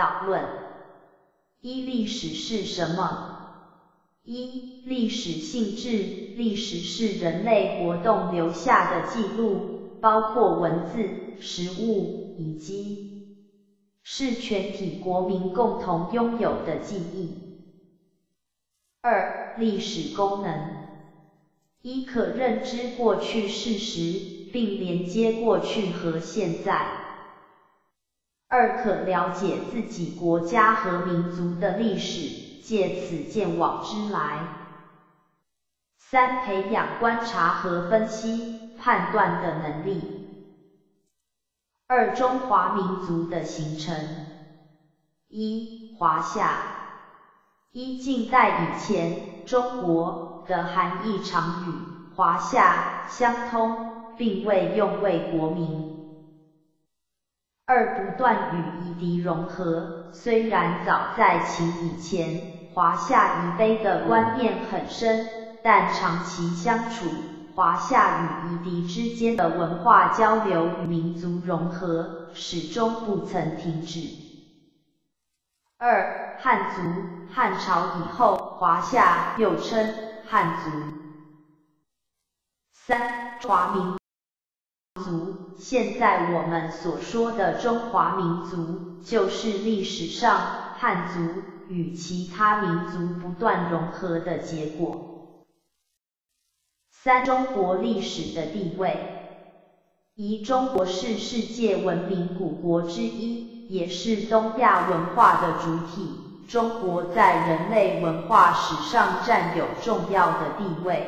导论：一、历史是什么？一、历史性质，历史是人类活动留下的记录，包括文字、实物以及是全体国民共同拥有的记忆。二、历史功能：一、可认知过去事实，并连接过去和现在。二、可了解自己国家和民族的历史，借此见往知来。三、培养观察和分析、判断的能力。二、中华民族的形成。一、华夏。一、近代以前，中国的含义常与华夏相通，并未用为国名。二、不断与夷狄融合，虽然早在秦以前，华夏夷卑的观念很深，但长期相处，华夏与夷狄之间的文化交流与民族融合，始终不曾停止。二、汉族，汉朝以后，华夏又称汉族。三、华民。族，现在我们所说的中华民族，就是历史上汉族与其他民族不断融合的结果。三、中国历史的地位。一、中国是世界文明古国之一，也是东亚文化的主体。中国在人类文化史上占有重要的地位。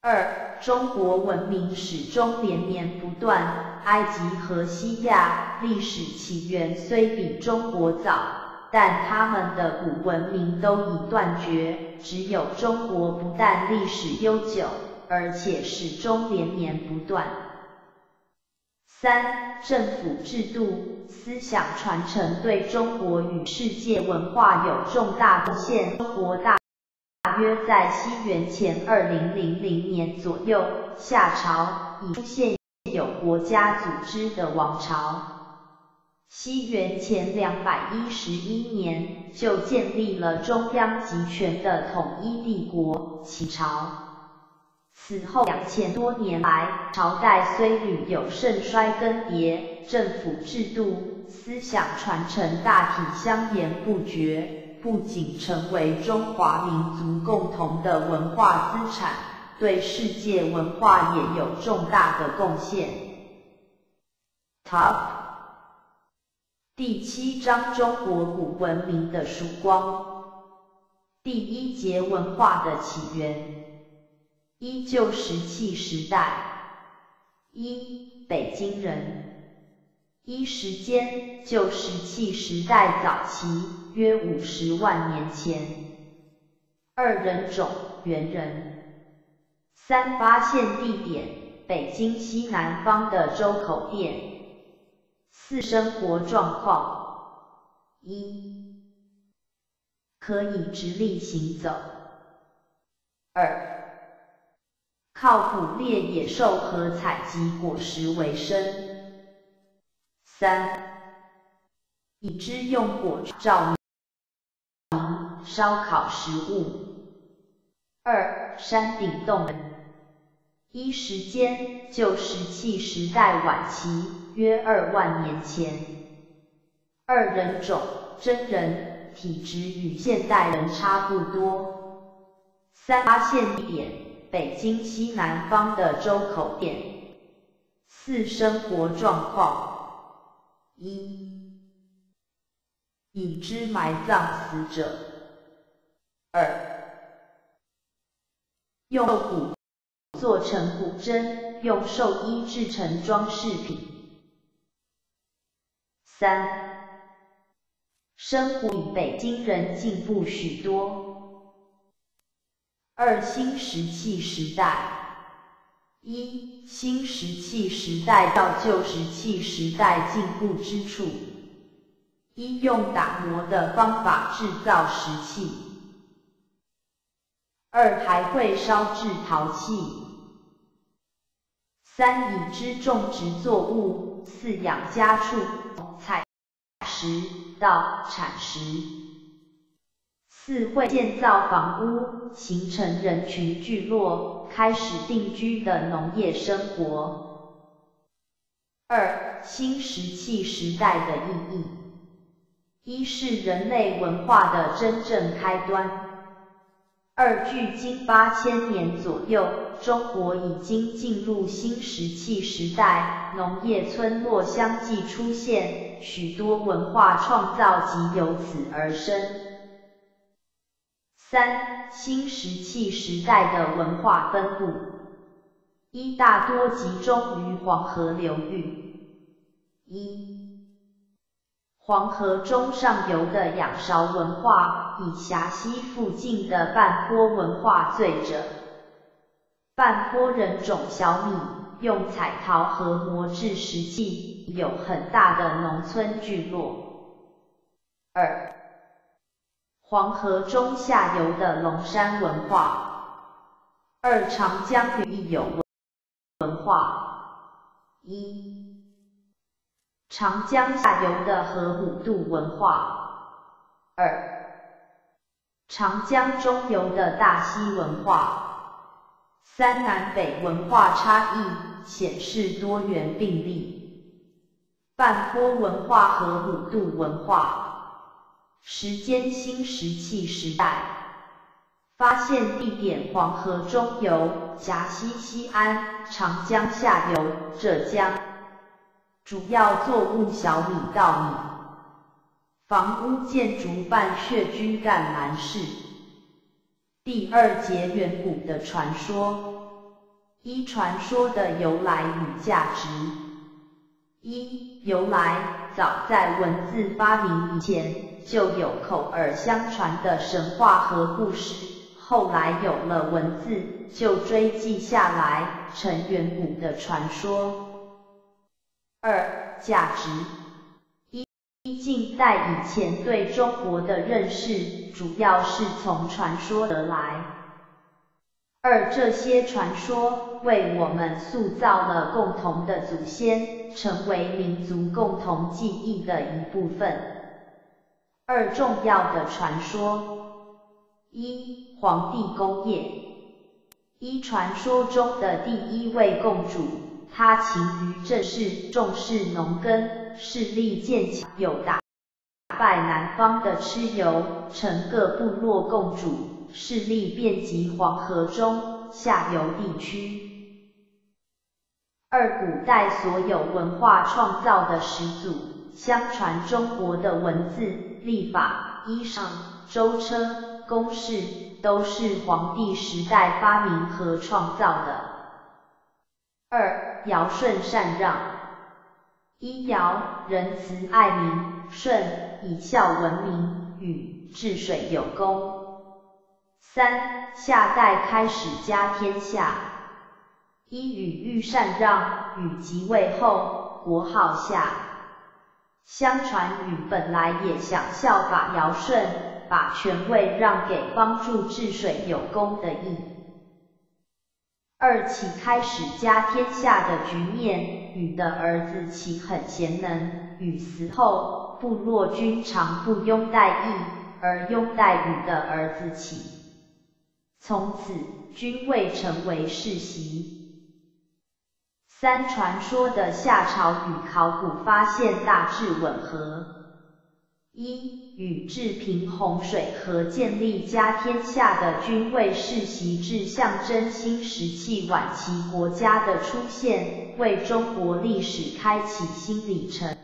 二、中国文明始终连绵不断，埃及和西亚历史起源虽比中国早，但他们的古文明都已断绝，只有中国不但历史悠久，而且始终连绵不断。三、政府制度、思想传承对中国与世界文化有重大贡献。中国大。约在西元前二零零零年左右，夏朝已出现有国家组织的王朝。西元前两百一十一年，就建立了中央集权的统一帝国秦朝。此后两千多年来，朝代虽屡有盛衰更迭，政府制度、思想传承大体相沿不绝。不仅成为中华民族共同的文化资产，对世界文化也有重大的贡献。Top 第七章中国古文明的曙光，第一节文化的起源，一旧石器时代，一北京人。一时间，旧石器时代早期，约五十万年前。二人种，猿人。三发现地点，北京西南方的周口店。四生活状况。一，可以直立行走。二，靠捕猎野兽和采集果实为生。三，已知用火照明、烧烤食物。二，山顶洞人。一时间，旧石器时代晚期，约二万年前。二人种，真人，体质与现代人差不多。三，发现地点，北京西南方的周口店。四，生活状况。一，已知埋葬死者。二，用骨做成骨针，用寿衣制成装饰品。三，生活比北京人进步许多。二，新石器时代。一、新石器时代到旧石器时代进步之处：一、用打磨的方法制造石器；二、还会烧制陶器；三、已知种植作物、饲养家畜、采石到产石。四会建造房屋，形成人群聚落，开始定居的农业生活。二、新石器时代的意义。一是人类文化的真正开端。二距今八千年左右，中国已经进入新石器时代，农业村落相继出现，许多文化创造即由此而生。三、新石器时代的文化分布，一大多集中于黄河流域。一黄河中上游的仰韶文化，以峡西附近的半坡文化最着。半坡人种小米，用彩陶和磨制石器，有很大的农村聚落。二、黄河中下游的龙山文化。二、长江域有文化。一长江下游的河姆渡文化。二、长江中游的大溪文化。三、南北文化差异显示多元并立。半坡文化和姆渡文化。时间新石器时代。发现地点黄河中游、峡西西安、长江下游、浙江。主要作物小米、稻米。房屋建筑半穴居干栏式。第二节远古的传说。一传说的由来与价值。一由来，早在文字发明以前，就有口耳相传的神话和故事，后来有了文字，就追记下来，成远古的传说。二、价值一，近代以前对中国的认识，主要是从传说得来。二、这些传说为我们塑造了共同的祖先，成为民族共同记忆的一部分。二、重要的传说一、皇帝工业一、传说中的第一位共主。他勤于政事，重视农耕，势力渐强，有打败南方的蚩尤，成各部落共主，势力遍及黄河中下游地区。二、古代所有文化创造的始祖，相传中国的文字、历法、衣裳、舟车、公式，都是黄帝时代发明和创造的。二、尧舜禅让，一尧仁慈爱民，舜以孝闻名，禹治水有功。三、夏代开始家天下，一禹欲禅让，禹即位后，国号夏。相传禹本来也想效法尧舜，把权位让给帮助治水有功的禹。二启开始家天下的局面，禹的儿子启很贤能，禹死后，部落君常不拥戴义，而拥戴禹的儿子启，从此君位成为世袭。三传说的夏朝与考古发现大致吻合。一禹治平洪水和建立家天下的君位世袭制，象征新石器晚期国家的出现，为中国历史开启新里程。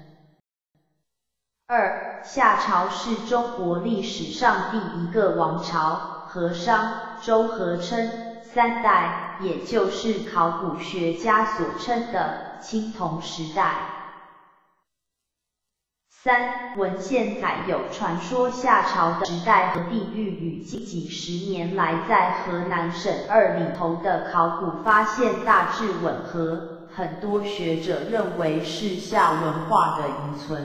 二夏朝是中国历史上第一个王朝，和商、周合称三代，也就是考古学家所称的青铜时代。三文献载有传说夏朝的时代和地域，与近几十年来在河南省二里头的考古发现大致吻合，很多学者认为是夏文化的遗存。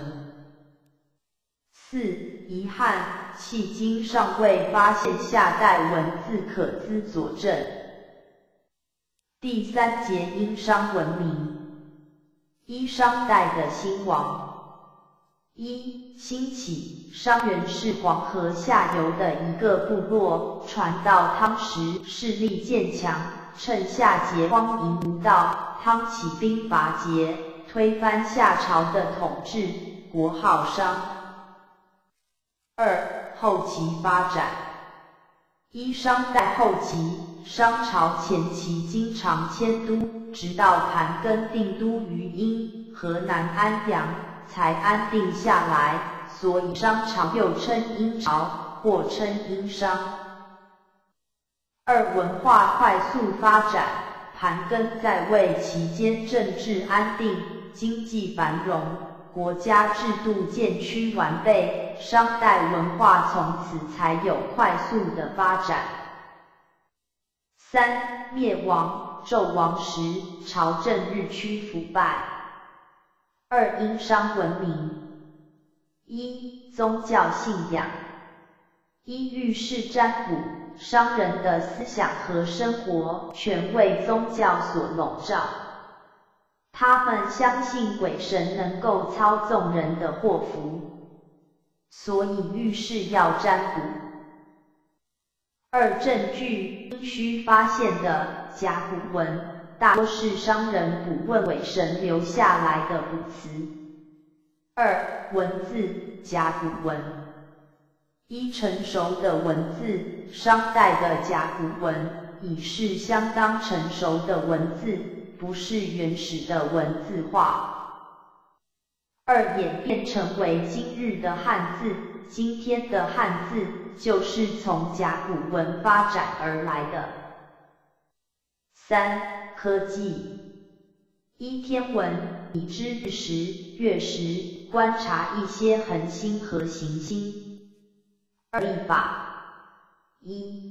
四遗憾，迄今尚未发现夏代文字可资佐证。第三节殷商文明，殷商代的兴亡。一兴起，商人是黄河下游的一个部落，传到汤时势力渐强，趁夏桀荒淫无道，汤起兵伐桀，推翻夏朝的统治，国号商。二后期发展，一商代后期，商朝前期经常迁都，直到盘庚定都于殷河南安阳。才安定下来，所以商朝又称殷朝，或称殷商。二文化快速发展，盘庚在位期间，政治安定，经济繁荣，国家制度渐趋完备，商代文化从此才有快速的发展。三灭亡，纣王时，朝政日趋腐败。二殷商文明，一宗教信仰，一遇事占卜，商人的思想和生活全为宗教所笼罩，他们相信鬼神能够操纵人的祸福，所以遇事要占卜。二证据，殷墟发现的甲骨文。大多是商人卜问鬼神留下来的卜辞。二、文字甲骨文，一成熟的文字，商代的甲骨文已是相当成熟的文字，不是原始的文字化。二、演变成为今日的汉字，今天的汉字就是从甲骨文发展而来的。三。科技一天文，已知日食、月食，观察一些恒星和行星。二历法一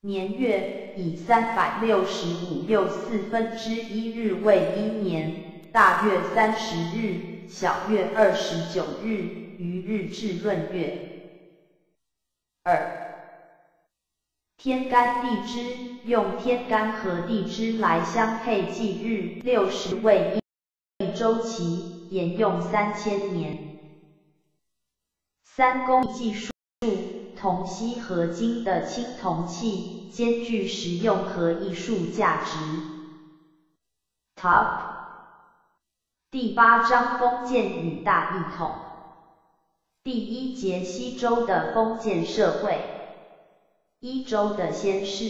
年月，以三百六十五又四分之一日为一年，大月三十日，小月二十九日，余日至闰月。二天干地支用天干和地支来相配计日，六十位一周期，沿用三千年。三工艺技术，铜锡合金的青铜器兼具实用和艺术价值。Top 第八章封建与大一统，第一节西周的封建社会。一周的先世，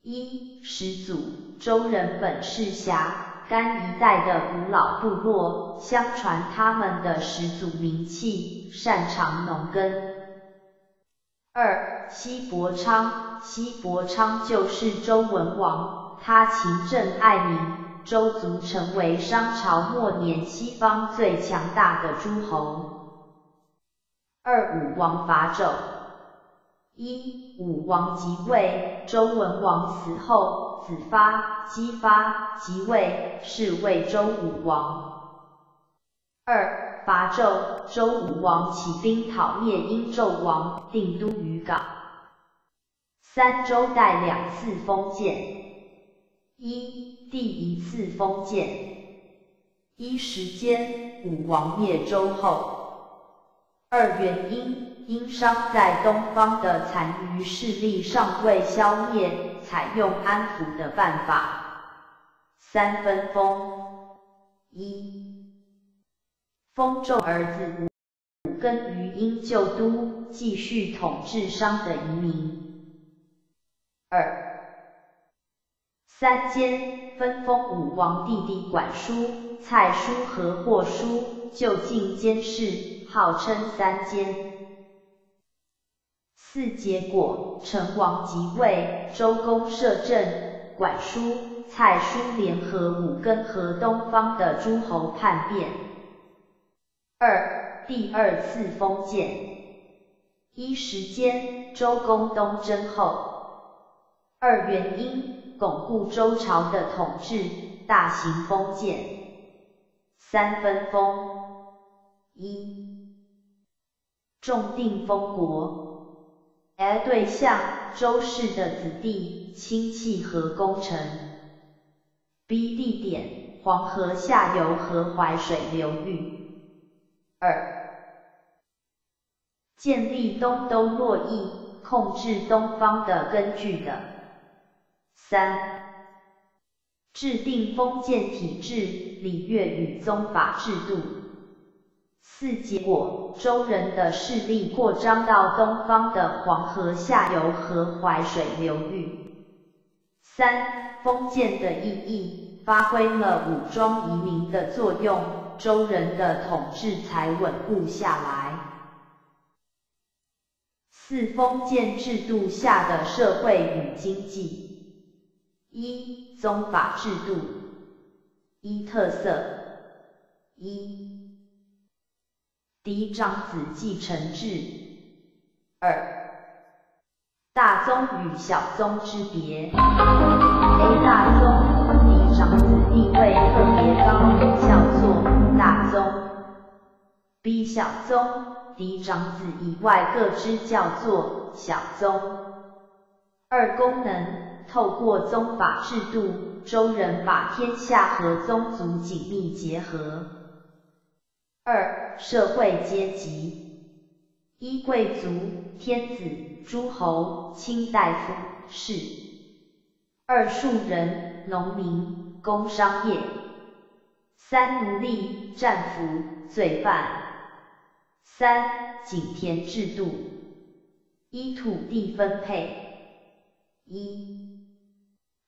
一始祖周人本是峡干一带的古老部落，相传他们的始祖名气，擅长农耕。二西伯昌，西伯昌就是周文王，他勤政爱民，周族成为商朝末年西方最强大的诸侯。二武王伐纣。一武王即位，周文王死后，子发、姬发即位，是魏周武王。二伐纣，周武王起兵讨灭殷纣王，定都于港。三周代两次封建。一第一次封建，一时间，武王灭周后。二原因。殷商在东方的残余势力尚未消灭，采用安抚的办法。三分封：一，封纣儿子武根于殷旧都，继续统治商的移民。二，三监分封武王弟弟管叔、蔡叔和霍叔，就近监视，号称三监。四结果，成王即位，周公摄政，管叔、蔡叔联合武根和东方的诸侯叛变。二，第二次封建。一时间，周公东征后。二原因，巩固周朝的统治，大型封建。三分封。一，重定封国。A 对象：周氏的子弟、亲戚和功臣。B 地点：黄河下游和淮水流域。二、建立东都洛邑，控制东方的根据的。三、制定封建体制、礼乐与宗法制度。四、结果，周人的势力扩张到东方的黄河下游和淮水流域。三、封建的意义，发挥了武装移民的作用。周人的统治才稳固下来。四封建制度下的社会与经济。一宗法制度。一特色。一嫡长子继承制。二大宗与小宗之别。A 大宗嫡长子地位特别高，叫做。大宗，B 小宗，嫡长子以外各支叫做小宗。二功能，透过宗法制度，周人把天下和宗族紧密结合。二社会阶级，一贵族、天子、诸侯、卿大夫、士。二庶人、农民、工商业。三奴隶、战俘、罪犯。三井田制度。一土地分配。一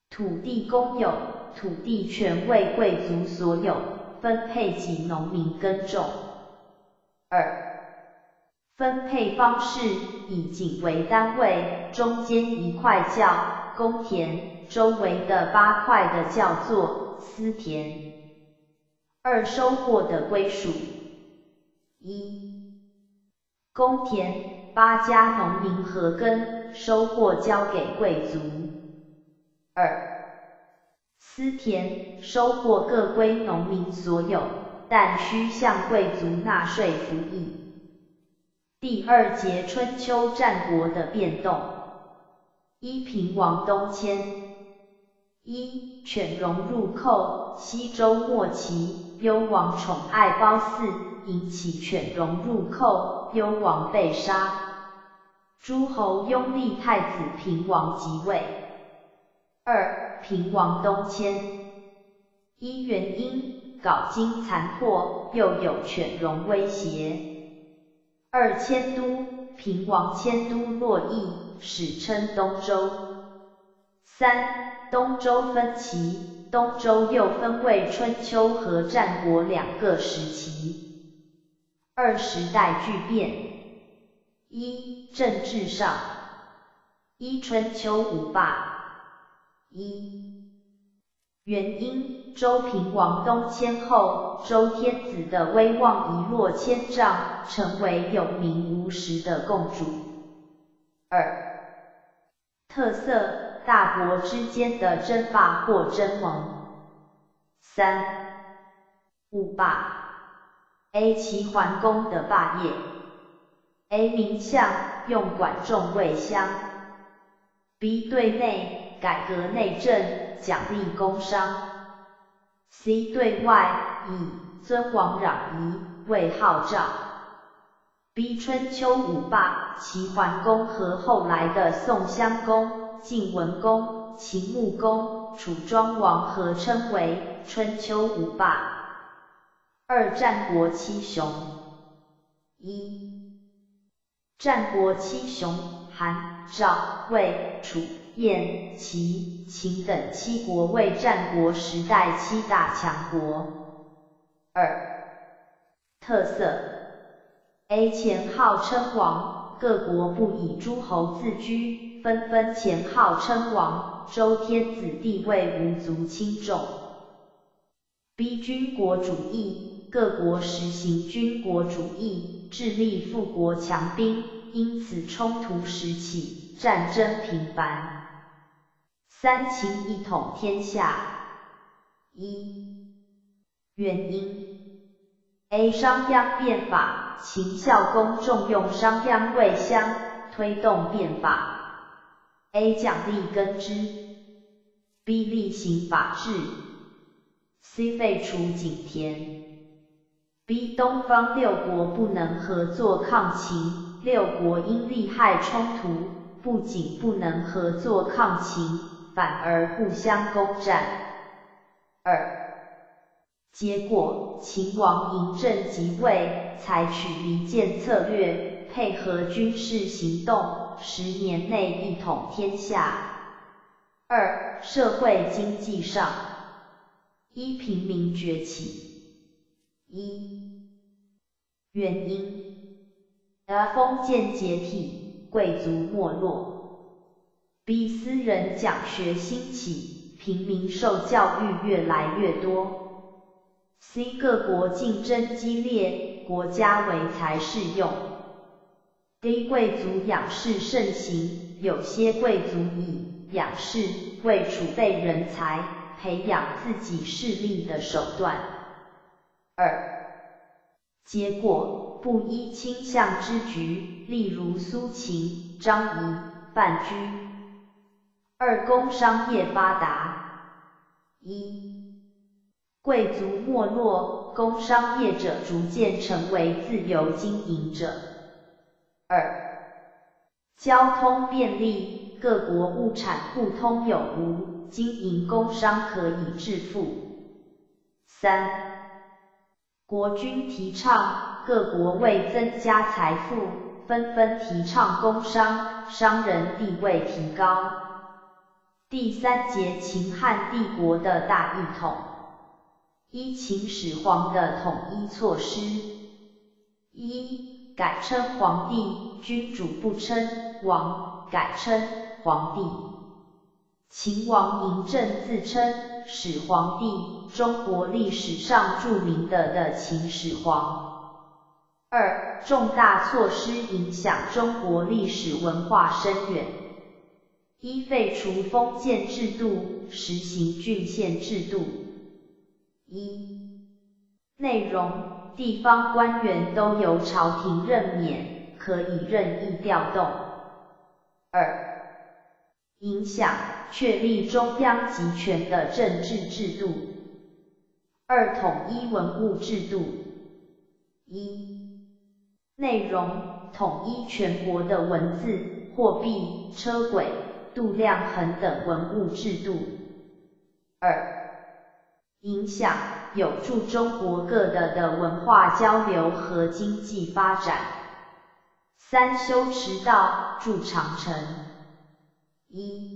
土地公有，土地权为贵族所有，分配给农民耕种。二分配方式以井为单位，中间一块叫公田，周围的八块的叫做私田。二收获的归属：一公田八家农民合耕，收获交给贵族；二私田收获各归农民所有，但需向贵族纳税服役。第二节春秋战国的变动：一平王东迁。一犬戎入寇，西周末期，幽王宠爱褒姒，引起犬戎入寇，幽王被杀。诸侯拥立太子平王即位。二平王东迁。一原因，镐京残破，又有犬戎威胁。二迁都，平王迁都洛邑，史称东周。三东周分歧，东周又分为春秋和战国两个时期。二时代巨变：一、政治上，一春秋五霸。一、原因：周平王东迁后，周天子的威望一落千丈，成为有名无实的共主。二、特色。大国之间的争霸或争盟。三、五霸。A 齐桓公的霸业。A 名相，用管仲为相。B 对内，改革内政，奖励工商。C 对外，以尊王攘夷为号召。B 春秋五霸，齐桓公和后来的宋襄公。晋文公、秦穆公、楚庄王合称为春秋五霸。二战国七雄。一战国七雄，韩、赵、魏、楚、燕、齐、秦等七国为战国时代七大强国。二特色：A 前号称王，各国不以诸侯自居。纷纷前号称王，周天子地位无足轻重。B 军国主义，各国实行军国主义，致力富国强兵，因此冲突时起，战争频繁。三秦一统天下。一原因：A 商鞅变法，秦孝公重用商鞅为相，推动变法。A 奖励耕织，B 厉行法治，C 废除井田。B 东方六国不能合作抗秦，六国因利害冲突，不仅不能合作抗秦，反而互相攻占。二，结果秦王嬴政即位，采取离间策略，配合军事行动，十年内一统天下。二，社会经济上，一平民崛起。一原因而封建解体，贵族没落；B 私人讲学兴起，平民受教育越来越多；C 各国竞争激烈，国家唯才是用；D 贵族养士盛行，有些贵族以养士为储备人才、培养自己势力的手段。二，结果不一倾向之局，例如苏秦、张仪、范雎。二，工商业发达。一，贵族没落，工商业者逐渐成为自由经营者。二，交通便利，各国物产互通有无，经营工商可以致富。三。国君提倡，各国为增加财富，纷纷提倡工商，商人地位提高。第三节秦汉帝国的大一统。一秦始皇的统一措施：一改称皇帝，君主不称王，改称皇帝。秦王嬴政自称。始皇帝，中国历史上著名的的秦始皇。二，重大措施影响中国历史文化深远。一，废除封建制度，实行郡县制度。一，内容，地方官员都由朝廷任免，可以任意调动。二。影响确立中央集权的政治制度。二、统一文物制度。一、内容统一全国的文字、货币、车轨、度量衡等文物制度。二、影响有助中国各的的文化交流和经济发展。三、修驰道，筑长城。一，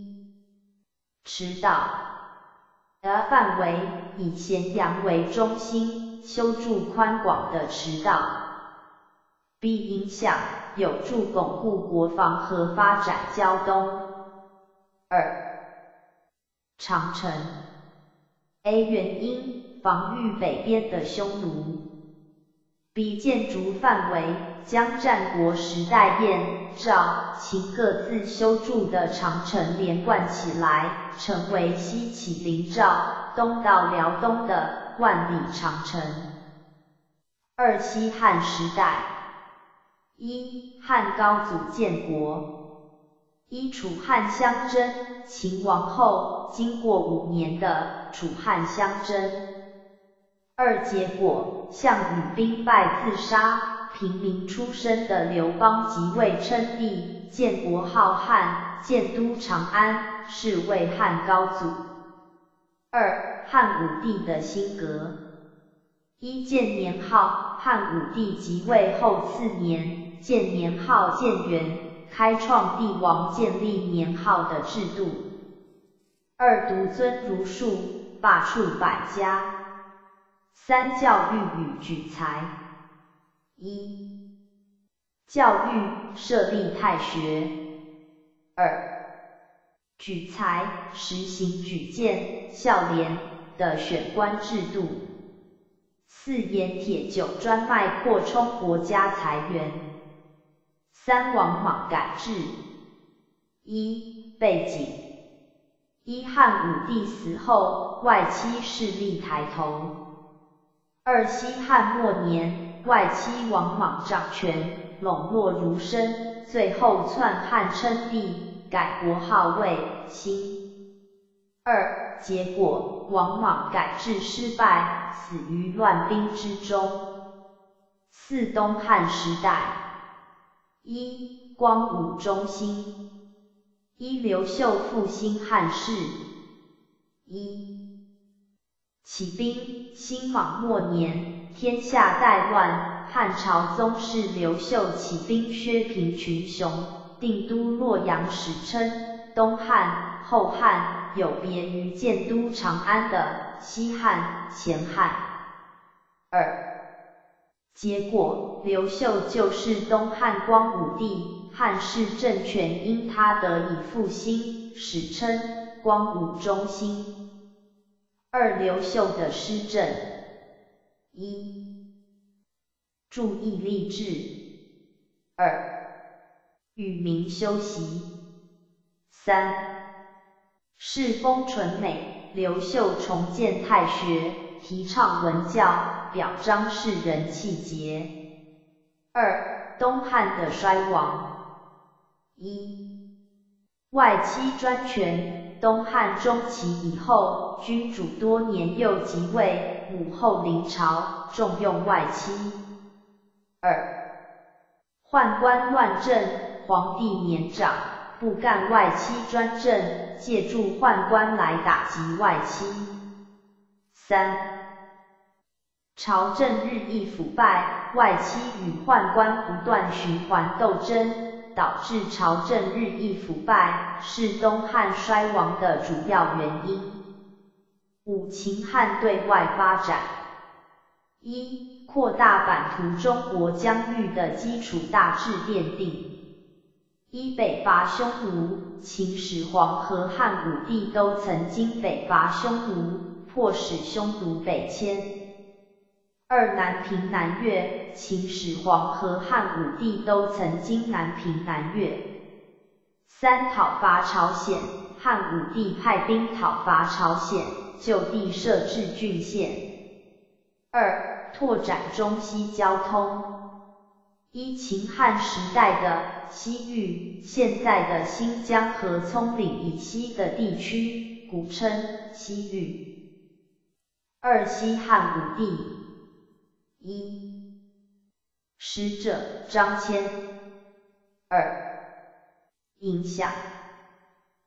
驰道的范围以咸阳为中心，修筑宽广的驰道。B 影响有助巩固国防和发展胶东。二，长城。A 原因防御北边的匈奴。B 建筑范围。将战国时代燕、赵、秦各自修筑的长城连贯起来，成为西起临赵，东到辽东的万里长城。二、西汉时代，一、汉高祖建国，一、楚汉相争，秦亡后，经过五年的楚汉相争。二、结果，项羽兵败自杀。平民出身的刘邦即位称帝，建国号汉，建都长安，是为汉高祖。二、汉武帝的新格。一、建年号，汉武帝即位后四年，建年号建元，开创帝王建立年号的制度。二、独尊儒术，罢黜百家。三、教育与举才。一、教育设立太学。二、举才实行举荐、孝廉的选官制度。四、盐铁酒专卖扩充国家财源。三、王莽改制。一、背景：一、汉武帝死后，外戚势力抬头。二、西汉末年。外戚王莽掌权，笼络儒生，最后篡汉称帝，改国号为新。二、结果王莽改制失败，死于乱兵之中。四东汉时代。一、光武中兴。一、刘秀复兴汉室。一、起兵。兴莽末年，天下大乱，汉朝宗室刘秀起兵削平群雄，定都洛阳，史称东汉、后汉，有别于建都长安的西汉、前汉。二、结果，刘秀就是东汉光武帝。汉室政权因他得以复兴，史称光武中兴。二刘秀的施政：一、注意励志；二、与民休息；三、世风纯美。刘秀重建太学，提倡文教，表彰士人气节。二、东汉的衰亡。一、外戚专权。东汉中期以后，君主多年幼即位，武后临朝，重用外戚。二、宦官乱政。皇帝年长，不干外戚专政，借助宦官来打击外戚。三、朝政日益腐败，外戚与宦官不断循环斗争。导致朝政日益腐败，是东汉衰亡的主要原因。五、秦汉对外发展。一、扩大版图，中国疆域的基础大致奠定。一、北伐匈奴，秦始皇和汉武帝都曾经北伐匈奴，迫使匈奴北迁。二南平南越，秦始皇和汉武帝都曾经南平南越。三讨伐朝鲜，汉武帝派兵讨伐朝鲜，就地设置郡县。二拓展中西交通。一秦汉时代的西域，现在的新疆和葱岭以西的地区，古称西域。二西汉武帝。一、使者张骞。二、影响。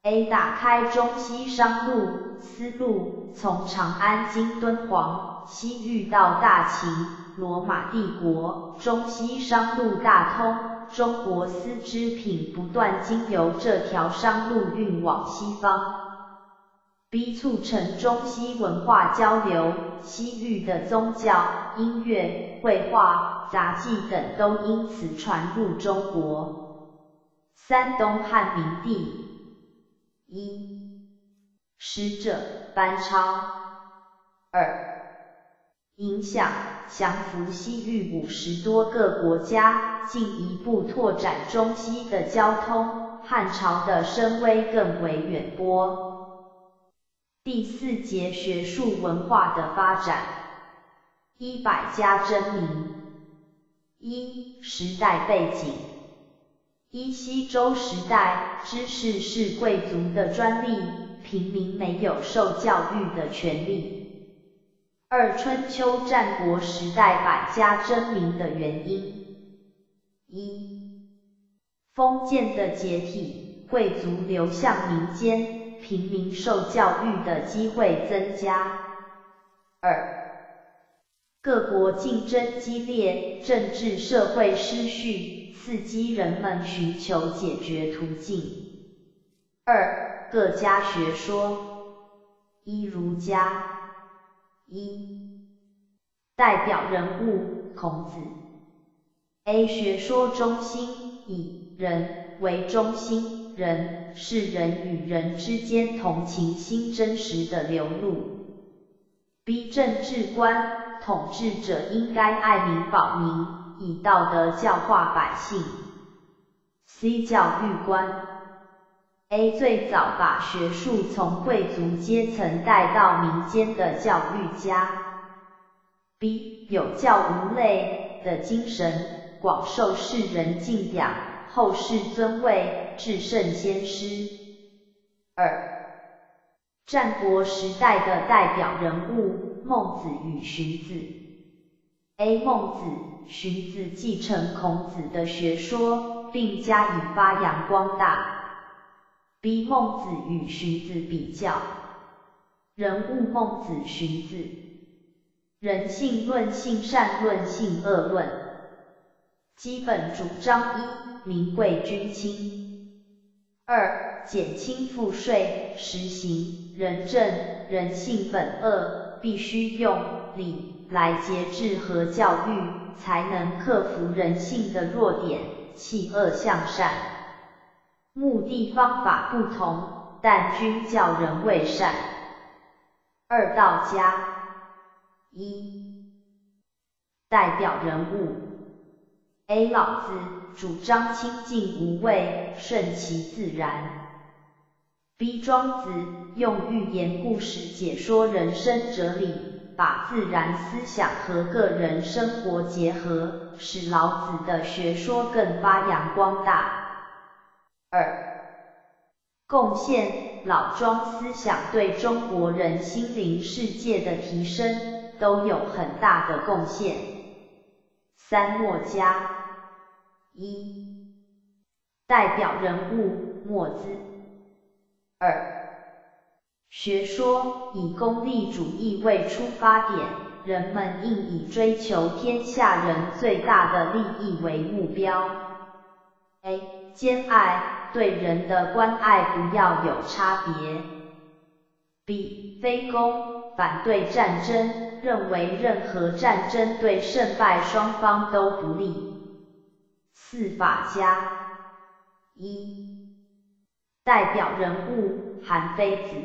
A 打开中西商路丝路，从长安经敦煌，西域到大秦、罗马帝国，中西商路大通，中国丝织品不断经由这条商路运往西方。B 促成中西文化交流，西域的宗教、音乐、绘画、杂技等都因此传入中国。三东汉明帝，一使者班超，二影响降服西域五十多个国家，进一步拓展中西的交通，汉朝的声威更为远播。第四节学术文化的发展，一百家争鸣。一时代背景，一西周时代，知识是贵族的专利，平民没有受教育的权利。二春秋战国时代百家争鸣的原因，一封建的解体，贵族流向民间。平民受教育的机会增加。二、各国竞争激烈，政治社会失序，刺激人们寻求解决途径。二、各家学说。一、儒家。一、代表人物孔子。A 学说中心，以人为中心。人是人与人之间同情心真实的流露。B 政治观，统治者应该爱民保民，以道德教化百姓。C 教育观，A 最早把学术从贵族阶层带到民间的教育家。B 有教无类的精神，广受世人敬仰，后世尊位。至圣先师。二、战国时代的代表人物孟子与荀子。A. 孟子、荀子继承孔子的学说，并加以发扬光大。B. 孟子与荀子比较。人物孟子、荀子。人性论、性善论、性恶论。基本主张一：民贵君轻。二、减轻赋税，实行仁政。人性本恶，必须用礼。来节制和教育，才能克服人性的弱点，弃恶向善。目的方法不同，但均教人为善。二道家，一代表人物：A. 老子主张清净无为，顺其自然。B. 庄子用寓言故事解说人生哲理。把自然思想和个人生活结合，使老子的学说更发扬光大。二、贡献老庄思想对中国人心灵世界的提升都有很大的贡献。三、墨家一、代表人物墨子。二、学说以功利主义为出发点，人们应以追求天下人最大的利益为目标。A. 兼爱，对人的关爱不要有差别。B. 非攻，反对战争，认为任何战争对胜败双方都不利。四法家一，代表人物韩非子。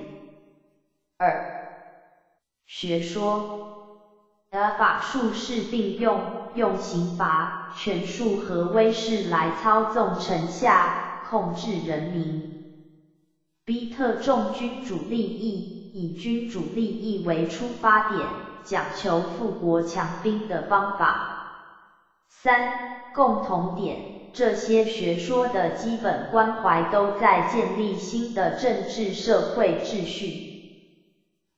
二、学说的法术是并用用刑罚、权术和威势来操纵臣下，控制人民。逼特重君主利益，以君主利益为出发点，讲求富国强兵的方法。三、共同点，这些学说的基本关怀都在建立新的政治社会秩序。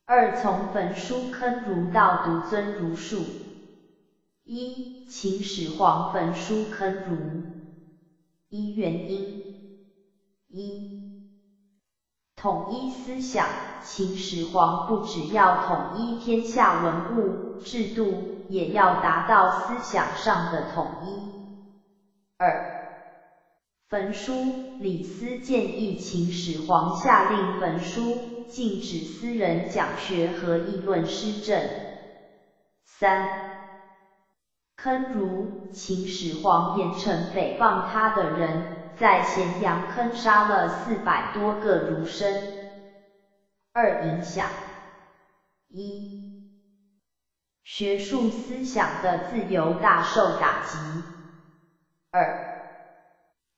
二从焚书坑儒到独尊儒术。一秦始皇焚书坑儒。一原因。一统一思想，秦始皇不只要统一天下文物制度，也要达到思想上的统一。二焚书，李斯建议秦始皇下令焚书。禁止私人讲学和议论施政。三，坑儒，秦始皇严惩诽谤他的人，在咸阳坑杀了四百多个儒生。二影响，一，学术思想的自由大受打击。二，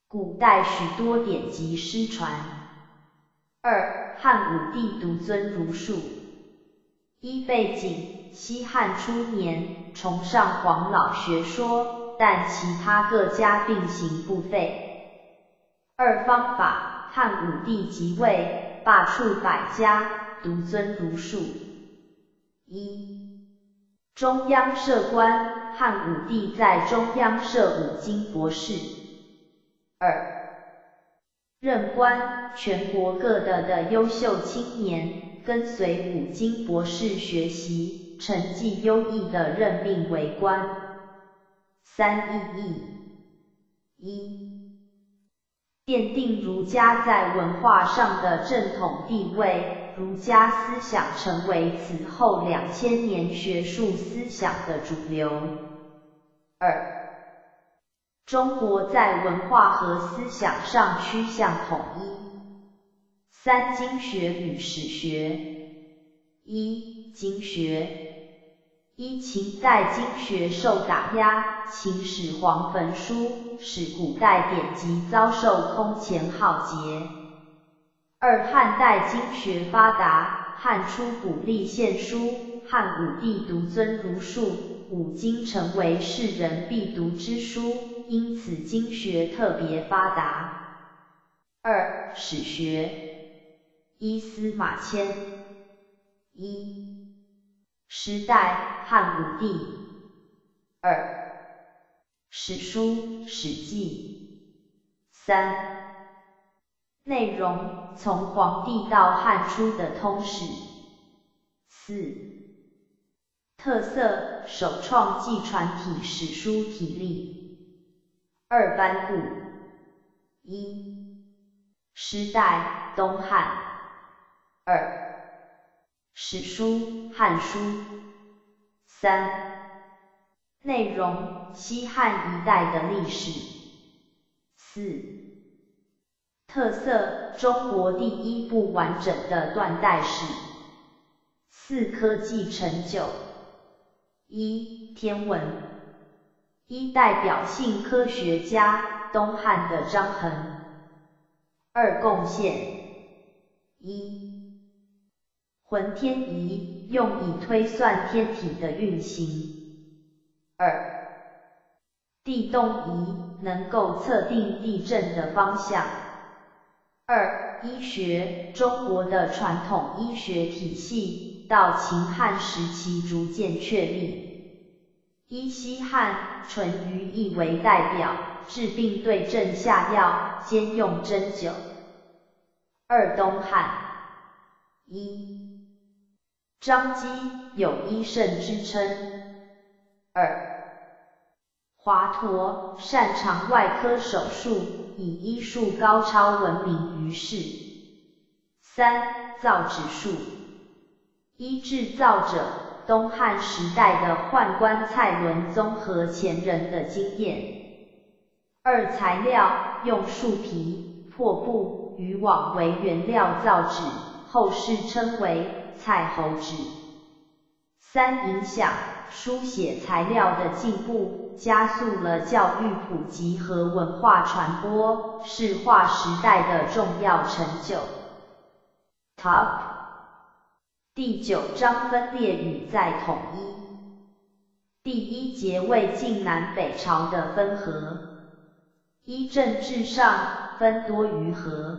古代许多典籍失传。二。汉武帝独尊儒术。一背景：西汉初年，崇尚黄老学说，但其他各家并行不悖。二方法：汉武帝即位，罢黜百家，独尊儒术。一中央设官，汉武帝在中央设五经博士。二。任官，全国各地的优秀青年跟随五经博士学习，成绩优异的任命为官。三。意义：一、奠定儒家在文化上的正统地位，儒家思想成为此后两千年学术思想的主流。二、中国在文化和思想上趋向统一。三经学与史学。一经学。一秦代经学受打压，秦始皇焚书，使古代典籍遭受空前浩劫。二汉代经学发达，汉初鼓励献书，汉武帝独尊儒术，五经成为世人必读之书。因此经学特别发达。二、史学。一、司马迁。一、时代汉武帝。二、史书史记。三、内容从黄帝到汉初的通史。四、特色首创纪传体史书体例。二、班固。一、时代东汉。二、史书汉书。三。内容：西汉一代的历史。四、特色：中国第一部完整的断代史。四、科技成就：一、天文。一、代表性科学家，东汉的张衡。二、贡献：一、浑天仪，用以推算天体的运行。二、地动仪能够测定地震的方向。二、医学，中国的传统医学体系到秦汉时期逐渐确立。一、西汉，淳于意为代表，治病对症下药，兼用针灸。二、东汉。一、张机有医圣之称。二、华佗擅长外科手术，以医术高超闻名于世。三、造纸术，一制造者，东汉时代的宦官蔡伦综合前人的经验。二、材料，用树皮、破布、渔网为原料造纸，后世称为蔡侯纸。三、影响。书写材料的进步，加速了教育普及和文化传播，是划时代的重要成就。Top 第九章分裂与再统一。第一节魏晋南北朝的分合。一政治上分多于合。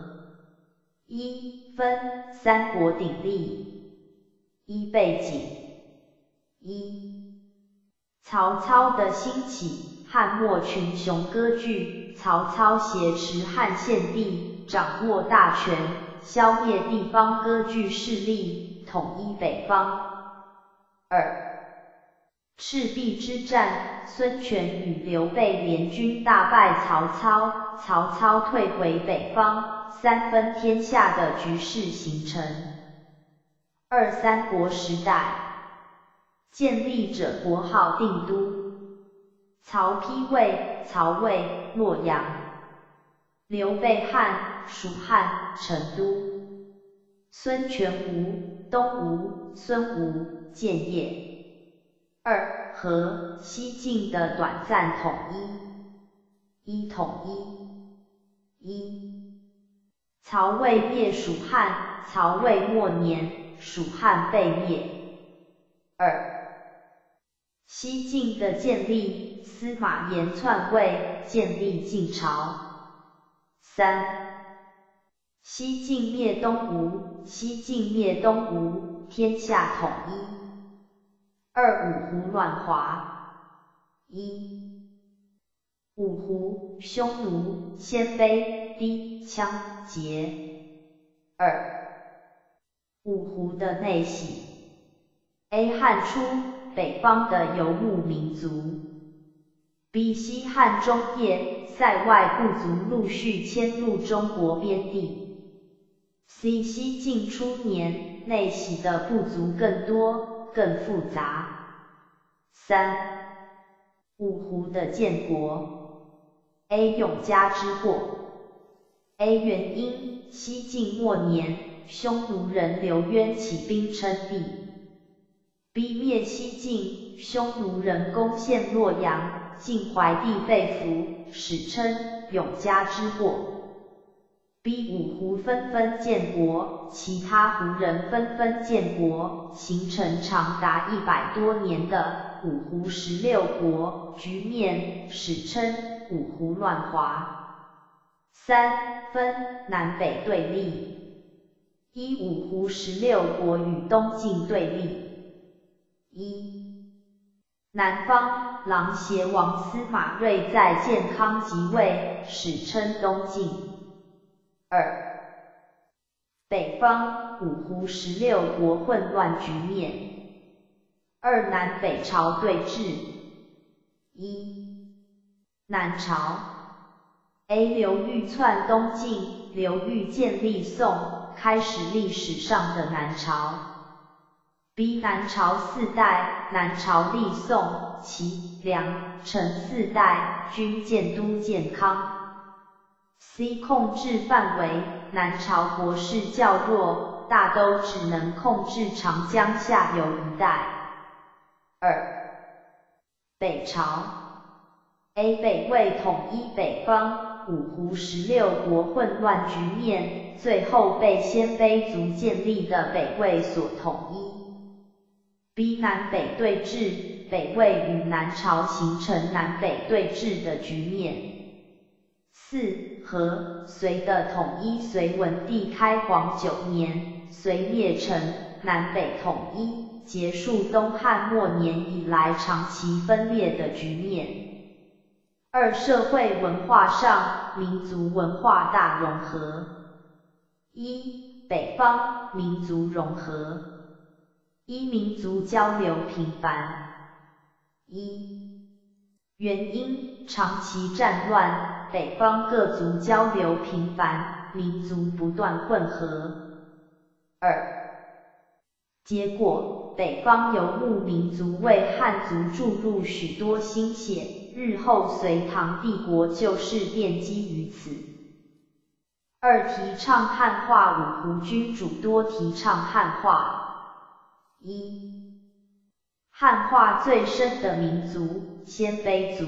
一分三国鼎立。一背景。一曹操的兴起，汉末群雄割据，曹操挟持汉献帝，掌握大权，消灭地方割据势力，统一北方。二，赤壁之战，孙权与刘备联军大败曹操，曹操退回北方，三分天下的局势形成。二，三国时代。建立者国号定都，曹丕魏，曹魏洛阳，刘备汉，蜀汉成都，孙权吴，东吴，孙吴建业。二和西晋的短暂统一，一统一，一。曹魏灭蜀汉，曹魏末年，蜀汉被灭。二西晋的建立，司马炎篡位，建立晋朝。三，西晋灭东吴，西晋灭东吴，天下统一。二五胡乱华。一，五胡，匈奴，鲜卑，氐，羌，羯。二，五胡的内喜。A 汉初。北方的游牧民族，B 西汉中叶，塞外部族陆续迁入中国边地。C 西晋初年，内徙的部族更多、更复杂。三、五胡的建国，A 永嘉之祸。A 原因，西晋末年，匈奴人刘渊起兵称帝。逼灭西晋，匈奴人攻陷洛阳，晋怀帝被俘，史称永嘉之祸。逼五胡纷纷建国，其他胡人纷纷建国，形成长达一百多年的五胡十六国局面，史称五胡乱华。三分南北对立，一五胡十六国与东晋对立。一，南方，琅邪王司马睿在建康即位，史称东晋。二，北方，五胡十六国混乱局面。二南北朝对峙。一，南朝，A 刘裕篡东晋，刘裕建立宋，开始历史上的南朝。B 南朝四代，南朝立宋、齐、梁、陈四代，均建都建康。C 控制范围，南朝国势较弱，大都只能控制长江下游一带。二北朝，A 北魏统一北方，五胡十六国混乱局面，最后被鲜卑族建立的北魏所统一。B 南北对峙，北魏与南朝形成南北对峙的局面。四和隋的统一，隋文帝开皇九年，隋灭陈，南北统一，结束东汉末年以来长期分裂的局面。二社会文化上，民族文化大融合。一北方民族融合。一民族交流频繁。一原因长期战乱，北方各族交流频繁，民族不断混合。二结果北方游牧民族为汉族注入许多心血，日后隋唐帝国就是奠基于此。二提倡汉化，五胡君主多提倡汉化。一汉化最深的民族，鲜卑族。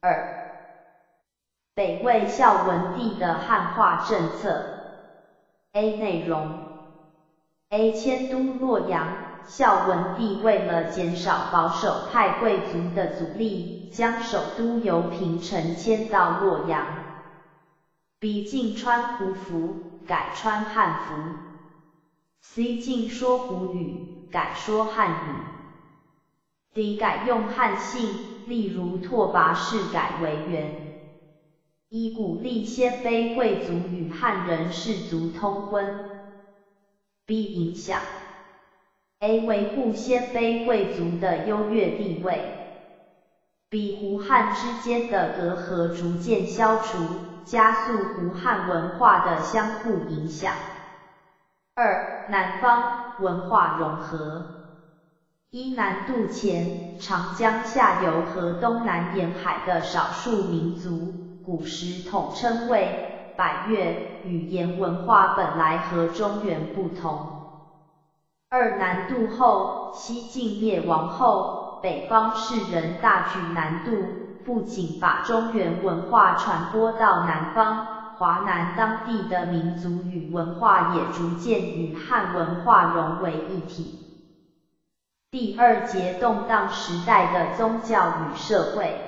二北魏孝文帝的汉化政策。A 内容：A 迁都洛阳，孝文帝为了减少保守派贵族的阻力，将首都由平城迁到洛阳。B 晋穿胡服，改穿汉服。C 晋说胡语，改说汉语。D 改用汉姓，例如拓跋氏改为元。一鼓励鲜卑贵族与汉人氏族通婚。B 影响 A 维护鲜卑贵族的优越地位。B 胡汉之间的隔阂逐渐消除，加速胡汉文化的相互影响。二、南方文化融合。一、南渡前，长江下游和东南沿海的少数民族，古时统称为百越，语言文化本来和中原不同。二、南渡后，西晋灭亡后，北方士人大举南渡，不仅把中原文化传播到南方。华南当地的民族与文化也逐渐与汉文化融为一体。第二节动荡时代的宗教与社会。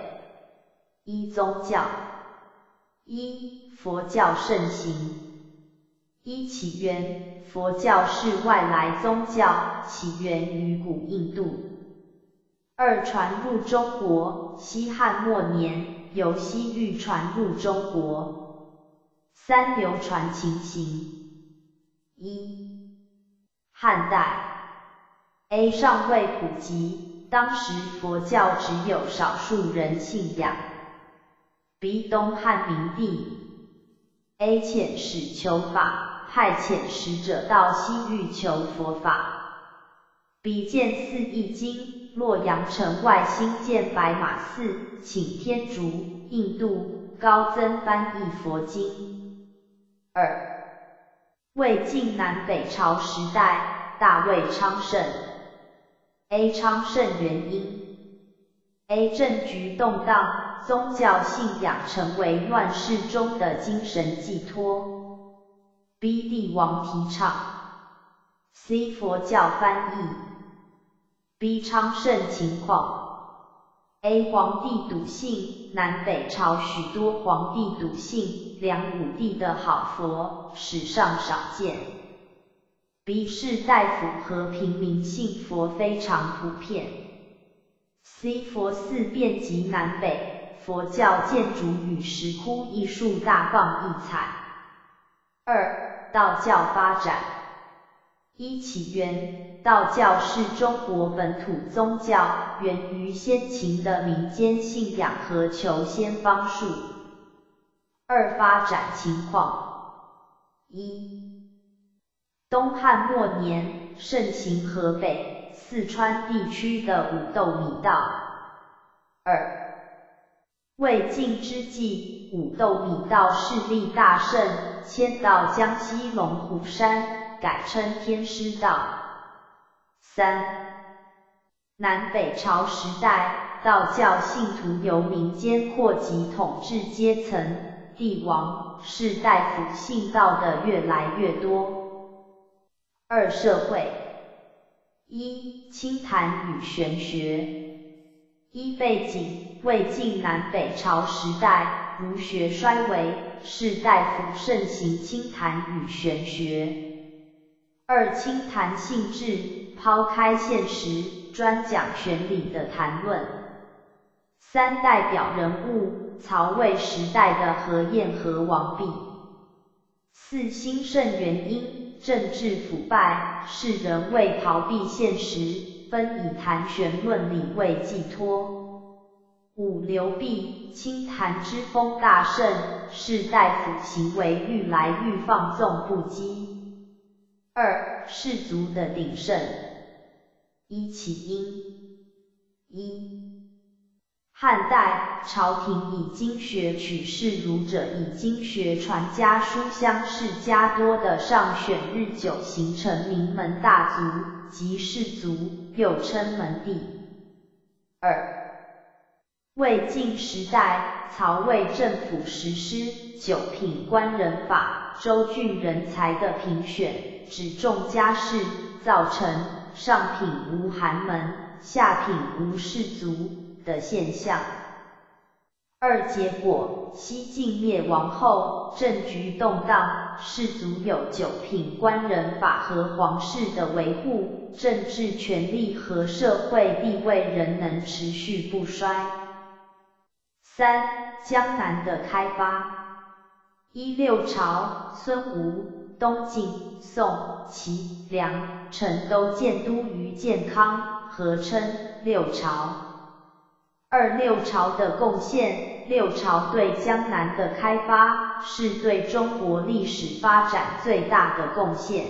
一宗教。一佛教盛行。一起源，佛教是外来宗教，起源于古印度。二传入中国，西汉末年由西域传入中国。三流传情形：一、汉代，A 尚未普及，当时佛教只有少数人信仰。B 东汉明帝，A 遣使求法，派遣使者到西域求佛法。B 建寺译经，洛阳城外兴建白马寺，请天竺、印度高僧翻译佛经。二、魏晋南北朝时代，大魏昌盛。A 昌盛原因：A 政局动荡，宗教信仰成为乱世中的精神寄托。B 帝王提倡。C 佛教翻译。B 昌盛情况。A 皇帝笃信，南北朝许多皇帝笃信，梁武帝的好佛，史上少见。B 士大夫和平民信佛非常普遍。C 佛寺遍及南北，佛教建筑与石窟艺术大放异彩。二、道教发展。一起源，道教是中国本土宗教，源于先秦的民间信仰和求仙方术。二、发展情况。一、东汉末年，盛行河北。四川地区的五斗米道。二、魏晋之际，五斗米道势力大盛，迁到江西龙虎山，改称天师道。三、南北朝时代，道教信徒由民间扩及统治阶层，帝王、士大夫信道的越来越多。二、社会。一、清谈与玄学。一、背景：魏晋南北朝时代，儒学衰微，士大夫盛行清谈与玄学。二、清谈性质：抛开现实，专讲玄理的谈论。三、代表人物：曹魏时代的何晏和王弼。四、兴盛原因。政治腐败，世人为逃避现实，分以谈玄论理为寄托。五流弊，清谈之风大盛，士大夫行为愈来愈放纵不羁。二士族的鼎盛，一起因一。汉代朝廷以经学取士，儒者以经学传家，书香世家多的上选日久，形成名门大族及士族，又称门第。二、魏晋时代，曹魏政府实施九品官人法，州郡人才的评选只重家世，造成上品无寒门，下品无士族。的现象。二结果，西晋灭亡后，政局动荡，士族有九品官人法和皇室的维护，政治权力和社会地位仍能持续不衰。三江南的开发，一六朝，孙吴、东晋、宋、齐、梁、陈都建都于建康，合称六朝。二六朝的贡献，六朝对江南的开发是对中国历史发展最大的贡献。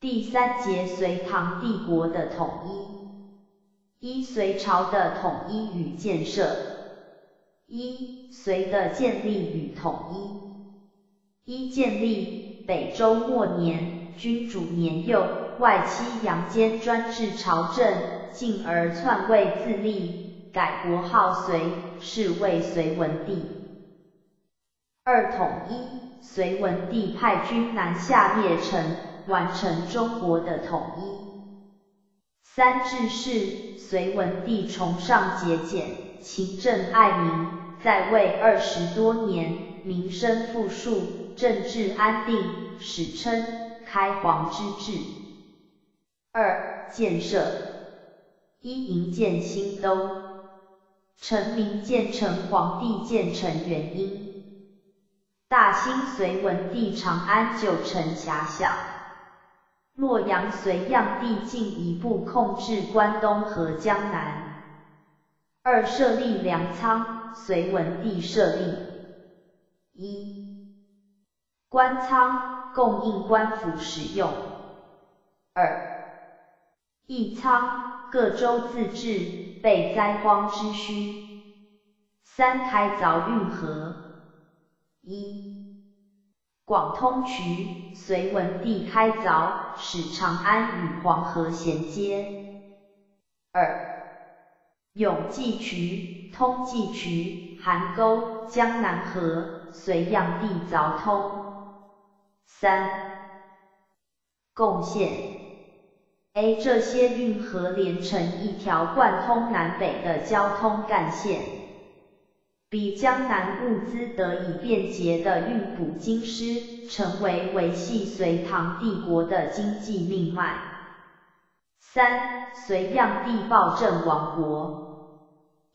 第三节隋唐帝国的统一，一隋朝的统一与建设，一隋的建立与统一，一建立北周末年，君主年幼，外戚杨坚专制朝政，进而篡位自立。改国号隋，是为隋文帝。二统一，隋文帝派军南下灭陈，完成中国的统一。三治世，隋文帝崇尚节俭，勤政爱民，在位二十多年，民生富庶，政治安定，史称开皇之治。二建设，一营建新都。臣民建成皇帝建成原因，大兴隋文帝长安九城狭小，洛阳隋炀帝进一步控制关东和江南。二设立粮仓，隋文帝设立一官仓，供应官府使用。二义仓，各州自治。备灾荒之需。三开凿运河。一广通渠，隋文帝开凿，使长安与黄河衔接。二永济渠，通济渠，邗沟、江南河，隋炀帝凿通。三贡献。A 这些运河连成一条贯通南北的交通干线，B 江南物资得以便捷的运补京师，成为维系隋唐帝国的经济命脉。三、隋炀帝暴政亡国。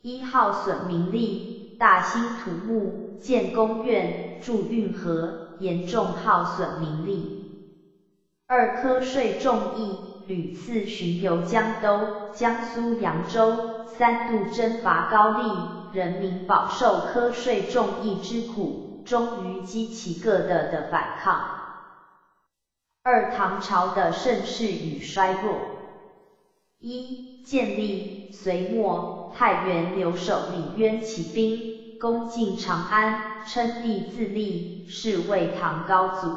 一、耗损民力，大兴土木，建宫苑，筑运河，严重耗损民力。二、苛税重役，屡次巡游江都、江苏扬州，三度征伐高丽，人民饱受苛税重役之苦，终于激起各的的反抗。二、唐朝的盛世与衰落。一、建立，隋末，太原留守李渊起兵，攻进长安，称帝自立，是为唐高祖。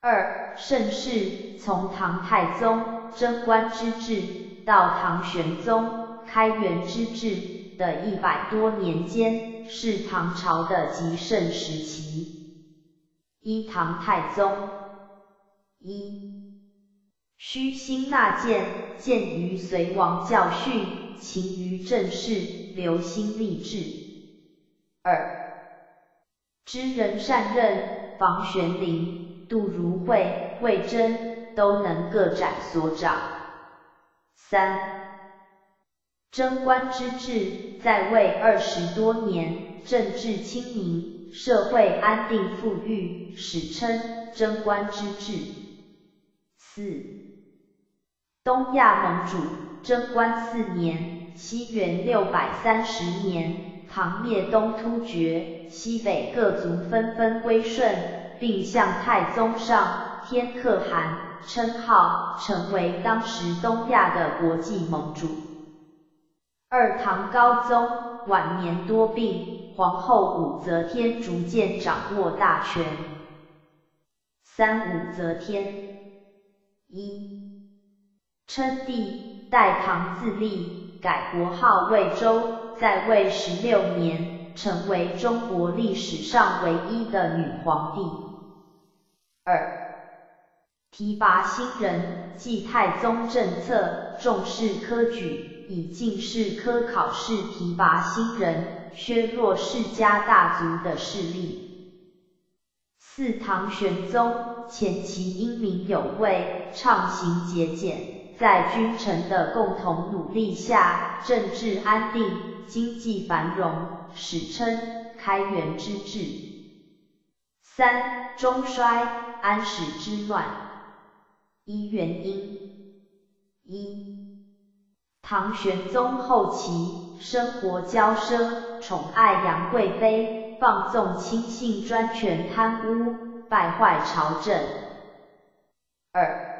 二、盛世，从唐太宗贞观之治到唐玄宗开元之治的一百多年间，是唐朝的极盛时期。一、唐太宗。一虚心纳谏，鉴于隋王教训，勤于政事，留心立志。二，知人善任，房玄龄、杜如晦、魏征都能各展所长。三，贞观之治，在位二十多年，政治清明，社会安定富裕，史称贞观之治。四。东亚盟主，贞观四年，西元六百三十年，唐灭东突厥，西北各族纷纷归顺，并向太宗上天可汗称号，成为当时东亚的国际盟主。二唐高宗晚年多病，皇后武则天逐渐掌握大权。三武则天一。称帝，代唐自立，改国号魏周，在位十六年，成为中国历史上唯一的女皇帝。二，提拔新人，继太宗政策，重视科举，以进士科考试提拔新人，削弱世家大族的势力。四唐玄宗前期英明有为，畅行节俭。在君臣的共同努力下，政治安定，经济繁荣，史称开元之治。三、中衰，安史之乱。一、原因。一、唐玄宗后期，生活骄奢，宠爱杨贵妃，放纵亲信专权贪污，败坏朝政。二、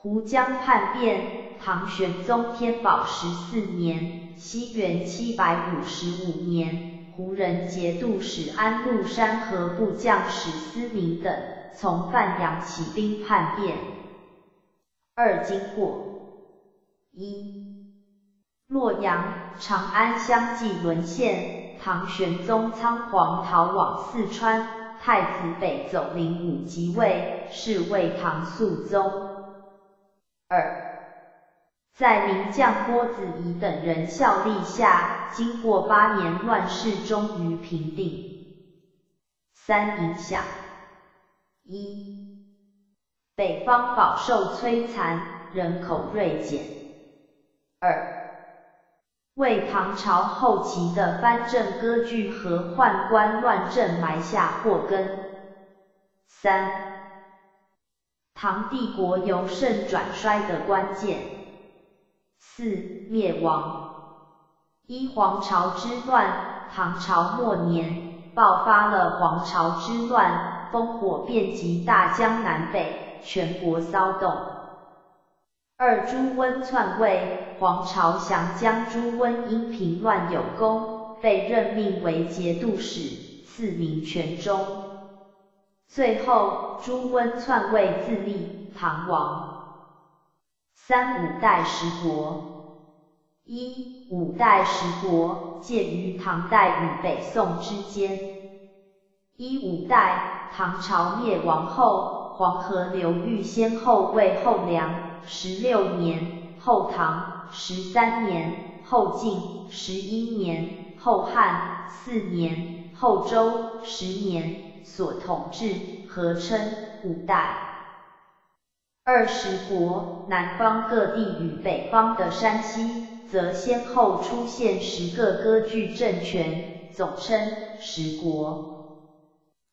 胡江叛变，唐玄宗天宝十四年，西元七百五十五年，胡人节度使安禄山和部将史思明等从范阳起兵叛变。二经过：一、洛阳、长安相继沦陷，唐玄宗仓皇逃往四川，太子北走灵武即位，是为唐肃宗。二，在名将郭子仪等人效力下，经过八年乱世，终于平定。三影响：一，北方饱受摧残，人口锐减。二，为唐朝后期的藩镇割据和宦官乱政埋下祸根。三。唐帝国由盛转衰的关键。四、灭亡。一、黄巢之乱。唐朝末年爆发了黄巢之乱，烽火遍及大江南北，全国骚动。二、朱温篡位。黄巢降将朱温因平乱有功，被任命为节度使，赐名全忠。最后，朱温篡位自立，唐王。三五代十国。一五代十国介于唐代与北宋之间。一五代，唐朝灭亡后，黄河流域先后为后梁十六年，后唐十三年，后晋十一年，后汉四年，后周十年。所统治，合称五代。二十国，南方各地与北方的山西，则先后出现十个割据政权，总称十国。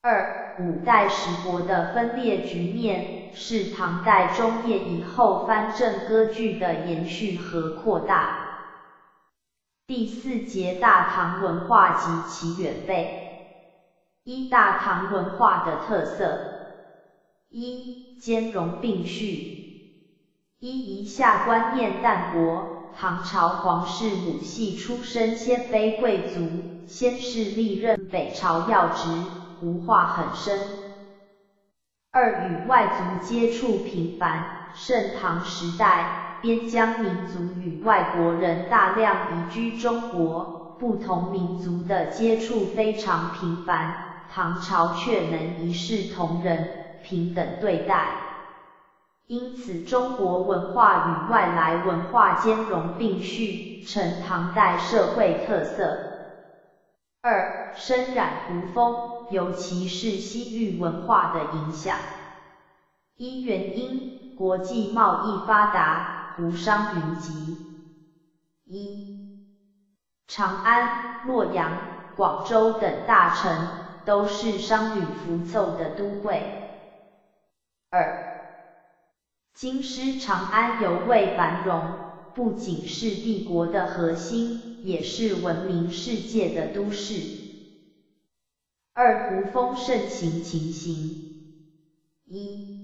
二五代十国的分裂局面，是唐代中叶以后藩镇割据的延续和扩大。第四节大唐文化及其远辈。一大唐文化的特色。一兼容并蓄。一以下观念淡薄，唐朝皇室母系出身鲜卑贵族，先是历任北朝要职，胡化很深。二与外族接触频繁，盛唐时代。边疆民族与外国人大量移居中国，不同民族的接触非常频繁，唐朝却能一视同仁，平等对待。因此，中国文化与外来文化兼容并蓄，成唐代社会特色。二、深染胡风，尤其是西域文化的影响。一原因，国际贸易发达。胡商云集。一，长安、洛阳、广州等大城都是商旅浮凑的都会。二，京师长安尤为繁荣，不仅是帝国的核心，也是闻名世界的都市。二，胡风盛行情形。一。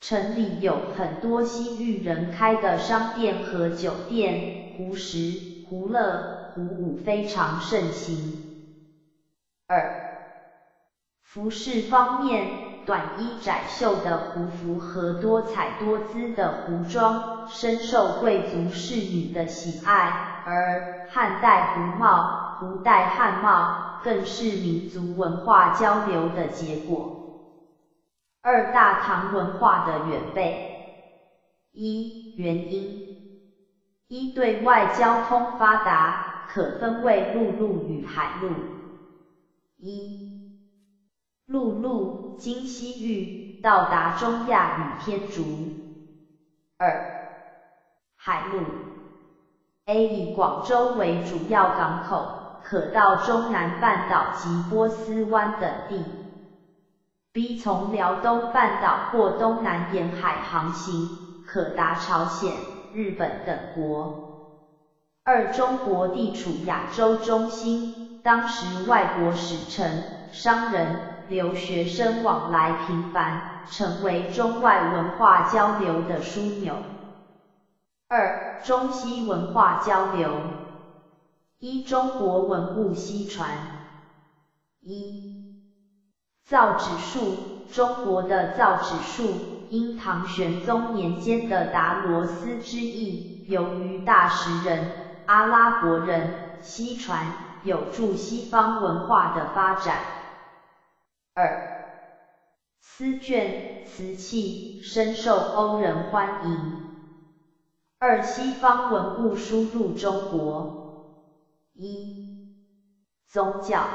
城里有很多西域人开的商店和酒店，胡食、胡乐、胡舞非常盛行。二、服饰方面，短衣窄袖的胡服和多彩多姿的胡装，深受贵族士女的喜爱，而汉戴胡帽、胡戴汉帽，更是民族文化交流的结果。二大唐文化的远辈，一原因，一对外交通发达，可分为陆路与海路。一陆路经西域到达中亚与天竺。二海路，A 以广州为主要港口，可到中南半岛及波斯湾等地。B 从辽东半岛或东南沿海航行，可达朝鲜、日本等国。二中国地处亚洲中心，当时外国使臣、商人、留学生往来频繁，成为中外文化交流的枢纽。二中西文化交流。一中国文物西传。一造纸术，中国的造纸术，因唐玄宗年间的达罗斯之役，由于大食人、阿拉伯人西传，有助西方文化的发展。二，丝绢、瓷器深受欧人欢迎。二，西方文物输入中国。一，宗教。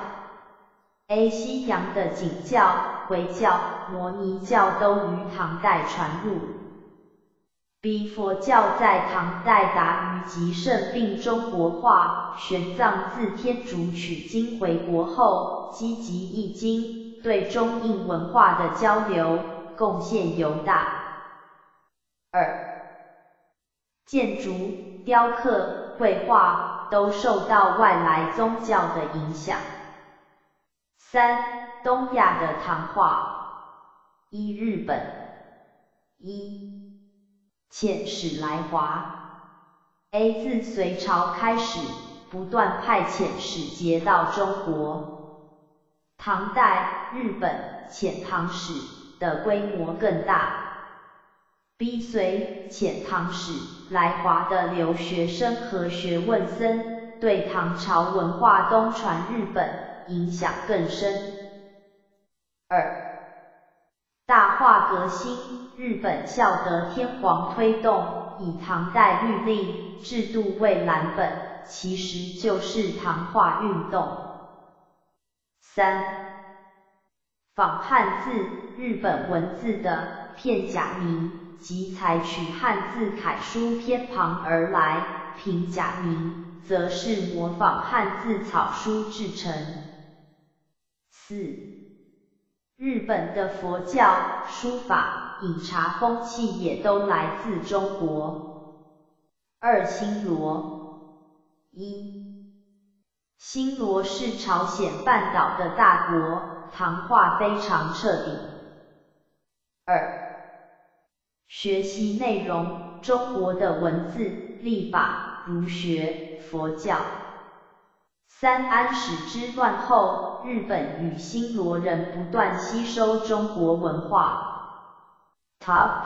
A 西洋的景教、回教、摩尼教都于唐代传入。B 佛教在唐代达于极盛并中国化，玄奘自天竺取经回国后，积极译经，对中印文化的交流贡献尤大。二、建筑、雕刻、绘画都受到外来宗教的影响。三、东亚的唐画。一、日本。一、遣使来华。A 自隋朝开始，不断派遣使节到中国。唐代、日本遣唐使的规模更大。B 随遣唐使来华的留学生和学问僧，对唐朝文化东传日本。影响更深。二，大化革新，日本孝德天皇推动，以唐代律令制度为蓝本，其实就是唐化运动。三，仿汉字，日本文字的片假名，即采取汉字楷书偏旁而来；平假名，则是模仿汉字草书制成。四、日本的佛教、书法、饮茶风气也都来自中国。二、新罗。一、新罗是朝鲜半岛的大国，唐化非常彻底。二、学习内容，中国的文字、历法、儒学、佛教。三、安史之乱后，日本与新罗人不断吸收中国文化。Top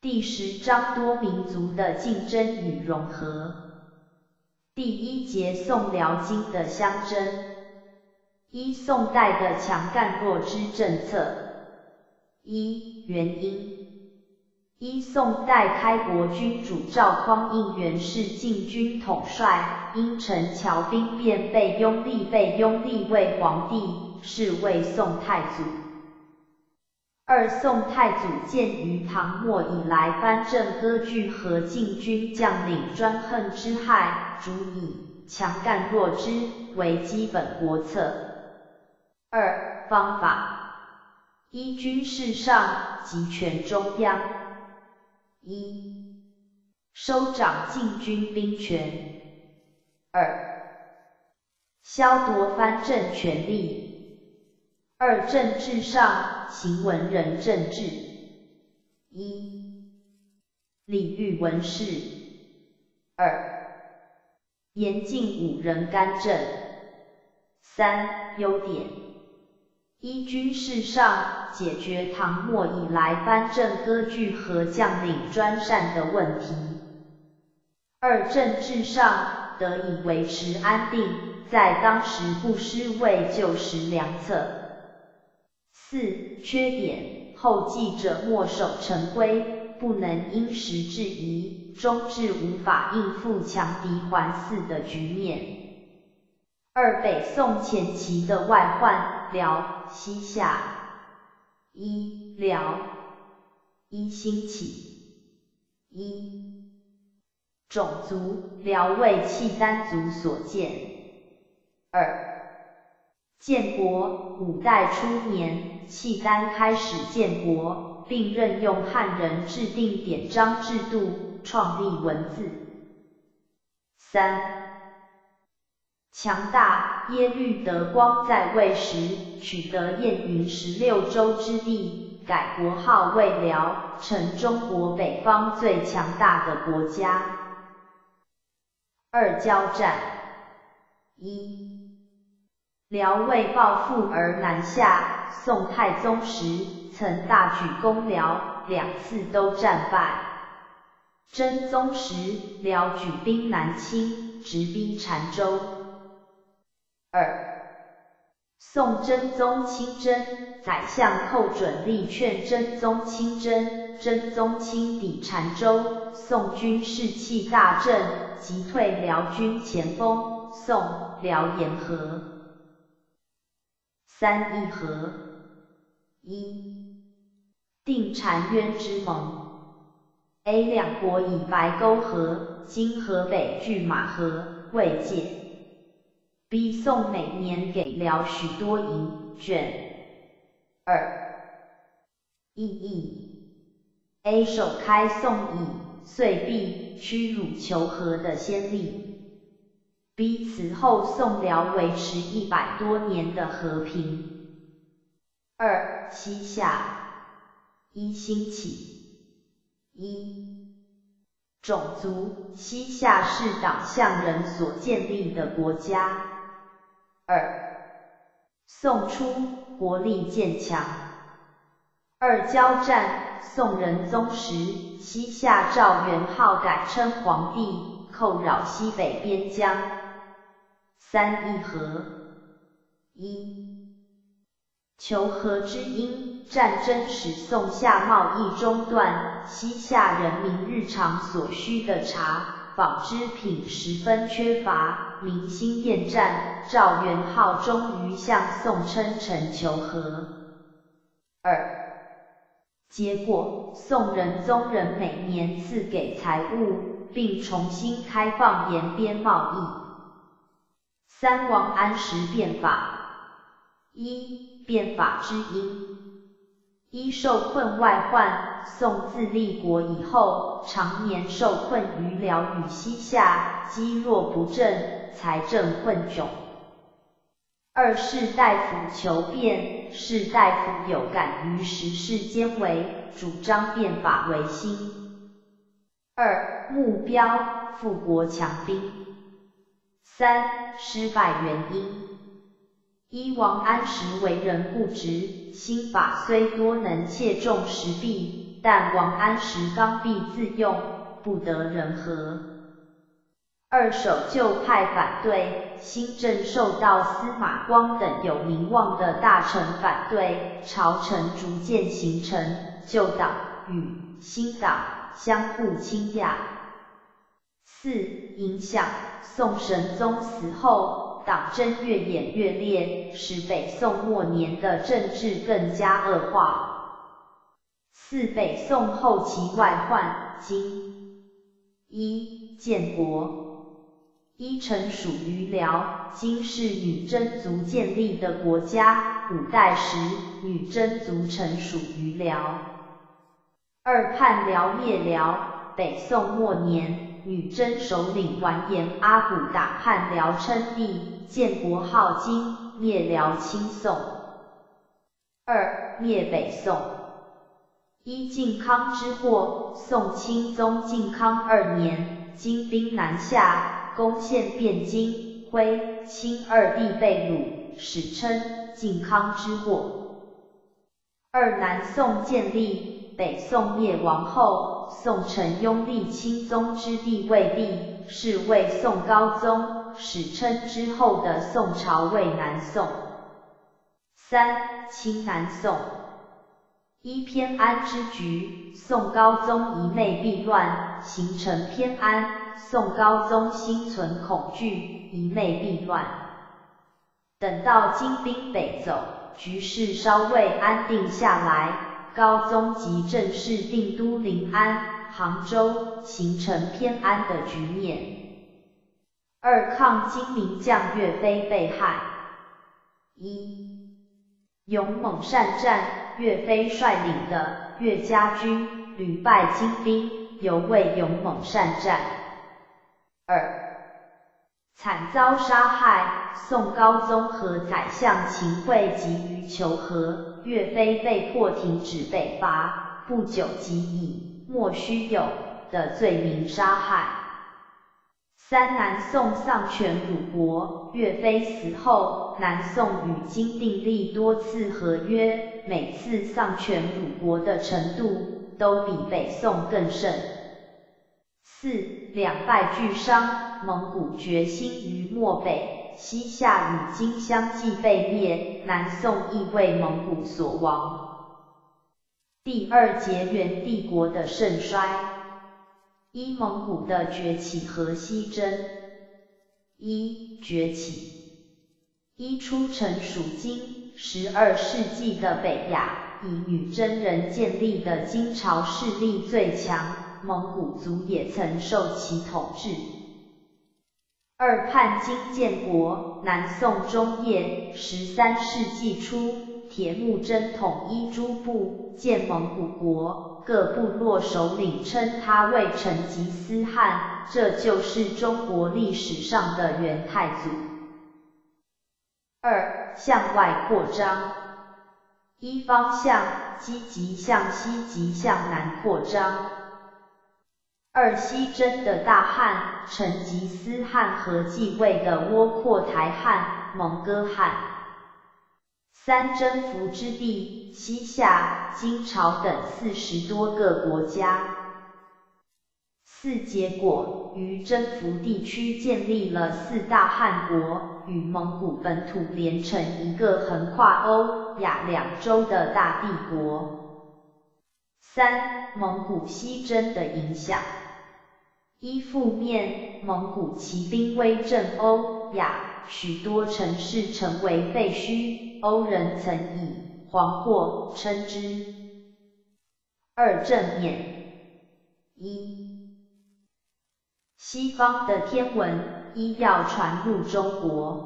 第十章多民族的竞争与融合。第一节宋辽金的相争。一、宋代的强干弱支政策。一、原因：一、宋代开国君主赵匡胤原是禁军统帅，因陈桥兵变被拥立，被拥立为皇帝，是为宋太祖。二、宋太祖鉴于唐末以来藩镇割据和禁军将领专横之害，主以强干弱支为基本国策。二、方法。一军事上集权中央，一收掌禁军兵权，二削夺藩镇权力，二政治上行文人政治，一礼遇文士，二严禁五人干政，三优点。一军事上解决唐末以来藩镇割据和将领专擅的问题；二政治上得以维持安定，在当时不失为救时良策。四缺点后继者墨守成规，不能因时制宜，终至无法应付强敌环伺的局面。二北宋前期的外患，辽、西夏。一辽一兴起。一种族，辽为契丹族所建。二建国，五代初年，契丹开始建国，并任用汉人制定典章制度，创立文字。三强大耶律德光在位时，取得燕云十六州之地，改国号为辽，成中国北方最强大的国家。二交战，一辽为报复而南下，宋太宗时曾大举攻辽，两次都战败。真宗时，辽举兵南侵，直逼澶州。二，宋真宗亲征，宰相寇准力劝真宗亲征，真宗亲抵澶州，宋军士气大振，击退辽军前锋，宋辽言和。三议和，一，定澶渊之盟。A 两国以白沟河（今河北拒马河）为界。B 宋每年给辽许多银卷。二，意义 A 首开宋以遂必屈辱求和的先例。B 此后宋辽维持一百多年的和平。二，西夏一兴起。一，种族西夏是党项人所建立的国家。二，宋初国力渐强。二交战，宋仁宗时，西夏赵元昊改称皇帝，寇扰西北边疆。三议和，一，求和之因，战争使宋夏贸易中断，西夏人民日常所需的茶。纺织品十分缺乏，民心厌战，赵元昊终于向宋称臣求和。二，结果，宋仁宗人每年赐给财物，并重新开放沿边贸易。三王安石变法，一变法之因。一受困外患，宋自立国以后，常年受困于辽与西夏，积弱不振，财政困窘。二士大夫求变，士大夫有感于时势艰危，主张变法维新。二目标富国强兵。三失败原因。一王安石为人固执，新法虽多能切中时弊，但王安石刚愎自用，不得人和。二守旧派反对，新政受到司马光等有名望的大臣反对，朝臣逐渐形成旧党与新党相互倾轧。四影响宋神宗死后。党争越演越烈，使北宋末年的政治更加恶化。四北宋后期外患，今一建国，一臣属于辽，今是女真族建立的国家。五代时，女真族臣属于辽。二叛辽灭辽，北宋末年，女真首领完颜阿骨打叛辽称帝。建国号金，灭辽清宋。二灭北宋。一靖康之祸，宋钦宗靖康二年，金兵南下，攻陷汴京，徽、钦二帝被掳，史称靖康之祸。二南宋建立，北宋灭亡后，宋承雍立钦宗之地为帝，是为宋高宗。史称之后的宋朝为南宋。三清南宋。一偏安之局，宋高宗一昧避乱，形成偏安。宋高宗心存恐惧，一昧避乱。等到金兵北走，局势稍微安定下来，高宗即正式定都临安、杭州，形成偏安的局面。二抗金名将岳飞被害。一勇猛善战，岳飞率领的岳家军屡败金兵，犹未勇猛善战。二惨遭杀害，宋高宗和宰相秦桧急于求和，岳飞被迫停止北伐，不久即以莫须有的罪名杀害。三南宋丧权辱国，岳飞死后，南宋与金订立多次合约，每次丧权辱国的程度都比北宋更甚。四两败俱伤，蒙古决心于漠北，西夏与金相继被灭，南宋亦为蒙古所亡。第二节元帝国的盛衰。一蒙古的崛起和西征。一崛起，一出城属金，十二世纪的北亚，以女真人建立的金朝势力最强，蒙古族也曾受其统治。二叛金建国，南宋中叶，十三世纪初，铁木真统一诸部，建蒙古国。各部落首领称他为成吉思汗，这就是中国历史上的元太祖。二、向外扩张，一方向积极向西及向南扩张。二、西征的大汉成吉思汗和继位的窝阔台汗蒙哥汗。三征服之地，西夏、金朝等四十多个国家。四结果，于征服地区建立了四大汗国，与蒙古本土连成一个横跨欧亚两洲的大帝国。三蒙古西征的影响。一负面，蒙古骑兵威震欧亚，许多城市成为废墟。欧人曾以黄祸称之。二正面。一、西方的天文医药传入中国。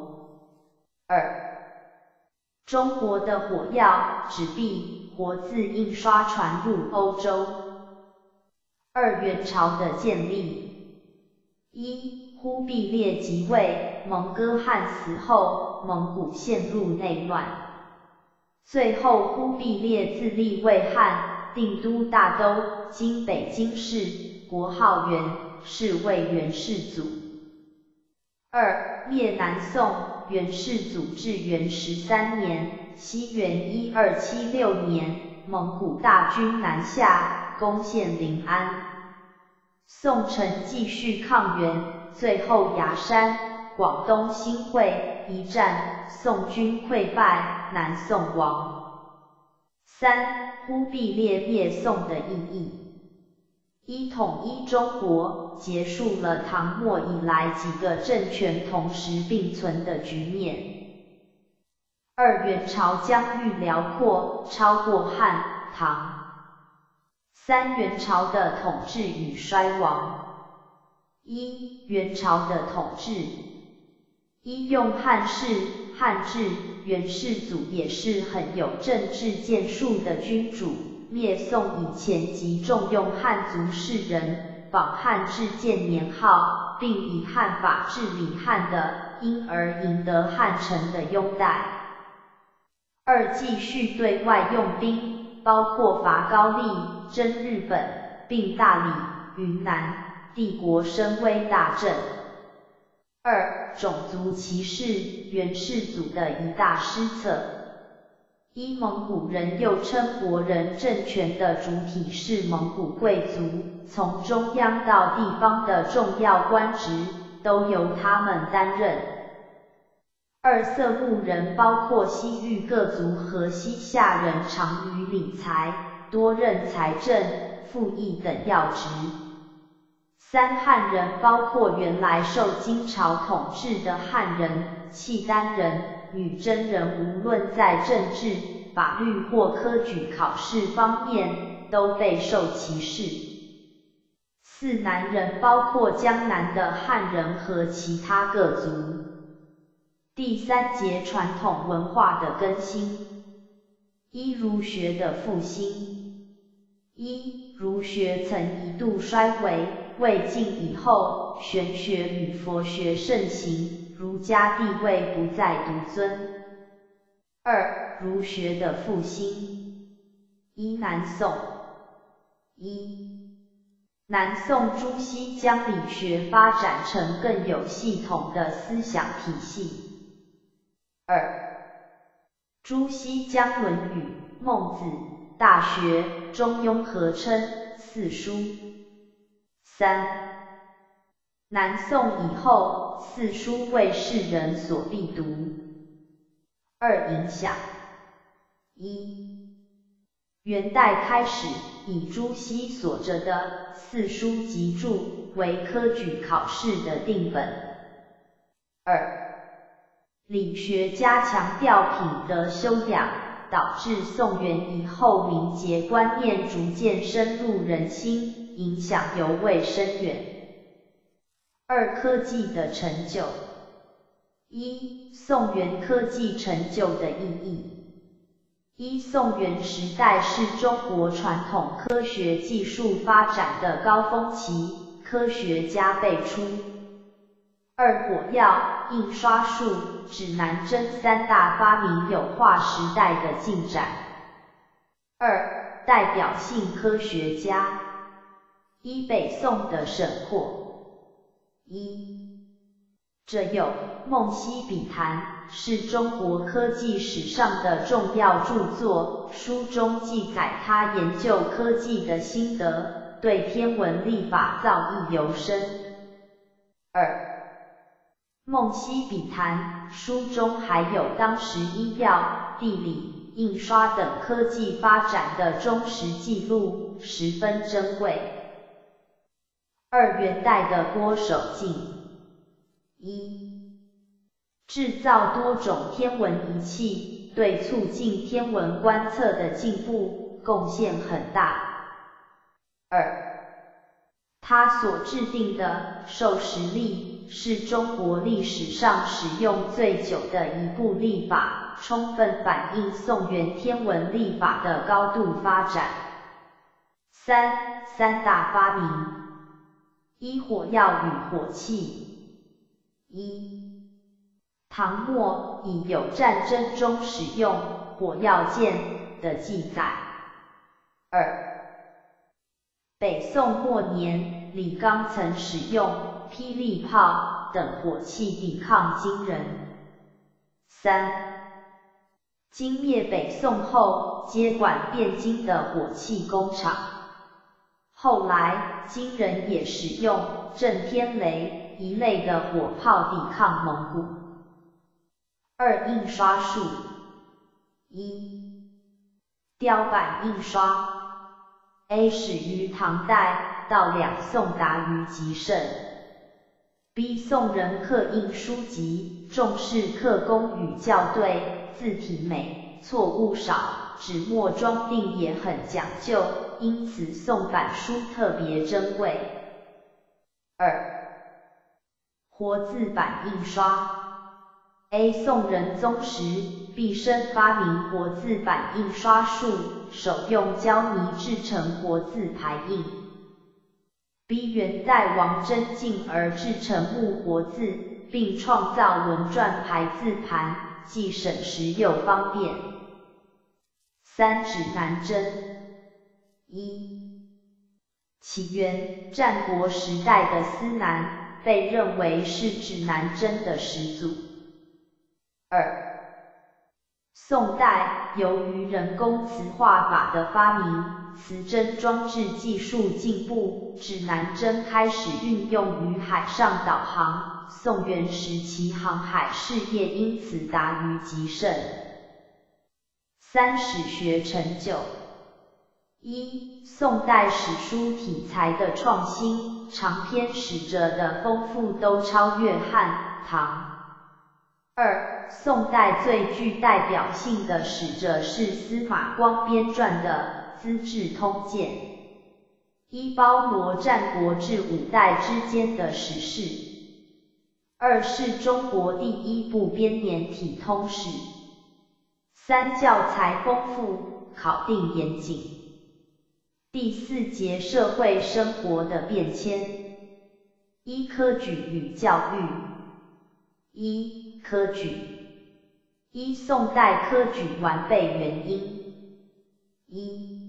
二、中国的火药、纸币、活字印刷传入欧洲。二元朝的建立。一、忽必烈即位，蒙哥汗死后，蒙古陷入内乱。最后忽必烈自立为汉，定都大都，今北京市，国号元，是为元世祖。二、灭南宋，元世祖至元十三年，西元一二七六年，蒙古大军南下，攻陷临安。宋臣继续抗元。最后，崖山、广东新会一战，宋军溃败，南宋亡。三、忽必烈灭宋的意义：一、统一中国，结束了唐末以来几个政权同时并存的局面；二、元朝疆域辽阔，超过汉、唐；三、元朝的统治与衰亡。一元朝的统治，一用汉室汉制，元世祖也是很有政治建树的君主。灭宋以前即重用汉族士人，仿汉制建年号，并以汉法治理汉的，因而赢得汉臣的拥戴。二继续对外用兵，包括伐高丽、征日本，并大理、云南。帝国声威大振。二、种族歧视，元世祖的一大失策。一、蒙古人又称国人政权的主体是蒙古贵族，从中央到地方的重要官职都由他们担任。二、色目人包括西域各族和西夏人，长于理财，多任财政、赋役等要职。三汉人包括原来受金朝统治的汉人、契丹人、女真人，无论在政治、法律或科举考试方面，都备受歧视。四南人包括江南的汉人和其他各族。第三节传统文化的更新。一儒学的复兴。一儒学曾一度衰微。魏晋以后，玄学与佛学盛行，儒家地位不再独尊。二、儒学的复兴。一、南宋。一、南宋朱熹将理学发展成更有系统的思想体系。二、朱熹将《论语》《孟子》《大学》《中庸》合称四书。三、南宋以后，四书为世人所必读。二、影响：一、元代开始，以朱熹所着的四书集注为科举考试的定本。二、理学家强调品德修养，导致宋元以后名节观念逐渐深入人心。影响尤为深远。二、科技的成就。一、宋元科技成就的意义。一、宋元时代是中国传统科学技术发展的高峰期，科学家辈出。二、火药、印刷术、指南针三大发明有划时代的进展。二、代表性科学家。一北宋的沈括，一，这有《梦溪笔谈》，是中国科技史上的重要著作，书中记载他研究科技的心得，对天文历法造诣尤深。二，《梦溪笔谈》书中还有当时医药、地理、印刷等科技发展的忠实记录，十分珍贵。二元代的郭守敬，一制造多种天文仪器，对促进天文观测的进步贡献很大。二，他所制定的授时历是中国历史上使用最久的一部历法，充分反映宋元天文历法的高度发展。三，三大发明：一、火药与火器。一，唐末已有战争中使用火药箭的记载。二，北宋末年，李纲曾使用霹雳炮等火器抵抗金人。三，金灭北宋后，接管汴京的火器工厂。后来，金人也使用震天雷一类的火炮抵抗蒙古。二、印刷术。一、雕版印刷。A 始于唐代，到两宋达于极盛。B 宋人刻印书籍，重视刻工与校对，字体美，错误少，纸墨装订也很讲究，因此宋版书特别珍贵。二、活字版印刷。A 宋仁宗时，毕生发明活字版印刷术。手用胶泥制成活字排印。B 元代王真进而制成木活字，并创造轮转排字盘，既省时又方便。三指南针。一，起源战国时代的司南，被认为是指南针的始祖。二。宋代由于人工磁化法的发明，磁针装置技术进步，指南针开始运用于海上导航。宋元时期航海事业因此达于极盛。三史学成就：一、宋代史书题材的创新，长篇史者的丰富都超越汉唐。二、宋代最具代表性的史哲是司马光编撰的《资治通鉴》，一包罗战国至五代之间的史事。二是中国第一部编年体通史。三教材丰富，考定严谨。第四节社会生活的变迁。一科举与教育。一科举一宋代科举完备原因一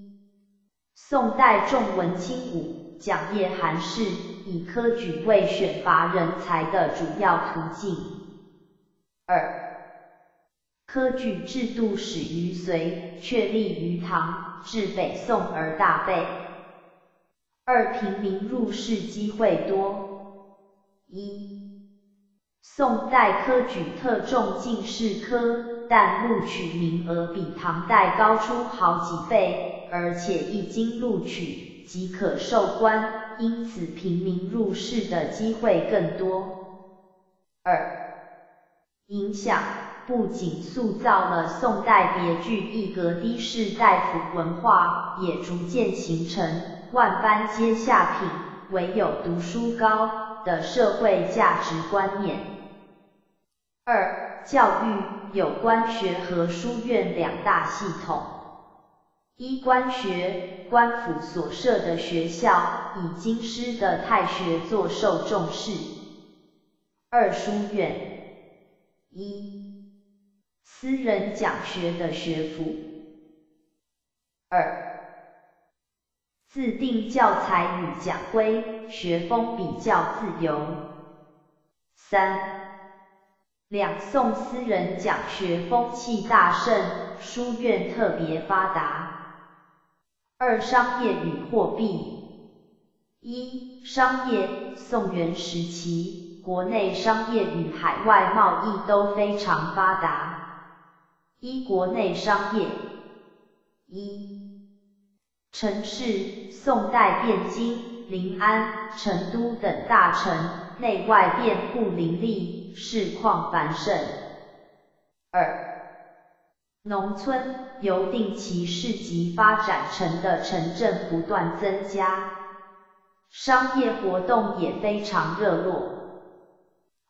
宋代重文轻武，讲业寒士，以科举为选拔人才的主要途径。二科举制度始于隋，确立于唐，至北宋而大备。二平民入仕机会多。一宋代科举特重进士科，但录取名额比唐代高出好几倍，而且一经录取即可授官，因此平民入仕的机会更多。二、影响不仅塑造了宋代别具一格的士大夫文化，也逐渐形成万般皆下品，唯有读书高的社会价值观念。二、教育有官学和书院两大系统。一、官学，官府所设的学校，以经师的太学做受重视。二、书院。一、私人讲学的学府。二、自定教材与讲规，学风比较自由。三。两宋私人讲学风气大盛，书院特别发达。二、商业与货币。一、商业，宋元时期，国内商业与海外贸易都非常发达。一、国内商业。一、城市，宋代汴京、临安、成都等大城。内外店铺林立，市况繁盛。二、农村由定期市集发展成的城镇不断增加，商业活动也非常热络。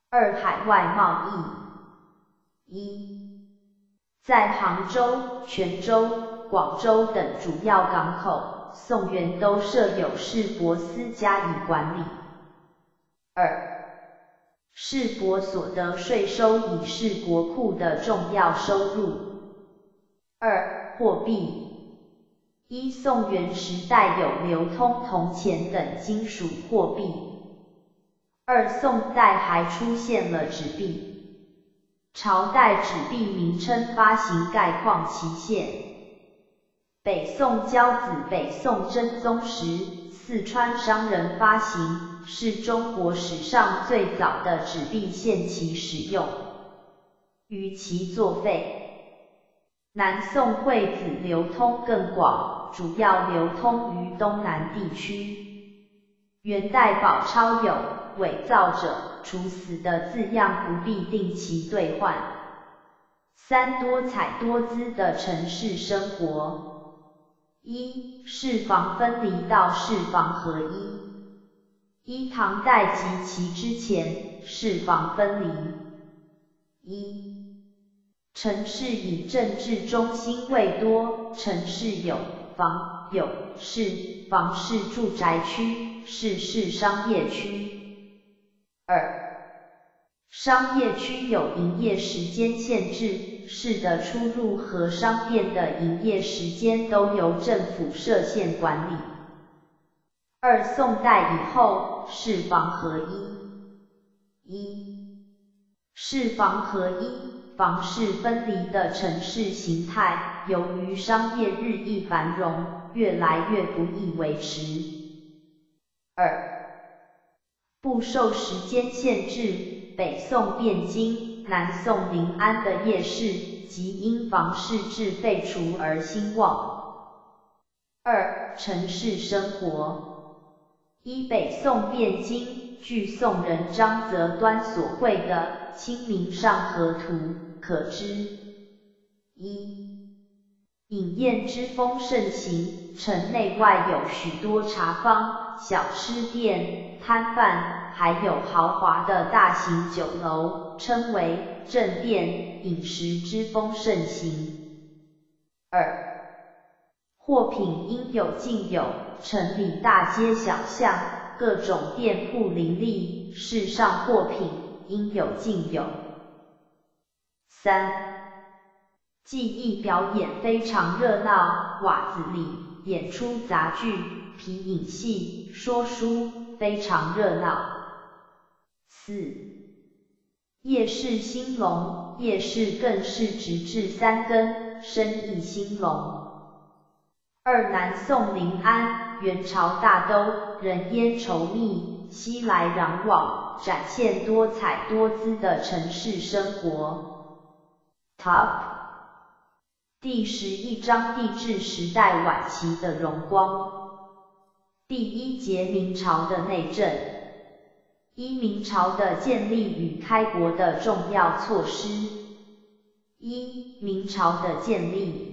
二、海外贸易。一，在杭州、泉州、广州等主要港口，宋元都设有市舶司加以管理。二，市舶所得税收已是国库的重要收入。二、货币。一、宋元时代有流通铜钱等金属货币。二、宋代还出现了纸币。朝代纸币名称发行概况期限。北宋交子北宋真宗时，四川商人发行，是中国史上最早的纸币限期使用，与其作废。南宋会子流通更广，主要流通于东南地区。元代宝钞有。伪造者处死的字样不必定期兑换。三多彩多姿的城市生活。一市房分离到市房合一。一唐代及其之前，市房分离。一城市以政治中心为多，城市有房有市，房是住宅区，市是商业区。二、商业区有营业时间限制，市的出入和商店的营业时间都由政府设限管理。二、宋代以后，市房合一。一、市房合一，房市分离的城市形态，由于商业日益繁荣，越来越不易维持。二、不受时间限制，北宋汴京、南宋临安的夜市即因房市制废除而兴旺。二、城市生活。一、北宋汴京，据宋人张择端所绘的《清明上河图》可知。一、饮宴之风盛行，城内外有许多茶坊、小吃店。摊贩，还有豪华的大型酒楼，称为正店，饮食之风盛行。二，货品应有尽有，城里大街小巷，各种店铺林立，市上货品应有尽有。三，技艺表演非常热闹，瓦子里演出杂剧、皮影戏、说书。非常热闹。四，夜市兴隆，夜市更是直至三更，生意兴隆。二南宋临安，元朝大都，人烟稠密，熙来攘往，展现多彩多姿的城市生活。Top，第十一章地质时代晚期的荣光。第一节明朝的内政，一明朝的建立与开国的重要措施。一明朝的建立，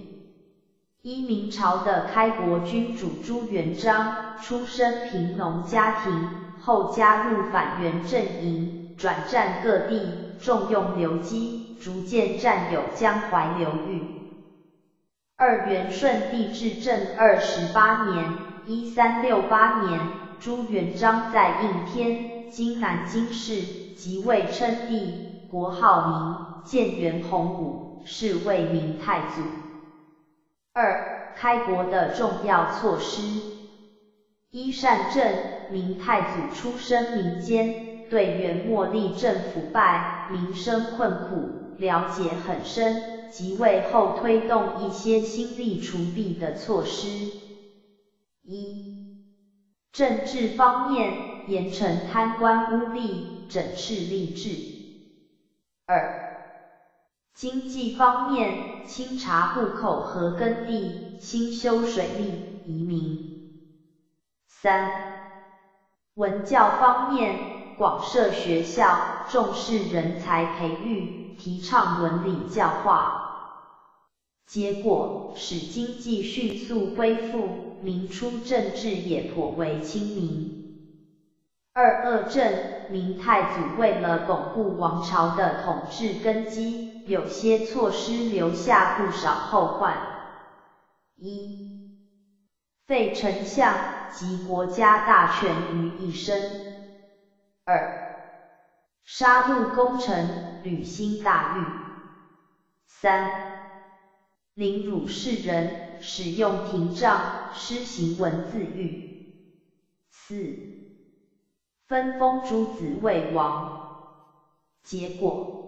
一明朝的开国君主朱元璋出身贫农家庭，后加入反元阵营，转战各地，重用刘基，逐渐占有江淮流域。二元顺帝至正二十八年。一三六八年，朱元璋在应天（今南京市）即位称帝，国号明，建元洪武，是为明太祖。二、开国的重要措施：一、善政，明太祖出身民间，对元末历政腐败、民生困苦了解很深，即位后推动一些新力除弊的措施。一、政治方面严惩贪官污吏，整治吏治。二、经济方面清查户口和耕地，兴修水利，移民。三、文教方面广设学校，重视人才培育，提倡伦理教化。结果使经济迅速恢复，明初政治也颇为清明。二二镇明太祖为了巩固王朝的统治根基，有些措施留下不少后患。一、废丞相及国家大权于一身。二、杀戮功臣，履新大狱。三、凌辱世人，使用廷杖，施行文字狱。四、分封诸子为王。结果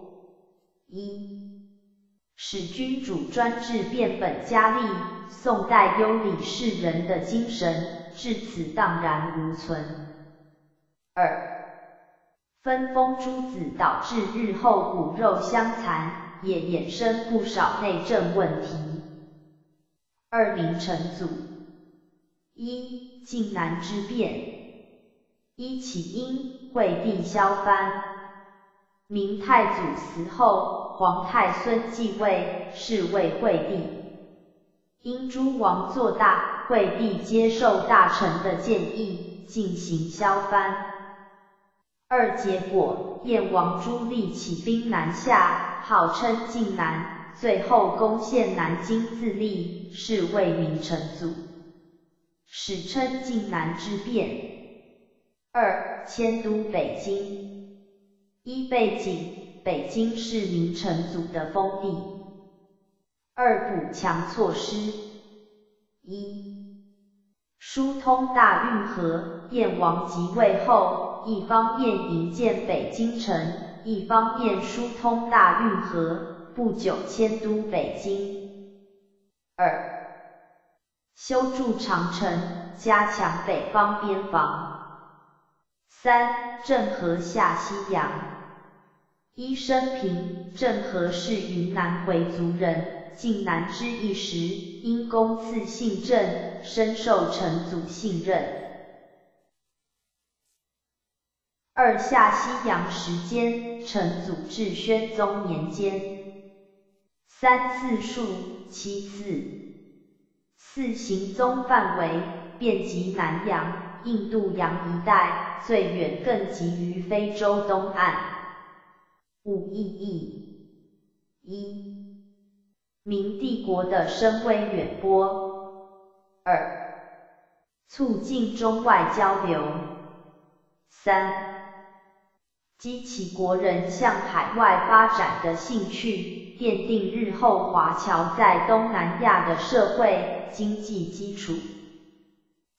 一、使君主专制变本加厉，宋代优礼世人的精神至此荡然无存。二、分封诸子导致日后骨肉相残。也衍生不少内政问题。二明成祖，一晋南之变。一起因惠帝萧藩，明太祖死后，皇太孙继位，是为惠帝。因诸王做大，惠帝接受大臣的建议，进行削藩。二结果，燕王朱棣起兵南下。号称晋南，最后攻陷南京自立，是为明成祖，史称晋南之变。二迁都北京，一背景，北京是明成祖的封地。二补强措施，一疏通大运河，燕王即位后，一方面营建北京城。一方面疏通大运河，不久迁都北京。二、修筑长城，加强北方边防。三、郑和下西洋。一生平，郑和是云南回族人，晋南之一时，因公赐姓郑，深受成祖信任。二下西洋时间，成祖至宣宗年间。三次数，七次。四行踪范围，遍及南洋、印度洋一带，最远更及于非洲东岸。五意义：一、明帝国的声威远播；二、促进中外交流；三、激起国人向海外发展的兴趣，奠定日后华侨在东南亚的社会经济基础。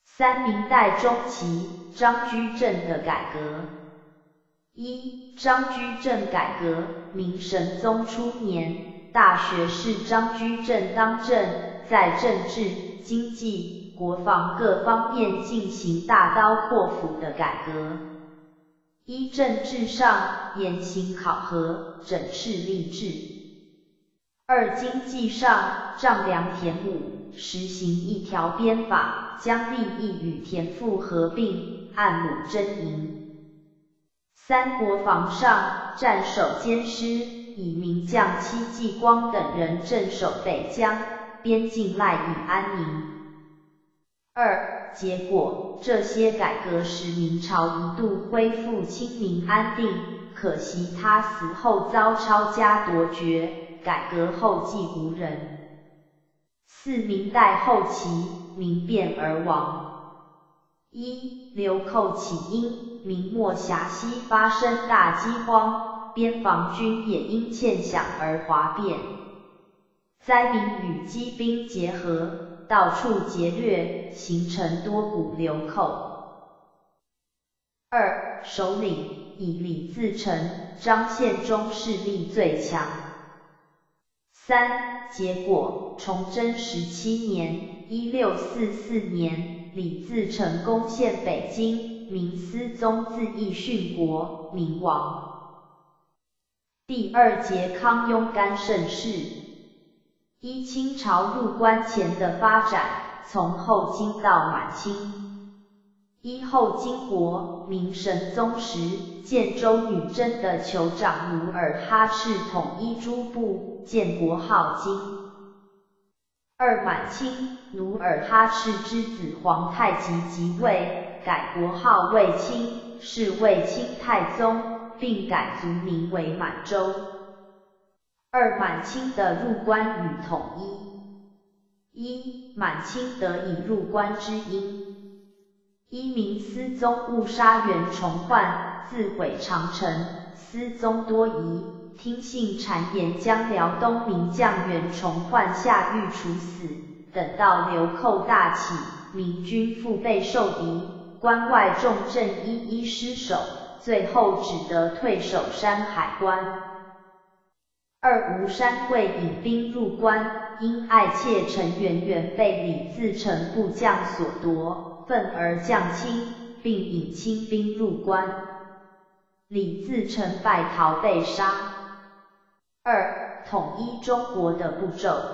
三明代中期张居正的改革。一张居正改革，明神宗初年，大学士张居正当政，在政治、经济、国防各方面进行大刀阔斧的改革。一政治上严刑考核，整饬吏治；二经济上丈量田亩，实行一条鞭法，将利益与田赋合并，按亩征银；三国防上战守兼施，以名将戚继光等人镇守北疆，边境赖以安宁。二结果，这些改革使明朝一度恢复清明安定，可惜他死后遭抄家夺爵，改革后继无人。四明代后期，民变而亡。一流寇起因，明末峡西发生大饥荒，边防军也因欠饷而哗变，灾民与饥兵结合。到处劫掠，形成多股流寇。二首领以李自成、张献忠势力最强。三结果崇祯十七年（一六四四年），李自成攻陷北京，明思宗自缢殉国，明亡。第二节康雍干盛世。一清朝入关前的发展，从后金到满清。一后金国，明神宗时，建州女真的酋长努尔哈赤统一诸部，建国号金。二满清努尔哈赤之子皇太极即位，改国号卫青，是卫青太宗，并改族名为满洲。二满清的入关与统一。一满清得以入关之因。一明思宗误杀袁崇焕，自毁长城，思宗多疑。听信谗言，将辽东名将袁崇焕下狱处死。等到流寇大起，明军腹背受敌，关外重镇一一失守，最后只得退守山海关。二吴山桂引兵入关，因爱妾陈圆圆被李自成部将所夺，愤而降清，并引清兵入关。李自成败逃被杀。二、统一中国的步骤：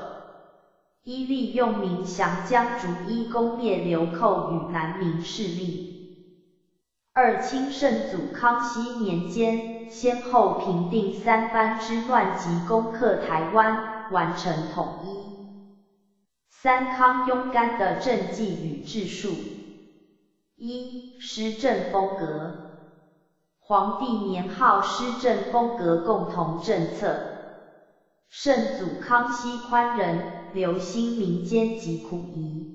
一、利用明降将逐一攻灭流寇与南明势力；二、清圣祖康熙年间，先后平定三藩之乱及攻克台湾，完成统一；三、康雍干的政绩与治术：一、施政风格，皇帝年号施政风格共同政策。圣祖康熙宽仁，留心民间疾苦夷，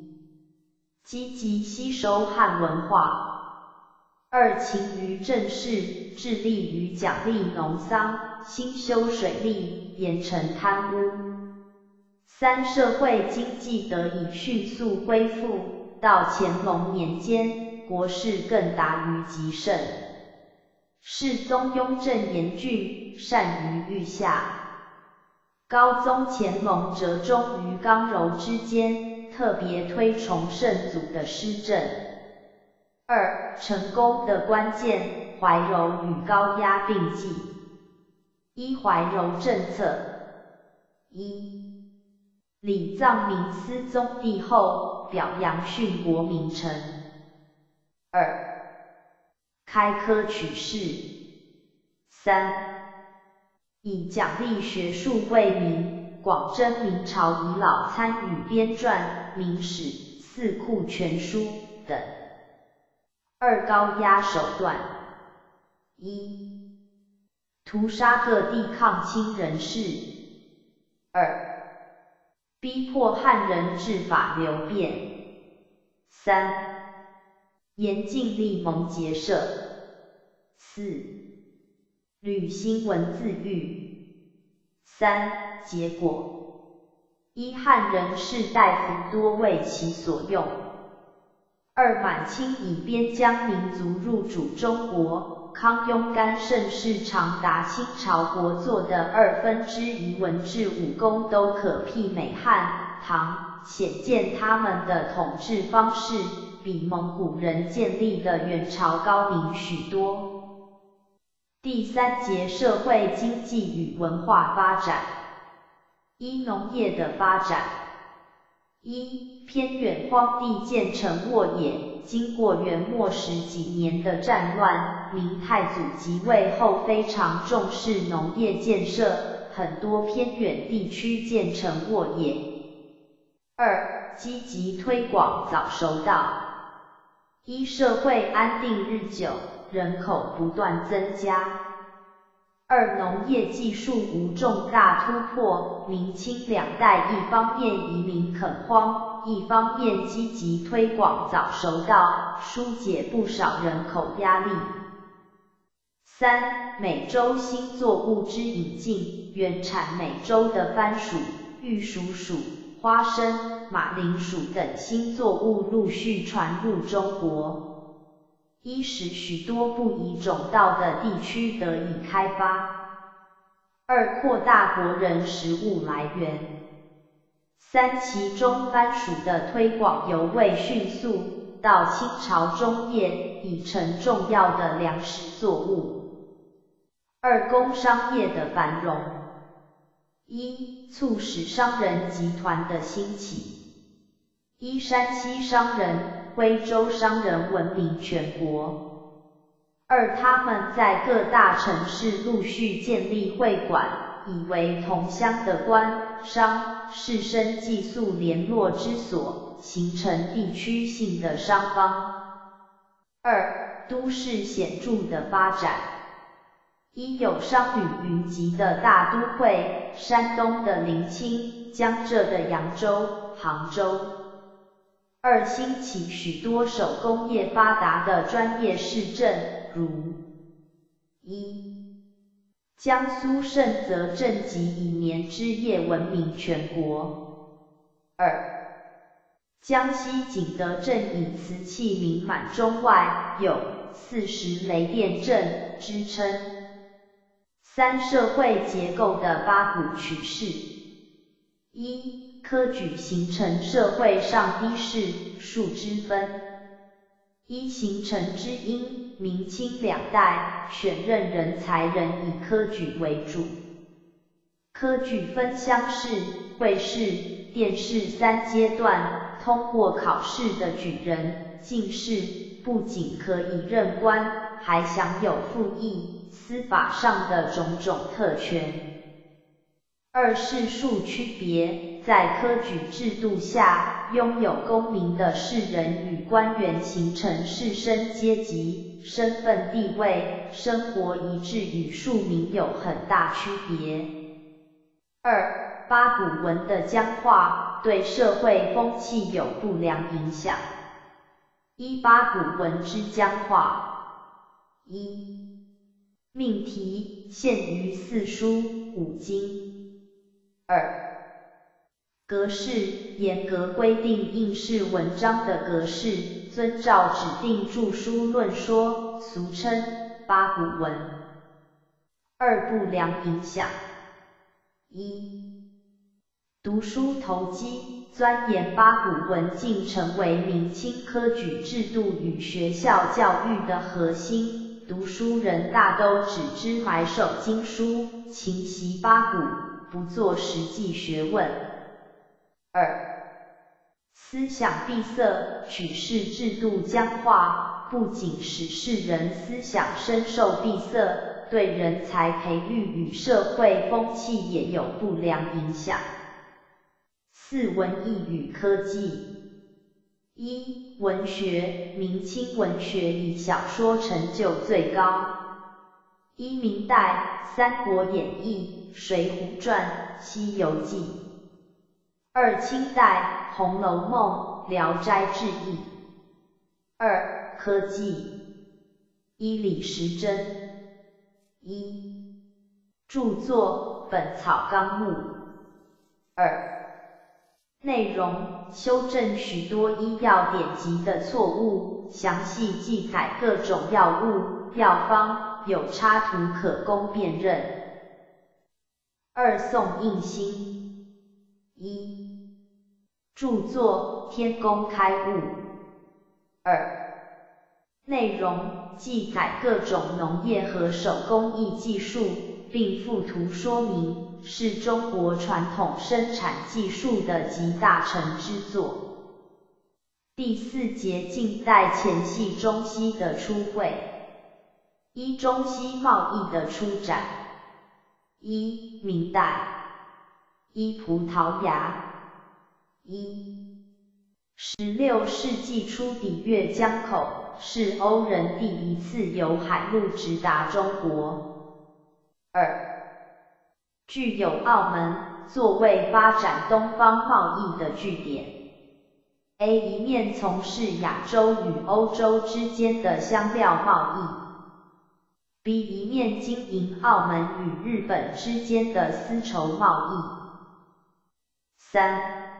积极吸收汉文化。二勤于政事，致力于奖励农桑，兴修水利，严惩贪污。三社会经济得以迅速恢复，到乾隆年间，国势更达于极盛。世宗雍正严峻，善于御下。高宗乾隆折中于刚柔之间，特别推崇圣祖的施政。二、成功的关键，怀柔与高压并济。一、怀柔政策。一、礼藏明思宗帝后，表扬殉国名臣。二、开科取士。三、以奖励学术为名，广征明朝遗老参与编撰《明史》《四库全书》等。二高压手段：一、屠杀各地抗清人士；二、逼迫汉人治法流变；三、严禁立盟结社；四。履新文字狱。三、结果一、汉人士大夫多为其所用。二、满清以边疆民族入主中国，康雍干盛世长达清朝国作的二分之一文治武功都可媲美汉、唐，显见他们的统治方式比蒙古人建立的元朝高明许多。第三节社会经济与文化发展。一农业的发展。一偏远荒地建成沃野，经过元末十几年的战乱，明太祖即位后非常重视农业建设，很多偏远地区建成沃野。二积极推广早熟稻。一社会安定日久。人口不断增加。二、农业技术无重大突破，明清两代一方面移民垦荒，一方面积极推广早熟稻，疏解不少人口压力。三、美洲新作物之引进，原产美洲的番薯、玉蜀黍、花生、马铃薯等新作物陆续传入中国。一使许多不宜种稻的地区得以开发；二扩大国人食物来源；三其中番薯的推广尤为迅速，到清朝中叶已成重要的粮食作物。二工商业的繁荣，一促使商人集团的兴起。一山西商人。徽州商人闻名全国。二，他们在各大城市陆续建立会馆，以为同乡的官商士绅寄宿联络之所，形成地区性的商帮。二、都市显著的发展。一有商旅云集的大都会，山东的临清，江浙的扬州、杭州。二兴起许多手工业发达的专业市镇，如一江苏盛泽镇即以棉织业闻名全国。二江西景德镇以瓷器名满中外，有四十雷电镇之称。三社会结构的八股取势。一科举形成社会上低士庶之分。一形成之因，明清两代选任人才人以科举为主。科举分乡试、会试、殿试三阶段，通过考试的举人、进士，不仅可以任官，还享有赋役、司法上的种种特权。二是数区别，在科举制度下，拥有功名的士人与官员形成士绅阶级，身份地位、生活一致与庶民有很大区别。二八股文的僵化，对社会风气有不良影响。一八股文之僵化。一命题限于四书五经。二、格式严格规定应试文章的格式，遵照指定著书论说，俗称八股文。二不良影响：一、读书投机，钻研八股文，竟成为明清科举制度与学校教育的核心。读书人大都只知埋首经书，勤习八股。不做实际学问。二、思想闭塞，取士制度僵化，不仅使世人思想深受闭塞，对人才培育与社会风气也有不良影响。四、文艺与科技。一、文学，明清文学以小说成就最高。一、明代，《三国演义》。《水浒传》《西游记》，二清代《红楼梦》《聊斋志异》，二科技，一李时珍，一著作《本草纲目》，二内容修正许多医药典籍的错误，详细记载各种药物、药方，有插图可供辨认。二宋应星，一著作《天工开物》，二。内容记载各种农业和手工艺技术，并附图说明，是中国传统生产技术的集大成之作。第四节近代前夕中西的初会，一中西贸易的出展。一。明代，一葡萄牙，一十六世纪初抵越江口，是欧人第一次由海路直达中国。二具有澳门作为发展东方贸易的据点。A 一面从事亚洲与欧洲之间的香料贸易。B 一面经营澳门与日本之间的丝绸贸易。三、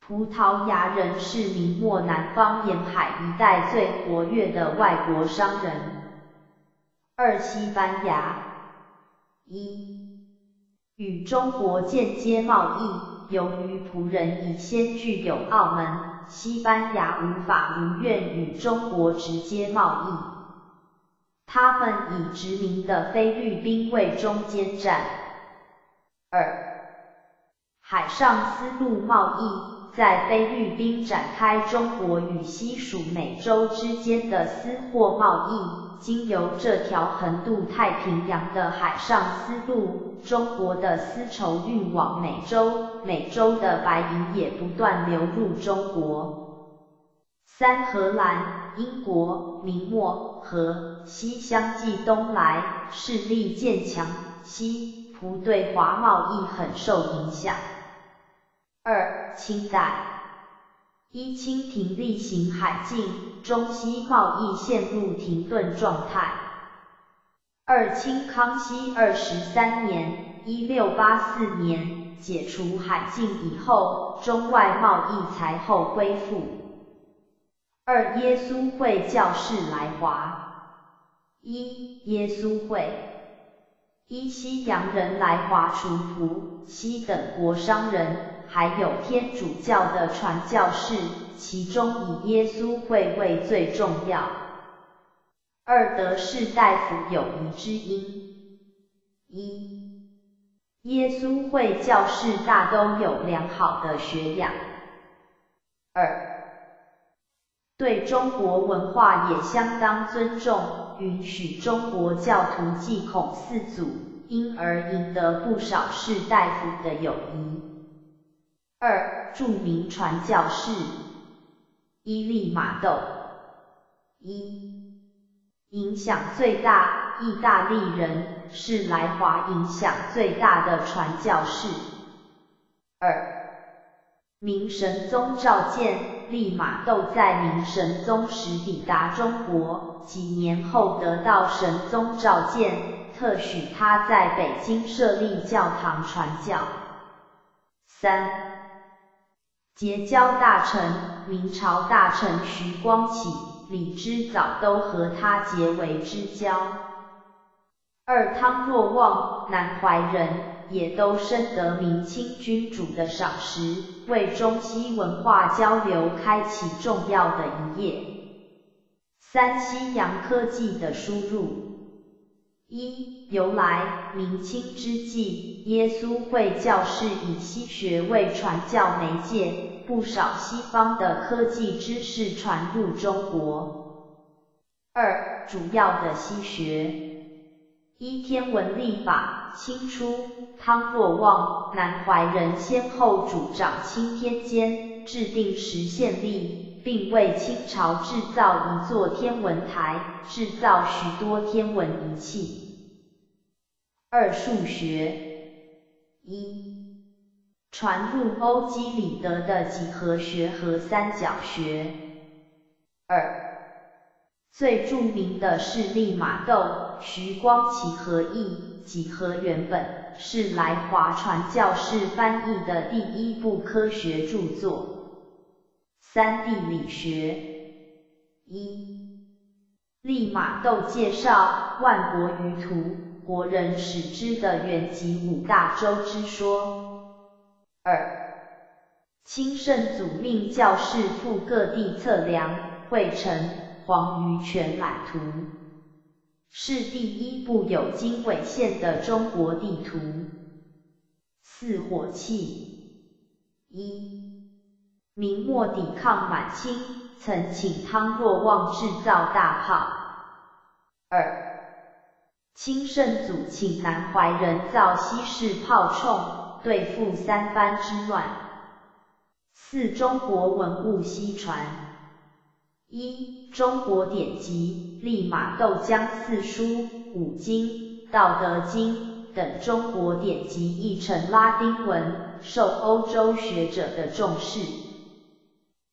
葡萄牙人是明末南方沿海一带最活跃的外国商人。二、西班牙。一、与中国间接贸易，由于葡人已先具有澳门，西班牙无法如愿与中国直接贸易。他们以殖民的菲律宾为中间站。二、海上丝路贸易，在菲律宾展开中国与西属美洲之间的丝货贸易，经由这条横渡太平洋的海上丝路，中国的丝绸运往美洲，美洲的白银也不断流入中国。三荷兰、英国、明末和西相继东来，势力渐强，西葡对华贸易很受影响。二、清代。一清廷例行海禁，中西贸易陷入停顿状态。二清康熙二十三年（一六八四年）解除海禁以后，中外贸易才后恢复。二耶稣会教士来华。一耶稣会，一西洋人来华除服，西等国商人。还有天主教的传教士，其中以耶稣会为最重要。二德士大夫有谊之因：一，耶稣会教士大都有良好的学养；二，对中国文化也相当尊重，允许中国教徒祭孔四祖，因而赢得不少士大夫的友谊。二著名传教士伊利马窦，一影响最大，意大利人是来华影响最大的传教士。二明神宗召见利玛窦，在明神宗时抵达中国，几年后得到神宗召见，特许他在北京设立教堂传教。三结交大臣，明朝大臣徐光启、李之藻都和他结为知交。二汤若望，南怀人，也都深得明清君主的赏识，为中西文化交流开启重要的一页。三西洋科技的输入。一由来，明清之际，耶稣会教士以西学为传教媒介，不少西方的科技知识传入中国。二主要的西学，一天文历法，清初汤若望、南怀仁先后主掌钦天监，制定时宪历，并为清朝制造一座天文台，制造许多天文仪器。二数学一传入欧几里得的几何学和三角学。二最著名的是利玛窦、徐光启合译《几何原本》，是来华传教士翻译的第一部科学著作。三地理学一利玛窦介绍万国舆图。国人始知的远及五大洲之说。二，清圣祖命教士赴各地测量，绘成《黄鱼全览图》，是第一部有经纬线的中国地图。四火器，一，明末抵抗满清，曾请汤若望制造大炮。二。清圣祖请南怀仁造西式炮铳，对付三藩之乱。四中国文物西传：一、中国典籍，利玛窦江四书、五经、道德经等中国典籍译成拉丁文，受欧洲学者的重视。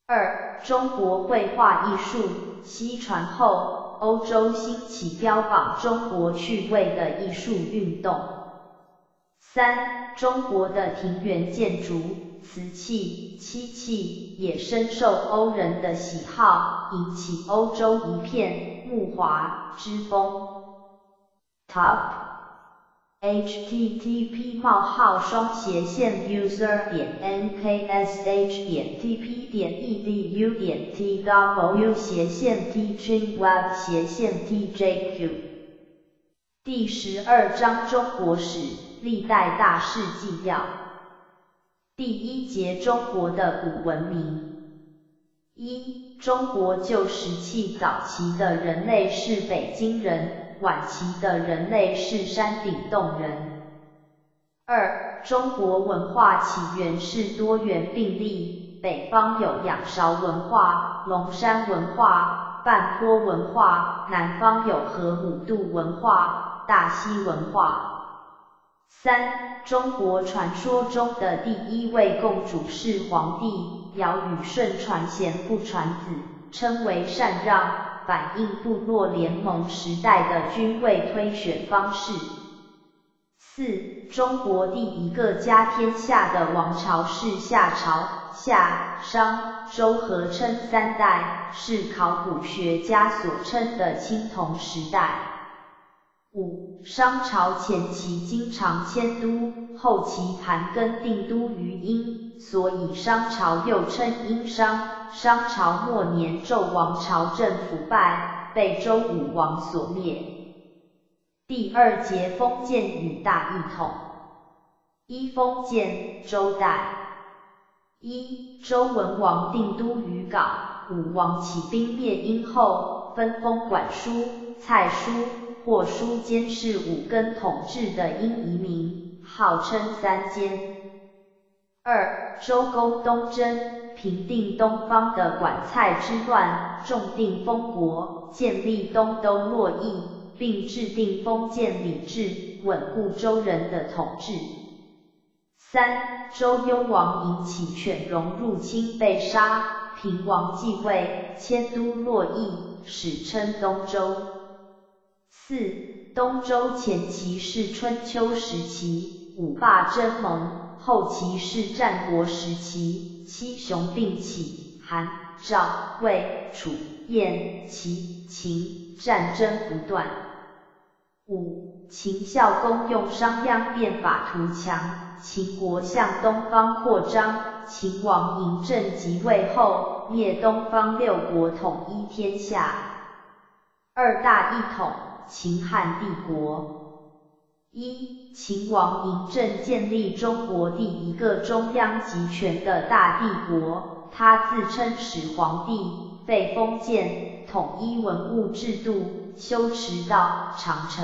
二、中国绘画艺术，西传后。欧洲兴起标榜中国趣味的艺术运动。三、中国的庭园建筑、瓷器、漆器也深受欧人的喜好，引起欧洲一片木华之风。Top。Http: 冒号双斜线 user 点 nksh 点 tp 点 edu 点 tw 斜线 teachingweb 斜线 tjq 第十二章中国史历代大事纪要。第一节中国的古文明。一中国旧石器早期的人类是北京人，晚期的人类是山顶洞人。二、中国文化起源是多元并立，北方有仰韶文化、龙山文化、半坡文化，南方有河姆渡文化、大溪文化。三、中国传说中的第一位共主是皇帝，尧禹舜传贤不传子，称为禅让，反映部落联盟时代的君位推选方式。四、中国第一个家天下的王朝是夏朝，夏、商、周合称三代，是考古学家所称的青铜时代。五、商朝前期经常迁都，后期盘根定都于殷，所以商朝又称殷商。商朝末年，纣王朝政腐败，被周武王所灭。第二节封建与大一统。一、封建，周代。一、周文王定都于镐，武王起兵灭殷后，分封管叔、蔡叔。或书监视五根统治的殷移民，号称三监。二、周公东征，平定东方的管蔡之乱，重定封国，建立东都洛邑，并制定封建礼制，稳固周人的统治。三、周幽王引起犬戎入侵被杀，平王继位，迁都洛邑，史称东周。四、东周前期是春秋时期，五霸争盟；后期是战国时期，七雄并起，韩、赵、魏、楚、燕、齐、秦，战争不断。五、秦孝公用商鞅变法图强，秦国向东方扩张。秦王嬴政即位后，灭东方六国，统一天下。二大一统。秦汉帝国，一秦王嬴政建立中国第一个中央集权的大帝国，他自称始皇帝，废封建，统一文物制度，修驰道、长城。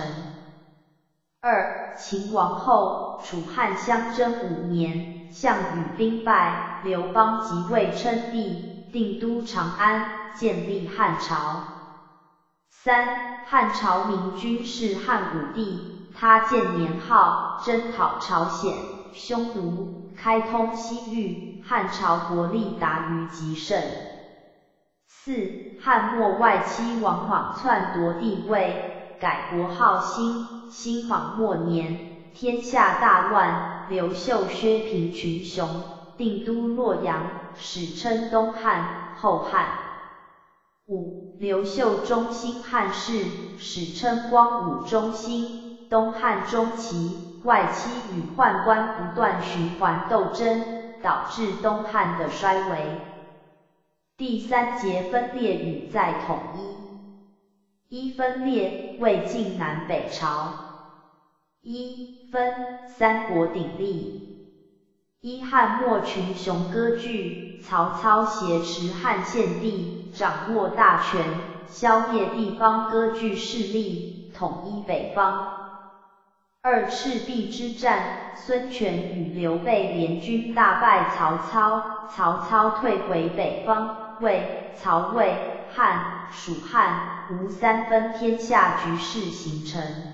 二秦王后，楚汉相争五年，项羽兵败，刘邦即位称帝，定都长安，建立汉朝。三汉朝明君是汉武帝，他建年号，征讨朝鲜，匈奴，开通西域，汉朝国力达于极盛。四汉末外戚王莽篡夺帝位，改国号兴，兴莽末年，天下大乱，刘秀削平群雄，定都洛阳，史称东汉，后汉。五、刘秀中兴汉室，史称光武中兴。东汉中期，外戚与宦官不断循环斗争，导致东汉的衰微。第三节分裂与再统一。一分裂，魏晋南北朝。一分，三国鼎立。一汉末群雄割据，曹操挟持汉献帝。掌握大权，消灭地方割据势力，统一北方。二赤壁之战，孙权与刘备联军大败曹操，曹操退回北方，魏、曹魏、汉、蜀汉、吴三分天下局势形成。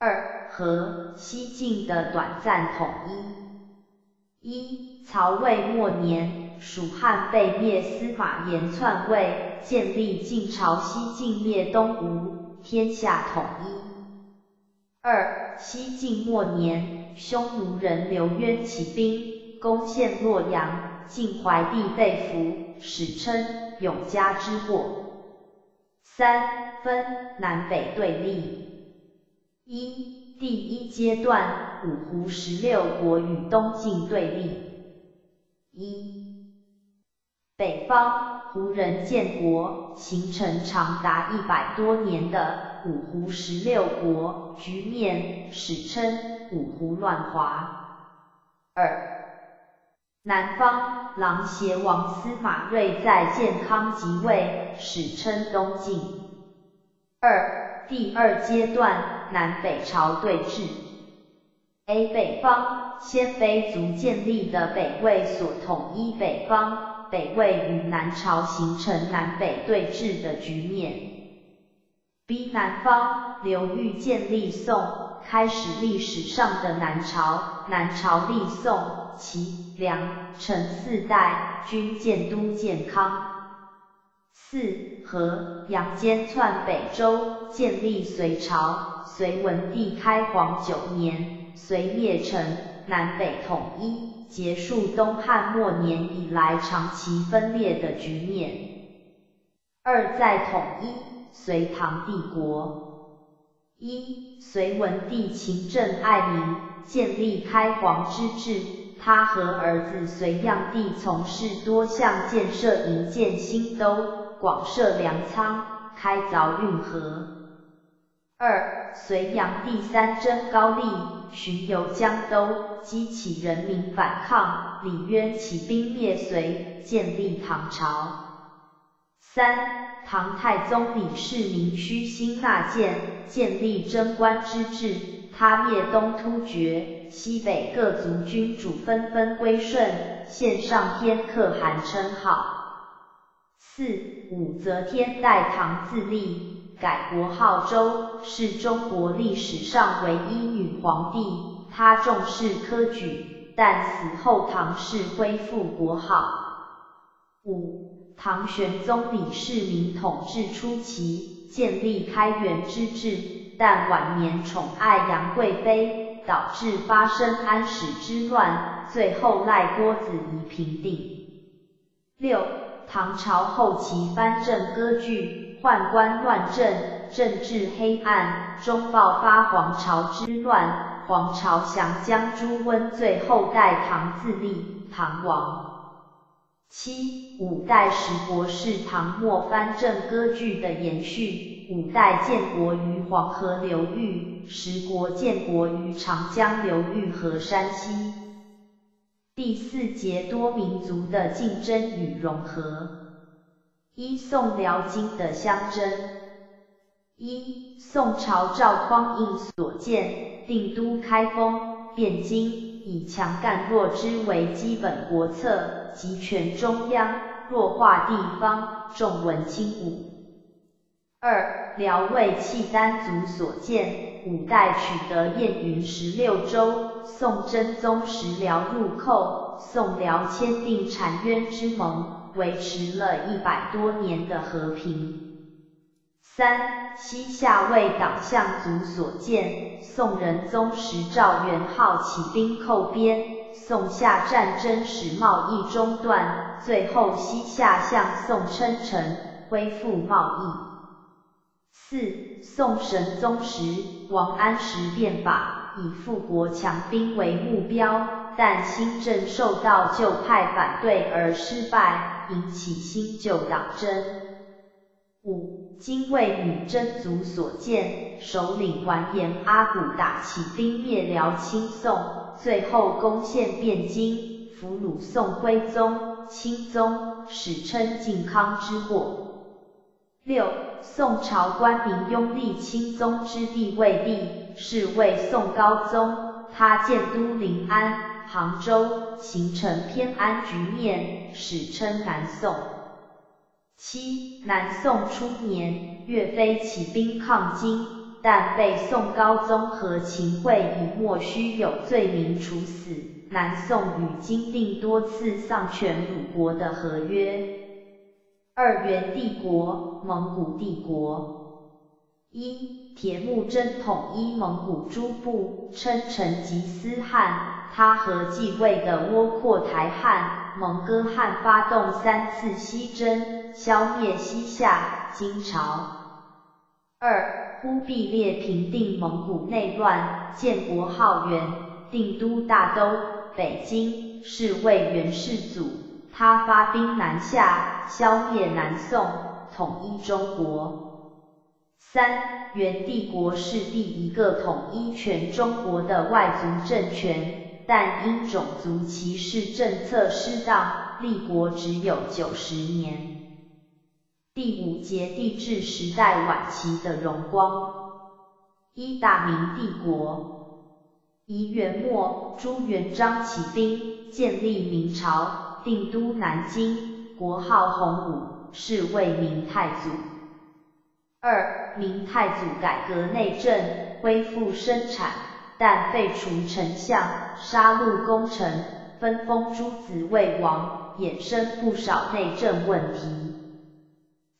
二和西晋的短暂统一。一曹魏末年。蜀汉被灭，司马炎篡位，建立晋朝，西晋灭东吴，天下统一。二、西晋末年，匈奴人刘渊起兵，攻陷洛阳，晋怀帝被俘，史称永嘉之祸。三、分南北对立。一、第一阶段，五胡十六国与东晋对立。一、北方胡人建国，形成长达一百多年的五胡十六国局面，史称五胡乱华。二南方，琅邪王司马睿在建康即位，史称东晋。二，第二阶段，南北朝对峙。A 北方，鲜卑族建立的北魏所统一北方，北魏与南朝形成南北对峙的局面。B 南方，刘裕建立宋。开始历史上的南朝，南朝立宋、齐、梁、陈四代，均建都建康。四和杨坚篡北周，建立隋朝。隋文帝开皇九年，隋灭陈，南北统一，结束东汉末年以来长期分裂的局面。二再统一，隋唐帝国。一，隋文帝勤政爱民，建立开皇之治。他和儿子隋炀帝从事多项建设，营建新都，广设粮仓，开凿运河。二，隋炀帝三征高丽，巡游江都，激起人民反抗，李渊起兵灭隋，建立唐朝。三。唐太宗李世民虚心纳谏，建立贞观之治。他灭东突厥，西北各族君主纷纷归顺，献上天可汗称号。四武则天代唐自立，改国号周，是中国历史上唯一女皇帝。她重视科举，但死后唐氏恢复国号。五。唐玄宗李世民统治初期，建立开元之治，但晚年宠爱杨贵妃，导致发生安史之乱，最后赖郭子仪平定。六，唐朝后期藩镇割据，宦官乱政，政治黑暗，终爆发黄巢之乱，黄巢降将朱温最后代唐自立，唐亡。七五代十国是唐末藩镇割据的延续，五代建国于黄河流域，十国建国于长江流域和山西。第四节多民族的竞争与融合。一宋辽金的相争。一宋朝赵匡胤所建，定都开封，汴京，以强干弱支为基本国策。集权中央，弱化地方，重文轻武。二，辽魏契丹族所建，五代取得燕云十六州，宋真宗时辽入寇，宋辽签订澶渊之盟，维持了一百多年的和平。三，西夏为党项族所建，宋仁宗时赵元昊起兵寇边。宋夏战争使贸易中断，最后西夏向宋称臣，恢复贸易。四、宋神宗时，王安石变法，以富国强兵为目标，但新政受到旧派反对而失败，引起新旧党争。五、金卫女真族所建，首领完颜阿骨打起兵灭辽清宋。最后攻陷汴京，俘虏宋徽宗、钦宗，史称靖康之祸。六，宋朝官民拥立钦宗之弟为帝，是为宋高宗，他建都临安、杭州，形成偏安局面，史称南宋。七，南宋初年，岳飞起兵抗金。但被宋高宗和秦桧以莫须有罪名处死。南宋与金订多次丧权辱国的合约。二元帝国，蒙古帝国。一，铁木真统一蒙古诸部，称成吉思汗。他和继位的窝阔台汗、蒙哥汗发动三次西征，消灭西夏、金朝。二。忽必烈平定蒙古内乱，建国号元，定都大都北京，是为元世祖。他发兵南下，消灭南宋，统一中国。三元帝国是第一个统一全中国的外族政权，但因种族歧视政策失当，立国只有九十年。第五节帝制时代晚期的荣光。一大明帝国，一元末，朱元璋起兵，建立明朝，定都南京，国号洪武，是为明太祖。二明太祖改革内政，恢复生产，但废除丞相，杀戮功臣，分封诸子为王，衍生不少内政问题。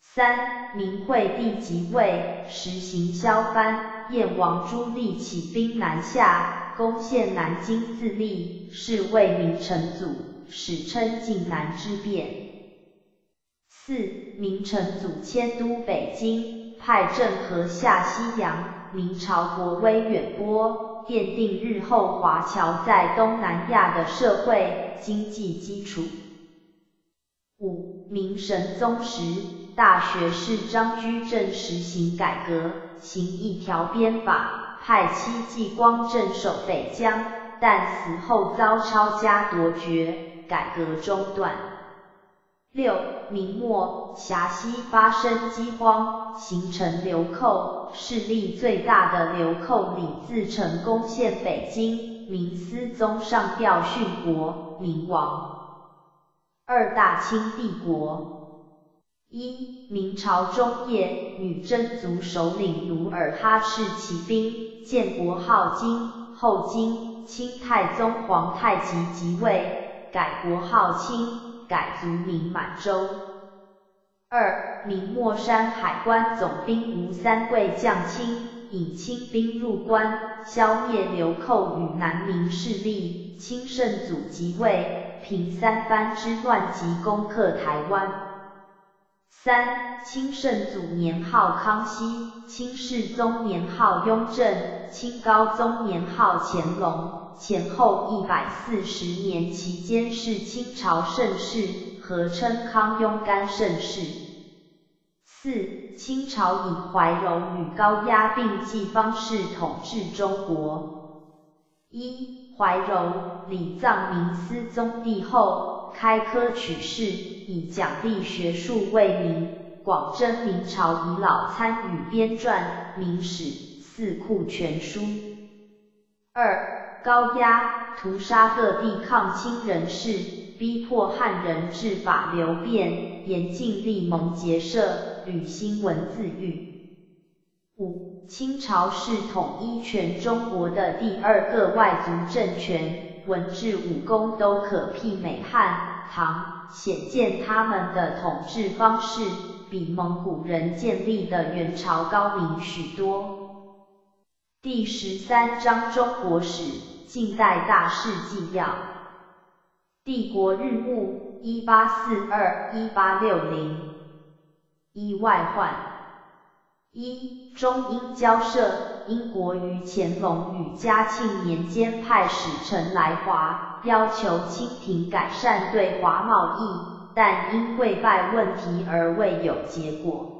三明惠帝即位，实行削藩，燕王朱棣起兵南下，攻陷南京自立，是为明成祖，史称靖难之变。四明成祖迁都北京。派郑和下西洋，明朝国威远播，奠定日后华侨在东南亚的社会经济基础。五明神宗时，大学士张居正实行改革，行一条鞭法，派戚继光镇守北疆，但死后遭抄家夺爵，改革中断。六明末峡西发生饥荒，形成流寇，势力最大的流寇李自成攻陷北京，明思宗上吊殉国，明亡。二大清帝国，一明朝中叶，女真族首领努尔哈赤起兵，建国号金，后金，清太宗皇太极即位，改国号清。改族名满洲。二，明末山海关总兵吴三桂降清，引清兵入关，消灭流寇与南明势力。清圣祖即位，平三藩之乱及攻克台湾。三，清圣祖年号康熙，清世宗年号雍正，清高宗年号乾隆。前后一百四十年期间是清朝盛世，合称康雍干盛世。四、清朝以怀柔与高压并济方式统治中国。一、怀柔，礼藏明思宗帝后，开科取士，以奖励学术为名，广征明朝遗老参与编撰《明史》《四库全书》。二、高压屠杀各地抗清人士，逼迫汉人治法流变，严禁立盟结社，履新文字狱。五，清朝是统一全中国的第二个外族政权，文治武功都可媲美汉唐，显见他们的统治方式比蒙古人建立的元朝高明许多。第十三章中国史。近代大事纪要：帝国日暮，一八四二一八六零。一外患：一中英交涉，英国于乾隆与嘉庆年间派使臣来华，要求清廷改善对华贸易，但因溃败问题而未有结果。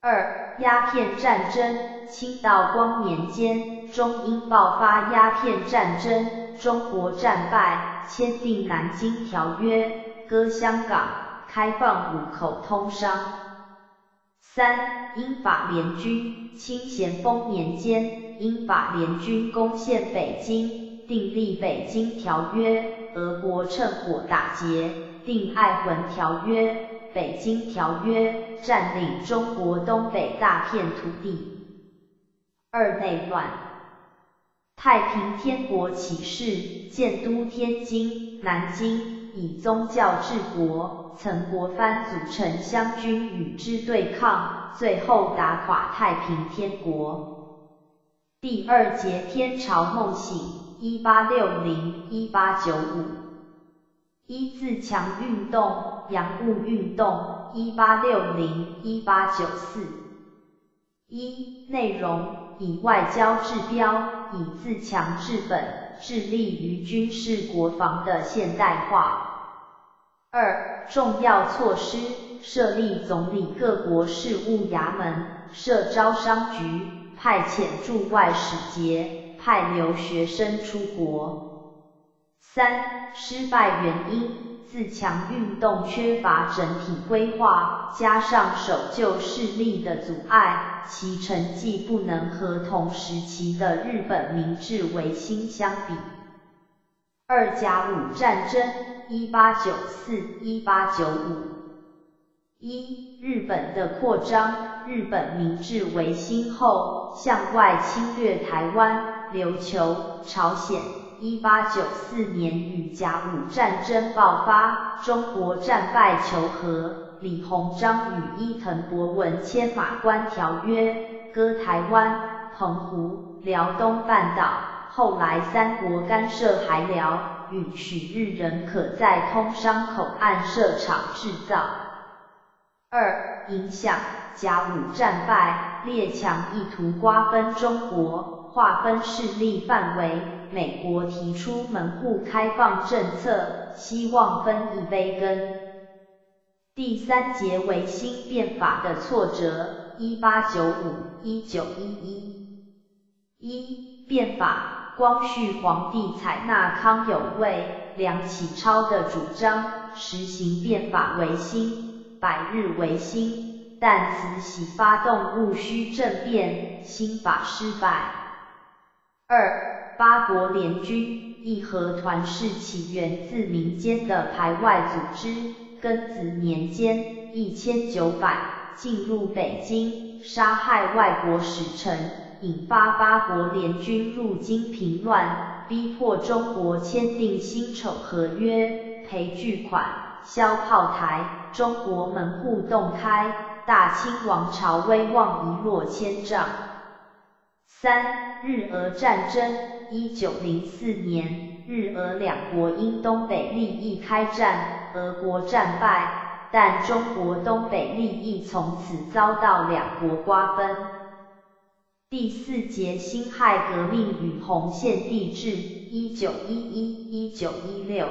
二鸦片战争，清道光年间。中英爆发鸦片战争，中国战败，签订南京条约，割香港，开放五口通商。三，英法联军，清咸丰年间，英法联军攻陷北京，订立北京条约，俄国趁火打劫，订爱魂条约、北京条约，占领中国东北大片土地。二内乱。太平天国起事，建都天津、南京，以宗教治国，曾国藩组成湘军与之对抗，最后打垮太平天国。第二节天朝梦醒，一八六零一八九五。一自强运动、洋务运动，一八六零一八九四。一内容。以外交治标，以自强治本，致力于军事国防的现代化。二、重要措施：设立总理各国事务衙门，设招商局，派遣驻外使节，派留学生出国。三、失败原因，自强运动缺乏整体规划，加上守旧势力的阻碍，其成绩不能和同时期的日本明治维新相比。二甲午战争，一八九四一八九五。一、日本的扩张，日本明治维新后，向外侵略台湾、琉球、朝鲜。一八九四年与甲午战争爆发，中国战败求和，李鸿章与伊藤博文签《马关条约》，割台湾、澎湖、辽东半岛。后来三国干涉还辽，允许日人可在通商口岸设厂制造。二、影响甲午战败，列强意图瓜分中国，划分势力范围。美国提出门户开放政策，希望分一杯羹。第三节维新变法的挫折，一八九五一九一一。一变法，光绪皇帝采纳康有为、梁启超的主张，实行变法维新，百日维新，但慈禧发动戊戌政变，新法失败。二八国联军，义和团是起源自民间的排外组织。庚子年间，一千九百进入北京，杀害外国使臣，引发八国联军入京平乱，逼迫中国签订辛丑合约，赔巨款，销炮台，中国门户洞开，大清王朝威望一落千丈。三日俄战争。一九零四年，日俄两国因东北利益开战，俄国战败，但中国东北利益从此遭到两国瓜分。第四节辛亥革命与红线地质，一九一一一九一六。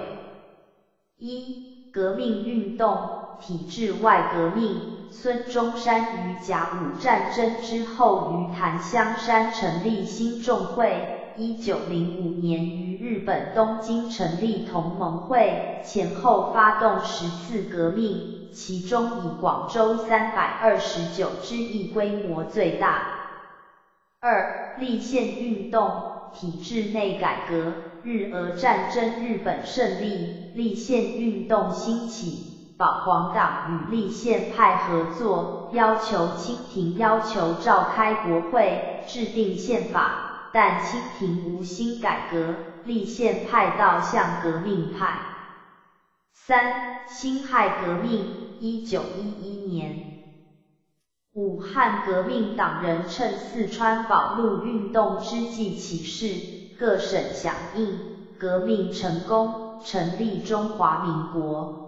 一革命运动，体制外革命。孙中山于甲午战争之后于檀香山成立新众会。一九零五年于日本东京成立同盟会，前后发动十次革命，其中以广州三百二十九之一规模最大。二、立宪运动，体制内改革。日俄战争日本胜利，立宪运动兴起，保皇党与立宪派合作，要求清廷要求召开国会，制定宪法。但清廷无心改革，立宪派倒向革命派。三、辛亥革命，一九一一年，武汉革命党人趁四川保路运动之际起事，各省响应，革命成功，成立中华民国。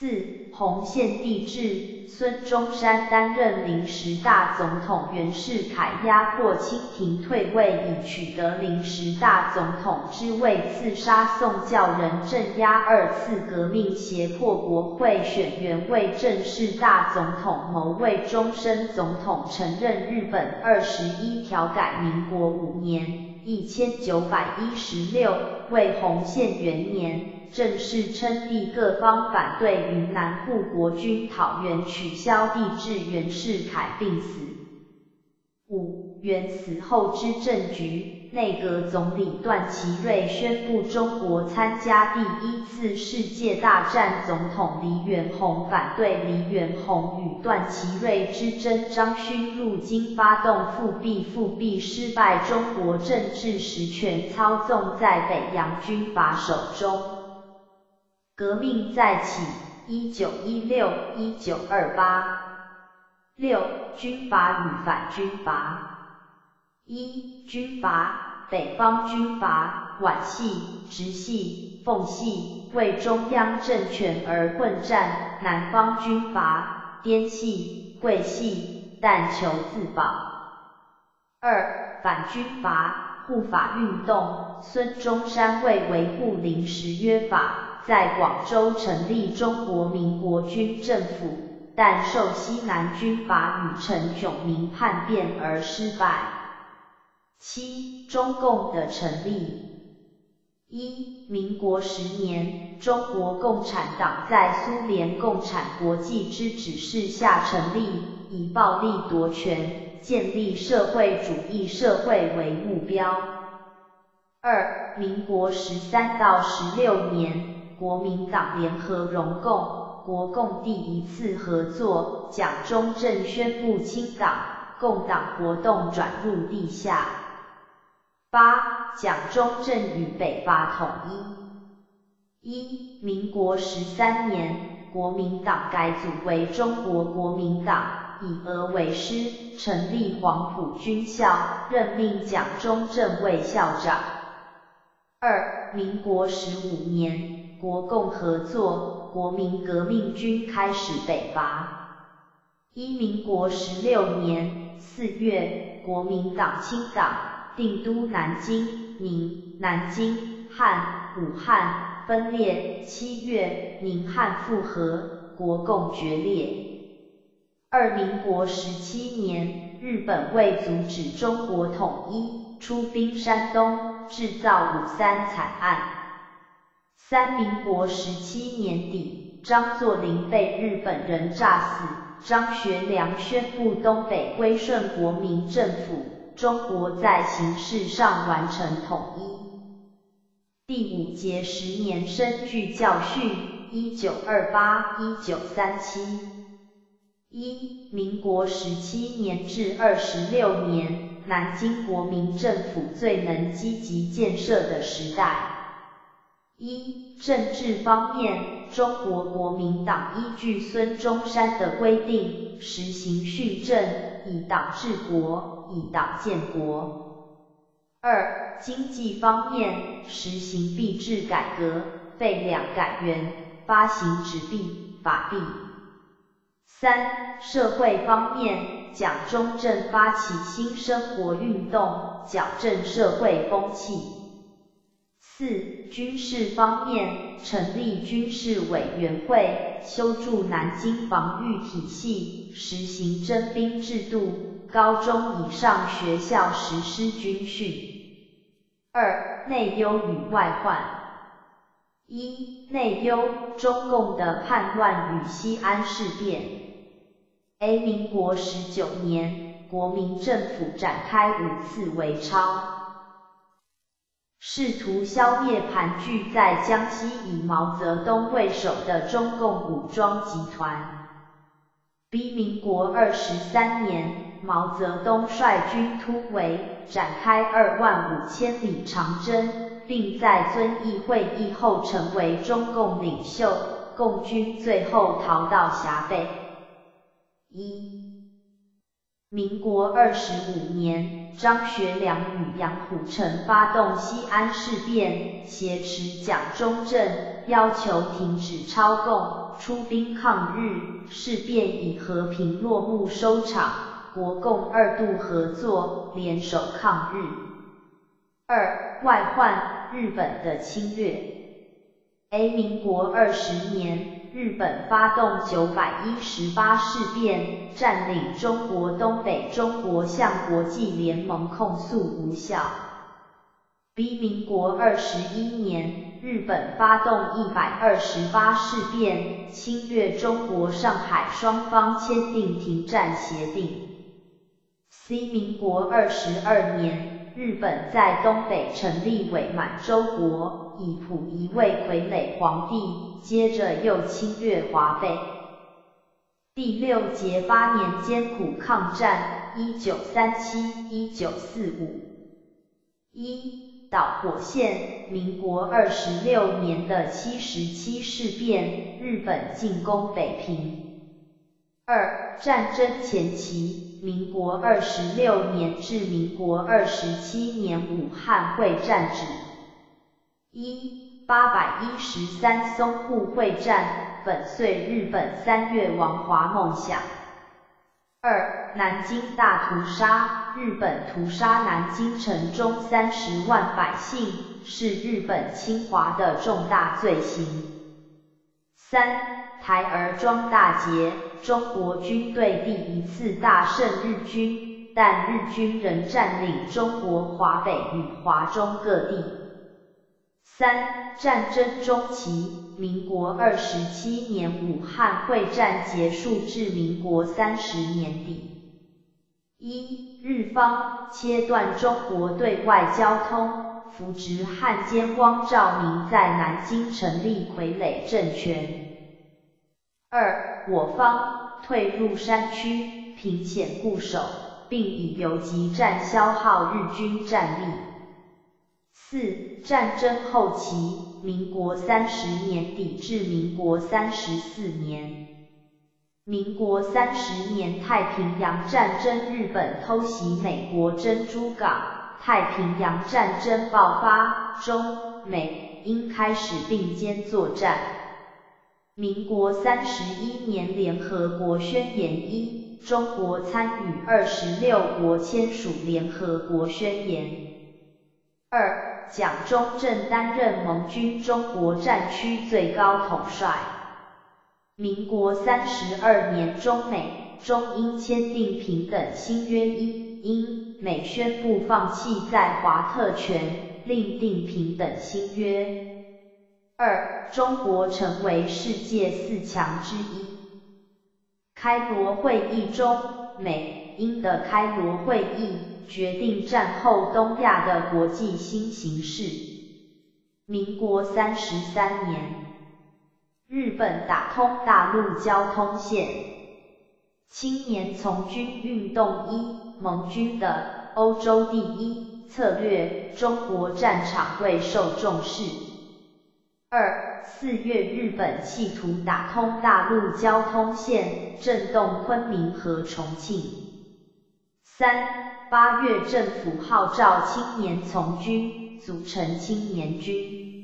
四洪宪帝制，孙中山担任临时大总统，袁世凯压迫清廷退位，以取得临时大总统之位，刺杀宋教仁，镇压二次革命，胁迫国会选袁为正式大总统，谋为终身总统，承认日本二十一条，改民国五年一千九百一十六为洪宪元年。正式称帝，各方反对云南护国军讨袁，取消帝制，袁世凯病死。五袁死后之政局，内阁总理段祺瑞宣布中国参加第一次世界大战，总统黎元洪反对，黎元洪与段祺瑞之争，张勋入京发动复辟，复辟失败，中国政治实权操纵在北洋军阀手中。革命再起，一九一六一九二八。六军阀与反军阀。一军阀，北方军阀皖系、直系、奉系为中央政权而混战；南方军阀滇系、桂系但求自保。二反军阀护法运动，孙中山为维护临时约法。在广州成立中国民国军政府，但受西南军阀与陈炯明叛变而失败。七、中共的成立。一、民国十年，中国共产党在苏联共产国际之指示下成立，以暴力夺权、建立社会主义社会为目标。二、民国十三到十六年，国民党联合荣共，国共第一次合作，蒋中正宣布清党，共党活动转入地下。八、蒋中正与北伐统一。一、民国十三年，国民党改组为中国国民党，以俄为师，成立黄埔军校，任命蒋中正为校长。二、民国十五年，国共合作，国民革命军开始北伐。一、民国十六年四月，国民党清党。定都南京、宁、南京、汉、武汉分裂。七月，宁汉复合，国共决裂。二民国十七年，日本为阻止中国统一，出兵山东，制造五三惨案。三民国十七年底，张作霖被日本人炸死，张学良宣布东北归顺国民政府。中国在形式上完成统一。第五节十年深具教训，一九二八一九三七。一、民国十七年至二十六年，南京国民政府最能积极建设的时代。一、政治方面，中国国民党依据孙中山的规定，实行训政，以党治国。以党建国。二、经济方面，实行币制改革，废两改元，发行纸币、法币。三、社会方面，蒋中正发起新生活运动，矫正社会风气。四、军事方面，成立军事委员会，修筑南京防御体系，实行征兵制度。高中以上学校实施军训。二、内忧与外患。一、内忧，中共的叛乱与西安事变。A. 民国十九年，国民政府展开五次围抄，试图消灭盘踞在江西以毛泽东为首的中共武装集团。B. 民国二十三年。毛泽东率军突围，展开二万五千里长征，并在遵义会议后成为中共领袖。共军最后逃到陕北。一，民国二十五年，张学良与杨虎城发动西安事变，挟持蒋中正，要求停止超共，出兵抗日。事变以和平落幕收场。国共二度合作，联手抗日。二外患，日本的侵略。A 民国二十年，日本发动九百一十八事变，占领中国东北，中国向国际联盟控诉无效。B 民国二十一年，日本发动一百二十八事变，侵略中国上海，双方签订停战协定。C 民国二十二年，日本在东北成立伪满洲国，以溥仪为傀儡皇帝，接着又侵略华北。第六节八年艰苦抗战，一九三七一九四五。一导火线，民国二十六年的七十七事变，日本进攻北平。二战争前期。民国二十六年至民国二十七年武汉会战止。一八百一十三淞沪会战粉碎日本三月亡华梦想。二南京大屠杀，日本屠杀南京城中三十万百姓，是日本侵华的重大罪行。三台儿庄大捷。中国军队第一次大胜日军，但日军仍占领中国华北与华中各地。三、战争中期，民国二十七年武汉会战结束至民国三十年底。一、日方切断中国对外交通，扶植汉奸汪兆铭在南京成立傀儡政权。二、我方退入山区，凭险固守，并以游击战消耗日军战力。四、战争后期，民国三十年底至民国三十四年。民国三十年太平洋战争，日本偷袭美国珍珠港，太平洋战争爆发，中、美、英开始并肩作战。民国三十一年，联合国宣言一，中国参与二十六国签署联合国宣言。二，蒋中正担任盟军中国战区最高统帅。民国三十二年，中美、中英签订平等新约一，英、美宣布放弃在华特权，另订平等新约。二，中国成为世界四强之一。开罗会议中，美英的开罗会议决定战后东亚的国际新形势。民国三十三年，日本打通大陆交通线。青年从军运动一，盟军的欧洲第一策略，中国战场未受重视。二四月，日本企图打通大陆交通线，震动昆明和重庆。三八月，政府号召青年从军，组成青年军，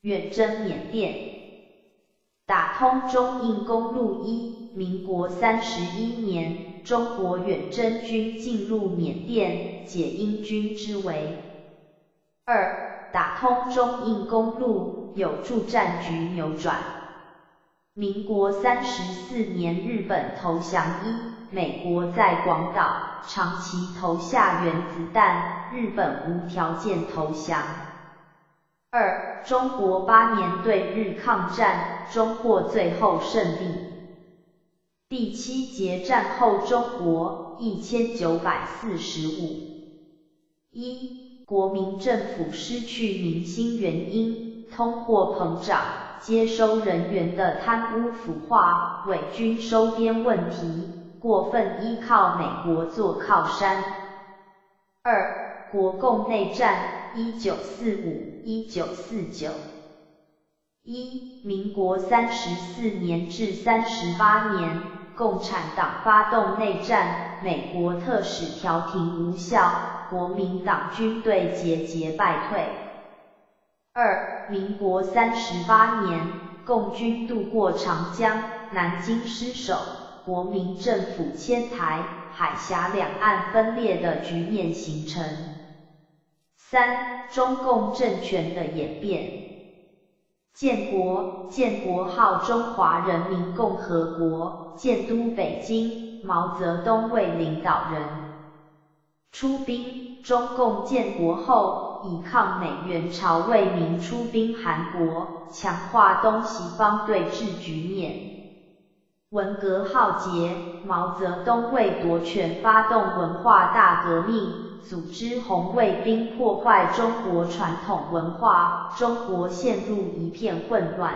远征缅甸，打通中印公路。一民国三十一年，中国远征军进入缅甸，解英军之围。二打通中印公路。有助战局扭转。民国三十四年，日本投降一，美国在广岛长期投下原子弹，日本无条件投降。二，中国八年对日抗战，终获最后胜利。第七节战后中国一千九百四十五。一，国民政府失去民心原因。通货膨胀、接收人员的贪污腐化、伪军收编问题、过分依靠美国做靠山。二、国共内战，一九四五、一九四九。一、民国三十四年至三十八年，共产党发动内战，美国特使调停无效，国民党军队节节败退。二、民国三十八年，共军渡过长江，南京失守，国民政府迁台，海峡两岸分裂的局面形成。三、中共政权的演变。建国，建国号中华人民共和国，建都北京，毛泽东为领导人。出兵，中共建国后。以抗美援朝为名出兵韩国，强化东西方对峙局面。文革浩劫，毛泽东为夺权发动文化大革命，组织红卫兵破坏中国传统文化，中国陷入一片混乱。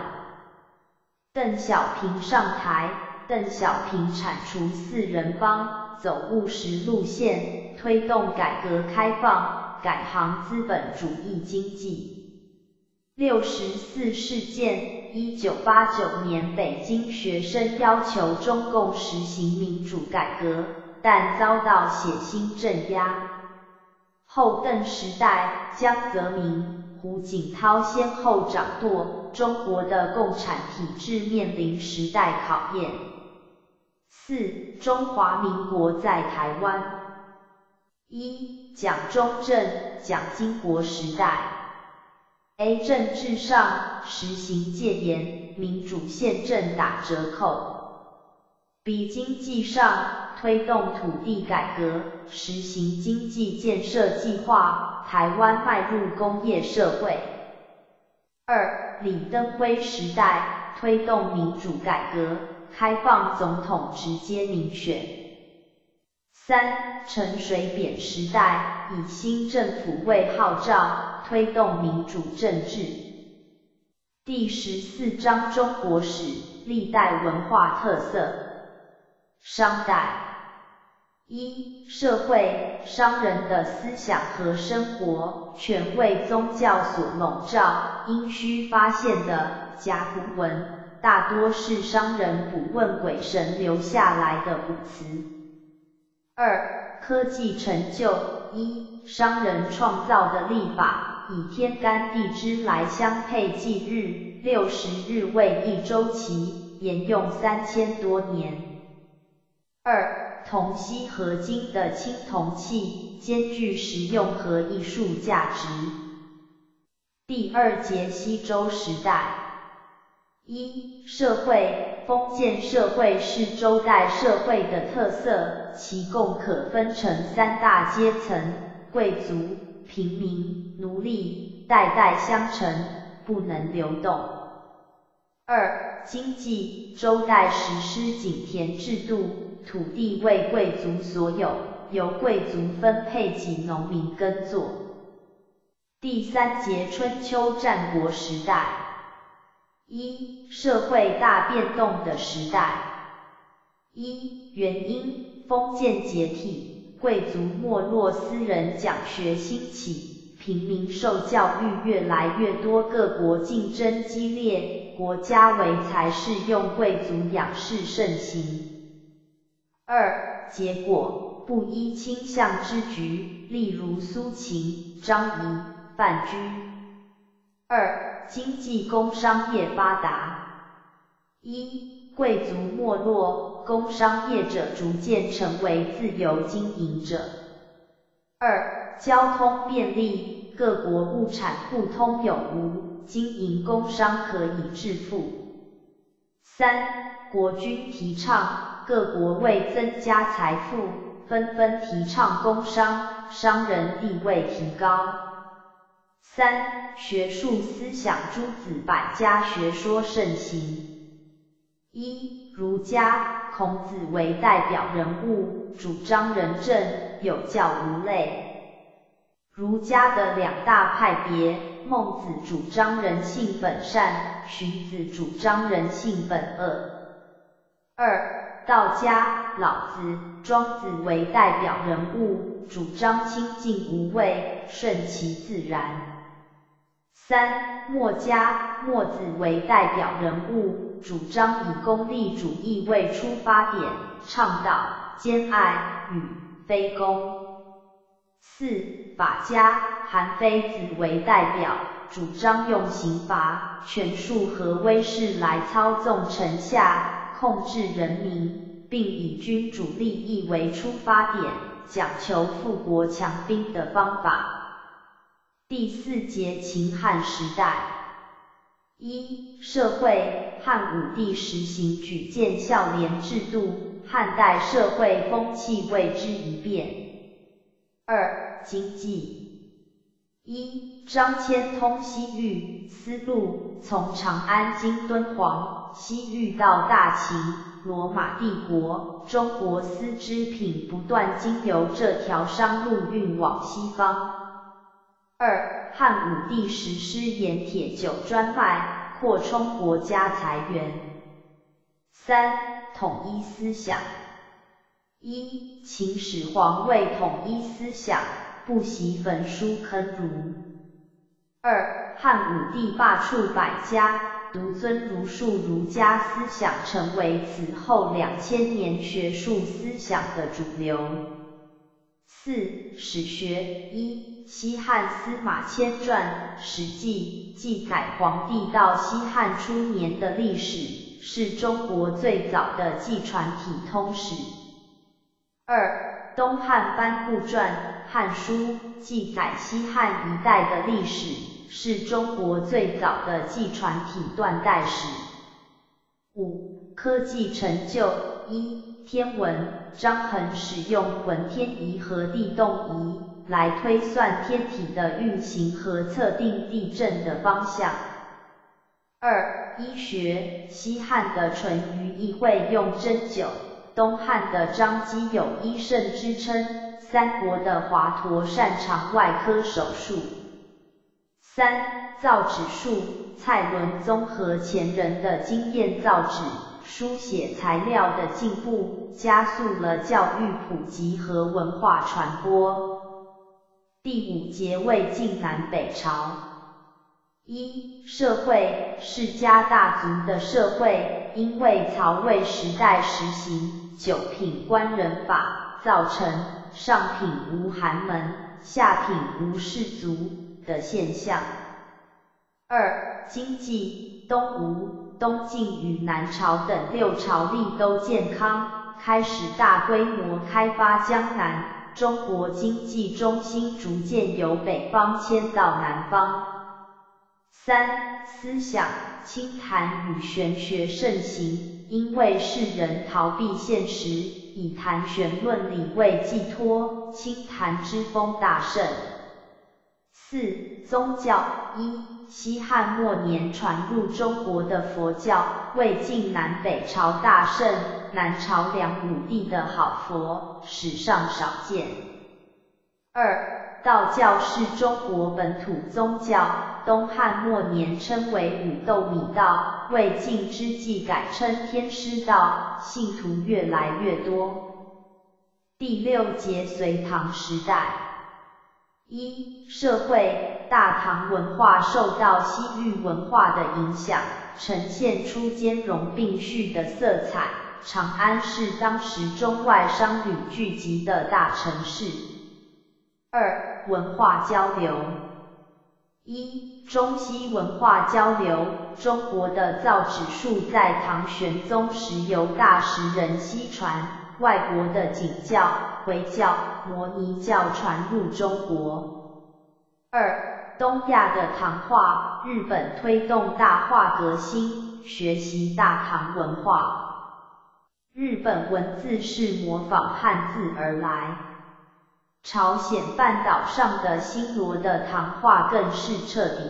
邓小平上台，邓小平铲除四人帮，走务实路线，推动改革开放。改行资本主义经济。六十四事件，一九八九年，北京学生要求中共实行民主改革，但遭到血腥镇压。后邓时代，江泽民、胡锦涛先后掌舵，中国的共产体制面临时代考验。四，中华民国在台湾。一、蒋中正、蒋经国时代，A 政治上实行戒严，民主宪政打折扣；B 经济上推动土地改革，实行经济建设计划，台湾迈入工业社会。二、李登辉时代，推动民主改革，开放总统直接民选。三、陈水扁时代，以新政府为号召，推动民主政治。第十四章中国史，历代文化特色。商代。一、社会商人的思想和生活全为宗教所笼罩，殷墟发现的甲骨文大多是商人卜问鬼神留下来的卜辞。二、科技成就一、商人创造的历法，以天干地支来相配纪日，六十日为一周期，沿用三千多年。二、铜锡合金的青铜器，兼具实用和艺术价值。第二节西周时代，一、社会封建社会是周代社会的特色，其共可分成三大阶层：贵族、平民、奴隶，代代相承，不能流动。二、经济周代实施井田制度。土地为贵族所有，由贵族分配给农民耕作。第三节春秋战国时代，一、社会大变动的时代。一、原因：封建解体，贵族没落，私人讲学兴起，平民受教育越来越多，各国竞争激烈，国家为财势用，贵族养士盛行。二、结果不依倾向之局，例如苏秦、张仪、范雎。二、经济工商业发达。一、贵族没落，工商业者逐渐成为自由经营者。二、交通便利，各国物产互通有无，经营工商可以致富。三、国君提倡。各国为增加财富，纷纷提倡工商，商人地位提高。三、学术思想，诸子百家学说盛行。一、儒家，孔子为代表人物，主张仁政，有教无类。儒家的两大派别，孟子主张人性本善，荀子主张人性本恶。二、道家，老子、庄子为代表人物，主张清静无为，顺其自然。三、墨家，墨子为代表人物，主张以功利主义为出发点，倡导兼爱与非攻。四、法家，韩非子为代表，主张用刑罚、权术和威势来操纵臣下。控制人民，并以君主利益为出发点，讲求富国强兵的方法。第四节秦汉时代，一、社会汉武帝实行举荐孝廉制度，汉代社会风气为之一变。二、经济，一、张骞通西域，丝路从长安经敦煌。西域到大秦、罗马帝国，中国丝织品不断经由这条商路运往西方。二、汉武帝实施盐铁酒专卖，扩充国家财源。三、统一思想。一、秦始皇为统一思想，不惜焚书坑儒。二、汉武帝罢黜百家。独尊儒术，儒家思想成为此后两千年学术思想的主流。四、史学一、西汉司马迁传《史记》记载黄帝到西汉初年的历史，是中国最早的纪传体通史。二、东汉班固传《汉书》记载西汉一代的历史。是中国最早的纪传体断代史。五、科技成就一、天文，张衡使用浑天仪和地动仪来推算天体的运行和测定地震的方向。二、医学，西汉的淳于意会用针灸，东汉的张机有医圣之称，三国的华佗擅长外科手术。三、造纸术，蔡伦综合前人的经验造纸。书写材料的进步，加速了教育普及和文化传播。第五节魏晋南北朝。一、社会，世家大族的社会，因为曹魏时代实行九品官人法，造成上品无寒门，下品无士族的现象。二、经济，东吴。东晋与南朝等六朝力都健康，开始大规模开发江南，中国经济中心逐渐由北方迁到南方。三、思想，清谈与玄学盛行，因为世人逃避现实，以谈玄论理为寄托，清谈之风大盛。四、宗教一。西汉末年传入中国的佛教，魏晋南北朝大盛，南朝梁武帝的好佛，史上少见。二，道教是中国本土宗教，东汉末年称为五斗米道，魏晋之际改称天师道，信徒越来越多。第六节，隋唐时代。一、社会，大唐文化受到西域文化的影响，呈现出兼容并蓄的色彩。长安是当时中外商旅聚集的大城市。二、文化交流。一、中西文化交流。中国的造纸术在唐玄宗时由大食人西传，外国的景教。回教、摩尼教传入中国。二、东亚的唐化，日本推动大化革新，学习大唐文化。日本文字是模仿汉字而来。朝鲜半岛上的新罗的唐化更是彻底。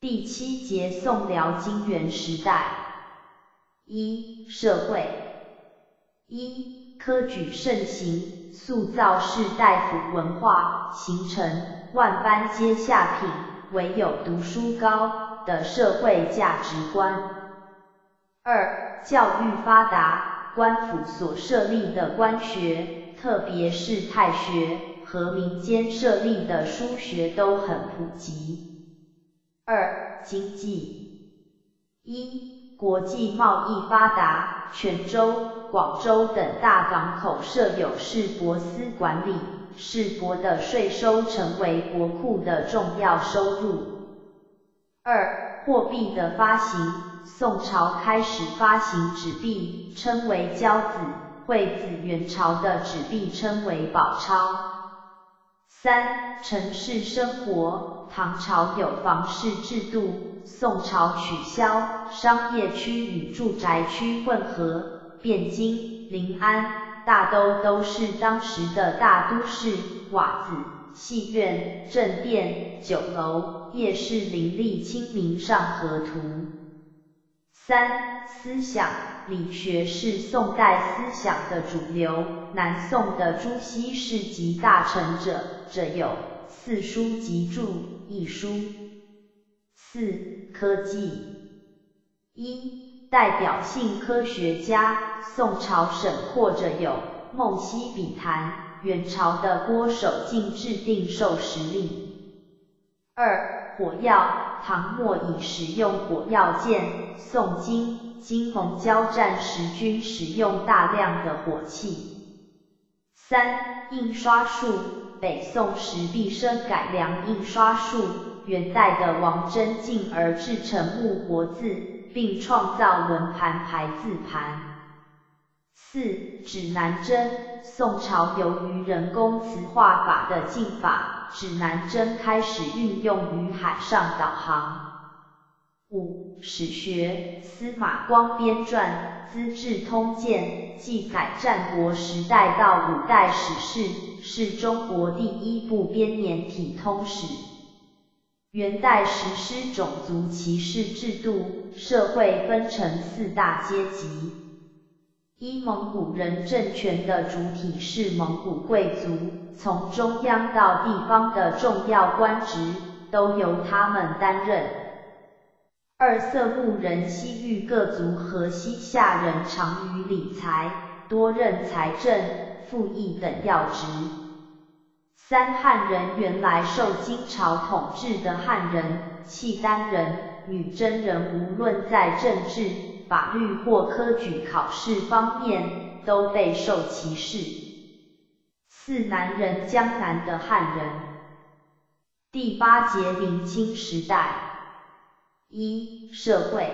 第七节，宋辽金元时代。一、社会。一。科举盛行，塑造士大夫文化，形成万般皆下品，唯有读书高的社会价值观。二、教育发达，官府所设立的官学，特别是太学和民间设立的书学都很普及。二、经济一、国际贸易发达，泉州。广州等大港口设有市舶司管理，市舶的税收成为国库的重要收入。二、货币的发行，宋朝开始发行纸币，称为交子，惠子元朝的纸币称为宝钞。三、城市生活，唐朝有房市制度，宋朝取消，商业区与住宅区混合。汴京、临安、大都都是当时的大都市，瓦子、戏院、正殿、酒楼、夜市林立，清明上河图。三、思想理学是宋代思想的主流，南宋的朱熹是集大成者，者有四书集注一书。四、科技一。代表性科学家，宋朝沈括者有梦溪、笔谈，元朝的郭守敬制定授时令。二、火药，唐末已使用火药剑，宋金、金蒙交战时均使用大量的火器。三、印刷术，北宋时毕生改良印刷术，元代的王真进而制成木活字。并创造轮盘排字盘。四、指南针，宋朝由于人工磁化法的进法，指南针开始运用于海上导航。五、史学，司马光编撰《资治通鉴》，记载战国时代到五代史事，是中国第一部编年体通史。元代实施种族歧视制度，社会分成四大阶级。一、蒙古人政权的主体是蒙古贵族，从中央到地方的重要官职都由他们担任。二、色目人西域各族和西夏人常于理财，多任财政、赋役等要职。三、汉人原来受金朝统治的汉人、契丹人、女真人，无论在政治、法律或科举考试方面，都备受歧视。四、南人江南的汉人。第八节明清时代。一、社会。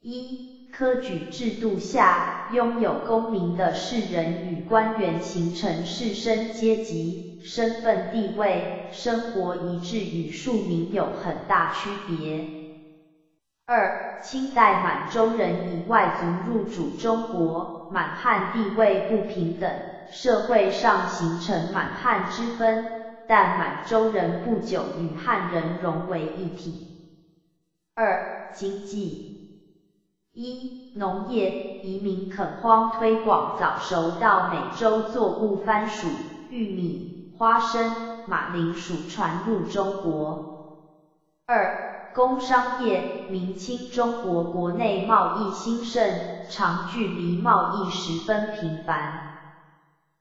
一、科举制度下，拥有功名的士人与官员形成士绅阶级，身份地位、生活一致与庶民有很大区别。二、清代满洲人以外族入主中国，满汉地位不平等，社会上形成满汉之分，但满洲人不久与汉人融为一体。二、经济。一、农业，移民垦荒推广早熟到美洲作物番薯、玉米、花生、马铃薯传入中国。二、工商业，明清中国国内贸易兴盛，长距离贸易十分频繁，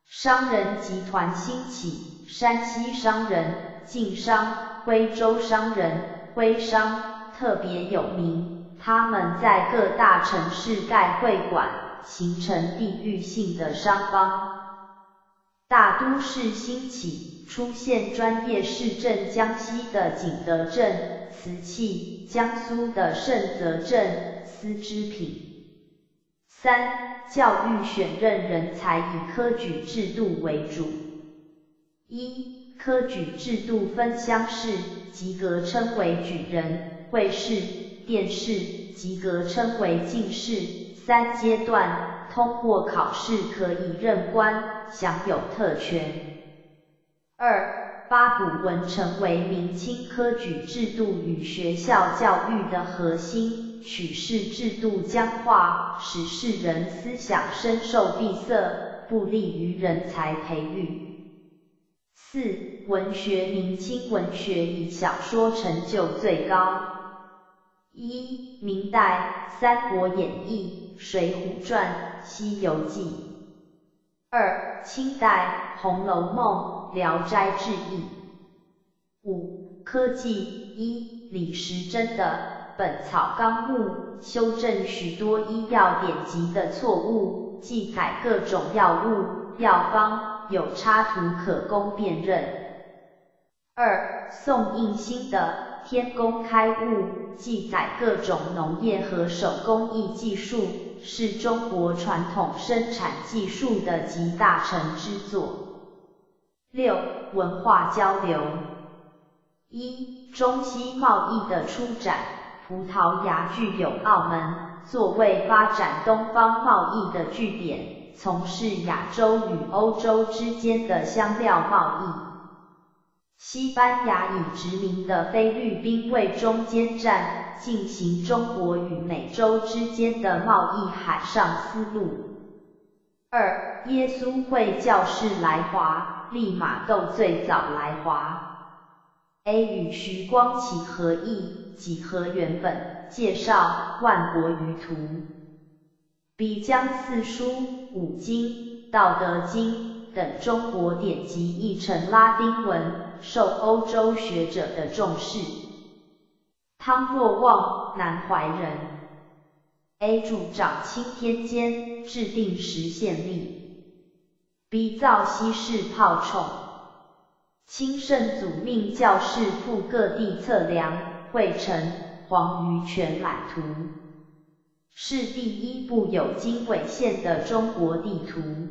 商人集团兴起，山西商人、晋商、徽州商人、徽商。特别有名，他们在各大城市盖会馆，形成地域性的商帮。大都市兴起，出现专业市镇，江西的景德镇瓷器，江苏的盛泽镇丝织品。三、教育选任人才以科举制度为主。一、科举制度分乡试，及格称为举人。会试、殿试及格称为进士，三阶段通过考试可以任官，享有特权。二、八股文成为明清科举制度与学校教育的核心，取士制度僵化，使士人思想深受闭塞，不利于人才培育。四、文学明清文学以小说成就最高。一、明代《三国演义》《水浒传》《西游记》。二、清代《红楼梦》《聊斋志异》。五、科技一、李时珍的《本草纲目》修正许多医药典籍的错误，记载各种药物、药方，有插图可供辨认。二、宋应星的。天工开物记载各种农业和手工艺技术，是中国传统生产技术的集大成之作。六、文化交流。一、中西贸易的出展，葡萄牙具有澳门作为发展东方贸易的据点，从事亚洲与欧洲之间的香料贸易。西班牙以殖民的菲律宾为中间站，进行中国与美洲之间的贸易海上丝路。二、耶稣会教士来华，利玛窦最早来华。A 与徐光启合译《几何原本》，介绍万国舆图。B 将四书、五经、道德经等中国典籍译成拉丁文。受欧洲学者的重视。汤若望，南怀人。A 主掌钦天监，制定实现历。B 造西式炮铳。清圣祖命教士赴各地测量，绘成《黄鱼全览图》，是第一部有经纬线的中国地图。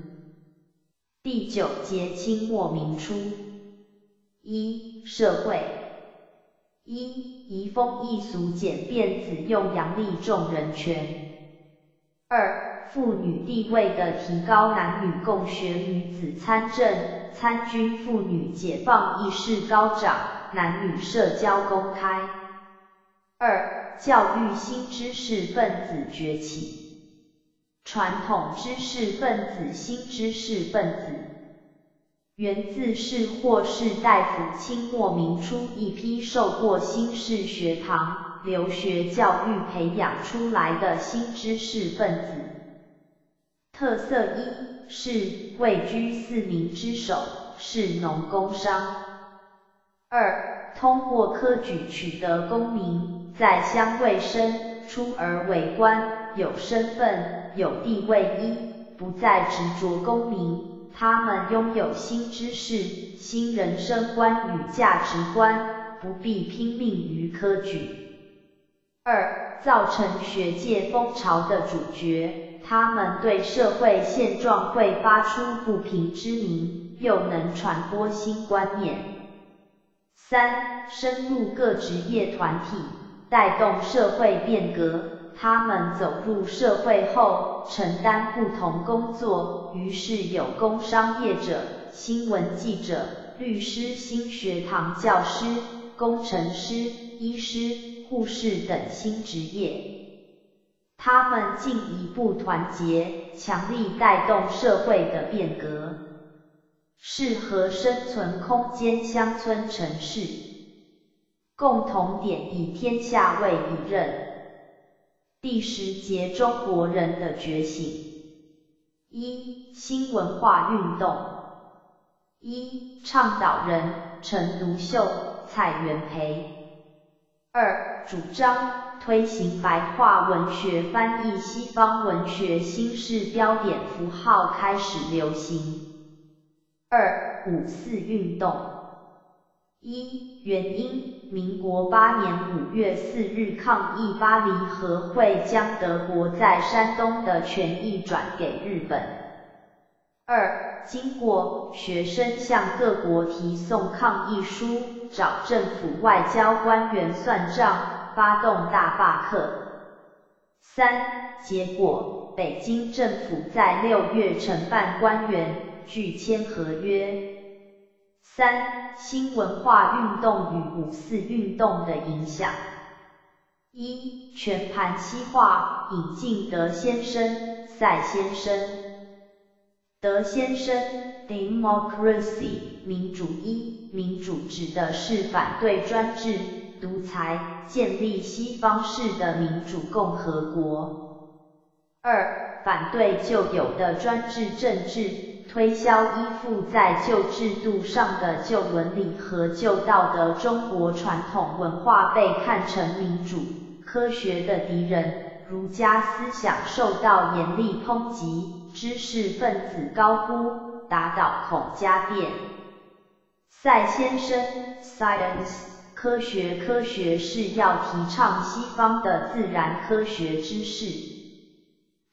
第九节清末明初。一、社会。一、移风易俗简便子用阳历重人权。二、妇女地位的提高，男女共学，女子参政、参军，妇女解放意识高涨，男女社交公开。二、教育新知识分子崛起，传统知识分子、新知识分子，源自是或士大夫清末明初一批受过新式学堂留学教育培养出来的新知识分子。特色一是位居四民之首，是农工商。二、通过科举取得功名，在乡未升，出而为官，有身份、有地位。一不再执着功名，他们拥有新知识、新人生观与价值观，不必拼命于科举。二、造成学界风潮的主角，他们对社会现状会发出不平之鸣，又能传播新观念。三、深入各职业团体，带动社会变革。他们走入社会后，承担不同工作，于是有工商业者、新闻记者、律师、新学堂教师、工程师、医师、护士等新职业。他们进一步团结，强力带动社会的变革。适合生存空间乡村城市，共同点以天下为己任。第十节中国人的觉醒：一、新文化运动。一、倡导人：陈独秀、蔡元培。二、主张推行白话文学翻译西方文学新式标点符号开始流行。二五四运动，一原因，民国八年五月四日抗议巴黎和会将德国在山东的权益转给日本。二经过，学生向各国提送抗议书，找政府外交官员算账，发动大罢课。三结果，北京政府在六月承办官员。拒签合约。三、新文化运动与五四运动的影响。一、全盘西化，引进德先生、赛先生。德先生，democracy，民主一，民主指的是反对专制、独裁，建立西方式的民主共和国。二、反对旧有的专制政治。推销依附在旧制度上的旧伦理和旧道德，中国传统文化被看成民主科学的敌人，儒家思想受到严厉抨击，知识分子高呼打倒孔家店。赛先生，Science，科学科学是要提倡西方的自然科学知识，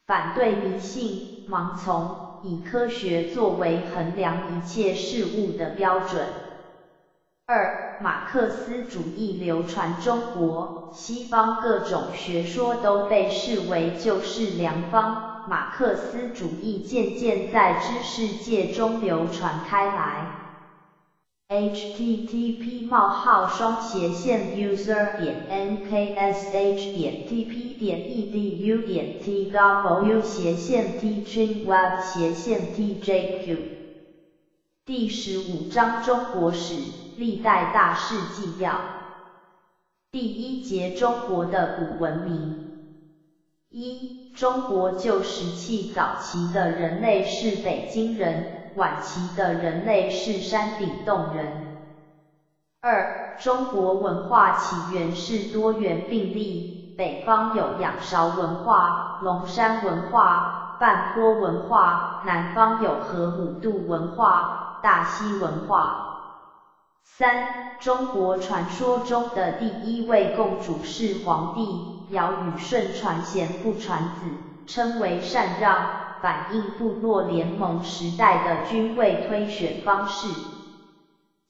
反对迷信盲从。以科学作为衡量一切事物的标准。二、马克思主义流传中国，西方各种学说都被视为救世良方，马克思主义渐渐在知识界中流传开来。Http: 冒号双斜线 user 点 nksh 点 tp 点 edu 点 tw 斜线 teachingweb 斜线 tjq 第十五章中国史历代大事纪要。第一节中国的古文明。一中国旧石器早期的人类是北京人。晚期的人类是山顶洞人。二、中国文化起源是多元并立，北方有仰韶文化、龙山文化、半坡文化，南方有河姆渡文化、大溪文化。三、中国传说中的第一位共主是皇帝，尧禹舜传贤不传子，称为禅让。反映部落联盟时代的军位推选方式。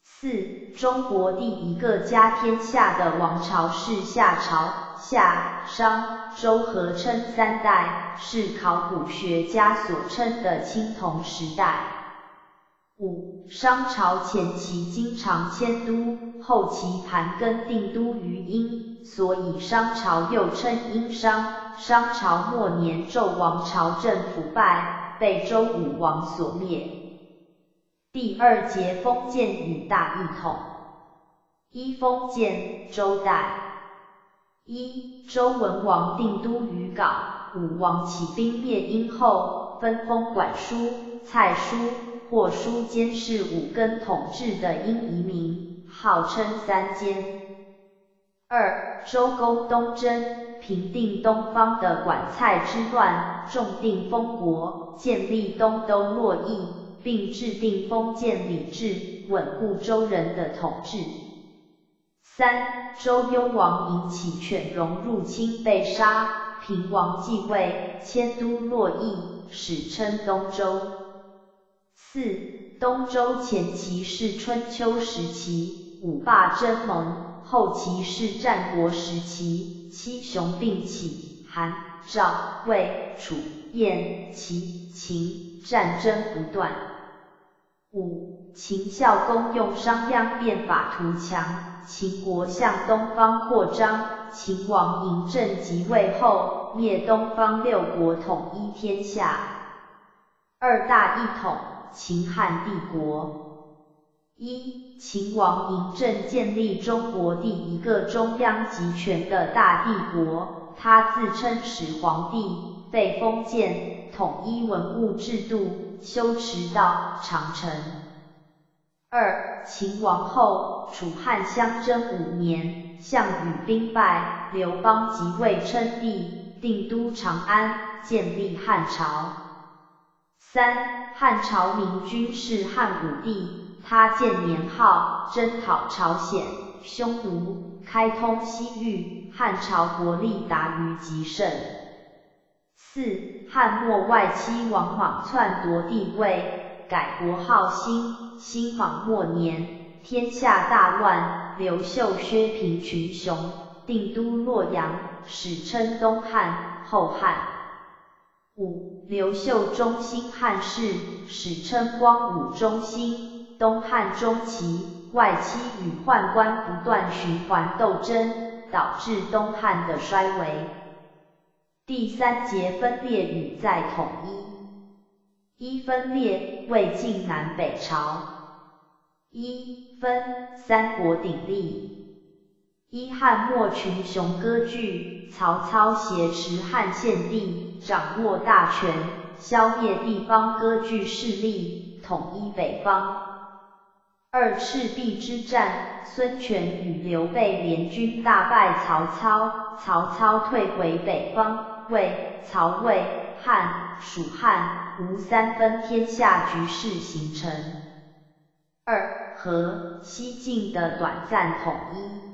四、中国第一个家天下的王朝是夏朝，夏、商、周合称三代，是考古学家所称的青铜时代。五、商朝前期经常迁都，后期盘根定都于殷，所以商朝又称殷商。商朝末年，纣王朝政腐败，被周武王所灭。第二节封建与大一统。一封建，周代。一、周文王定都于镐，武王起兵灭殷后，分封管叔、蔡叔。或书监视五根统治的殷移民，号称三监。二、周公东征，平定东方的管蔡之乱，重定封国，建立东都洛邑，并制定封建礼制，稳固周人的统治。三、周幽王引起犬戎入侵被杀，平王继位，迁都洛邑，史称东周。四、东周前期是春秋时期，五霸争盟；后期是战国时期，七雄并起，韩、赵、魏、楚、燕、齐、秦，战争不断。五、秦孝公用商鞅变法图强，秦国向东方扩张，秦王嬴政即位后，灭东方六国，统一天下。二大一统。秦汉帝国，一秦王嬴政建立中国第一个中央集权的大帝国，他自称始皇帝，被封建，统一文物制度，修驰道、长城。二秦王后，楚汉相争五年，项羽兵败，刘邦即位称帝，定都长安，建立汉朝。三汉朝明君是汉武帝，他建年号，征讨朝鲜、匈奴，开通西域，汉朝国力达于极盛。四汉末外戚王莽篡夺帝位，改国号兴，兴莽末年，天下大乱，刘秀削平群雄，定都洛阳，史称东汉，后汉。五刘秀中兴汉室，史称光武中兴。东汉中期，外戚与宦官不断循环斗争，导致东汉的衰微。第三节分裂与再统一。一分裂魏晋南北朝。一分三国鼎立。一汉末群雄割据，曹操挟持汉献帝。掌握大权，消灭地方割据势力，统一北方。二赤壁之战，孙权与刘备联军大败曹操，曹操退回北方，魏、曹魏、汉、蜀汉、吴三分天下局势形成。二和西晋的短暂统一。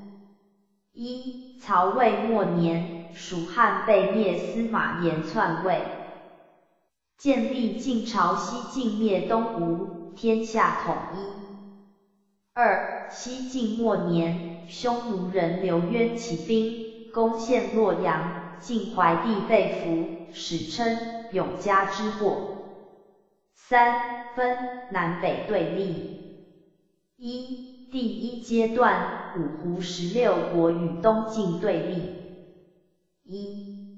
一曹魏末年。蜀汉被灭，司马炎篡位，建立晋朝，西晋灭东吴，天下统一。二西晋末年，匈奴人刘渊起兵，攻陷洛阳，晋怀帝被俘，史称永嘉之祸。三分南北对立。一第一阶段，五胡十六国与东晋对立。一，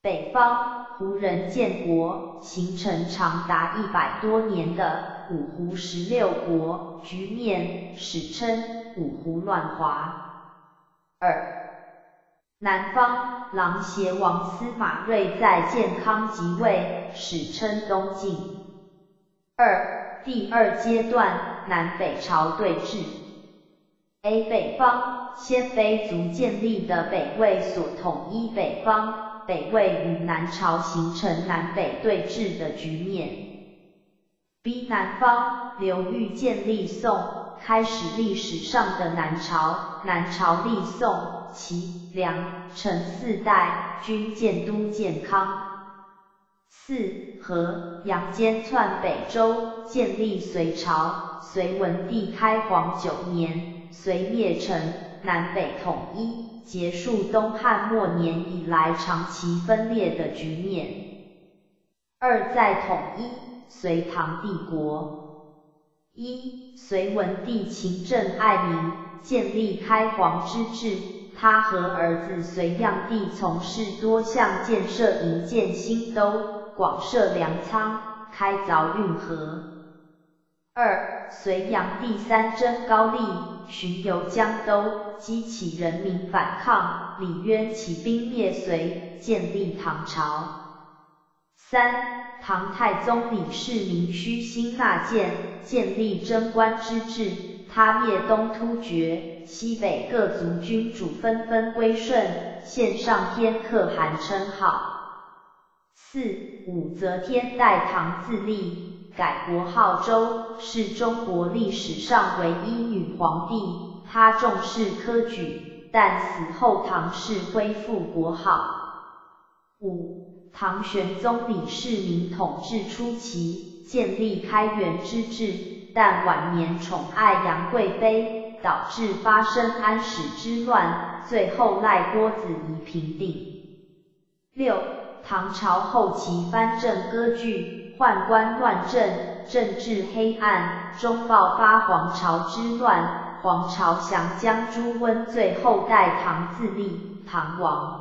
北方胡人建国，形成长达一百多年的五胡十六国局面，史称五胡乱华。二，南方琅邪王司马睿在建康即位，史称东晋。二，第二阶段南北朝对峙。A 北方。鲜卑族建立的北魏所统一北方，北魏与南朝形成南北对峙的局面。B 南方，刘裕建立宋，开始历史上的南朝，南朝立宋、齐、梁、陈四代，均建都建康。四和杨坚篡北周，建立隋朝，隋文帝开皇九年，隋灭陈。南北统一，结束东汉末年以来长期分裂的局面。二再统一，隋唐帝国。一，隋文帝勤政爱民，建立开皇之治，他和儿子隋炀帝从事多项建设，营建新都，广设粮仓，开凿运河。二，隋炀帝三征高丽，巡游江都，激起人民反抗，李渊起兵灭隋，建立唐朝。三，唐太宗李世民虚心纳谏，建立贞观之治，他灭东突厥，西北各族君主纷纷归顺，献上天可汗称号。四，武则天代唐自立。改国号周，是中国历史上唯一女皇帝。她重视科举，但死后唐氏恢复国号。五，唐玄宗李世民统治初期，建立开元之治，但晚年宠爱杨贵妃，导致发生安史之乱，最后赖郭子仪平定。六，唐朝后期藩镇割据。宦官乱政，政治黑暗，终爆发黄巢之乱，黄巢降将朱温最后代唐自立，唐亡。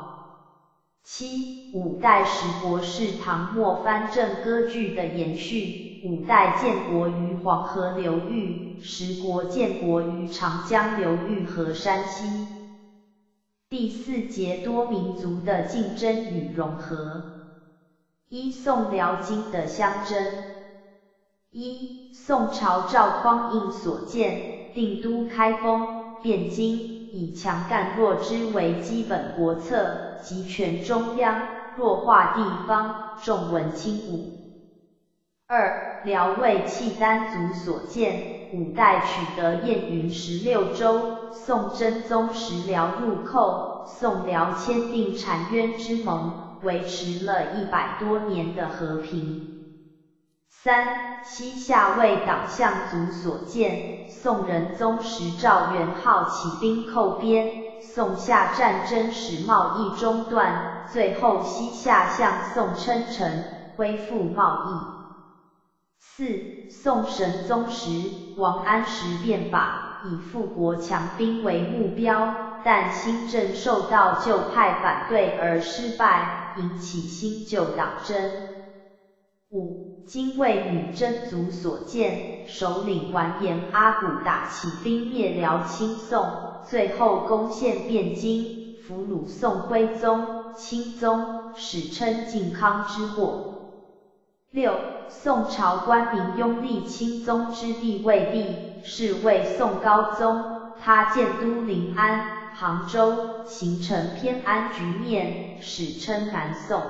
七五代十国是唐末藩镇割据的延续，五代建国于黄河流域，十国建国于长江流域和山西。第四节多民族的竞争与融合。一宋辽金的相争。一宋朝赵匡胤所建，定都开封，汴京，以强干弱支为基本国策，集权中央，弱化地方，重文轻武。二辽魏契丹族所建，五代取得燕云十六州，宋真宗时辽入寇，宋辽签订澶渊之盟。维持了一百多年的和平。三，西夏为党项族所建，宋仁宗时赵元昊起兵寇边，宋夏战争使贸易中断，最后西夏向宋称臣，恢复贸易。四，宋神宗时，王安石变法，以富国强兵为目标，但新政受到旧派反对而失败。引起新旧党争。五，金卫女真族所建，首领完颜阿骨打起兵灭辽清宋，最后攻陷汴京，俘虏宋徽宗、钦宗，史称靖康之祸。六，宋朝官民拥立钦宗之弟为帝，是为宋高宗，他建都临安。杭州形成偏安局面，史称南宋。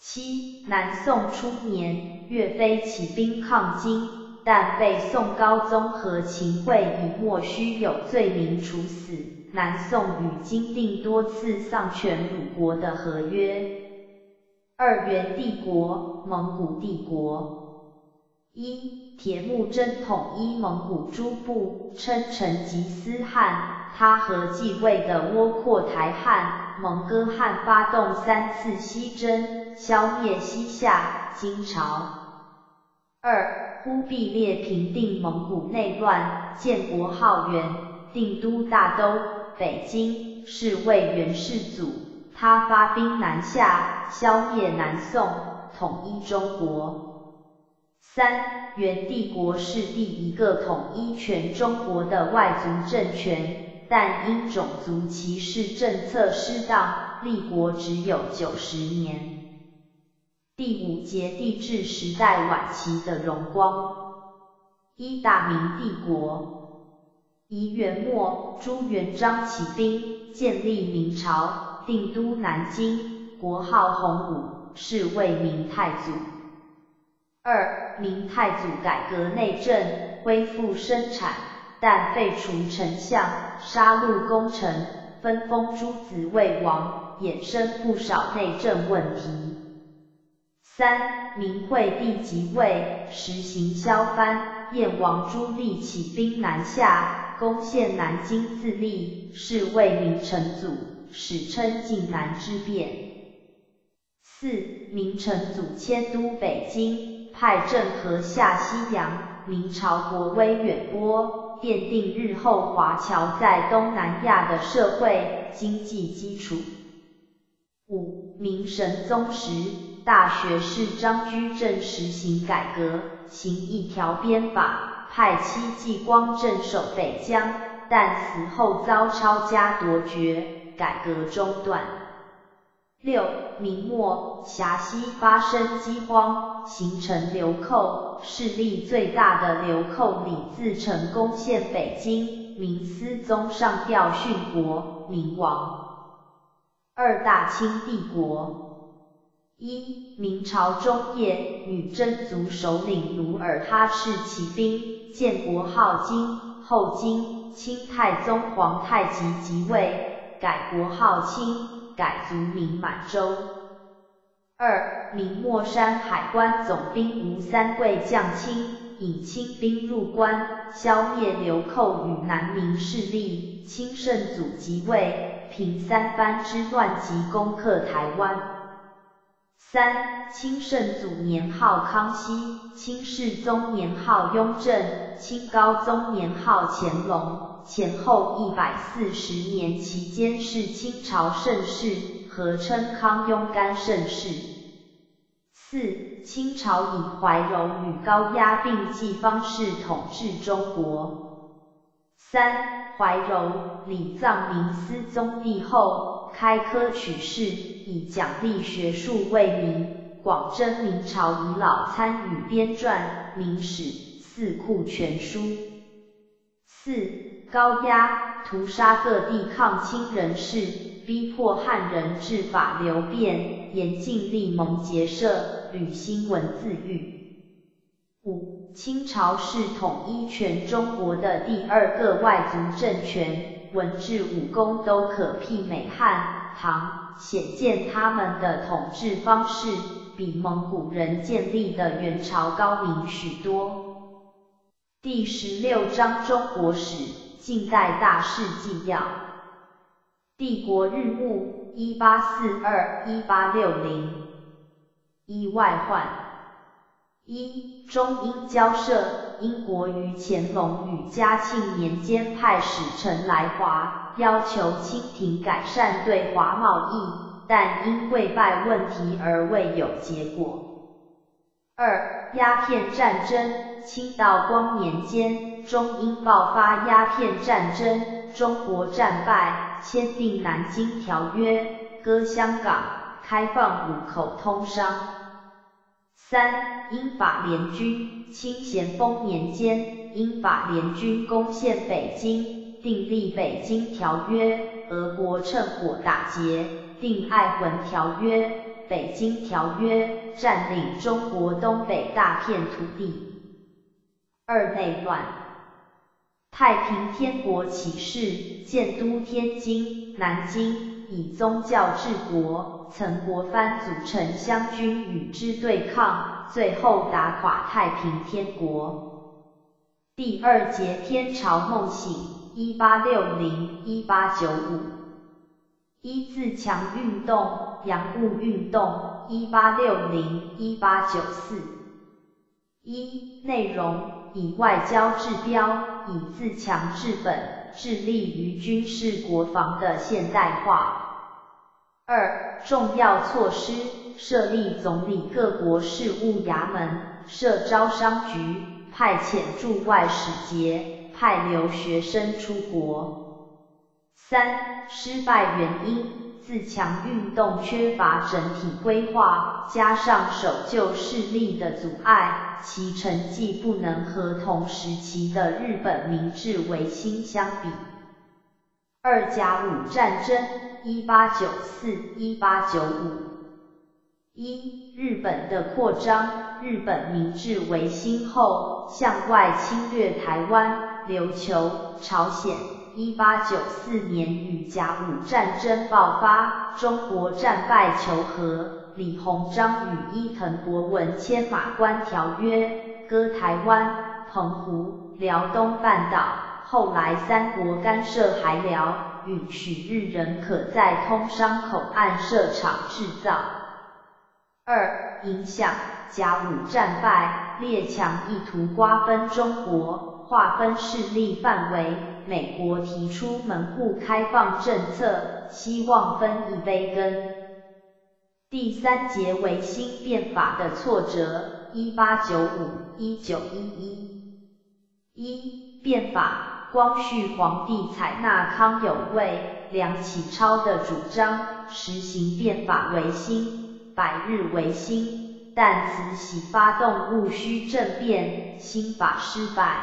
七，南宋初年，岳飞起兵抗金，但被宋高宗和秦桧以莫须有罪名处死。南宋与金订多次丧权辱国的合约。二元帝国，蒙古帝国。一，铁木真统一蒙古诸部，称成吉思汗。他和继位的窝阔台汗、蒙哥汗发动三次西征，消灭西夏、金朝。二，忽必烈平定蒙古内乱，建国号元，定都大都北京，是为元世祖。他发兵南下，消灭南宋，统一中国。三，元帝国是第一个统一全中国的外族政权。但因种族歧视政策失当，立国只有九十年。第五节帝制时代晚期的荣光。一大明帝国，一元末，朱元璋起兵，建立明朝，定都南京，国号洪武，是为明太祖。二明太祖改革内政，恢复生产。但废除丞相，杀戮功臣，分封诸子为王，衍生不少内政问题。三，明惠帝即位，实行削藩，燕王朱棣起兵南下，攻陷南京自立，是为明成祖，史称靖难之变。四，明成祖迁都北京，派郑和下西洋，明朝国威远播，奠定日后华侨在东南亚的社会经济基础。五，明神宗时，大学士张居正实行改革，行一条鞭法，派戚继光镇守北疆，但死后遭抄家夺爵，改革中断。六，明末峡西发生饥荒，形成流寇，势力最大的流寇李自成攻陷北京，明思宗上吊殉国，明亡。二大清帝国，一明朝中叶，女真族首领努尔哈赤起兵，建国号金，后金，清太宗皇太极即位，改国号清，改族名满洲。二明末山海关总兵吴三桂降清，引清兵入关，消灭流寇与南明势力，清圣祖即位。平三藩之乱及攻克台湾。三清圣祖年号康熙，清世宗年号雍正，清高宗年号乾隆，前后一百四十年期间是清朝盛世，合称康雍干盛世。四清朝以怀柔与高压并济方式统治中国。三怀柔，李葬明思宗帝后，开科取士，以奖励学术为名，广征明朝遗老参与编撰《明史》《四库全书》。四高压，屠杀各地抗清人士，逼迫汉人治法流变，严禁立盟结社，履新文字狱。五清朝是统一全中国的第二个外族政权，文治武功都可媲美汉、唐，显见他们的统治方式比蒙古人建立的元朝高明许多。第十六章中国史近代大事纪要。帝国日暮，一八四二一八六零。一外患。一中英交涉，英国于乾隆与嘉庆年间派使臣来华，要求清廷改善对华贸易，但因溃败问题而未有结果。二鸦片战争，清道光年间，中英爆发鸦片战争，中国战败，签订南京条约，割香港，开放五口通商。三英法联军，清咸丰年间，英法联军攻陷北京，订立北京条约，俄国趁火打劫，定爱魂条约、北京条约，占领中国东北大片土地。二内乱，太平天国起事，建都天津、南京，以宗教治国。曾国藩组成湘军与之对抗，最后打垮太平天国。第二节天朝梦醒，一八六零一八九五。一自强运动，洋务运动，一八六零一八九四。一内容以外交治标，以自强治本，致力于军事国防的现代化。二、重要措施：设立总理各国事务衙门，设招商局，派遣驻外使节，派留学生出国。三、失败原因：自强运动缺乏整体规划，加上守旧势力的阻碍，其成绩不能和同时期的日本明治维新相比。二甲午战争，一八九四一八九五。一、日本的扩张，日本明治维新后，向外侵略台湾、琉球、朝鲜。一八九四年与甲午战争爆发，中国战败求和，李鸿章与伊藤博文签马关条约，割台湾。澎湖、辽东半岛，后来三国干涉还辽，允许日人可在通商口岸设厂制造。二、影响甲午战败，列强意图瓜分中国，划分势力范围。美国提出门户开放政策，希望分一杯羹。第三节维新变法的挫折，一八九五一九一一。一、变法，光绪皇帝采纳康有为、梁启超的主张，实行变法维新，百日维新，但慈禧发动戊戌政变，新法失败。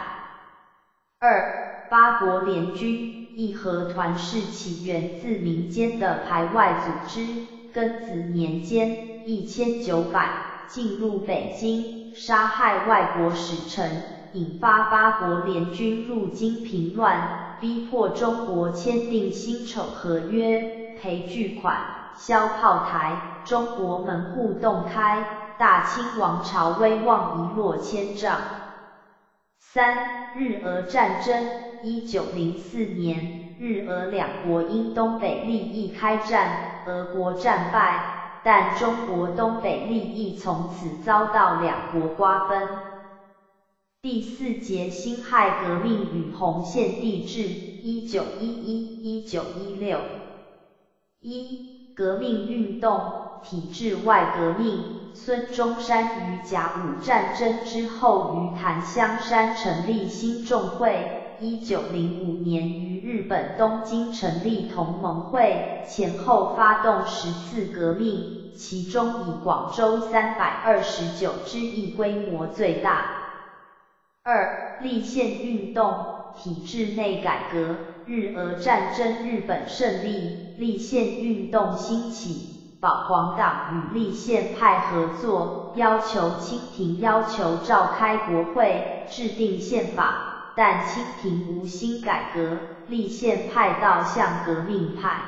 二、八国联军，义和团是起源自民间的排外组织，庚子年间，一千九百进入北京，杀害外国使臣。引发八国联军入京平乱，逼迫中国签订辛丑合约，赔巨款，销炮台，中国门户洞开，大清王朝威望一落千丈。三、日俄战争，一九零四年，日俄两国因东北利益开战，俄国战败，但中国东北利益从此遭到两国瓜分。第四节辛亥革命与红线地质，一九一一一九一六。一、革命运动，体制外革命。孙中山于甲午战争之后于檀香山成立新众会，一九零五年于日本东京成立同盟会，前后发动十次革命，其中以广州三百二十九之役规模最大。二、立宪运动，体制内改革。日俄战争，日本胜利，立宪运动兴起，保皇党与立宪派合作，要求清廷要求召开国会，制定宪法，但清廷无心改革，立宪派倒向革命派。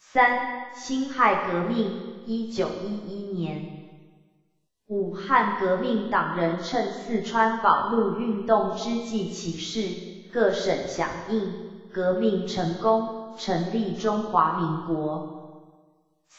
三、辛亥革命，一九一一年。武汉革命党人趁四川保路运动之际起事，各省响应，革命成功，成立中华民国。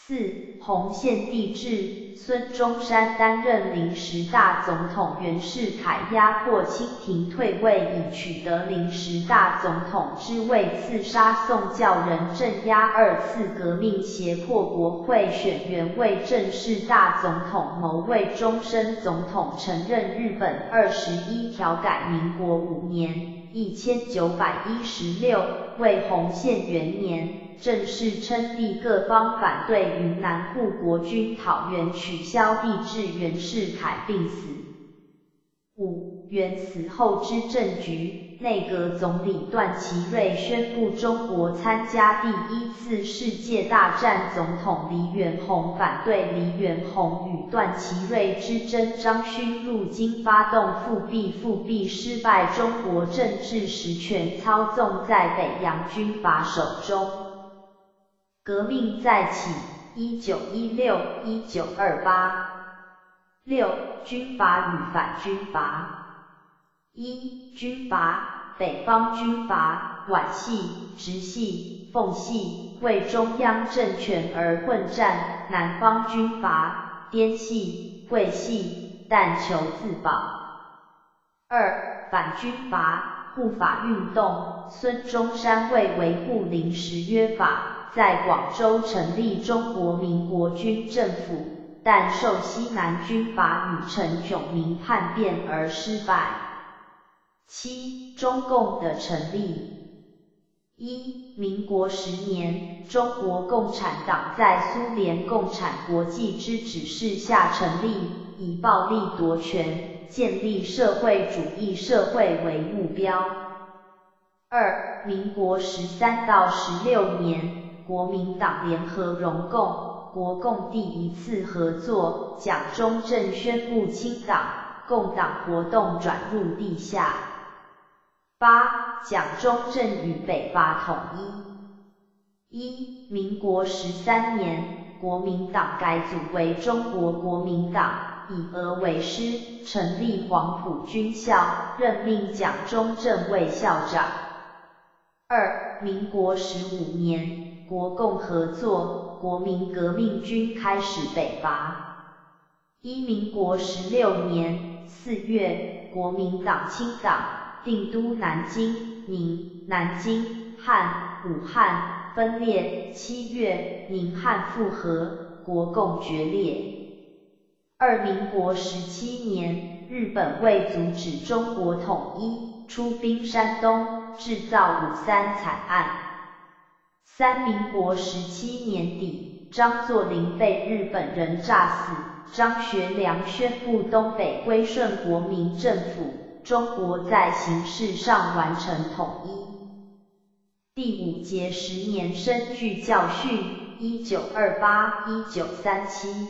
四、洪宪帝制，孙中山担任临时大总统，袁世凯压迫清廷退位，以取得临时大总统之位，刺杀宋教仁，镇压二次革命，胁迫国会选袁为正式大总统，谋为终身总统，承认日本二十一条，改民国五年（一千九百一十六）为洪宪元年。正式称帝，各方反对云南护国军讨袁取消帝制，袁世凯病死。五袁死后之政局，内阁总理段祺瑞宣布中国参加第一次世界大战，总统黎元洪反对，黎元洪与段祺瑞之争，张勋入京发动复辟，复辟失败，中国政治实权操纵在北洋军阀手中。革命再起，一九一六一九二八。六、军阀与反军阀。一、军阀，北方军阀皖系、直系、奉系为中央政权而混战；南方军阀滇系、桂系但求自保。二、反军阀护法运动，孙中山为维护临时约法。在广州成立中国民国军政府，但受西南军阀与陈炯明叛变而失败。七、中共的成立。一、民国十年，中国共产党在苏联共产国际之指示下成立，以暴力夺权、建立社会主义社会为目标。二、民国十三到十六年。国民党联合荣共，国共第一次合作，蒋中正宣布清党，共党活动转入地下。八、蒋中正与北伐统一。一、民国十三年，国民党改组为中国国民党，以俄为师，成立黄埔军校，任命蒋中正为校长。二、民国十五年，国共合作，国民革命军开始北伐。一、民国十六年四月，国民党清党，定都南京、宁、南京、汉、武汉分裂。七月，宁汉复合，国共决裂。二、民国十七年，日本为阻止中国统一，出兵山东。制造五三惨案。三民国十七年底，张作霖被日本人炸死，张学良宣布东北归顺国民政府，中国在形式上完成统一。第五节十年深具教训，一九二八一九三七。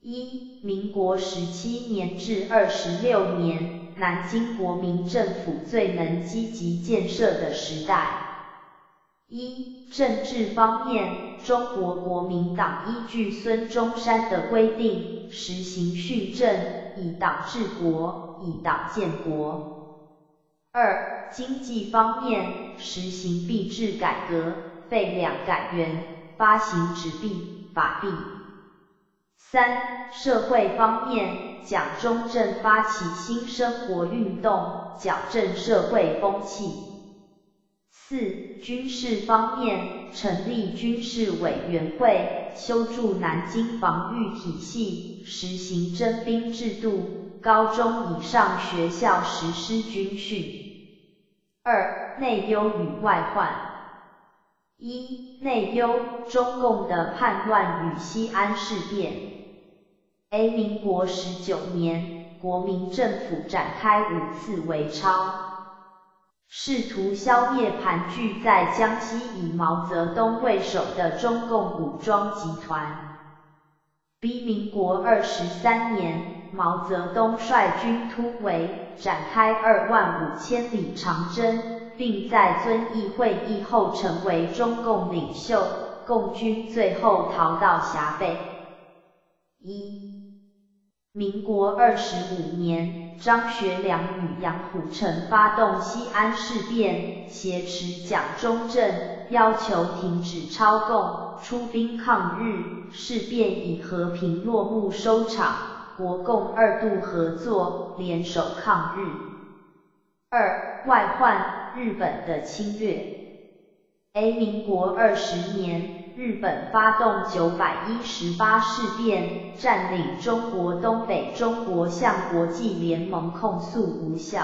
一、民国十七年至二十六年。南京国民政府最能积极建设的时代。一、政治方面，中国国民党依据孙中山的规定，实行训政，以党治国，以党建国。二、经济方面，实行币制改革，废两改元，发行纸币、法币。三、社会方面，蒋中正发起新生活运动，矫正社会风气。四、军事方面，成立军事委员会，修筑南京防御体系，实行征兵制度，高中以上学校实施军训。二、内忧与外患。一、内忧，中共的叛乱与西安事变。A 民国十九年，国民政府展开五次围抄，试图消灭盘踞在江西以毛泽东为首的中共武装集团。逼民国二十三年，毛泽东率军突围，展开二万五千里长征，并在遵义会议后成为中共领袖，共军最后逃到陕北。一民国二十五年，张学良与杨虎城发动西安事变，挟持蒋中正，要求停止超共，出兵抗日。事变以和平落幕收场，国共二度合作，联手抗日。二外患，日本的侵略。A 民国二十年。日本发动九百一十八事变，占领中国东北，中国向国际联盟控诉无效。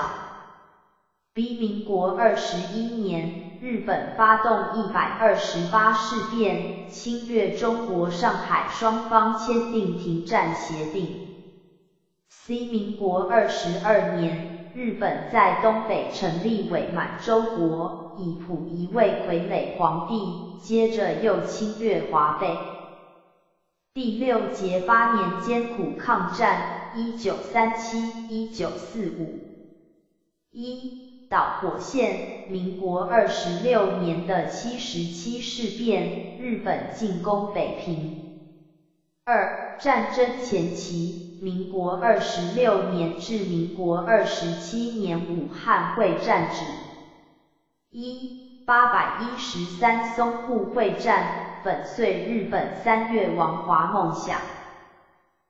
B 民国二十一年，日本发动一百二十八事变，侵略中国上海，双方签订停战协定。C 民国二十二年，日本在东北成立伪满洲国，以溥仪为傀儡皇帝。接着又侵略华北。第六节八年艰苦抗战，一九三七一九四五。一导火线，民国二十六年的七十七事变，日本进攻北平。二战争前期，民国二十六年至民国二十七年武汉会战止。一八百一十三淞沪会战粉碎日本三月亡华梦想。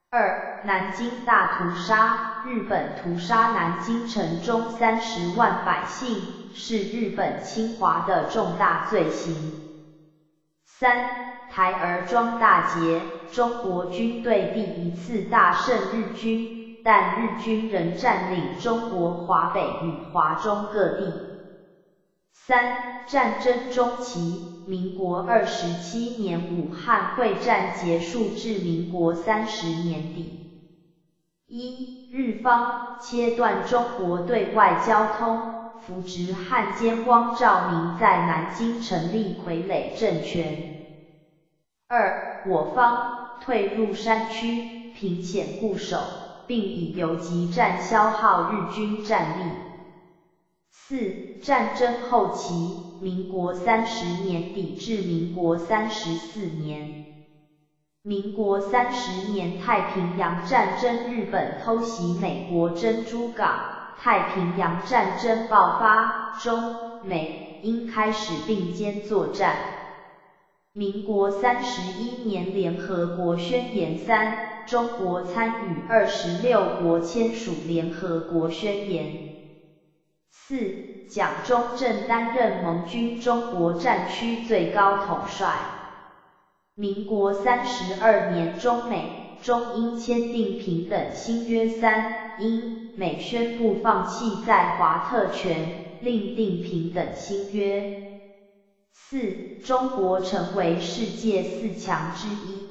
二南京大屠杀，日本屠杀南京城中三十万百姓，是日本侵华的重大罪行。三台儿庄大捷，中国军队第一次大胜日军，但日军仍占领中国华北与华中各地。三战争中期，民国二十七年武汉会战结束至民国三十年底。一日方切断中国对外交通，扶植汉奸汪兆铭在南京成立傀儡政权。二我方退入山区，凭险固守，并以游击战消耗日军战力。四战争后期，民国三十年底至民国三十四年，民国三十年太平洋战争，日本偷袭美国珍珠港，太平洋战争爆发，中美英开始并肩作战。民国三十一年联合国宣言三，中国参与二十六国签署联合国宣言。四，蒋中正担任盟军中国战区最高统帅。民国三十二年，中美、中英签订平等新约三，英美宣布放弃在华特权，另订平等新约。四，中国成为世界四强之一。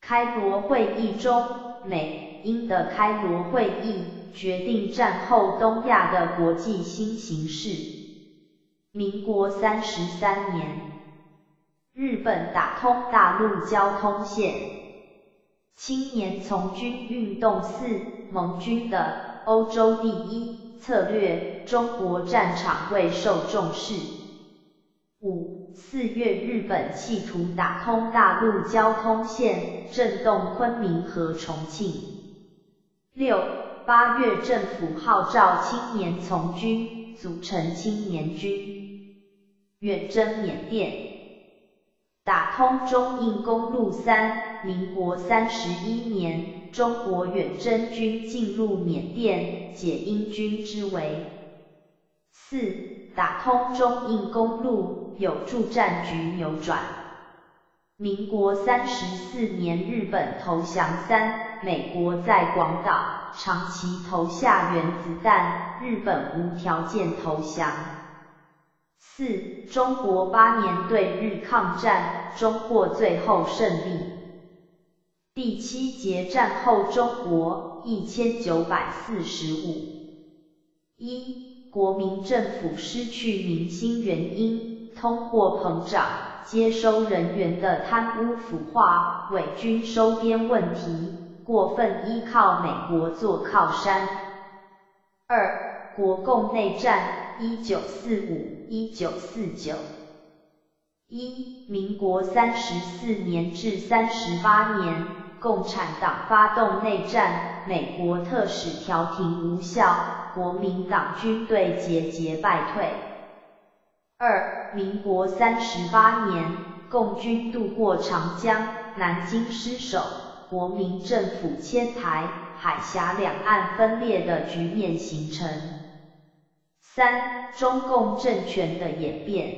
开罗会议中，美英的开罗会议决定战后东亚的国际新形势。民国三十三年。日本打通大陆交通线，青年从军运动四，盟军的欧洲第一策略，中国战场未受重视。五四月，日本企图打通大陆交通线，震动昆明和重庆。六八月，政府号召青年从军，组成青年军，远征缅甸。打通中印公路三，民国三十一年，中国远征军进入缅甸，解英军之围。四，打通中印公路，有助战局扭转。民国三十四年，日本投降三，美国在广岛长期投下原子弹，日本无条件投降。四，中国八年对日抗战，终获最后胜利。第七节战后中国一千九百四十五。一，国民政府失去民心原因，通货膨胀、接收人员的贪污腐化、伪军收编问题，过分依靠美国做靠山。二，国共内战。一九四五、一九四九。一、民国三十四年至三十八年，共产党发动内战，美国特使调停无效，国民党军队节节败退。二、民国三十八年，共军渡过长江，南京失守，国民政府迁台，海峡两岸分裂的局面形成。三、中共政权的演变。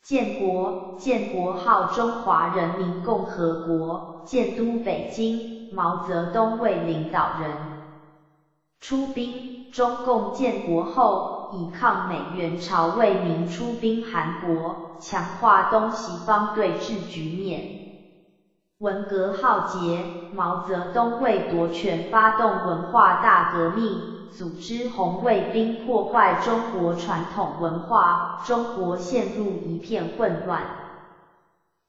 建国，建国号中华人民共和国，建都北京，毛泽东为领导人。出兵，中共建国后，以抗美援朝为名出兵韩国，强化东西方对峙局面。文革浩劫，毛泽东为夺权发动文化大革命。组织红卫兵破坏中国传统文化，中国陷入一片混乱。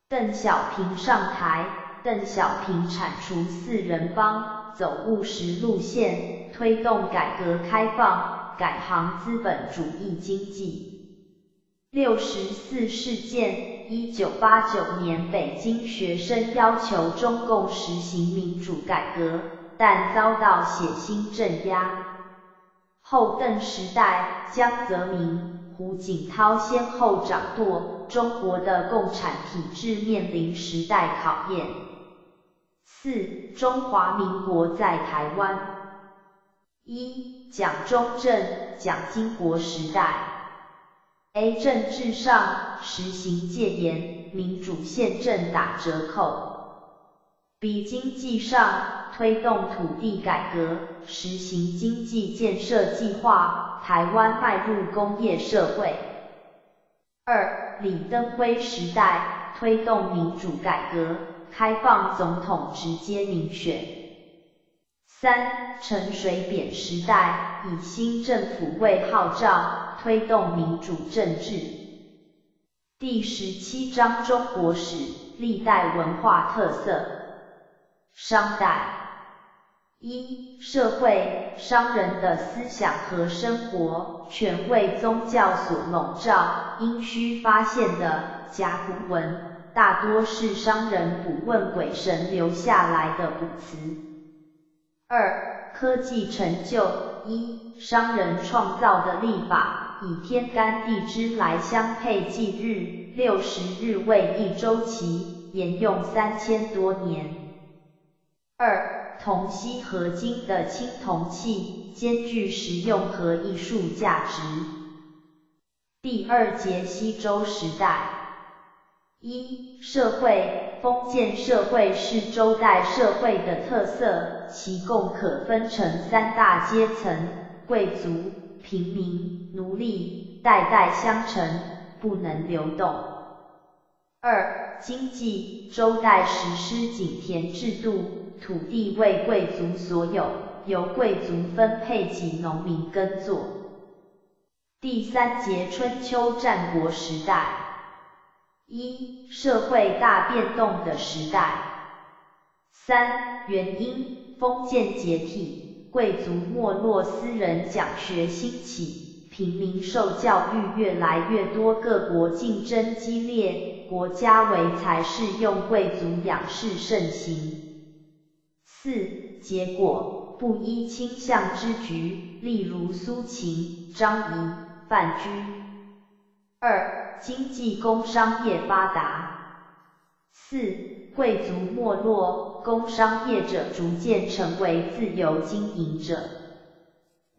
邓小平上台，邓小平铲除四人帮，走务实路线，推动改革开放，改行资本主义经济。六十四事件，一九八九年，北京学生要求中共实行民主改革，但遭到血腥镇压。后邓时代，江泽民、胡锦涛先后掌舵，中国的共产体制面临时代考验。四、中华民国在台湾。一、蒋中正、蒋经国时代。A 政治上实行戒严，民主宪政打折扣。B 经济上。推动土地改革，实行经济建设计划，台湾迈入工业社会。二、李登辉时代，推动民主改革，开放总统直接民选。三、陈水扁时代，以新政府为号召，推动民主政治。第十七章中国史，历代文化特色。商代。一、社会商人的思想和生活全为宗教所笼罩，殷墟发现的甲骨文、大多是商人卜问鬼神留下来的卜辞。二、科技成就一、商人创造的历法，以天干地支来相配纪日，六十日为一周期，沿用三千多年。二、铜锡合金的青铜器，兼具实用和艺术价值。第二节西周时代。一、社会，封建社会是周代社会的特色，其共可分成三大阶层：贵族、平民、奴隶，代代相承，不能流动。二、经济，周代实施井田制度，土地为贵族所有，由贵族分配给农民耕作。第三节春秋战国时代。一、社会大变动的时代。三、原因：封建解体，贵族没落，私人讲学兴起，平民受教育越来越多，各国竞争激烈，国家为才适用，贵族仰视盛行。四、结果：不一倾向之局，例如苏秦、张仪、范雎。二、经济工商业发达，四贵族没落，工商业者逐渐成为自由经营者。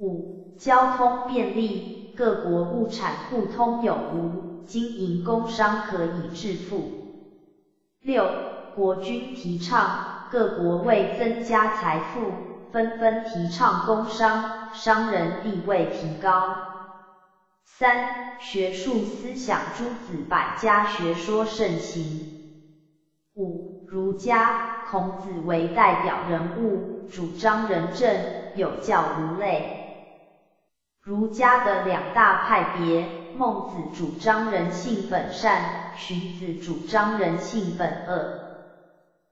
五交通便利，各国物产互通有无，经营工商可以致富。六国君提倡，各国为增加财富，纷纷提倡工商，商人地位提高。三、学术思想，诸子百家学说盛行。五、儒家，孔子为代表人物，主张仁政，有教无类。儒家的两大派别，孟子主张人性本善，荀子主张人性本恶。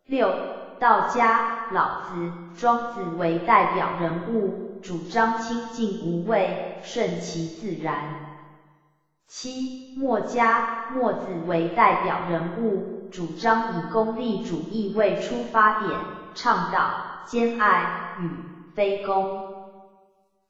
六、道家，老子、庄子为代表人物，主张清静无为，顺其自然。七、墨家，墨子为代表人物，主张以功利主义为出发点，倡导兼爱与非攻。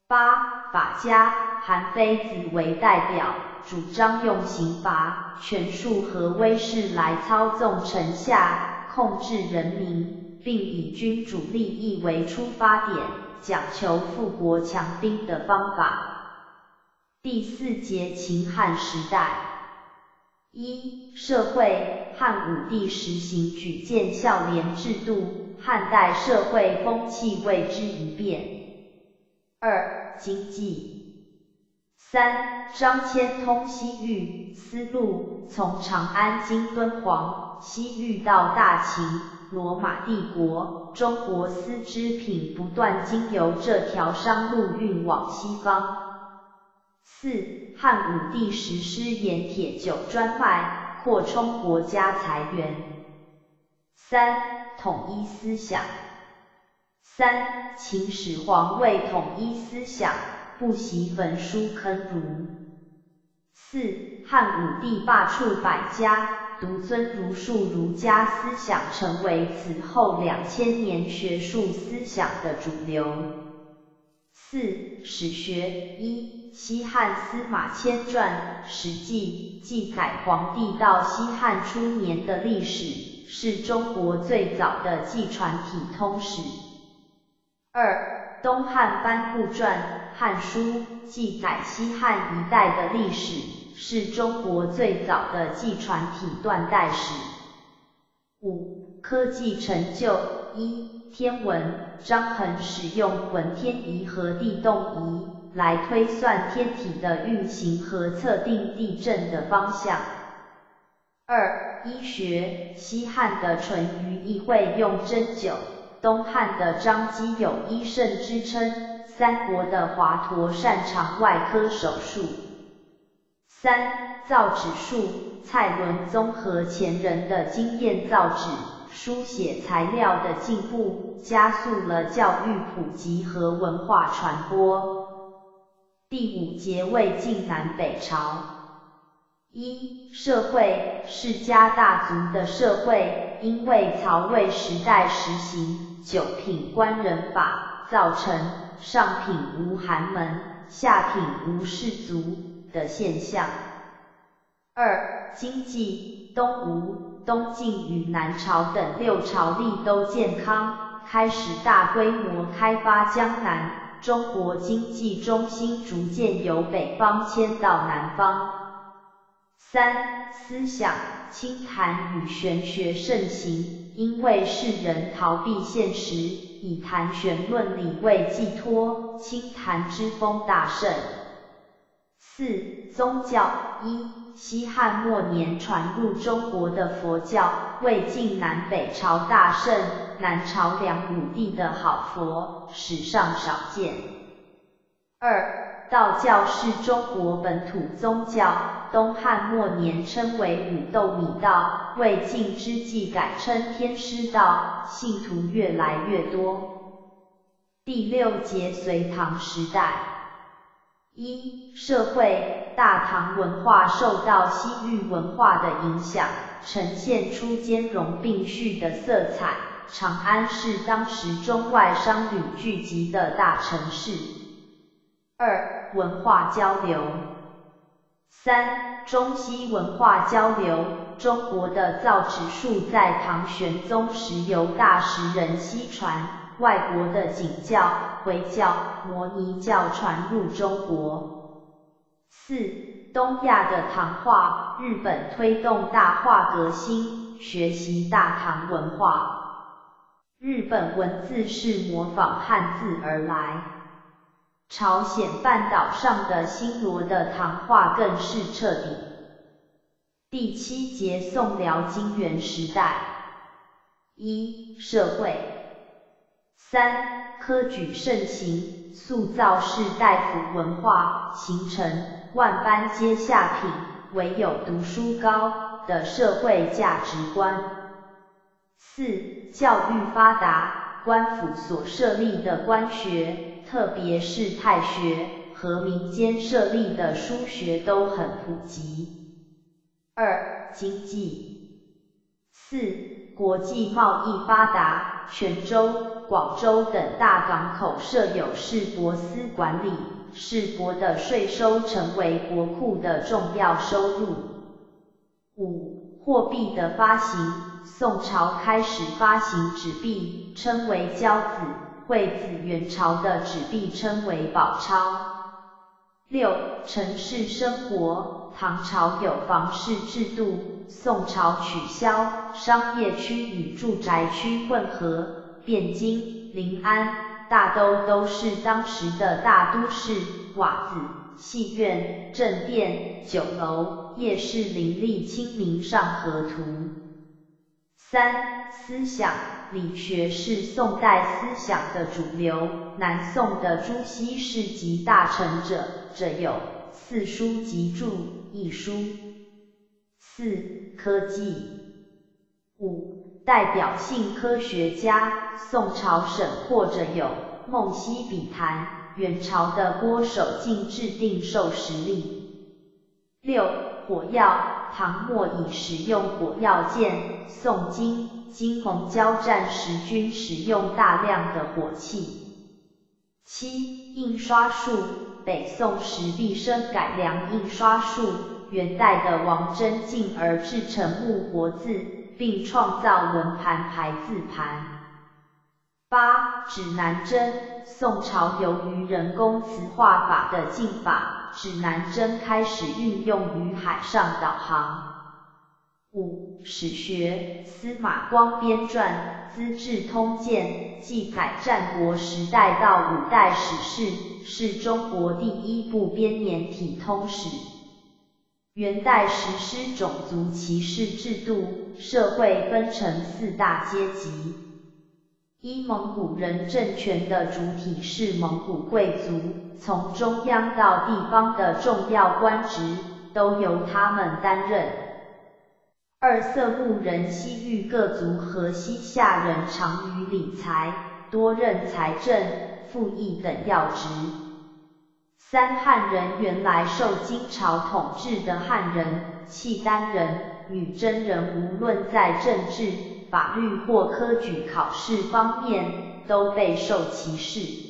八、法家，韩非子为代表，主张用刑罚、权术和威势来操纵臣下，控制人民，并以君主利益为出发点，讲求富国强兵的方法。第四节秦汉时代。一、社会，汉武帝实行举荐孝廉制度，汉代社会风气为之一变。二、经济。三、张骞通西域，丝路从长安经敦煌，西域到大秦、罗马帝国，中国丝织品不断经由这条商路运往西方。四、汉武帝实施盐铁酒专卖，扩充国家财源。三、统一思想。三、秦始皇为统一思想，不惜焚书坑儒。四、汉武帝罢黜百家，独尊儒术，儒家思想成为此后两千年学术思想的主流。四、史学一、西汉司马迁传《史记》记载黄帝到西汉初年的历史，是中国最早的纪传体通史。二、东汉班固传《汉书》记载西汉一代的历史，是中国最早的纪传体断代史。五、科技成就一。天文，张衡使用浑天仪和地动仪来推算天体的运行和测定地震的方向。二、医学，西汉的淳于意会用针灸，东汉的张机有医圣之称，三国的华佗擅长外科手术。三、造纸术，蔡伦综合前人的经验造纸。书写材料的进步，加速了教育普及和文化传播。第五节魏晋南北朝。一、社会，世家大族的社会，因为曹魏时代实行九品官人法，造成上品无寒门，下品无士族的现象。二、经济，东吴、东晋与南朝等六朝力都健康，开始大规模开发江南，中国经济中心逐渐由北方迁到南方。三、思想，清谈与玄学盛行，因为世人逃避现实，以谈玄论理为寄托，清谈之风大盛。四、宗教，一、西汉末年传入中国的佛教，魏晋南北朝大盛，南朝梁武帝的好佛，史上少见。二、道教是中国本土宗教。东汉末年称为五斗米道，魏晋之际改称天师道，信徒越来越多。第六节隋唐时代，一社会大唐文化受到西域文化的影响，呈现出兼容并蓄的色彩。长安是当时中外商旅聚集的大城市。二文化交流。三、中西文化交流。中国的造纸术在唐玄宗时由大食人西传，外国的景教、回教、摩尼教传入中国。四、东亚的唐化。日本推动大化革新，学习大唐文化。日本文字是模仿汉字而来。朝鲜半岛上的新罗的唐化更是彻底。第七节宋辽金元时代。一、社会。三、科举盛行，塑造士大夫文化，形成万般皆下品，唯有读书高的社会价值观。四、教育发达，官府所设立的官学。特别是太学和民间设立的书学都很普及。二、经济。四、国际贸易发达，泉州、广州等大港口设有市舶司管理，市舶的税收成为国库的重要收入。五、货币的发行，宋朝开始发行纸币，称为交子。惠子元朝的纸币称为宝钞。六、城市生活，唐朝有房市制度，宋朝取消，商业区与住宅区混合，汴京、临安、大都都是当时的大都市，瓦子、戏院、正殿、酒楼、夜市林立，清明上河图。三、思想。理学是宋代思想的主流，南宋的朱熹是集大成者，者有四书集注一书。四科技。五代表性科学家，宋朝沈括者有孟西比谈，元朝的郭守敬制定授时历。六火药，唐末已使用火药剑，宋金。金蒙交战时，均使用大量的火器。七、印刷术，北宋时毕生改良印刷术，元代的王祯进而制成木活字，并创造文盘排字盘。八、指南针，宋朝由于人工磁化法的进法，指南针开始运用于海上导航。五、史学，司马光编撰《资治通鉴》，记载战国时代到五代史事，是中国第一部编年体通史。元代实施种族歧视制度，社会分成四大阶级。一、蒙古人政权的主体是蒙古贵族，从中央到地方的重要官职都由他们担任。二色目人，西域各族和西夏人长于理财，多任财政、赋役等要职。三汉人原来受金朝统治的汉人，契丹人、女真人无论在政治、法律或科举考试方面，都备受歧视。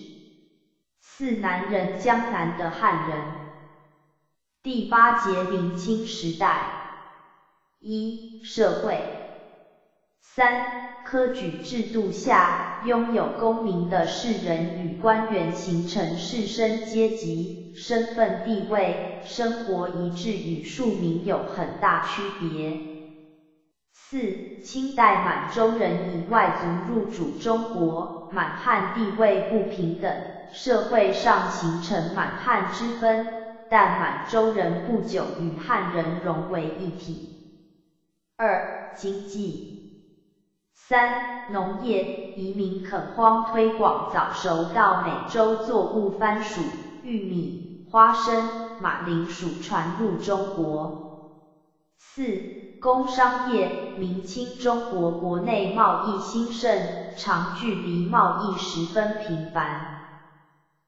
四南人，江南的汉人。第八节，明清时代。一、社会。三、科举制度下，拥有功名的士人与官员形成士绅阶级，身份地位、生活一致与庶民有很大区别。四、清代满洲人以外族入主中国，满汉地位不平等。社会上形成满汉之分，但满洲人不久与汉人融为一体。二、经济。三、农业，移民垦荒推广早熟到美洲作物番薯、玉米、花生、马铃薯传入中国。四、工商业，明清中国国内贸易兴盛，长距离贸易十分频繁。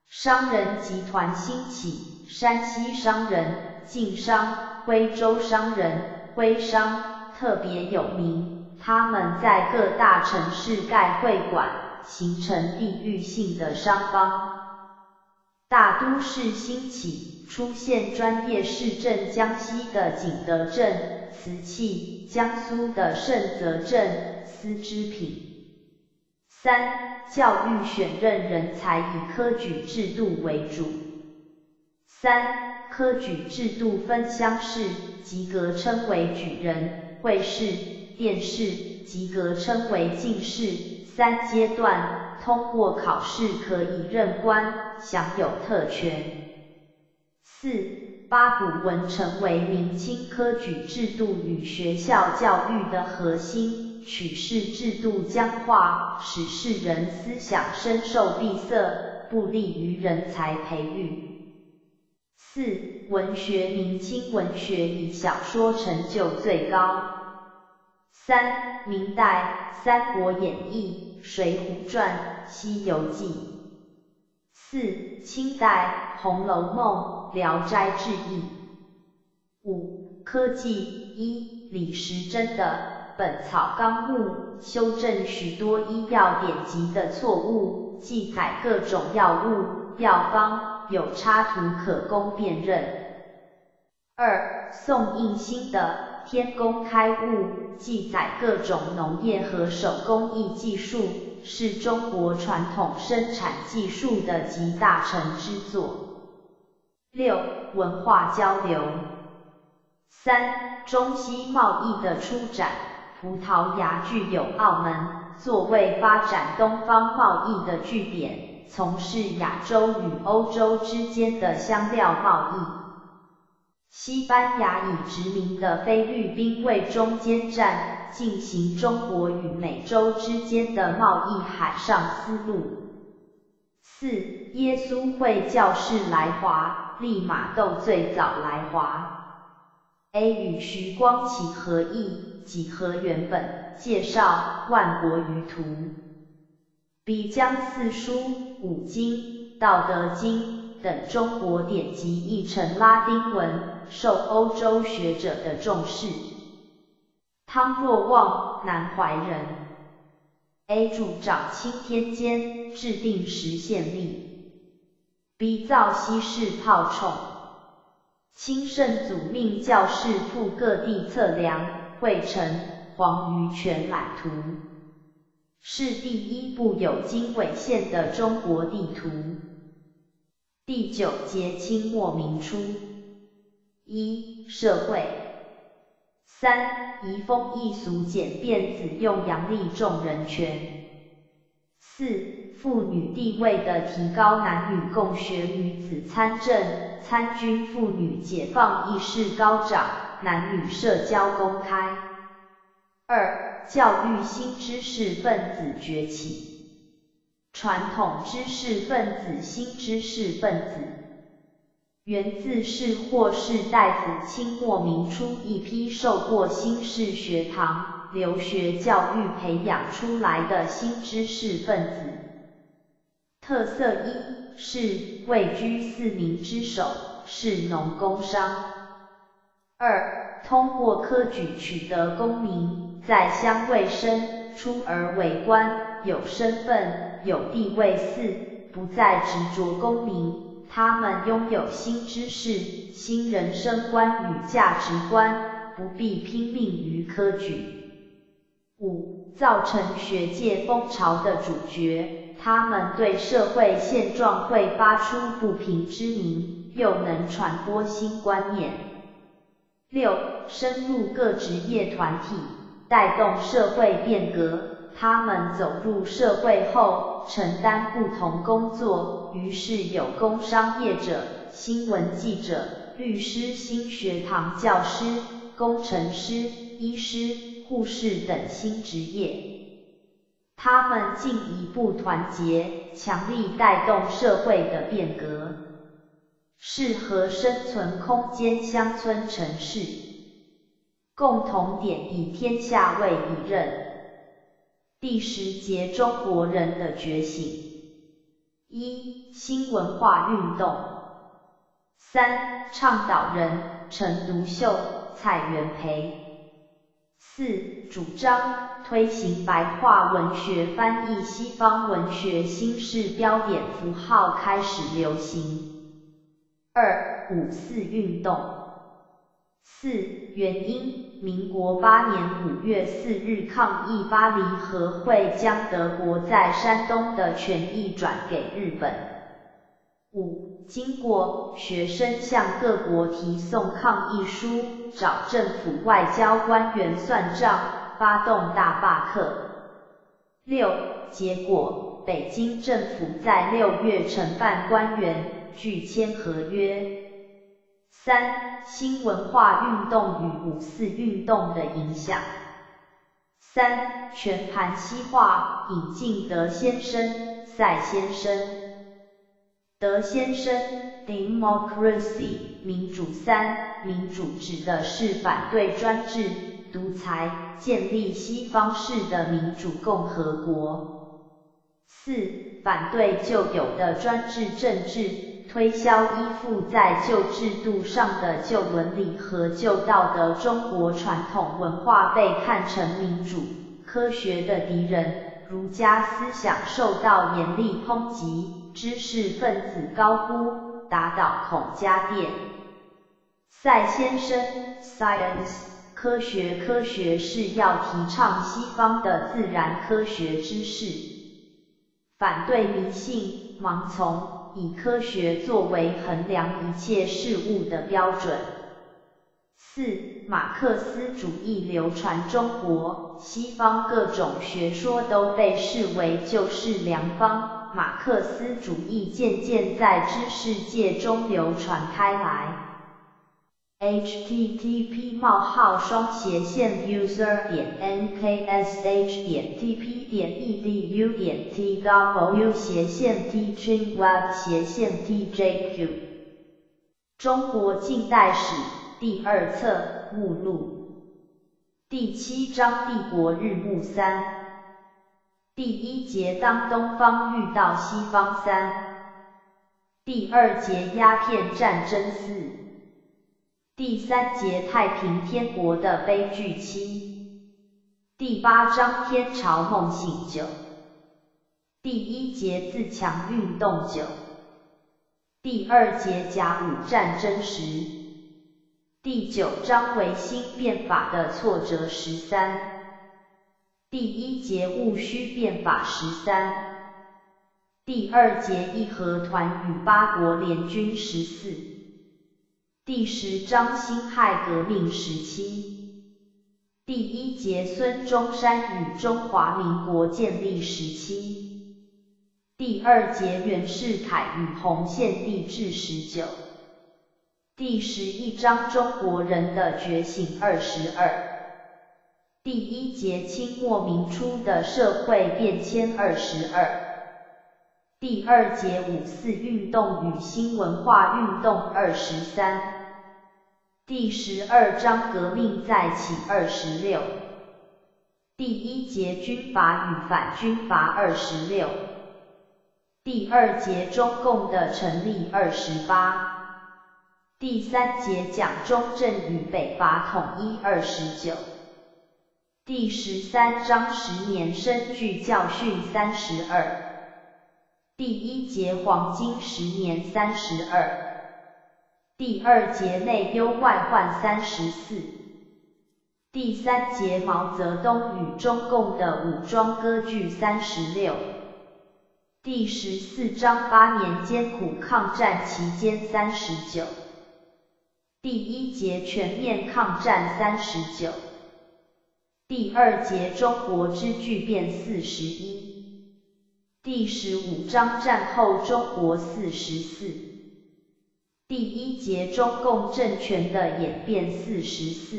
商人集团兴起，山西商人、晋商、徽州商人、徽商特别有名。他们在各大城市盖会馆，形成地域性的商帮。大都市兴起，出现专业市镇，江西的景德镇瓷器，江苏的盛泽镇丝织品。三、教育选任人才以科举制度为主。三、科举制度分乡试，及格称为举人；会试、殿试，及格称为进士。三阶段，通过考试可以任官，享有特权。四、八股文成为明清科举制度与学校教育的核心。取士制度僵化，使士人思想深受闭塞，不利于人才培育。四、文学明清文学以小说成就最高。三、明代《三国演义》《水浒传》《西游记》。四、清代《红楼梦》《聊斋志异》。五、科技一、李时珍的。《本草纲目》修正许多医药典籍的错误，记载各种药物、药方，有插图可供辨认。二、宋应星的《天工开物》记载各种农业和手工艺技术，是中国传统生产技术的集大成之作。六、文化交流。三、中西贸易的出展。葡萄牙具有澳门作为发展东方贸易的据点，从事亚洲与欧洲之间的香料贸易。西班牙以殖民的菲律宾为中间站，进行中国与美洲之间的贸易海上丝路。四、耶稣会教士来华，利玛窦最早来华。A 与徐光启合译《几何原本》，介绍《万国舆图》。B 将四书、五经、道德经等中国典籍译成拉丁文，受欧洲学者的重视。汤若望，南怀人。A 主掌钦天监，制定实宪例。B 造西式炮铳。清圣祖命教士赴各地测量，绘成《黄鱼全览图》，是第一部有经纬线的中国地图。第九节清末明初。一、社会。三、移风易俗，简便子用，阳历重人权。四。妇女地位的提高，男女共学，女子参政、参军，妇女解放意识高涨，男女社交公开。二、教育新知识分子崛起，传统知识分子、新知识分子，源自是霍氏大夫清末明初一批受过新式学堂留学教育培养出来的新知识分子。特色一是位居四民之首，是农工商。二通过科举取得功名，在乡未升，出而为官，有身份，有地位。四，不再执着功名，他们拥有新知识、新人生观与价值观，不必拼命于科举。五，造成学界风潮的主角，他们对社会现状会发出不平之鸣，又能传播新观念。六，深入各职业团体，带动社会变革。他们走入社会后，承担不同工作，于是有工商业者、新闻记者、律师、新学堂教师、工程师、医师、护士等新职业。他们进一步团结，强力带动社会的变革。适合生存空间乡村城市，共同点以天下为一任。第十节中国人的觉醒：一、新文化运动。三、倡导人：陈独秀、蔡元培。四、主张推行白话文学翻译西方文学新式标点符号开始流行。二五四运动，四原因，民国八年五月四日抗议巴黎和会将德国在山东的权益转给日本。五经过，学生向各国提送抗议书，找政府外交官员算账，发动大罢课。六结果，北京政府在六月惩办官员。拒签合约。三、新文化运动与五四运动的影响。三、全盘西化，引进德先生、赛先生。德先生，democracy，民主。三、民主指的是反对专制、独裁，建立西方式的民主共和国。四、反对旧有的专制政治。推销依附在旧制度上的旧伦理和旧道德，中国传统文化被看成民主科学的敌人，儒家思想受到严厉抨击，知识分子高呼打倒孔家店。赛先生，Science，科学科学是要提倡西方的自然科学知识，反对迷信盲从。以科学作为衡量一切事物的标准。四、马克思主义流传中国，西方各种学说都被视为救世良方，马克思主义渐渐在知识界中流传开来。Http: 冒号双斜线 user 点 nksh 点 tp 点 edu 点 tw 斜线 teaching web 斜线 tjq 中国近代史第二册目录。第七章帝国日暮三。第一节当东方遇到西方三。第二节鸦片战争四。第三节太平天国的悲剧七，第八章天朝梦醒九，第一节自强运动九，第二节甲午战争十，第九章维新变法的挫折十三，第一节戊戌变法十三，第二节义和团与八国联军十四。第十章辛亥革命时期，第一节孙中山与中华民国建立时期，第二节袁世凯与洪宪帝制十九，第十一章中国人的觉醒二十二，第一节清末明初的社会变迁二十二，第二节五四运动与新文化运动二十三。第十二章革命再起二十六，第一节军阀与反军阀二十六，第二节中共的成立二十八，第三节蒋中正与北伐统一二十九。第十三章十年深具教训三十二。第一节黄金十年三十二。第二节内忧外患三十四。第三节毛泽东与中共的武装割据三十六。第十四章八年艰苦抗战期间三十九。第一节全面抗战三十九，第二节中国之巨变四十一，第十五章战后中国四十四，第一节中共政权的演变四十四，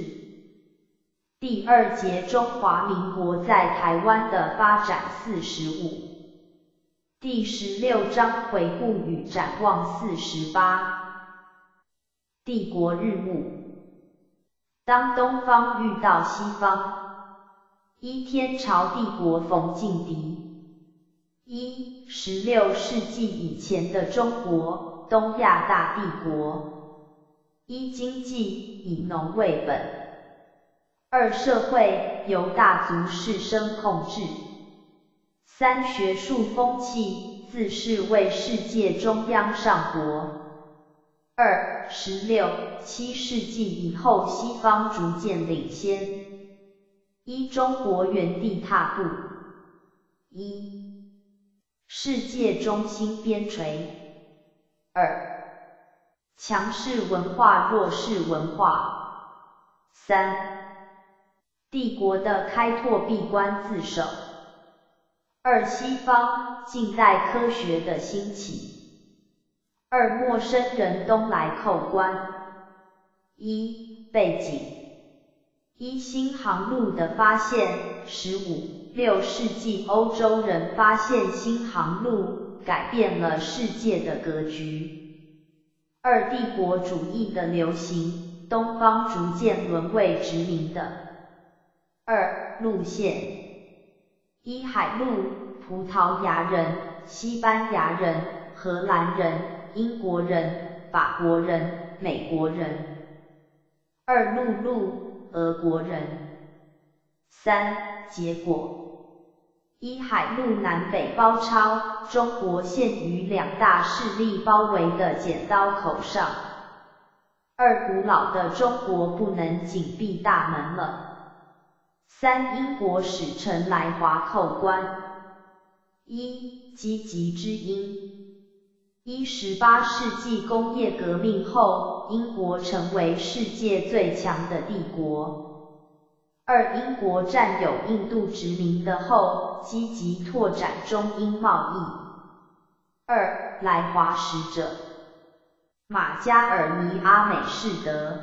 第二节中华民国在台湾的发展四十五，第十六章回顾与展望四十八。帝国日暮，当东方遇到西方，一天朝帝国逢劲敌。一十六世纪以前的中国，东亚大帝国。一经济以农为本。二社会由大族士绅控制。三学术风气自视为世界中央上国。二十六七世纪以后，西方逐渐领先。一中国原地踏步。一世界中心边陲。二强势文化，弱势文化。三帝国的开拓，闭关自守。二西方近代科学的兴起。二陌生人东来叩关。一背景：一新航路的发现。十五六世纪欧洲人发现新航路，改变了世界的格局。二帝国主义的流行，东方逐渐沦为殖民的。二路线：一海路，葡萄牙人、西班牙人、荷兰人。英国人、法国人、美国人，二陆路，俄国人。三结果，一海陆南北包抄，中国陷于两大势力包围的剪刀口上。二古老的中国不能紧闭大门了。三英国使臣来华叩关。一积极之音。一十八世纪工业革命后，英国成为世界最强的帝国。二英国占有印度殖民的后，积极拓展中英贸易。二来华使者，马加尔尼阿美士德。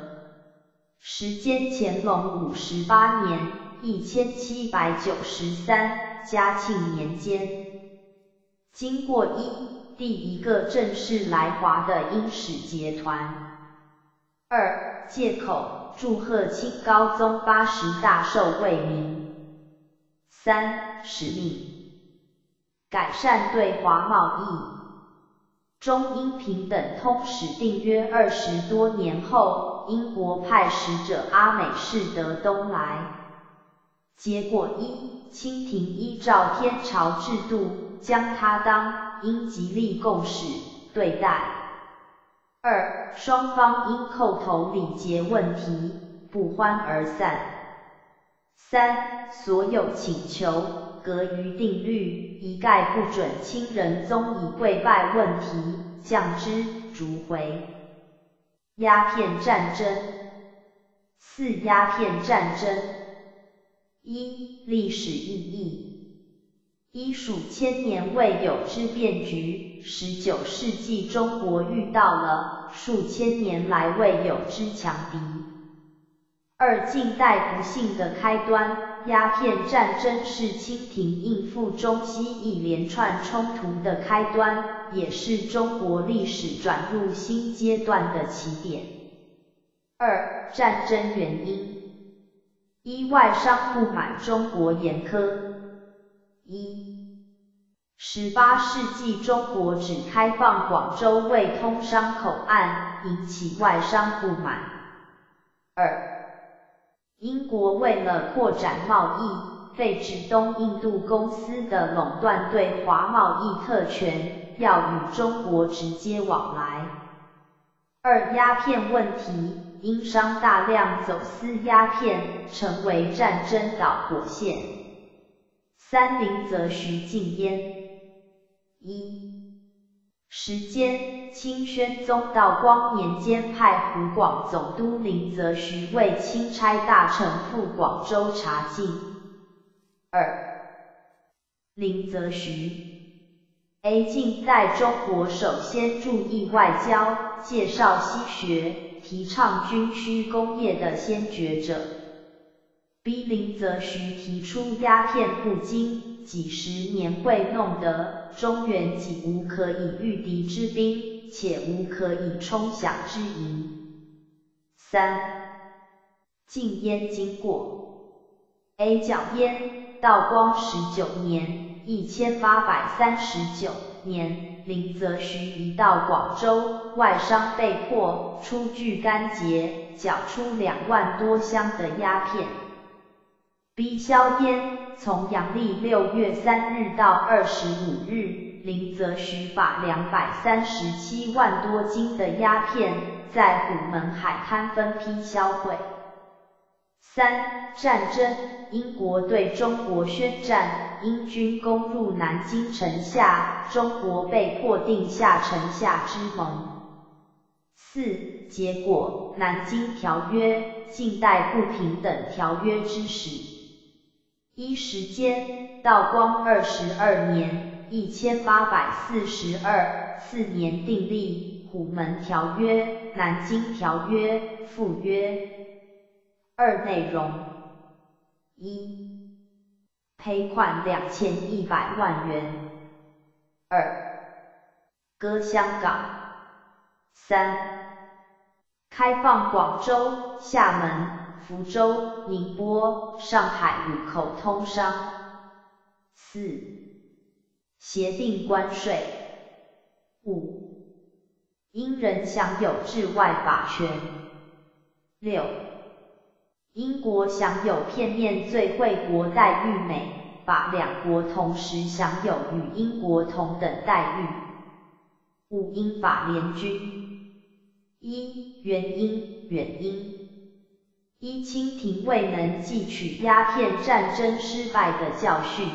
时间乾隆五十八年，一千七百九十三，嘉庆年间。经过一。第一个正式来华的英使节团。二借口祝贺清高宗八十大寿为民。三使命改善对华贸易。中英平等通使定约二十多年后，英国派使者阿美士德东来。结果一，清廷依照天朝制度，将他当。英吉利共使对待。二，双方因叩头礼节问题不欢而散。三，所有请求隔于定律，一概不准亲人宗以跪拜问题降之逐回。鸦片战争。四，鸦片战争。一，历史意义。一数千年未有之变局，十九世纪中国遇到了数千年来未有之强敌。二近代不幸的开端，鸦片战争是清廷应付中西一连串冲突的开端，也是中国历史转入新阶段的起点。二战争原因：一外商不满中国严苛。一，十八世纪中国只开放广州为通商口岸，引起外商不满。二，英国为了扩展贸易，废止东印度公司的垄断对华贸易特权，要与中国直接往来。二，鸦片问题，英商大量走私鸦片，成为战争导火线。三，林则徐禁烟。一时间，清宣宗道光年间派湖广总督林则徐为钦差大臣赴广州查禁。二林则徐，A 近代中国首先注意外交、介绍西学、提倡军需工业的先觉者。B 林则徐提出鸦片不经，几十年会弄得。中原既无可以御敌之兵，且无可以冲饷之营。三、禁烟经过。A 讲烟，道光十九年（一千八百三十九年），林则徐一到广州，外商被迫出具干节，缴出两万多箱的鸦片。B 硝烟。从阳历六月三日到二十五日，林则徐把两百三十七万多斤的鸦片在虎门海滩分批销毁。三、战争，英国对中国宣战，英军攻入南京城下，中国被迫定下城下之盟。四、结果，南京条约，近代不平等条约之始。一时间，道光二十二年（一千八百四十二）次年订立《虎门条约》《南京条约》附约。二内容：一、赔款两千一百万元；二、割香港；三、开放广州、厦门。福州、宁波、上海五口通商。四、协定关税。五、英人享有治外法权。六、英国享有片面最惠国待遇，美、法两国同时享有与英国同等待遇。五、英法联军。一、原因，原因。一清廷未能汲取鸦片战争失败的教训；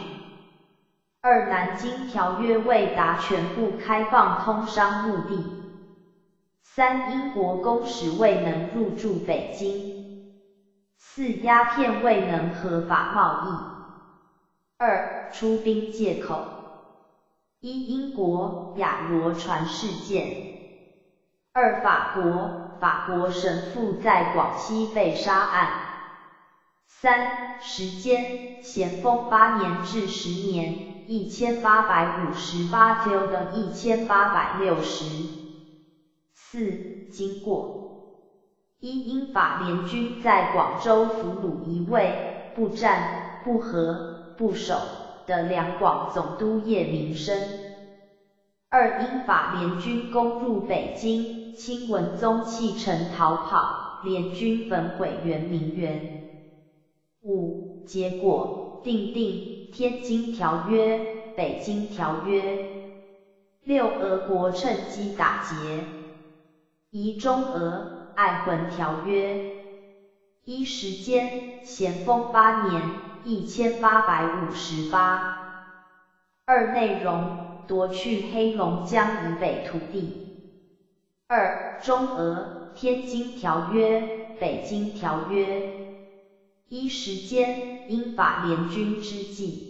二南京条约未达全部开放通商目的；三英国公使未能入驻北京；四鸦片未能合法贸易；二出兵借口；一英国亚罗船事件；二法国。法国神父在广西被杀案。三、时间：咸丰八年至十年，一千八百五十八 Q 的一千八百六十。四、经过：一、英法联军在广州俘虏一位不战不和不守的两广总督叶明生。二、英法联军攻入北京。清文宗弃城逃跑，联军焚毁圆明园。五、结果订定《天津条约》《北京条约》。六、俄国趁机打劫。一、中俄爱魂条约。一、时间：咸丰八年（一千八百五十八）。二、内容：夺去黑龙江以北土地。二、中俄天津条约、北京条约。一、时间英法联军之际。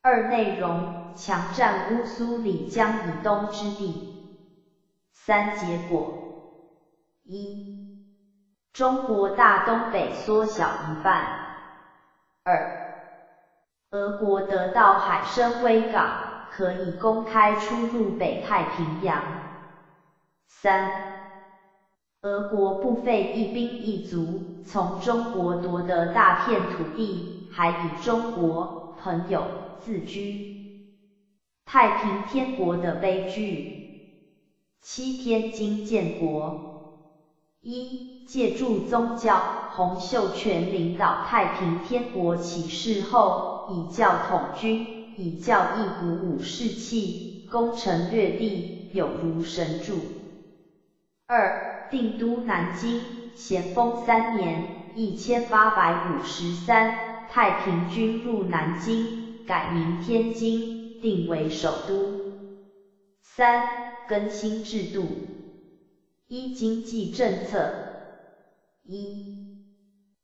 二、内容强占乌苏里江以东之地。三、结果。一、中国大东北缩小一半。二、俄国得到海参崴港，可以公开出入北太平洋。三，俄国不费一兵一卒，从中国夺得大片土地，还以中国朋友自居。太平天国的悲剧。七天经建国。一、借助宗教，洪秀全领导太平天国起事后，以教统军，以教义鼓舞士气，攻城略地，有如神助。二、定都南京，咸丰三年（一千八百五十三），太平军入南京，改名天津，定为首都。三、更新制度。一、经济政策。一、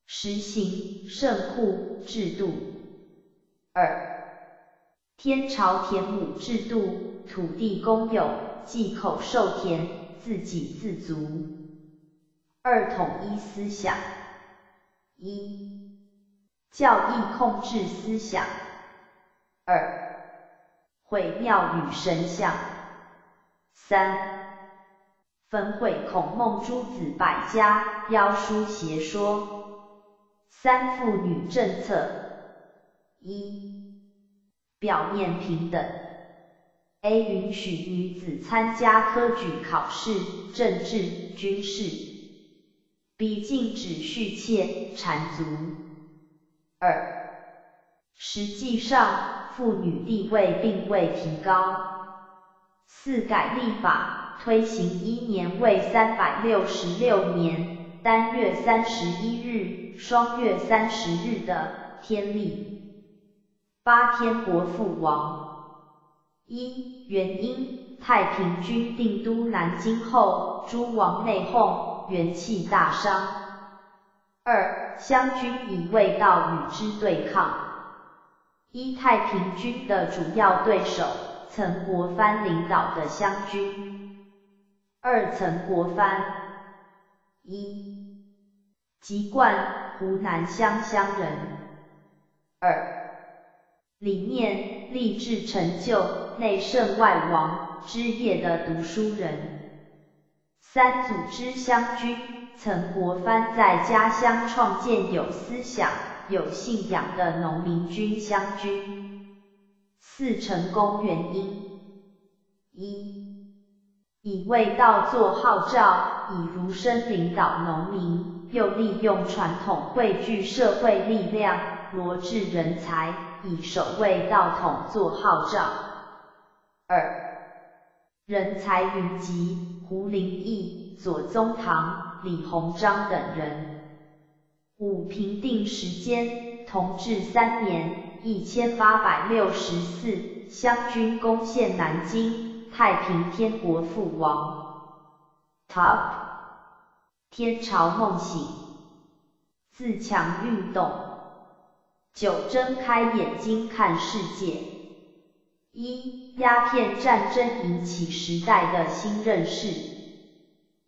实行圣户制度。二、天朝田亩制度，土地公有，忌口授田。自给自足。二、统一思想。一、教义控制思想。二、毁庙宇神像。三、焚毁孔孟诸子百家，妖书邪说。三、妇女政策。一、表面平等。A 允许女子参加科举考试、政治、军事。B 禁止续妾、缠足。二、实际上，妇女地位并未提高。四、改历法，推行一年为三百六十六年，单月三十一日、双月三十日的天历。八、天国父王。一、原因：太平军定都南京后，诸王内讧，元气大伤。二、湘军以未道与之对抗。一、太平军的主要对手，曾国藩领导的湘军。二、曾国藩。一、籍贯湖南湘乡人。二、理念立志成就内圣外王之业的读书人。三、组织湘军，曾国藩在家乡创建有思想、有信仰的农民军湘军。四、成功原因：一、以卫道做号召，以儒生领导农民，又利用传统汇聚社会力量，罗致人才。以守卫道统作号召。二、人才云集，胡林翼、左宗棠、李鸿章等人。五、平定时间，同治三年（一千八百六十四），湘军攻陷南京，太平天国覆亡。Top，天朝梦醒，自强运动。九睁开眼睛看世界。一、鸦片战争引起时代的新认识。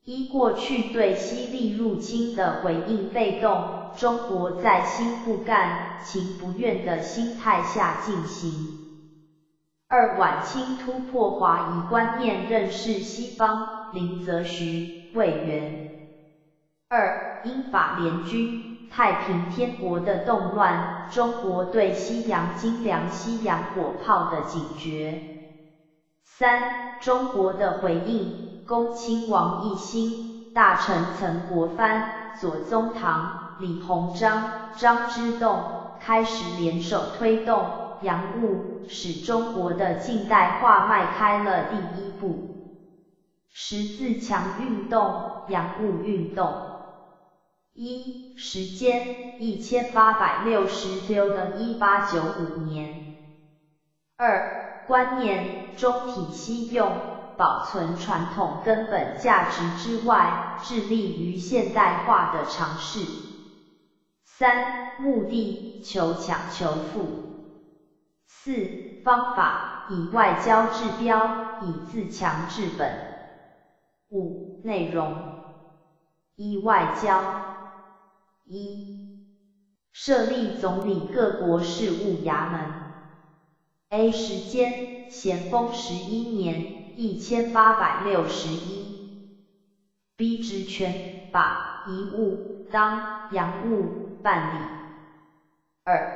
一、过去对西历入侵的回应被动，中国在心不甘情不愿的心态下进行。二、晚清突破华夷观念，认识西方。林则徐、魏源。二、英法联军。太平天国的动乱，中国对西洋精良、西洋火炮的警觉。三、中国的回应，恭亲王奕欣、大臣曾国藩、左宗棠、李鸿章、张之洞开始联手推动洋务，使中国的近代化迈开了第一步。十字强运动、洋务运动。一、时间：一千八百六十六的一八九五年。二、观念：中体西用，保存传统根本价值之外，致力于现代化的尝试。三、目的：求强求富。四、方法：以外交治标，以自强治本。五、内容：一、外交。一、设立总理各国事务衙门。A 时间：咸丰十一年（一千八百六十一）。B 职权：把遗物当洋务办理。二、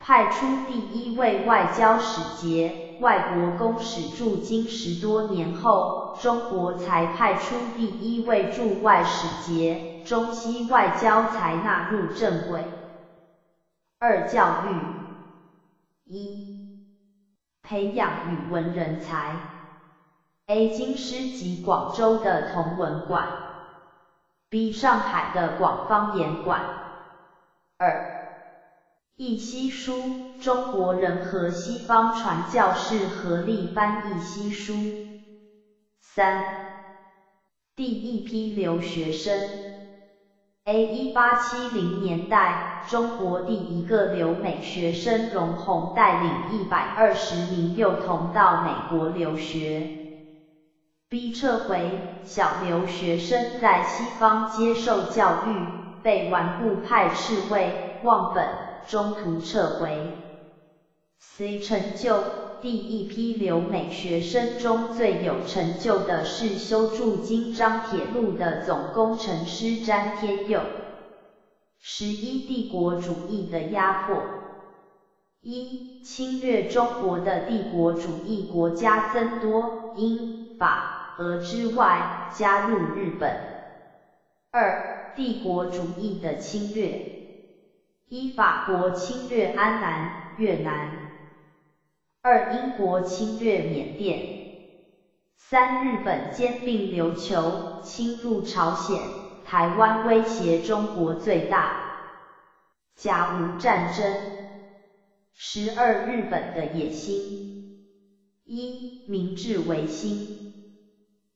派出第一位外交使节，外国公使驻京十多年后，中国才派出第一位驻外使节，中西外交才纳入正轨。二、教育一、培养语文人才。A. 京师及广州的同文馆。B. 上海的广方言馆。二、译西书，中国人和西方传教士合力翻译西书。三、第一批留学生。A. 一八七零年代，中国第一个留美学生荣闳带领一百二十名幼童到美国留学。B. 撤回，小留学生在西方接受教育，被顽固派斥为忘本，中途撤回。C. 成就。第一批留美学生中最有成就的是修筑京张铁路的总工程师詹天佑。十一、帝国主义的压迫。一、侵略中国的帝国主义国家增多，英、法、俄之外，加入日本。二、帝国主义的侵略。一、法国侵略安南、越南。二、英国侵略缅甸；三、日本兼并琉球，侵入朝鲜，台湾威胁中国最大。甲午战争。十二、日本的野心。一、明治维新。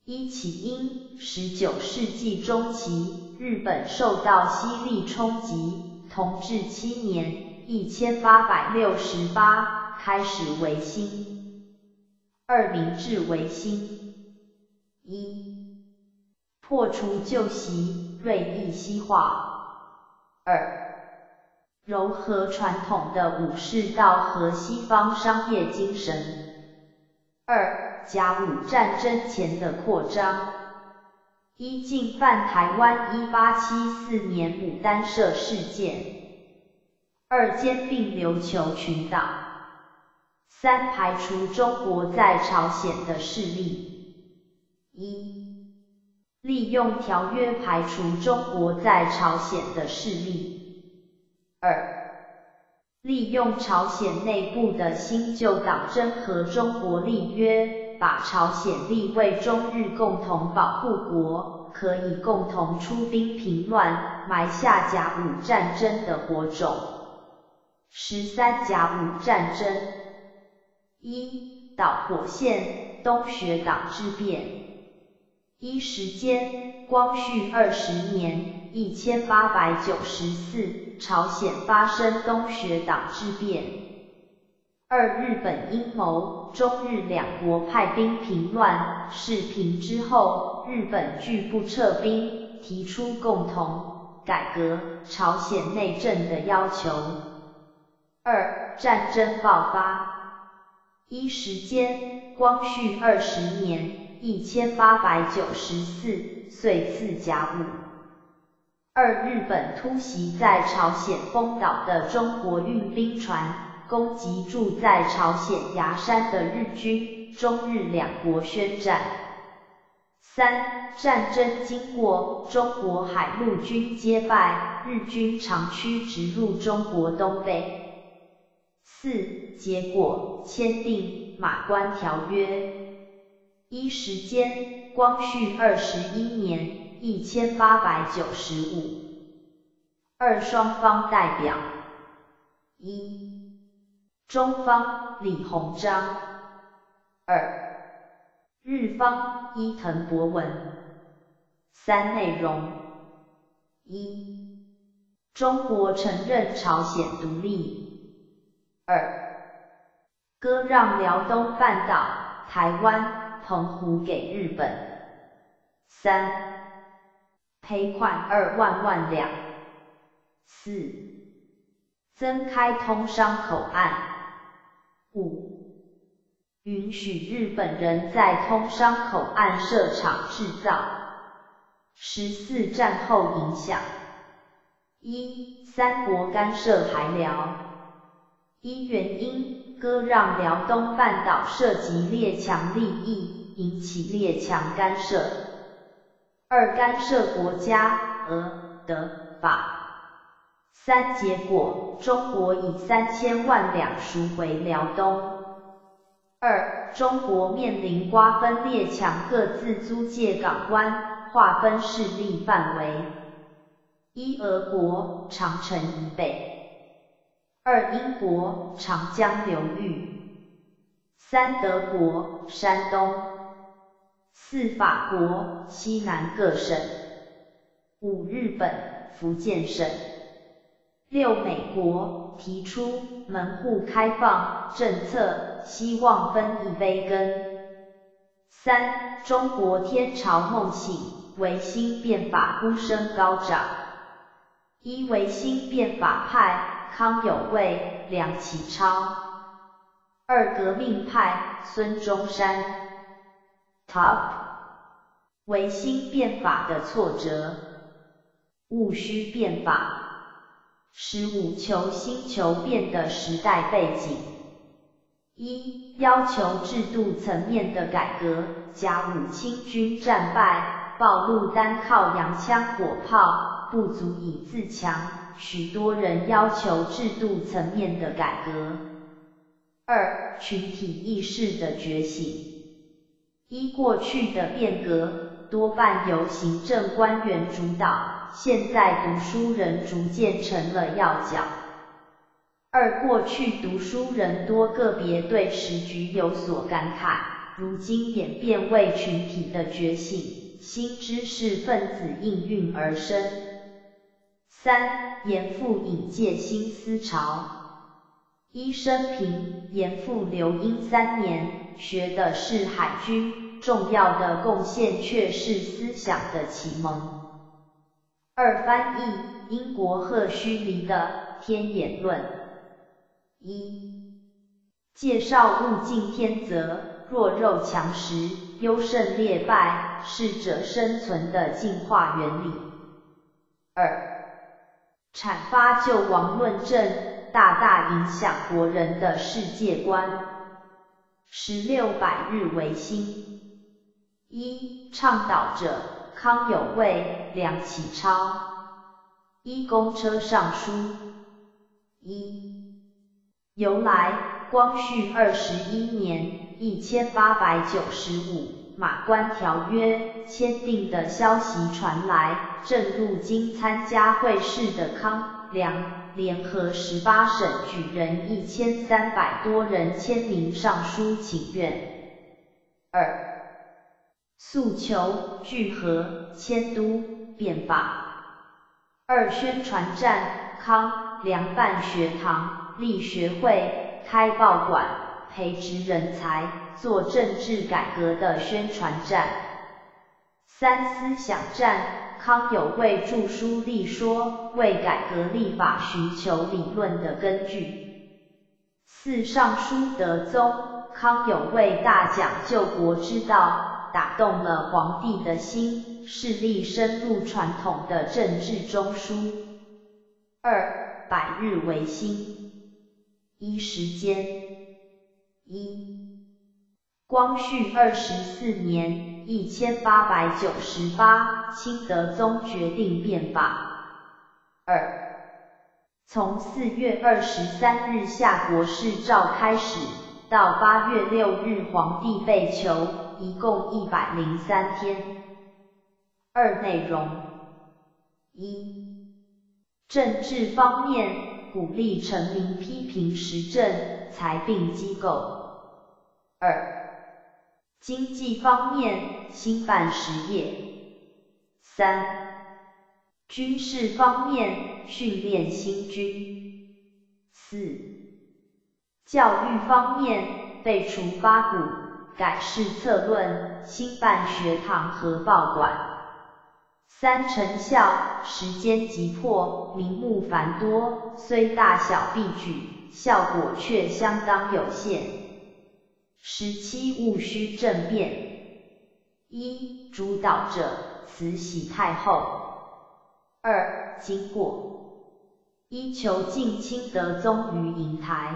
一起因十九世纪中期，日本受到西力冲击，同治七年（一千八百六十八）。开始维新。二、明治维新。一、破除旧习，锐意西化。二、糅合传统的武士道和西方商业精神。二、甲午战争前的扩张。一、进犯台湾一八七四年牡丹社事件。二、兼并琉球群岛。三、排除中国在朝鲜的势力。一、利用条约排除中国在朝鲜的势力。二、利用朝鲜内部的新旧党争和中国立约，把朝鲜立为中日共同保护国，可以共同出兵平乱，埋下甲午战争的火种。十三、甲午战争。一导火线，东学党之变。一时间，光绪二十年（一千八百九十四），朝鲜发生东学党之变。二日本阴谋，中日两国派兵平乱。事平之后，日本拒不撤兵，提出共同改革朝鲜内政的要求。二战争爆发。一时间，光绪二十年（一千八百九十四），岁次甲午。二日本突袭在朝鲜丰岛的中国运兵船，攻击住在朝鲜牙山的日军，中日两国宣战。三战争经过，中国海陆军皆败，日军长驱直入中国东北。四、结果签订马关条约。一时间，光绪二十一年（一千八百九十五）。二、双方代表。一、中方李鸿章。二、日方伊藤博文。三、内容。一、中国承认朝鲜独立。二、割让辽东半岛、台湾、澎湖给日本。三、赔款二万万两。四、增开通商口岸。五、允许日本人在通商口岸设厂制造。十四、战后影响。一、三国干涉海辽。一原因，割让辽东半岛涉及列强利益，引起列强干涉。二干涉国家俄德法。三结果，中国以三千万两赎回辽东。二中国面临瓜分列强各自租借港湾，划分势力范围。一俄国长城以北，二英国长江流域，三德国山东，四法国西南各省，五日本福建省。六美国提出门户开放政策，希望分一杯羹。三中国天朝梦醒，维新变法呼声高涨。一维新变法派康有为、梁启超。二革命派孙中山。Top 维新变法的挫折，戊戌变法。十五球星球变的时代背景：一、要求制度层面的改革。甲午清军战败，暴露单靠洋枪火炮不足以自强，许多人要求制度层面的改革。二、群体意识的觉醒：一、过去的变革多半由行政官员主导。现在读书人逐渐成了要角。二过去读书人多个别对时局有所感慨，如今演变为群体的觉醒，新知识分子应运而生。三严复引介新思潮。一生平严复留英三年，学的是海军，重要的贡献却是思想的启蒙。二翻译英国赫胥黎的《天演论》一介绍物竞天择，弱肉强食，优胜劣败，适者生存的进化原理。二阐发救亡论证，大大影响国人的世界观。十六百日维新一倡导者。康有为、梁启超，一公车上书。一由来，光绪二十一年（一千八百九十五），马关条约签订的消息传来，正入京参加会试的康、梁联合十八省举人一千三百多人签名上书请愿。二诉求聚合迁都变法。二宣传战，康梁办学堂、立学会、开报馆、培植人才，做政治改革的宣传战。三思想战，康有为著书立说，为改革立法寻求理论的根据。四尚书德宗，康有为大讲救国之道。打动了皇帝的心，势力深入传统的政治中枢。二百日维新，一时间，一光绪二十四年（一千八百九十八），清德宗决定变法。二从四月二十三日下国事诏开始，到八月六日皇帝被囚。一共一百零三天。二内容：一、政治方面鼓励臣民批评时政、裁并机构；二、经济方面兴办实业；三、军事方面训练新军；四、教育方面废除八股。改试策论，兴办学堂和报馆。三成效，时间急迫，名目繁多，虽大小必举，效果却相当有限。十七戊戌政变，一主导者慈禧太后。二经过，一囚禁清德宗于瀛台。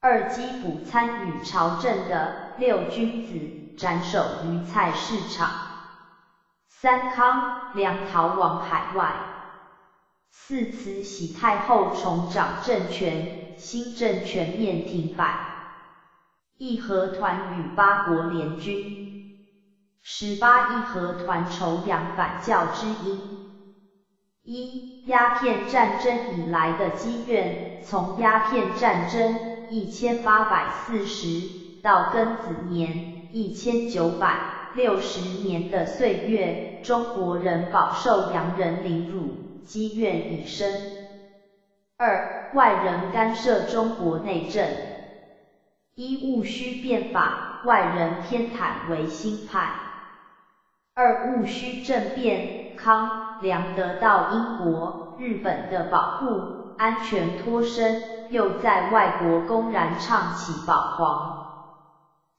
二缉捕参与朝政的六君子斩首于菜市场。三康梁逃往海外。四慈禧太后重掌政权，新政全面停摆。义和团与八国联军。十八义和团筹扬反教之音。一鸦片战争以来的积怨，从鸦片战争一千八百四十到庚子年一千九百六十年的岁月，中国人饱受洋人凌辱，积怨已深。二外人干涉中国内政。一戊戌变法，外人偏袒维新派。二戊戌政变，康梁得到英国、日本的保护，安全脱身，又在外国公然唱起保皇。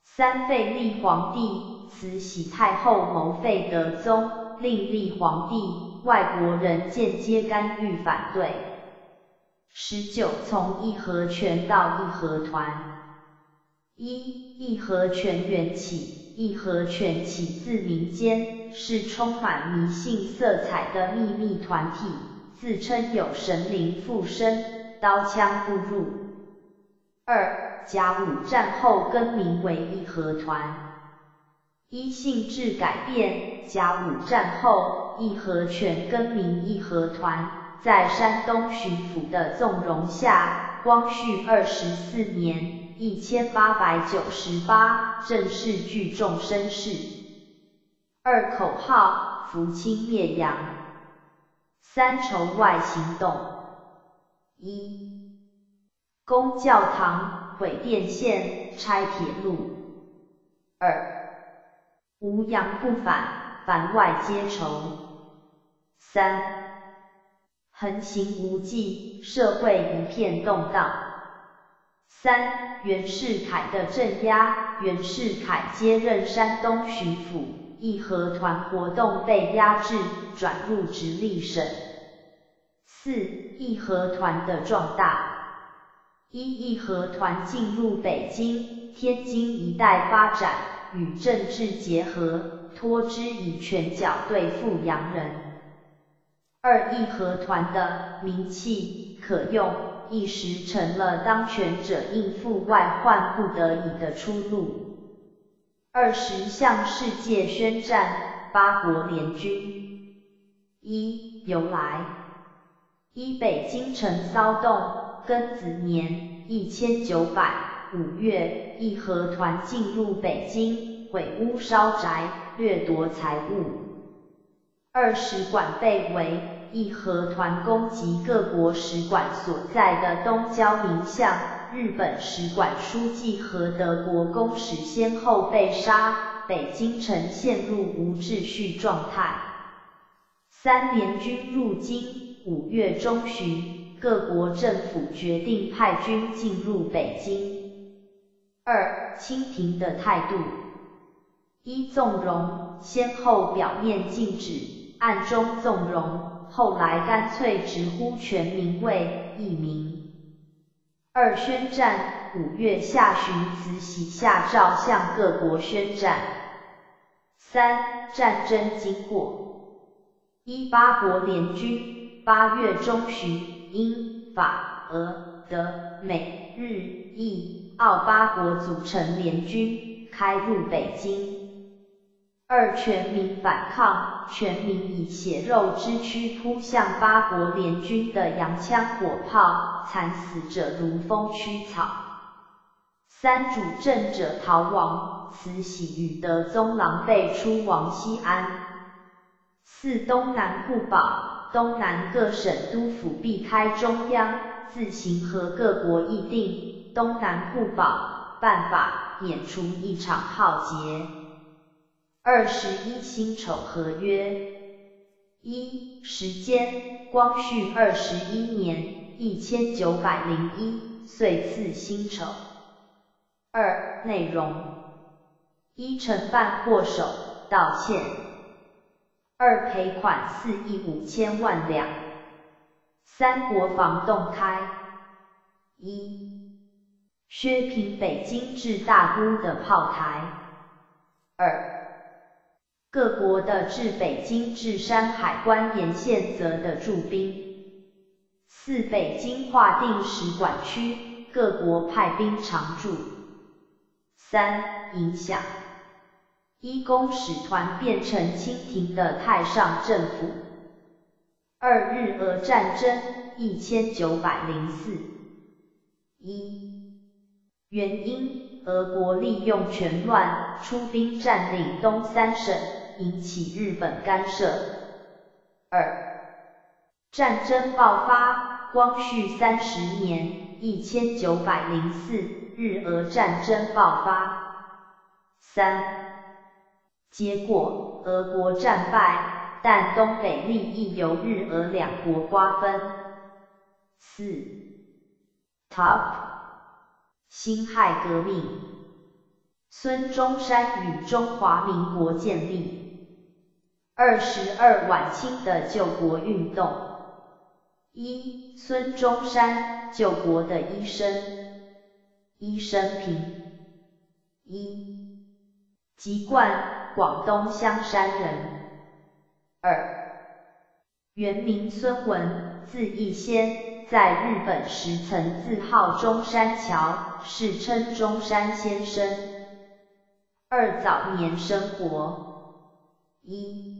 三废立皇帝，慈禧太后谋废德宗，另立皇帝，外国人间接干预反对。十九从义和拳到义和团。一义和拳缘起。义和拳起自民间，是充满迷信色彩的秘密团体，自称有神灵附身，刀枪不入。二甲午战后更名为义和团。一性质改变，甲午战后，义和拳更名义和团，在山东巡抚的纵容下，光绪二十四年。一千八百九十八，正式聚众声势。二口号，扶清灭洋。三筹外行动。一，攻教堂，毁电线，拆铁路。二，无洋不反，反外皆仇。三，横行无忌，社会一片动荡。三袁世凯的镇压，袁世凯接任山东巡抚，义和团活动被压制，转入直隶省。四义和团的壮大，一义和团进入北京、天津一带发展，与政治结合，托之以拳脚对付洋人。二义和团的名气可用。一时成了当权者应付外患不得已的出路。二十向世界宣战，八国联军。一由来：一北京城骚动，庚子年一千九百五月，义和团进入北京，毁屋烧宅，掠夺财物。二使馆被围。义和团攻击各国使馆所在的东交民巷，日本使馆书记和德国公使先后被杀，北京城陷入无秩序状态。三联军入京，五月中旬，各国政府决定派军进入北京。二清廷的态度：一纵容，先后表面禁止，暗中纵容。后来干脆直呼全名为一名。二宣战，五月下旬，慈禧下诏向各国宣战。三战争经过：一八国联军，八月中旬，英、法、俄、德、美、日、意、澳八国组成联军，开入北京。二全民反抗，全民以血肉之躯扑向八国联军的洋枪火炮，惨死者如风驱草。三主政者逃亡，慈禧与德宗狼狈出亡西安。四东南互保，东南各省督府避开中央，自行和各国议定东南互保办法，免除一场浩劫。二十一辛丑合约，一时间光绪二十一年一千九百零一岁次辛丑。二内容：一承办货手道歉。二赔款四亿五千万两。三国防动态。一削平北京至大沽的炮台。二、各国的至北京至山海关沿线则的驻兵。四、北京划定使馆区，各国派兵常驻。三、影响。一、公使团变成清廷的太上政府。二、日俄战争，一千九百零四。一、原因，俄国利用权乱，出兵占领东三省，引起日本干涉。二、战争爆发，光绪三十年，一千九百零四，日俄战争爆发。三、结果，俄国战败，但东北利益由日俄两国瓜分。四，Top，辛亥革命，孙中山与中华民国建立。二十二晚清的救国运动。一，孙中山，救国的医生。一生平。一，籍贯。广东香山人。二，原名孙文，字逸仙，在日本时曾自号中山桥，世称中山先生。二早年生活。一，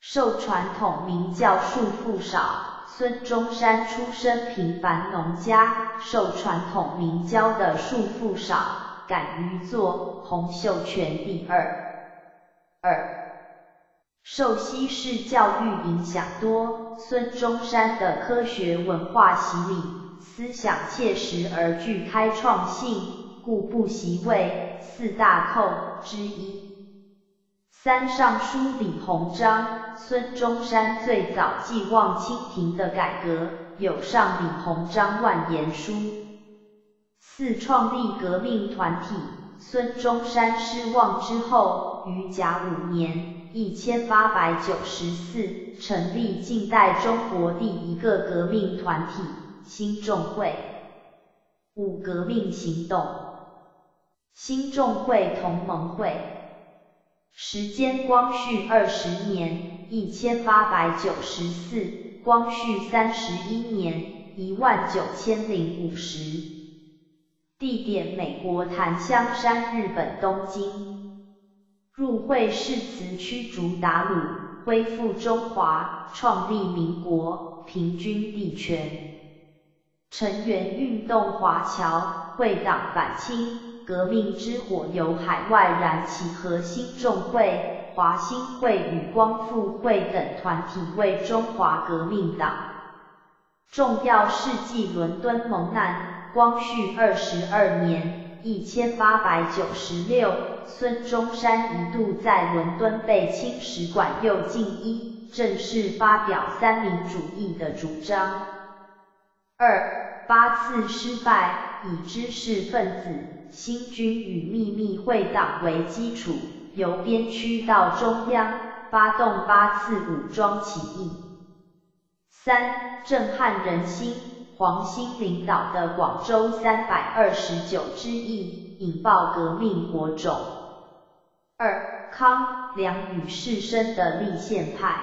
受传统名教束缚少，孙中山出身平凡农家，受传统名教的束缚少，敢于做洪秀全第二。二，受西式教育影响多，孙中山的科学文化洗礼，思想切实而具开创性，故不习为四大寇之一。三上书李鸿章，孙中山最早寄望清廷的改革，有上李鸿章万言书。四创立革命团体。孙中山失望之后，于甲午年（一千八百九十四）成立近代中国第一个革命团体——新众会。五革命行动。新众会同盟会。时间：光绪二十年（一千八百九十四），光绪三十一年（一万九千零五十）。地点：美国檀香山，日本东京。入会誓词：驱逐鞑虏，恢复中华，创立民国，平均地权。成员：运动华侨，会党反清，革命之火由海外燃起，核心众会、华兴会与光复会等团体为中华革命党。重要事迹：伦敦蒙难。光绪二十二年（一千八百九十六），孙中山一度在伦敦被清使馆右进一，正式发表三民主义的主张。二八次失败，以知识分子、新军与秘密会党为基础，由边区到中央，发动八次武装起义。三震撼人心。黄兴领导的广州三百二十九之役引爆革命火种。二康梁与士绅的立宪派。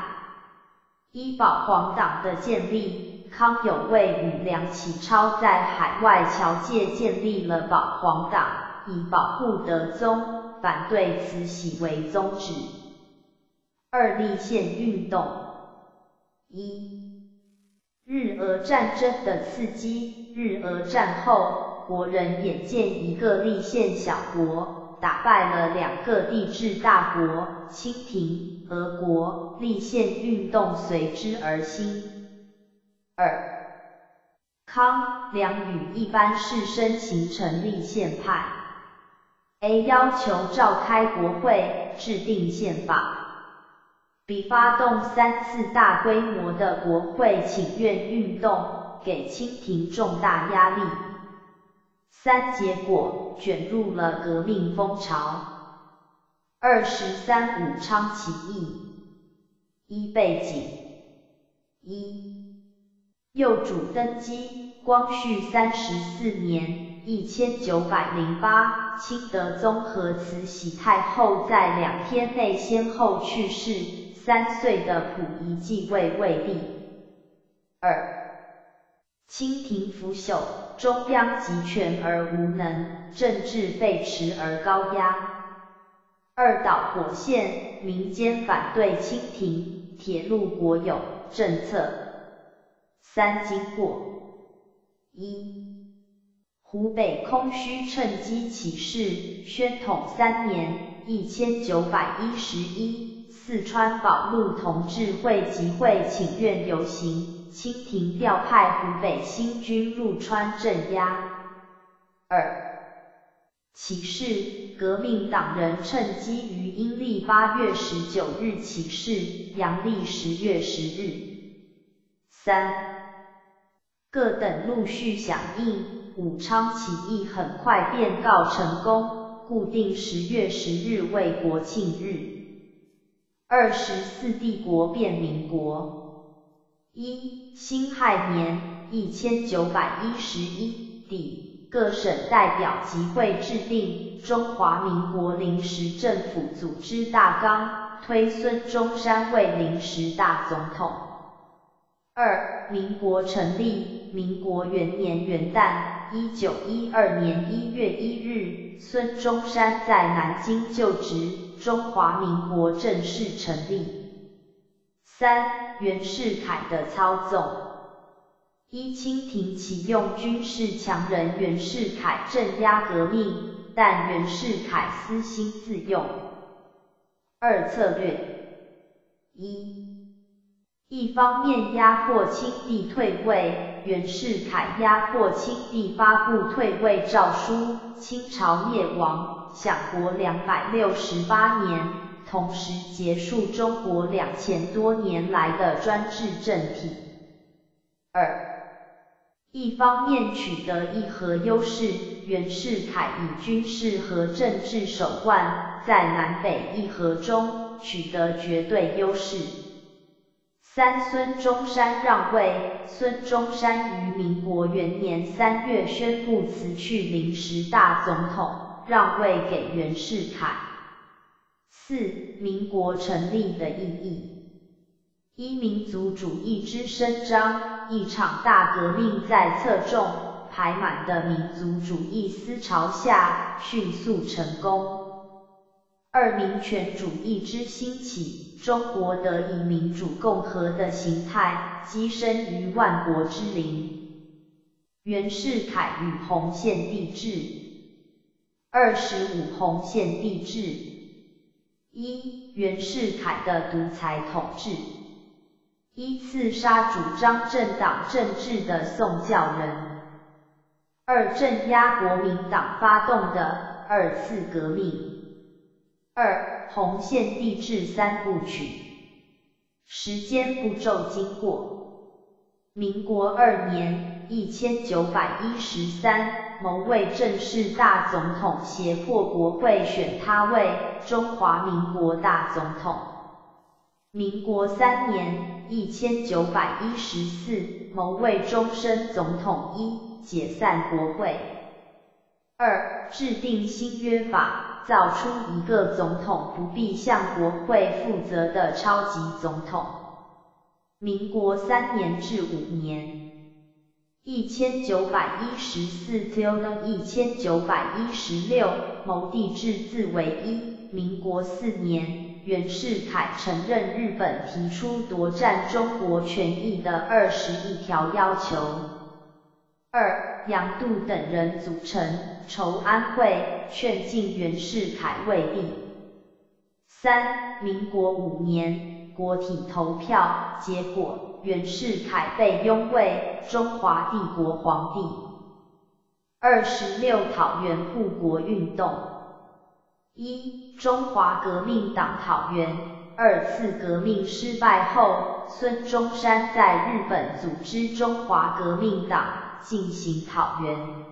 一保皇党的建立，康有为与梁启超在海外侨界建立了保皇党，以保护德宗，反对慈禧为宗旨。二立宪运动。一日俄战争的刺激，日俄战后，国人眼见一个立宪小国打败了两个帝制大国，清廷、俄国，立宪运动随之而兴。二，康、梁与一般士绅形成立宪派。A 要求召开国会，制定宪法。B 发动三次大规模的国会请愿运动，给清廷重大压力。三结果卷入了革命风潮。二十三武昌起义。一背景。一幼主登基，光绪三十四年一千九百零八，清德宗和慈禧太后在两天内先后去世，三岁的溥仪继位未立。二，清廷腐朽，中央集权而无能，政治废弛而高压。二岛火线，民间反对清廷，铁路国有政策。三经过，一，湖北空虚趁机起事，宣统三年，一千九百一十一，四川保路同志会集会请愿游行，清廷调派湖北新军入川镇压。二，起事，革命党人趁机于阴历八月十九日起事，阳历十月十日。三。各等陆续响应，武昌起义很快便告成功，固定十月十日为国庆日。二十四帝国变民国。一辛亥年一千九百一十一底，各省代表集会制定中华民国临时政府组织大纲，推孙中山为临时大总统。二民国成立。民国元年元旦，一九一二年一月一日，孙中山在南京就职，中华民国正式成立。三、袁世凯的操纵。一、清廷启用军事强人袁世凯镇压革命，但袁世凯私心自用。二、策略。一一方面压迫清帝退位，袁世凯压迫清帝发布退位诏书，清朝灭亡，享国两百六十八年，同时结束中国两千多年来的专制政体。二，一方面取得议和优势，袁世凯以军事和政治手段，在南北议和中取得绝对优势。三孙中山让位，孙中山于民国元年三月宣布辞去临时大总统，让位给袁世凯。四民国成立的意义：一民族主义之伸张，一场大革命在侧重排满的民族主义思潮下迅速成功。二民权主义之兴起。中国得以民主共和的形态跻身于万国之林。袁世凯与洪宪帝制。二十五洪宪帝制。一、袁世凯的独裁统治。一、刺杀主张政党政治的宋教仁。二、镇压国民党发动的二次革命。二、红线帝制三部曲。时间步骤经过：民国二年（一千九百一十三），某位正式大总统胁迫国会选他为中华民国大总统。民国三年（一千九百一十四），某位终身总统一解散国会。二、制定新约法。造出一个总统不必向国会负责的超级总统。民国三年至五年，一千九百一十四到一千九百一十六，谋帝制自为一。民国四年，袁世凯承认日本提出夺占中国权益的二十一条要求。二、杨度等人组成筹安会，劝进袁世凯为帝。三、民国五年，国体投票，结果袁世凯被拥为中华帝国皇帝。二十六讨袁护国运动。一、中华革命党讨袁。二次革命失败后，孙中山在日本组织中华革命党。进行讨袁。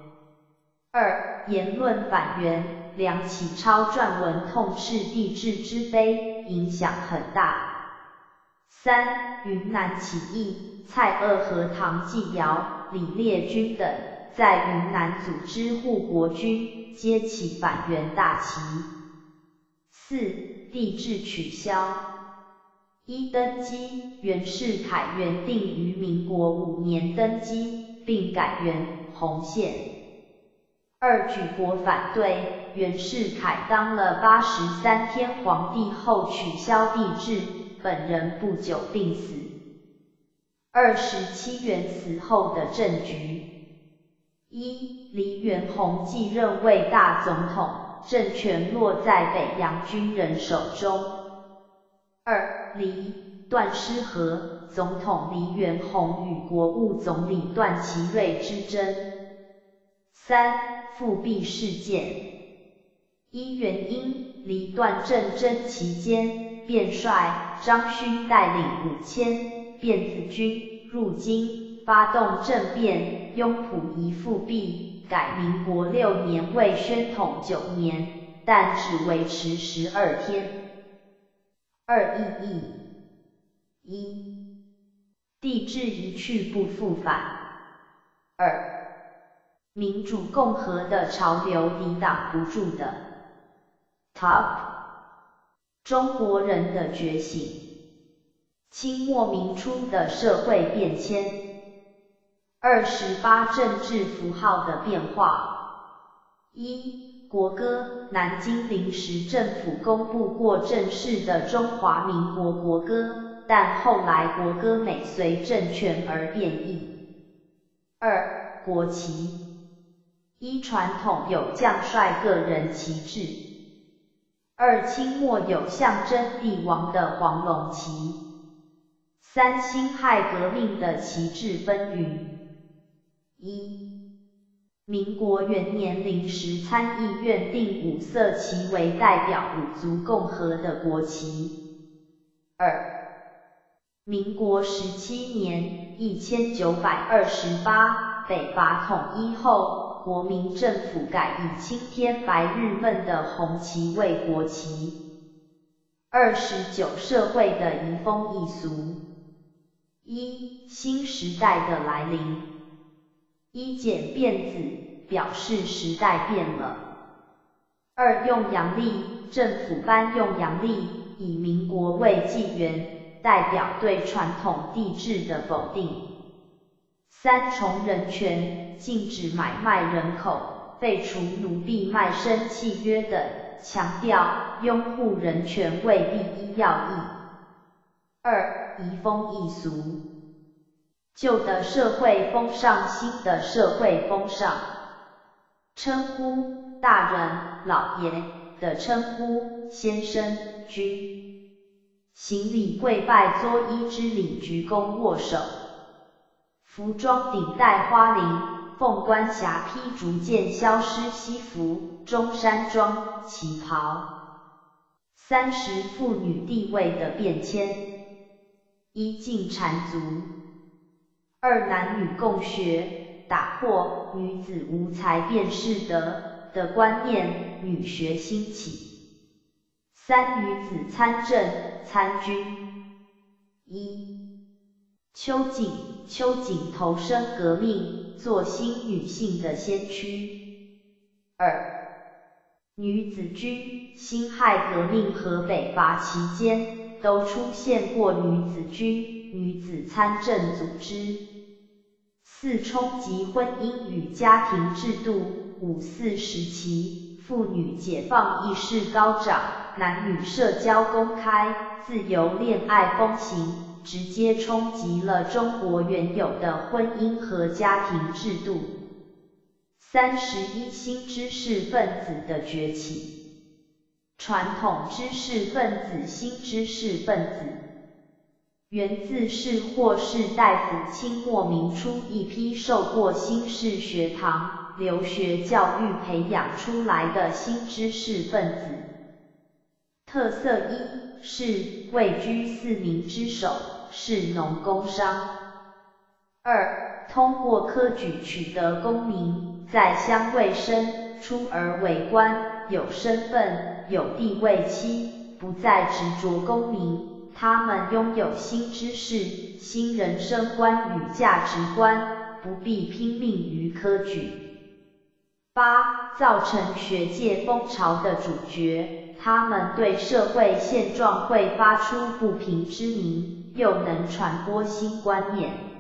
二、言论反袁，梁启超撰文痛斥帝制之非，影响很大。三、云南起义，蔡锷和唐继尧、李烈钧等在云南组织护国军，揭起反元大旗。四、帝制取消。一、登基，袁世凯原定于民国五年登基，并改元洪宪。二、举国反对，袁世凯当了八十三天皇帝后取消帝制，本人不久病死。二十七元死后的政局：一、黎元洪继任为大总统，政权落在北洋军人手中。二、黎段失和总统黎元洪与国务总理段祺瑞之争。三、复辟事件：一、原因，黎段政争期间，便率张勋带领五千。辫子军入京，发动政变，拥溥仪复辟，改民国六年为宣统九年，但只维持十二天。二意义：一、帝制一去不复返；二、民主共和的潮流抵挡不住的。Top，中国人的觉醒。清末民初的社会变迁，二十八政治符号的变化。一、国歌，南京临时政府公布过正式的中华民国国歌，但后来国歌每随政权而变异。二、国旗，一传统有将帅个人旗帜。二、清末有象征帝王的黄龙旗。三、辛亥革命的旗帜纷纭。一、民国元年临时参议院定五色旗为代表五族共和的国旗。二、民国十七年（一千九百二十八）北伐统一后，国民政府改以青天白日梦的红旗为国旗。二十九、社会的移风易俗。一、新时代的来临。一、剪辫子，表示时代变了。二、用阳历，政府颁用阳历，以民国为纪元，代表对传统帝制的否定。三、重人权，禁止买卖人口，废除奴婢卖身契约等，强调拥护人权为第一要义。二、移风易俗，旧的社会风尚，新的社会风尚。称呼大人、老爷的称呼，先生、君。行礼跪拜作揖之礼，鞠躬握手。服装顶戴花翎，凤冠霞帔逐渐消失，西服、中山装、旗袍。三十妇女地位的变迁。一禁缠足，二男女共学，打破女子无才便是德的观念，女学兴起。三女子参政参军。一秋瑾，秋瑾投身革命，做新女性的先驱。二女子军，辛亥革命和北伐期间。都出现过女子军、女子参政组织。四、冲击婚姻与家庭制度。五四时期，妇女解放意识高涨，男女社交公开，自由恋爱风行，直接冲击了中国原有的婚姻和家庭制度。三十一、新知识分子的崛起。传统知识分子、新知识分子，源自是或是大夫清末明初一批受过新式学堂留学教育培养出来的新知识分子。特色一是位居四民之首，是农工商。二，通过科举取得功名，在乡为生，出而为官，有身份。有地位妻，不再执着功名，他们拥有新知识、新人生观与价值观，不必拼命于科举。八、造成学界风潮的主角，他们对社会现状会发出不平之鸣，又能传播新观念。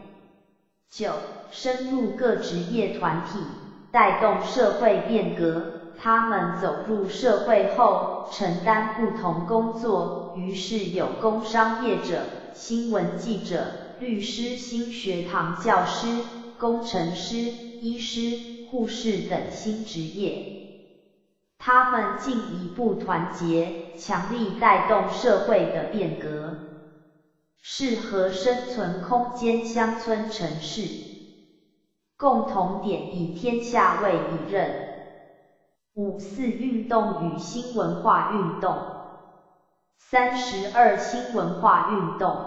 九、深入各职业团体，带动社会变革。他们走入社会后，承担不同工作，于是有工商业者、新闻记者、律师、新学堂教师、工程师、医师、护士等新职业。他们进一步团结，强力带动社会的变革。适合生存空间乡村城市，共同点以天下为一任。五四运动与新文化运动，三十二新文化运动。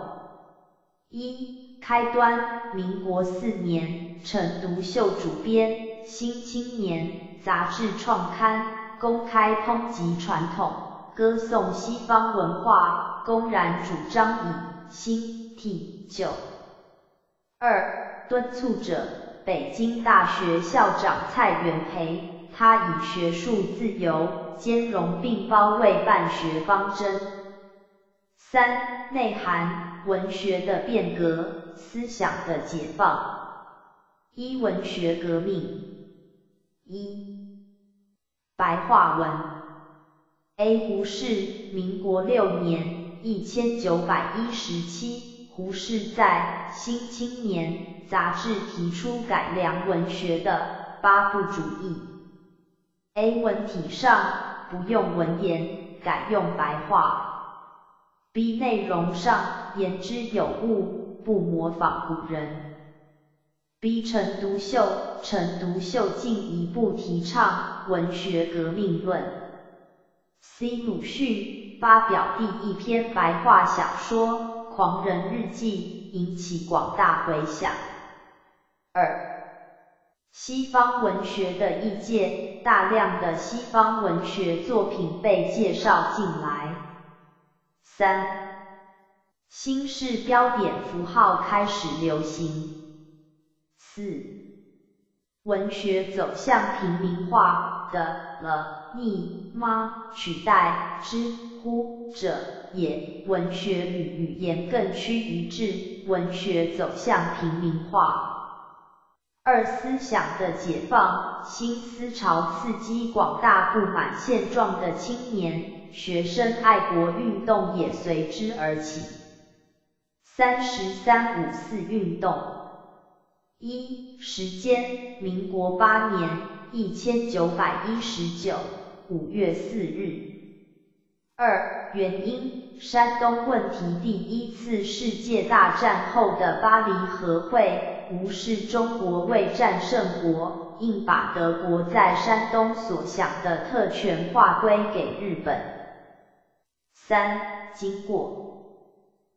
一开端，民国四年，陈独秀主编《新青年》杂志创刊，公开抨击传统，歌颂西方文化，公然主张以新替旧。二敦促者，北京大学校长蔡元培。他以学术自由、兼容并包为办学方针。三、内涵：文学的变革，思想的解放。一、文学革命。一、白话文。A. 胡适，民国六年（一千九百一十七），胡适在《新青年》杂志提出改良文学的八不主义。A 文体上不用文言，改用白话。B 内容上言之有物，不模仿古人。B 陈独秀，陈独秀进一步提倡文学革命论。C 鲁迅发表第一篇白话小说《狂人日记》，引起广大回响。二西方文学的意见，大量的西方文学作品被介绍进来。三，新式标点符号开始流行。四，文学走向平民化的了，你吗取代之乎者也。文学与语言更趋一致，文学走向平民化。二思想的解放，新思潮刺激广大不满现状的青年，学生爱国运动也随之而起。三十三五四运动，一时间，民国八年（一千九百一十九）五月四日。二原因，山东问题，第一次世界大战后的巴黎和会。无视中国为战胜国，硬把德国在山东所享的特权划归给日本。三、经过：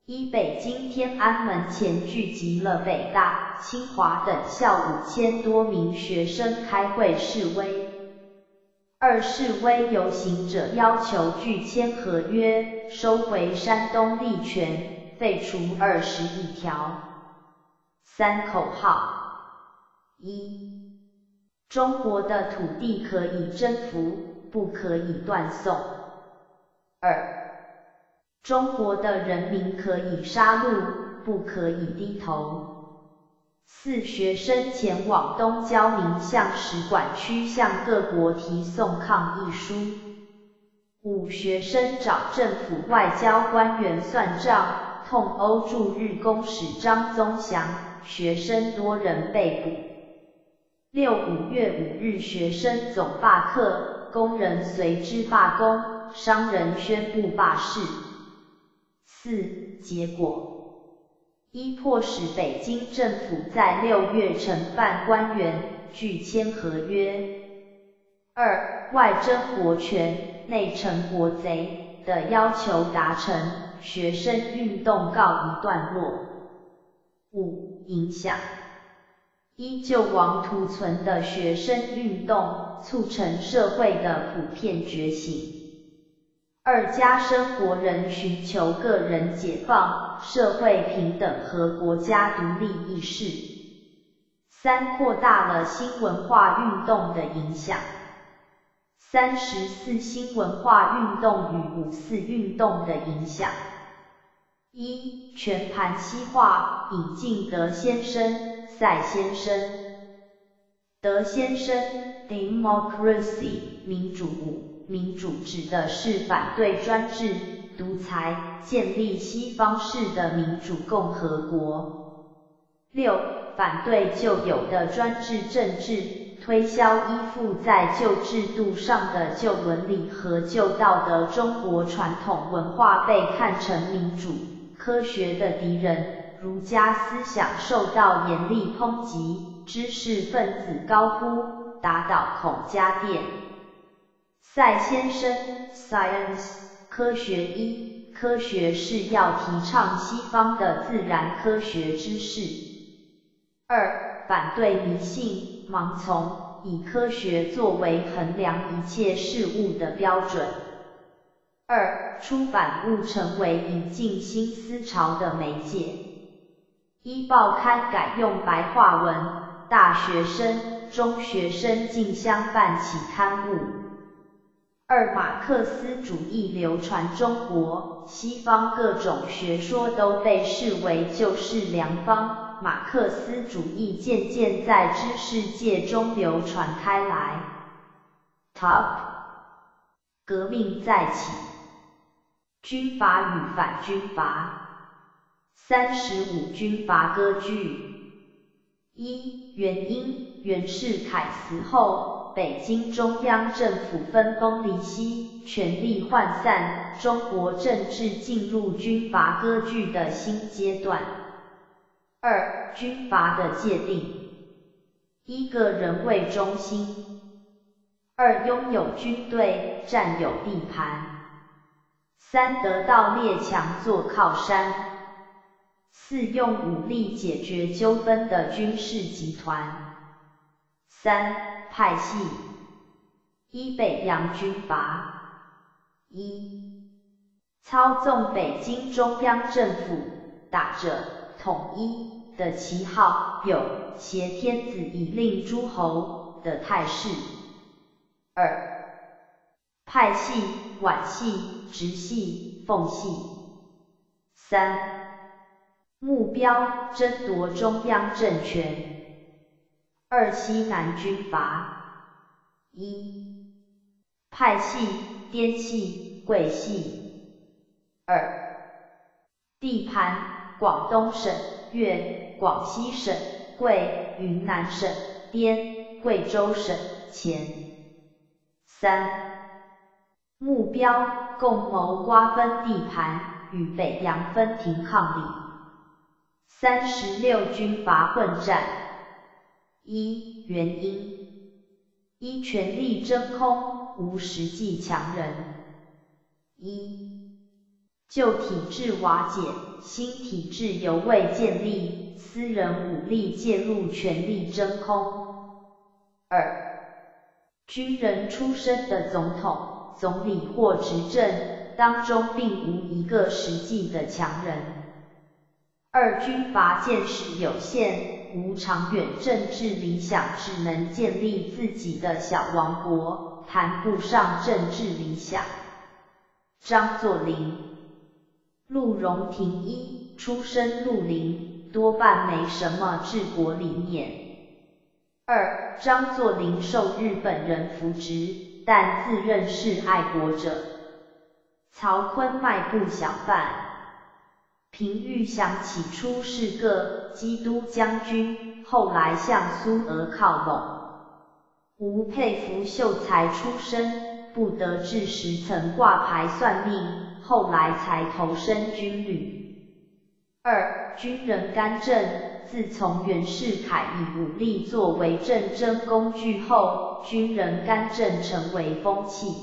一、北京天安门前聚集了北大、清华等校五千多名学生开会示威。二、示威游行者要求拒签合约，收回山东利权，废除二十一条。三口号：一、中国的土地可以征服，不可以断送；二、中国的人民可以杀戮，不可以低头；四、学生前往东交民巷使馆区向各国提送抗议书；五、学生找政府外交官员算账，痛殴驻日公使张宗祥。学生多人被捕。六五月五日，学生总罢课，工人随之罢工，商人宣布罢市。四结果：一迫使北京政府在六月惩办官员，拒签合约；二外争国权，内惩国贼的要求达成，学生运动告一段落。五、影响：一、救亡图存的学生运动，促成社会的普遍觉醒；二、加深国人寻求个人解放、社会平等和国家独立意识；三、扩大了新文化运动的影响。三十四、新文化运动与五四运动的影响。一、全盘西化，引进德先生、赛先生。德先生，democracy，民主。民主指的是反对专制、独裁，建立西方式的民主共和国。六、反对旧有的专制政治，推销依附在旧制度上的旧伦理和旧道德。中国传统文化被看成民主。科学的敌人，儒家思想受到严厉抨击，知识分子高呼打倒孔家店。赛先生，Science，科学一，科学是要提倡西方的自然科学知识。二，反对迷信、盲从，以科学作为衡量一切事物的标准。二，出版物成为引进新思潮的媒介。一报刊改用白话文，大学生、中学生竞相办起刊物。二，马克思主义流传中国，西方各种学说都被视为救世良方，马克思主义渐渐在知识界中流传开来。Top，革命再起。军阀与反军阀，三十五军阀割据。一、原因，袁世凯死后，北京中央政府分崩离析，权力涣散，中国政治进入军阀割据的新阶段。二、军阀的界定，一个人为中心，二、拥有军队，占有地盘。三得到列强做靠山，四用武力解决纠纷的军事集团。三派系，一北洋军阀，一操纵北京中央政府，打着统一的旗号，有挟天子以令诸侯的态势。二派系、皖系、直系、奉系。三、目标争夺中央政权。二西南军阀。一、派系滇系、桂系。二、地盘广东省、粤、广西省、桂、云南省、滇、贵州省。前。三。目标共谋瓜分地盘，与北洋分庭抗礼。三十六军阀混战。一原因：一权力真空，无实际强人。一旧体制瓦解，新体制犹未建立，私人武力介入权力真空。二军人出身的总统。总理或执政当中并无一个实际的强人。二军阀见识有限，无长远政治理想，只能建立自己的小王国，谈不上政治理想。张作霖、陆荣廷一出身陆林，多半没什么治国理念。二张作霖受日本人扶植。但自认是爱国者。曹锟迈步小贩。平玉祥起初是个基督将军，后来向苏俄靠拢。吴佩孚秀才出身，不得志时曾挂牌算命，后来才投身军旅。二军人干政。自从袁世凯以武力作为政争工具后，军人干政成为风气。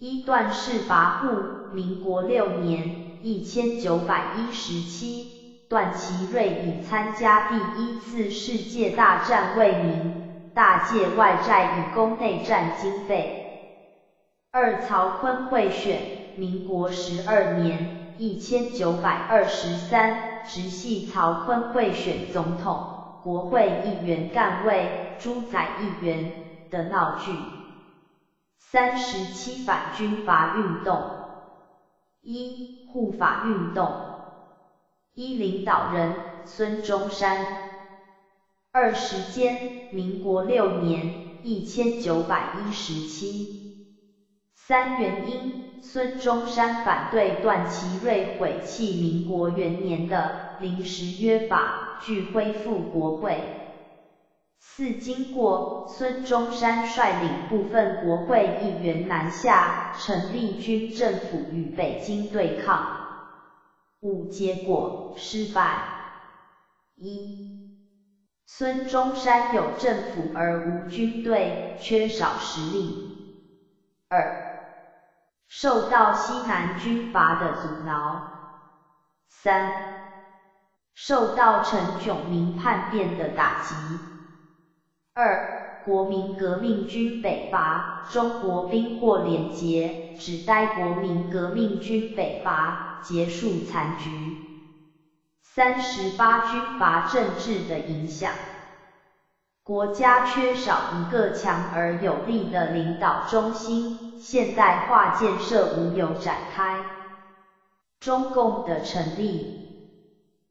一段式跋扈，民国六年（一千九百一十七），段祺瑞以参加第一次世界大战为名，大借外债以供内战经费。二曹锟贿选，民国十二年（一千九百二十三）。直系曹锟贿选总统，国会议员干位、猪仔议员的闹剧。三十七反军阀运动。一护法运动。一领导人孙中山。二时间民国六年一千九百一十七。三原因孙中山反对段祺瑞毁弃民国元年的临时约法。拒恢复国会。四经过孙中山率领部分国会议员南下，成立军政府与北京对抗。五结果失败。一，孙中山有政府而无军队，缺少实力。二，受到西南军阀的阻挠。三。受到陈炯明叛变的打击。二、国民革命军北伐，中国兵祸连结，只待国民革命军北伐结束残局。三十八军阀政治的影响，国家缺少一个强而有力的领导中心，现代化建设无有展开。中共的成立。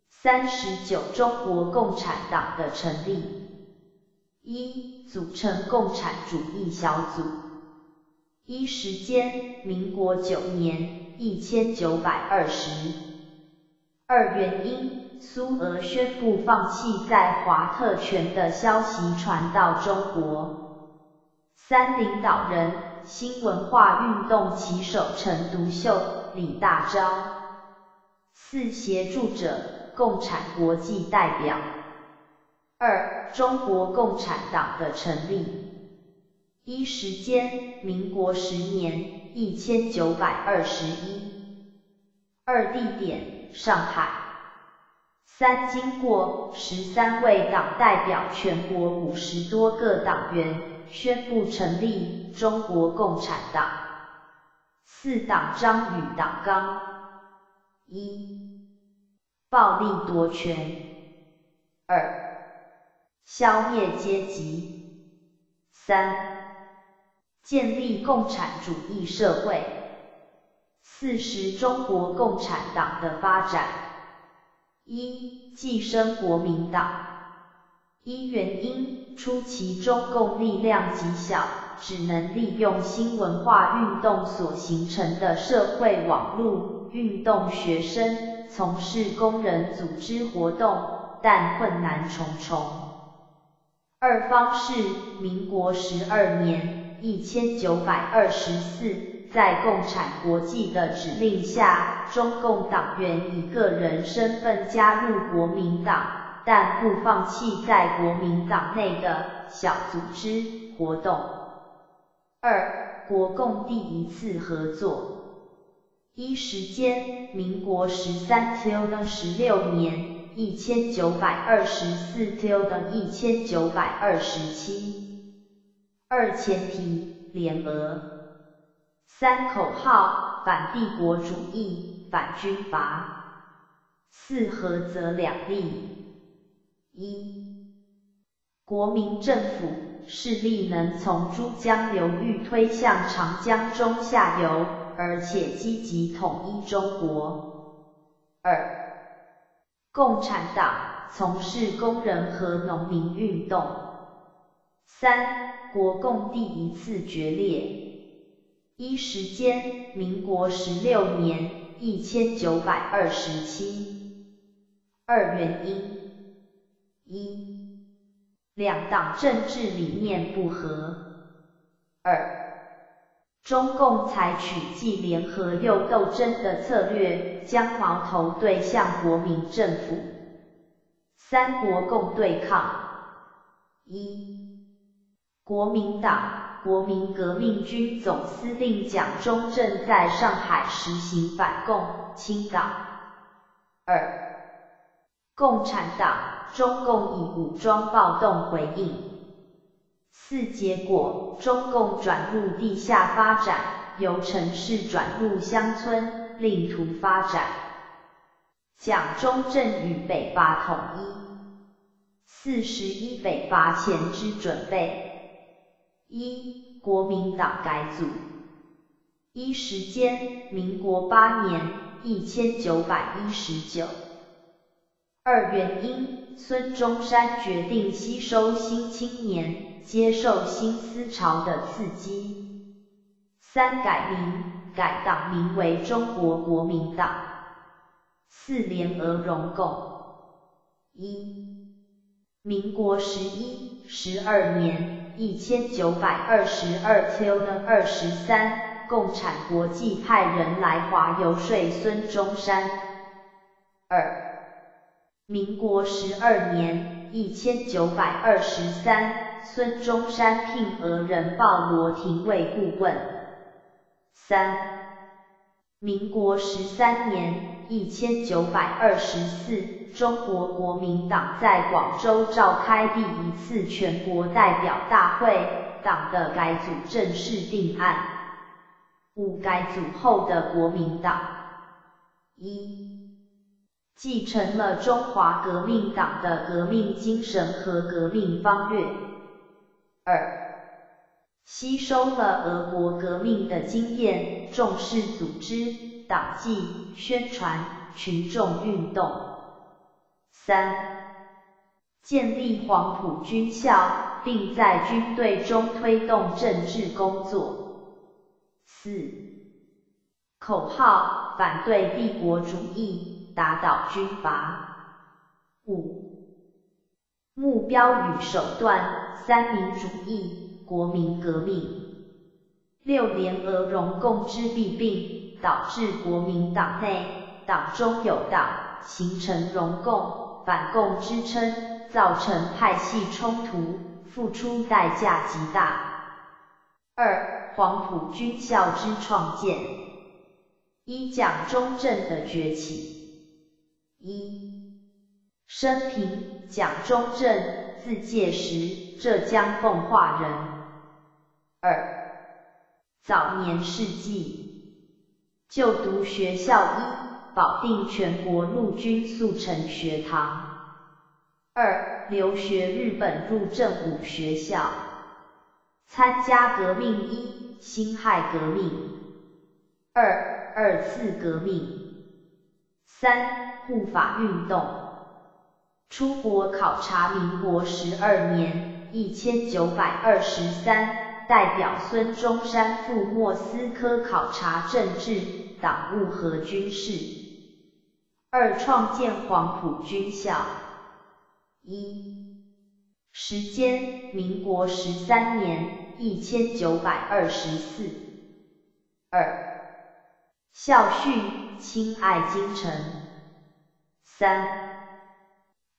三十九，中国共产党的成立。一，组成共产主义小组。一时间，民国九年，一千九百二十。二原因，苏俄宣布放弃在华特权的消息传到中国。三领导人，新文化运动旗手陈独秀、李大钊。四协助者。共产国际代表。二、中国共产党的成立。一时间，民国十年，一千九百二十一。二、地点，上海。三、经过，十三位党代表，全国五十多个党员，宣布成立中国共产党。四、党章与党纲。一。暴力夺权。二、消灭阶级。三、建立共产主义社会。四十中国共产党的发展。一、寄生国民党。一原因，初期中共力量极小，只能利用新文化运动所形成的社会网络，运动学生。从事工人组织活动，但困难重重。二方是民国十二年（一千九百二十四），在共产国际的指令下，中共党员以个人身份加入国民党，但不放弃在国民党内的小组织活动。二国共第一次合作。一时间，民国十三 t i 十六年，一千九百二十四 till 的一千九百二十七。二前提，联俄。三口号，反帝国主义，反军阀。四合则两利。一，国民政府势力能从珠江流域推向长江中下游。而且积极统一中国。二，共产党从事工人和农民运动。三，国共第一次决裂。一时间，民国十六年，一千九百二十七。二原因：一，两党政治理念不合。二。中共采取既联合又斗争的策略，将矛头对向国民政府。三国共对抗：一、国民党国民革命军总司令蒋中正在上海实行反共清党；二、共产党中共以武装暴动回应。四结果，中共转入地下发展，由城市转入乡村，另图发展。蒋中正与北伐统一。四十一北伐前之准备。一、国民党改组。一时间，民国八年，一千九百一十九。二原因，孙中山决定吸收新青年，接受新思潮的刺激。三改名，改党名为中国国民党。四联俄容共。一，民国十一、十二年，一千九百二十二 Q 的二十三，共产国际派人来华游说孙中山。二。民国十二年，一千九百二十三，孙中山聘俄人鲍罗廷为顾问。三，民国十三年，一千九百二十四，中国国民党在广州召开第一次全国代表大会，党的改组正式定案。五改组后的国民党，一。继承了中华革命党的革命精神和革命方略。二，吸收了俄国革命的经验，重视组织、党纪、宣传、群众运动。三，建立黄埔军校，并在军队中推动政治工作。四，口号反对帝国主义。打倒军阀。五、目标与手段：三民主义、国民革命。六、联俄融共之弊病，导致国民党内党中有党，形成融共、反共之称，造成派系冲突，付出代价极大。二、黄埔军校之创建。一、蒋中正的崛起。一、生平：蒋中正，字介石，浙江奉化人。二、早年事迹：就读学校一、保定全国陆军速成学堂。二、留学日本入正武学校。参加革命一、辛亥革命。二、二次革命。三。护法运动，出国考察。民国十二年，一千九百二十三，代表孙中山赴莫斯科考察政治、党务和军事。二创建黄埔军校。一时间，民国十三年，一千九百二十四。二校训：亲爱京城。三、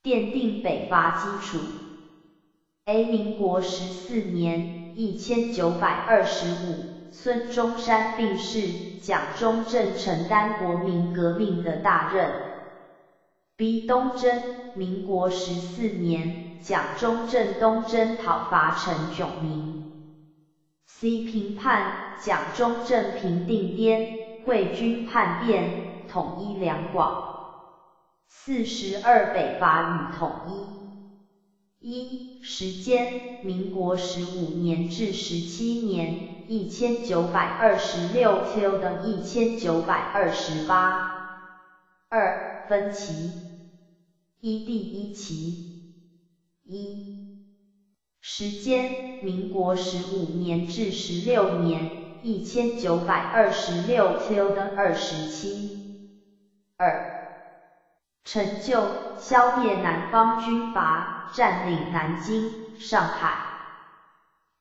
奠定北伐基础。A. 民国十四年，一千九百二十五，孙中山病逝，蒋中正承担国民革命的大任。B. 东征，民国十四年，蒋中正东征讨伐陈炯明。C. 平叛，蒋中正平定滇桂军叛变，统一两广。四十二北伐与统一。一时间，民国十五年至十七年，一千九百二十六 Q 的一千九百二十八。二分歧。一第一期。一时间，民国十五年至十六年，一千九百二十六 Q 的二十七。二成就消灭南方军阀，占领南京、上海。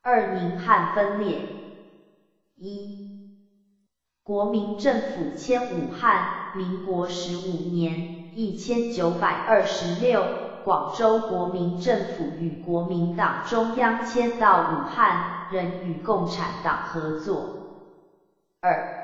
二宁汉分裂。一国民政府迁武汉，民国十五年，一千九百二十六，广州国民政府与国民党中央迁到武汉，仍与共产党合作。二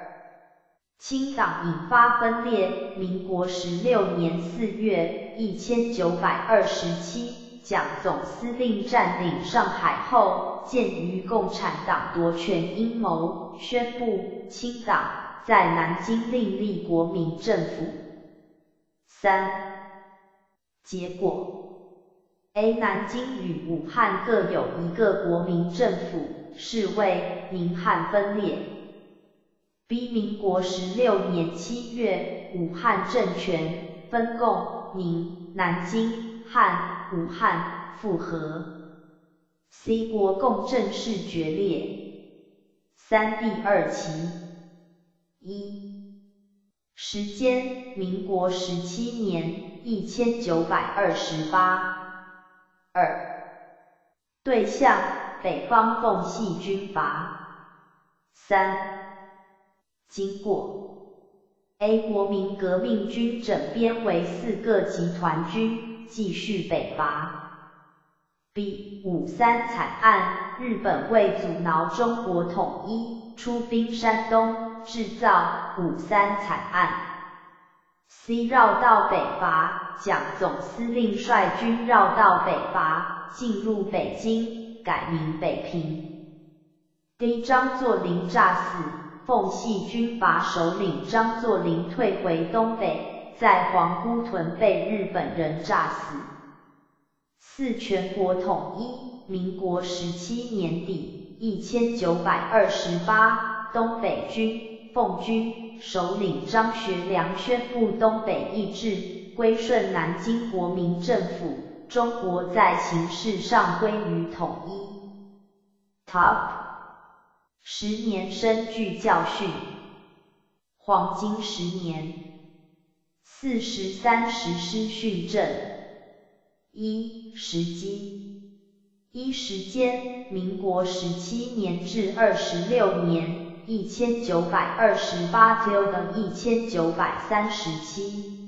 清党引发分裂。民国十六年四月，一千九百二十七，蒋总司令占领上海后，鉴于共产党夺权阴谋，宣布清党，在南京另立国民政府。三结果，A. 南京与武汉各有一个国民政府，是为宁汉分裂。B. 民国十六年七月，武汉政权分共宁、南京、汉、武汉复合。C. 国共正式决裂。三、第二期。一、时间：民国十七年，一千九百二十八。二、对象：北方奉系军阀。三、经过：A. 国民革命军整编为四个集团军，继续北伐。B. 五三惨案，日本为阻挠中国统一，出兵山东，制造五三惨案。C. 绕道北伐，蒋总司令率军绕道北伐，进入北京，改名北平。D. 张作霖诈死，奉系军阀首领张作霖退回东北，在皇姑屯被日本人炸死。四全国统一，民国十七年底，一千九百二十八，东北军奉军首领张学良宣布东北易帜，归顺南京国民政府，中国在形式上归于统一。Top 十年深具教训，黄金十年，四十三实施训政。一时机，一时间，民国十七年至二十六年，一千九百二十八 till 等一千九百三十七。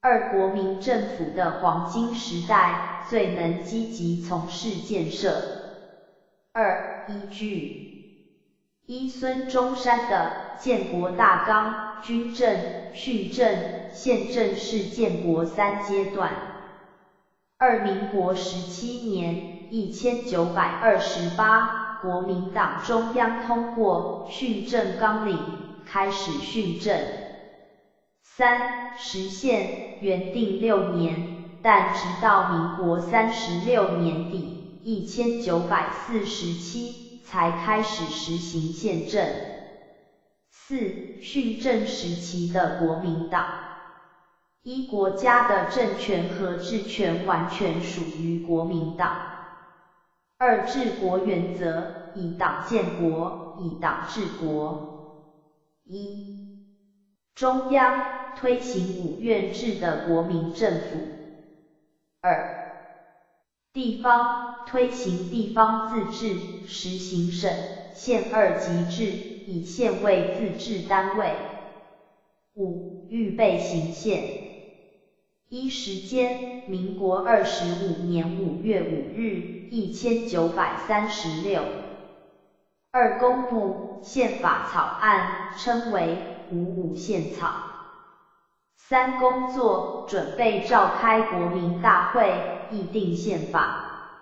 二国民政府的黄金时代，最能积极从事建设。二依据一孙中山的建国大纲，军政、训政、宪政是建国三阶段。二民国十七年，一千九百二十八，国民党中央通过训政纲领，开始训政。三实现原定六年，但直到民国三十六年底，一千九百四十七才开始实行宪政。四训政时期的国民党。一国家的政权和治权完全属于国民党。二治国原则，以党建国，以党治国。一中央推行五院制的国民政府。二地方推行地方自治，实行省县二级制，以县为自治单位。五预备行宪。一时间，民国二十五年五月五日，一千九百三十六。二公布宪法草案，称为五五宪草。三工作准备召开国民大会，议定宪法。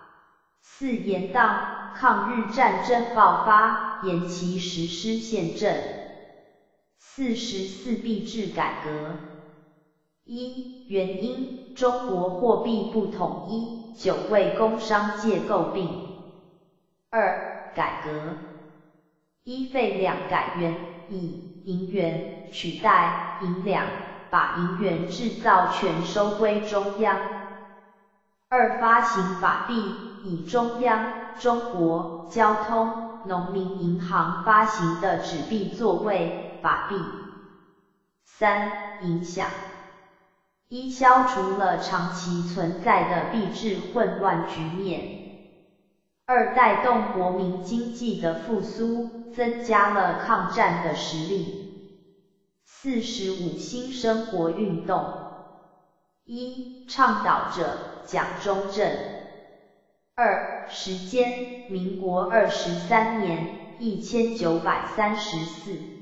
四严当抗日战争爆发，延期实施宪政。四十四币制改革。一原因，中国货币不统一，久为工商界诟病。二改革，一废两改元，以银元取代银两，把银元制造权收归中央。二发行法币，以中央、中国交通、农民银行发行的纸币作为法币。三影响。一消除了长期存在的币制混乱局面，二带动国民经济的复苏，增加了抗战的实力。四十五新生活运动，一倡导者蒋中正，二时间民国二十三年一千九百三十四，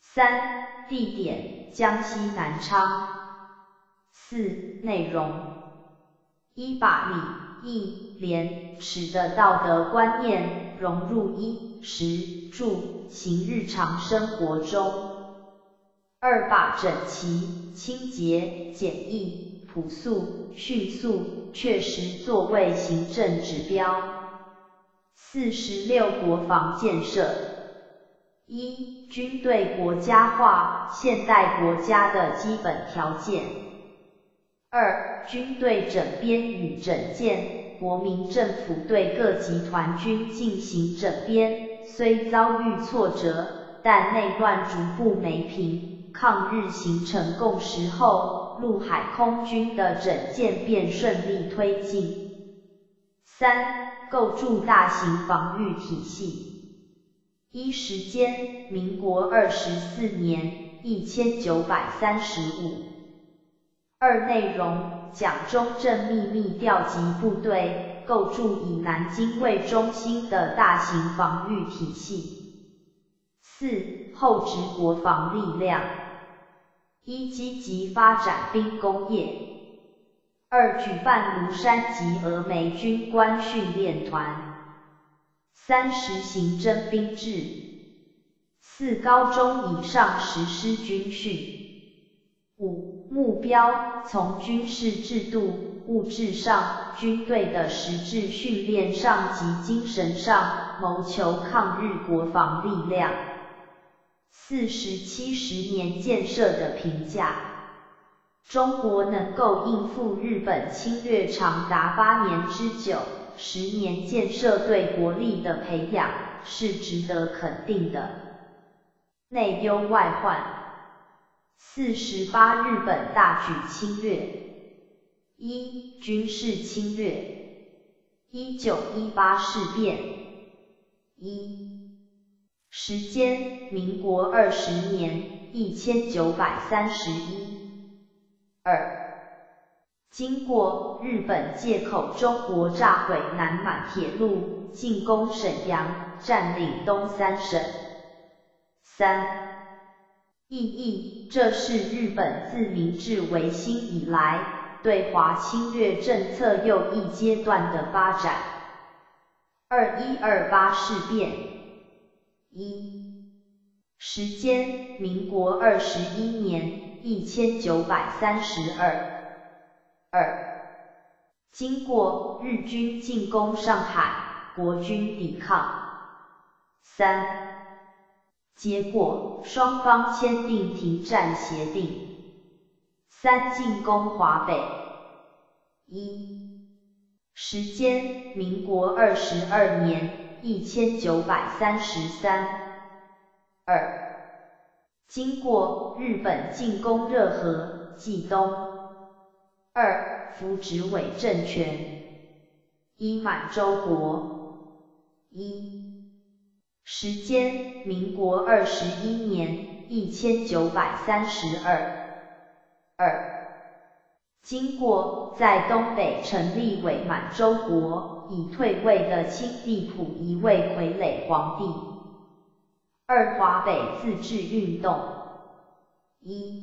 三地点江西南昌。四内容，一把礼义廉耻的道德观念融入衣食住行日常生活中。二把整齐、清洁、简易、朴素、迅速、确实作为行政指标。四十六国防建设：一、军队国家化，现代国家的基本条件。二、军队整编与整建，国民政府对各集团军进行整编，虽遭遇挫折，但内乱逐步没平，抗日形成共识后，陆海空军的整建便顺利推进。三、构筑大型防御体系。一、时间：民国二十四年，一千九百三十五。二、内容：蒋中正秘密调集部队，构筑以南京为中心的大型防御体系。四、厚植国防力量：一、积极发展兵工业；二、举办庐山及峨眉军官训练团；三、实行征兵制；四、高中以上实施军训。五、目标从军事制度、物质上、军队的实质训练上及精神上，谋求抗日国防力量。四十七十年建设的评价：中国能够应付日本侵略长达八年之久，十年建设对国力的培养是值得肯定的。内忧外患。四十八，日本大举侵略。一、军事侵略。一九一八事变。一、时间：民国二十年，一千九百三十一。二、经过，日本借口中国炸毁南满铁路，进攻沈阳，占领东三省。三。意义，这是日本自明治维新以来对华侵略政策又一阶段的发展。二一二八事变。一、时间：民国二十一年，一千九百三十二。二、经过，日军进攻上海，国军抵抗。三。结果，双方签订停战协定。三、进攻华北。一、时间：民国二十二年，一千九百三十三。二、经过，日本进攻热河、冀东。二、扶植伪政权。一、满洲国。一。时间：民国二十一年，一千九百三十二。二、经过，在东北成立伪满洲国，以退位的清帝溥仪为傀儡皇帝。二、华北自治运动。一、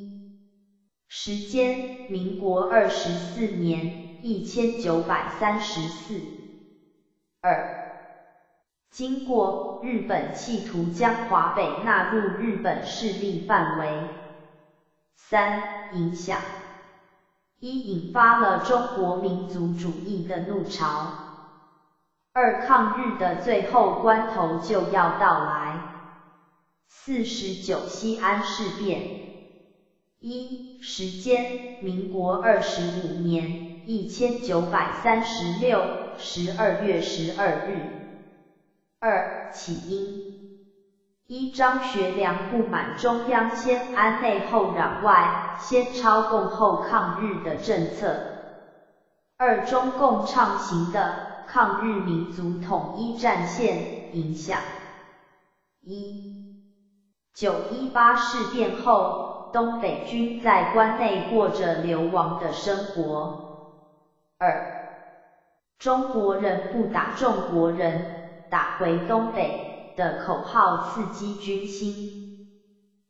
时间：民国二十四年，一千九百三十四。二、经过，日本企图将华北纳入日本势力范围。三、影响：一、引发了中国民族主义的怒潮。二、抗日的最后关头就要到来。四十九西安事变。一、时间：民国二十五年，一千九百三十六十二月十二日。二、起因：一、张学良不满中央先安内后攘外，先超共后抗日的政策；二、中共畅行的抗日民族统一战线影响。一、九一八事变后，东北军在关内过着流亡的生活。二、中国人不打中国人。打回东北的口号刺激军心。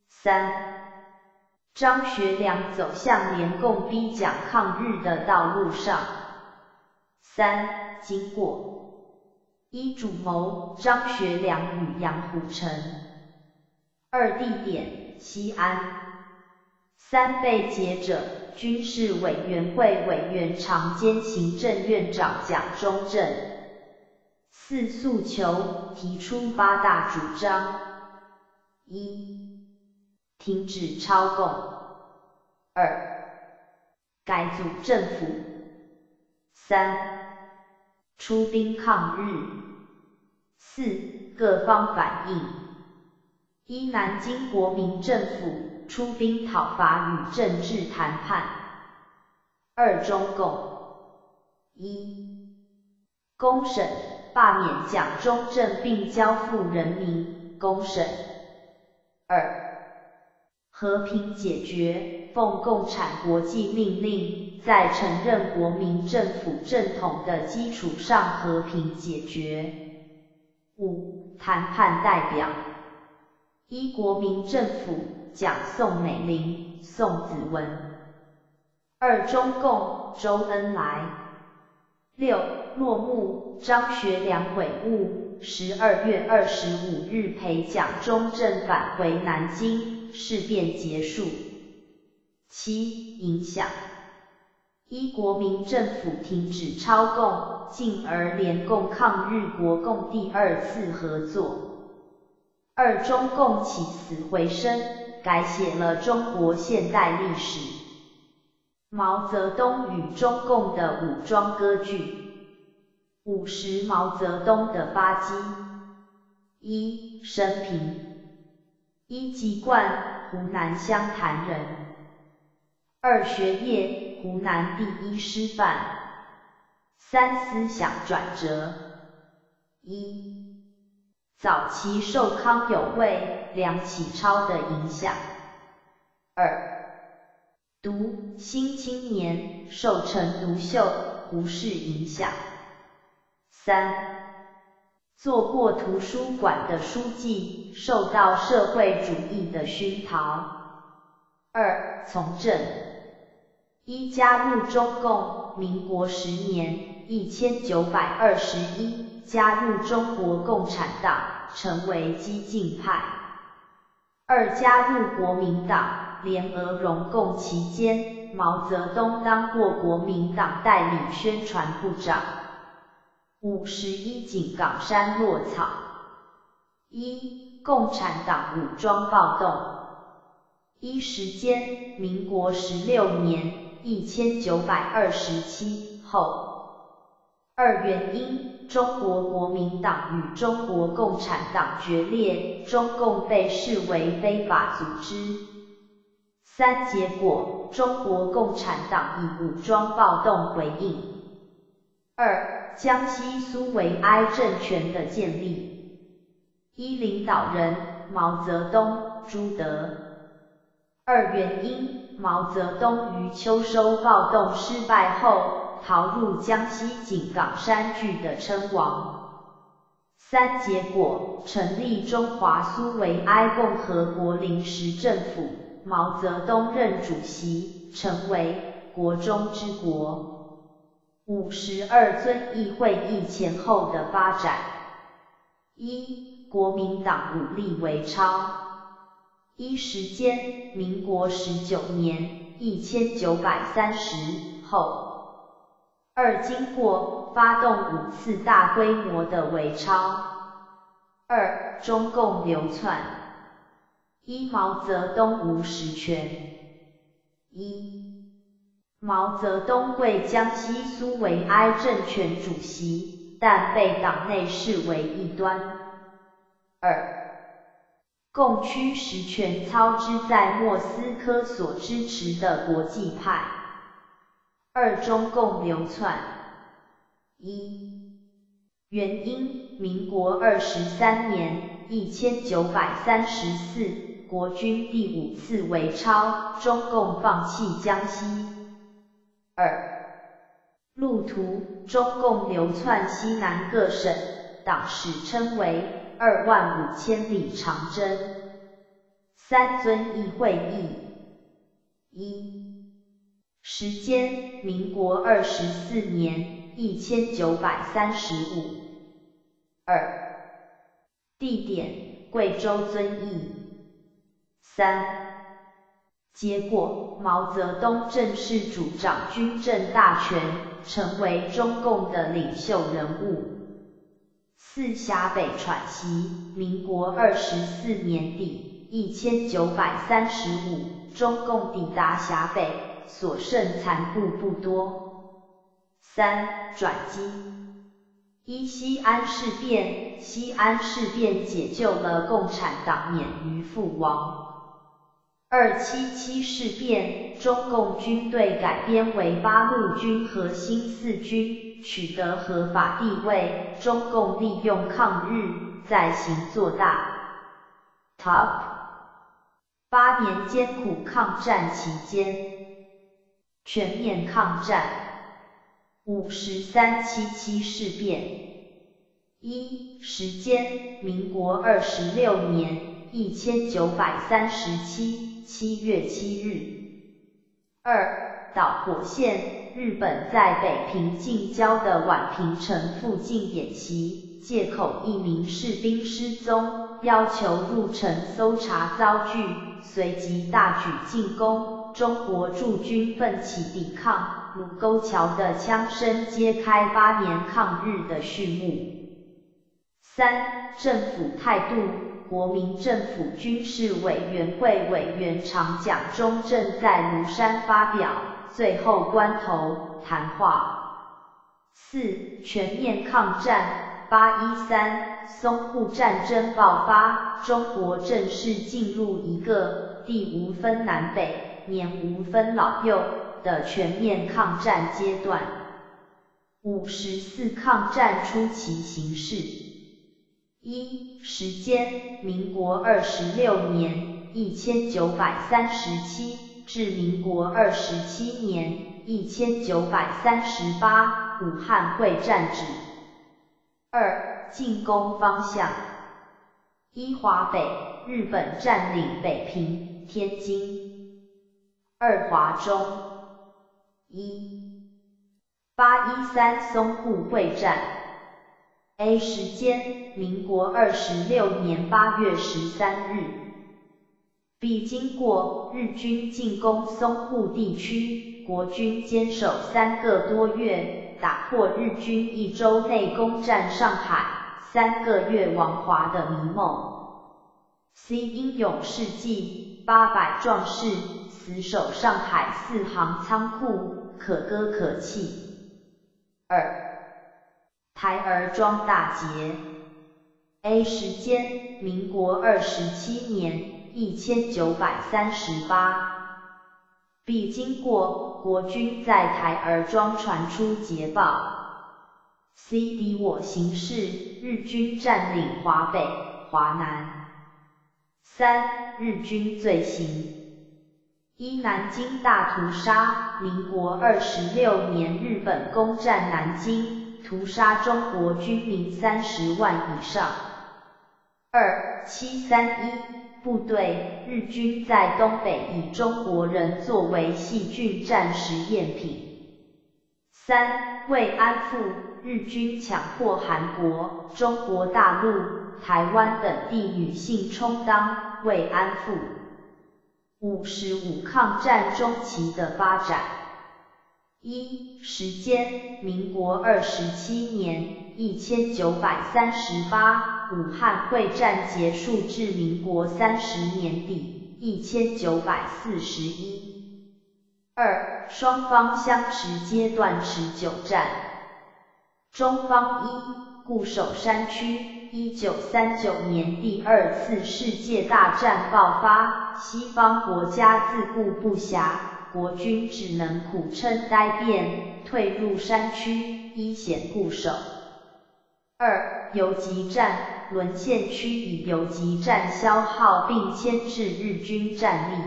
三，张学良走向联共逼蒋抗日的道路上。三，经过一主谋张学良与杨虎城。二地点西安。三被劫者军事委员会委员长兼行政院长蒋中正。四诉求提出八大主张：一、停止超共；二、改组政府；三、出兵抗日；四、各方反应：一、南京国民政府出兵讨伐与政治谈判；二、中共：一、公审。罢免蒋中正并交付人民。公审。二、和平解决，奉共产国际命令，在承认国民政府正统的基础上和平解决。五、谈判代表：一、国民政府蒋宋美龄、宋子文；二、中共周恩来。六、落幕，张学良悔悟，十二月二十五日陪蒋中正返回南京，事变结束。七、影响：一、国民政府停止超共，进而联共抗日国共第二次合作。二、中共起死回生，改写了中国现代历史。毛泽东与中共的武装割据。五十毛泽东的发迹。一生平。一籍贯，湖南湘潭人。二学业，湖南第一师范。三思想转折。一早期受康有为、梁启超的影响。二读《新青年》受陈独秀、胡适影响。三，做过图书馆的书记，受到社会主义的熏陶。二，从政。一，加入中共，民国十年，一千九百二十一，加入中国共产党，成为激进派。二，加入国民党。联俄容共期间，毛泽东当过国民党代理宣传部长。五十一井冈山落草。一、共产党武装暴动。一时间，民国十六年，一千九百二十七后。二原因，中国国民党与中国共产党决裂，中共被视为非法组织。三结果，中国共产党以武装暴动回应。二，江西苏维埃政权的建立。一领导人毛泽东、朱德。二原因，毛泽东于秋收暴动失败后，逃入江西井冈山据的称王。三结果，成立中华苏维埃共和国临时政府。毛泽东任主席，成为国中之国。五十二遵义会议前后的发展：一、国民党武力围超。一时间，民国十九年（一千九百三十后）。二、经过发动五次大规模的围超。二、中共流窜。一毛泽东无实权。一毛泽东为江西苏维埃政权主席，但被党内视为异端。二共驱实权操之在莫斯科所支持的国际派。二中共流窜。一原因：民国二十三年（一千九百三十四）。国军第五次围超，中共放弃江西。二路途，中共流窜西南各省，党史称为二万五千里长征。三遵义会议。一时间，民国二十四年，一千九百三十五。二地点，贵州遵义。三、结果，毛泽东正式主掌军政大权，成为中共的领袖人物。四峡北喘息，民国二十四年底，一千九百三十五，中共抵达峡北，所剩残部不多。三转机，一西安事变，西安事变解救了共产党免于覆亡。二七七事变，中共军队改编为八路军和新四军，取得合法地位。中共利用抗日在行做大。Top 八年艰苦抗战期间，全面抗战。五十三七七事变。一时间，民国二十六年一千九百三十七。七月七日，二岛火线，日本在北平近郊的宛平城附近演习，借口一名士兵失踪，要求入城搜查遭拒，随即大举进攻，中国驻军奋起抵抗，卢沟桥的枪声揭开八年抗日的序幕。三政府态度。国民政府军事委员会委员长蒋中正在庐山发表最后关头谈话。四、全面抗战。八一三，淞沪战争爆发，中国正式进入一个地无分南北、年无分老幼的全面抗战阶段。五十四，抗战初期形势。一时间，民国二十六年一千九百三十七至民国二十七年一千九百三十八，武汉会战指。二进攻方向：一华北，日本占领北平、天津。二华中。一八一三淞沪会战。A 时间，民国二十六年八月十三日。B 经过日军进攻淞沪地区，国军坚守三个多月，打破日军一周内攻占上海、三个月亡华的迷梦。C 英勇事迹，八百壮士死守上海四行仓库，可歌可泣。二。台儿庄大捷。A 时间，民国二十七年一千九百三十八。B 经过，国军在台儿庄传出捷报。C 敌我形势，日军占领华北、华南。三、日军罪行：一、南京大屠杀，民国二十六年，日本攻占南京。屠杀中国军民三十万以上。二七三一部队，日军在东北以中国人作为细菌战实验品。三慰安妇，日军强迫韩国、中国大陆、台湾等地女性充当慰安妇。五十五抗战中期的发展。一时间，民国二十七年一千九百三十八，武汉会战结束至民国三十年底一千九百四十一。二双方相持阶段持久战，中方一固守山区。一九三九年第二次世界大战爆发，西方国家自顾不暇。国军只能苦撑待变，退入山区，依险固守。二游击战，沦陷区以游击战消耗并牵制日军战力。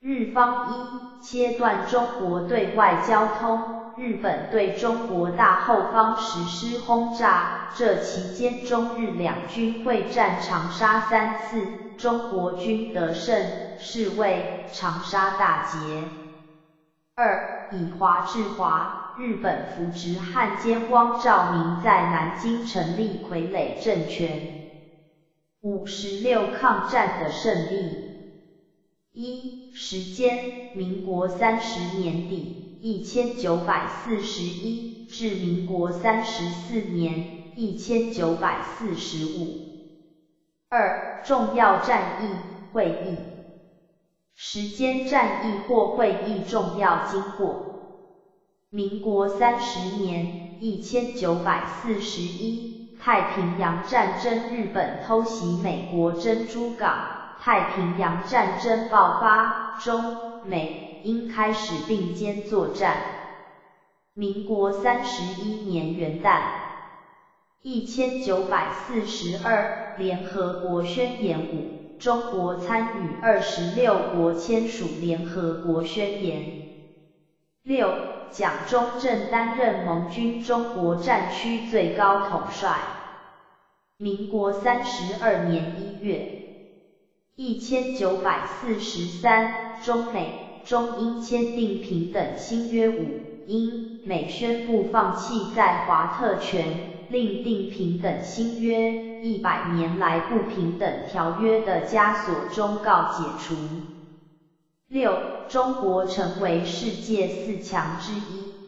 日方一切断中国对外交通，日本对中国大后方实施轰炸，这期间中日两军会战长沙三次，中国军得胜。是为长沙大捷。二以华制华，日本扶植汉奸汪兆铭在南京成立傀儡政权。五十六抗战的胜利。一、时间：民国三十年底，一千九百四十一至民国三十四年，一千九百四十五。二、重要战役会议时间：战役或会议重要经过：民国三十年，一千九百四十一，太平洋战争，日本偷袭美国珍珠港。太平洋战争爆发，中美英开始并肩作战。民国三十一年元旦，一千九百四十二，联合国宣言五，中国参与二十六国签署联合国宣言。六，蒋中正担任盟军中国战区最高统帅。民国三十二年一月。一千九百四十三，中美、中英签订平等新约五，英美宣布放弃在华特权，另订平等新约，一百年来不平等条约的枷锁终告解除。六，中国成为世界四强之一。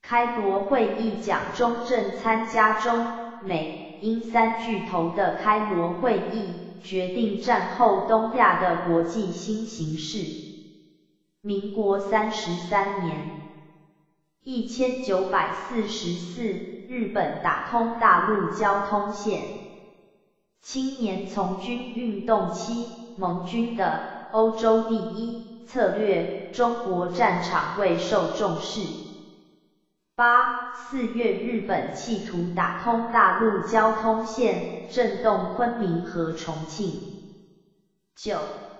开罗会议，蒋中正参加中美英三巨头的开罗会议。决定战后东亚的国际新形势。民国三十三年，一千九百四十四，日本打通大陆交通线。青年从军运动期，盟军的欧洲第一策略，中国战场未受重视。八四月，日本企图打通大陆交通线，震动昆明和重庆。九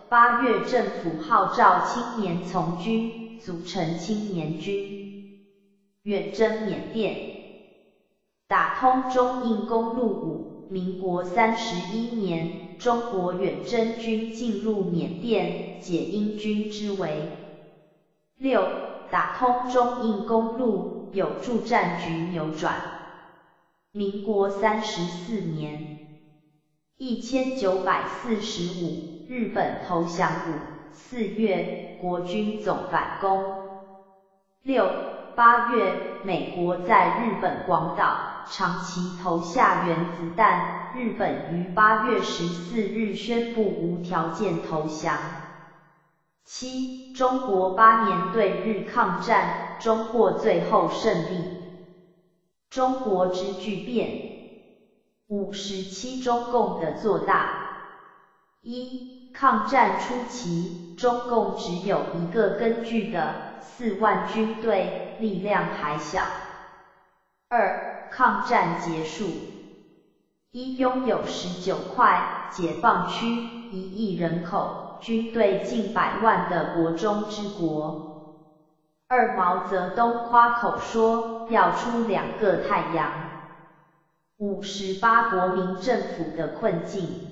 八月，政府号召青年从军，组成青年军，远征缅甸，打通中印公路五。民国三十一年，中国远征军进入缅甸，解英军之围。六打通中印公路。有助战局扭转。民国三十四年，一千九百四十五，日本投降五。四月，国军总反攻。六八月，美国在日本广岛长崎投下原子弹，日本于八月十四日宣布无条件投降。七，中国八年对日抗战，终获最后胜利。中国之巨变。五十七，中共的做大。一，抗战初期，中共只有一个根据的四万军队，力量还小。二，抗战结束。一，拥有十九块解放区，一亿人口。军队近百万的国中之国。二毛泽东夸口说要出两个太阳。五十八国民政府的困境。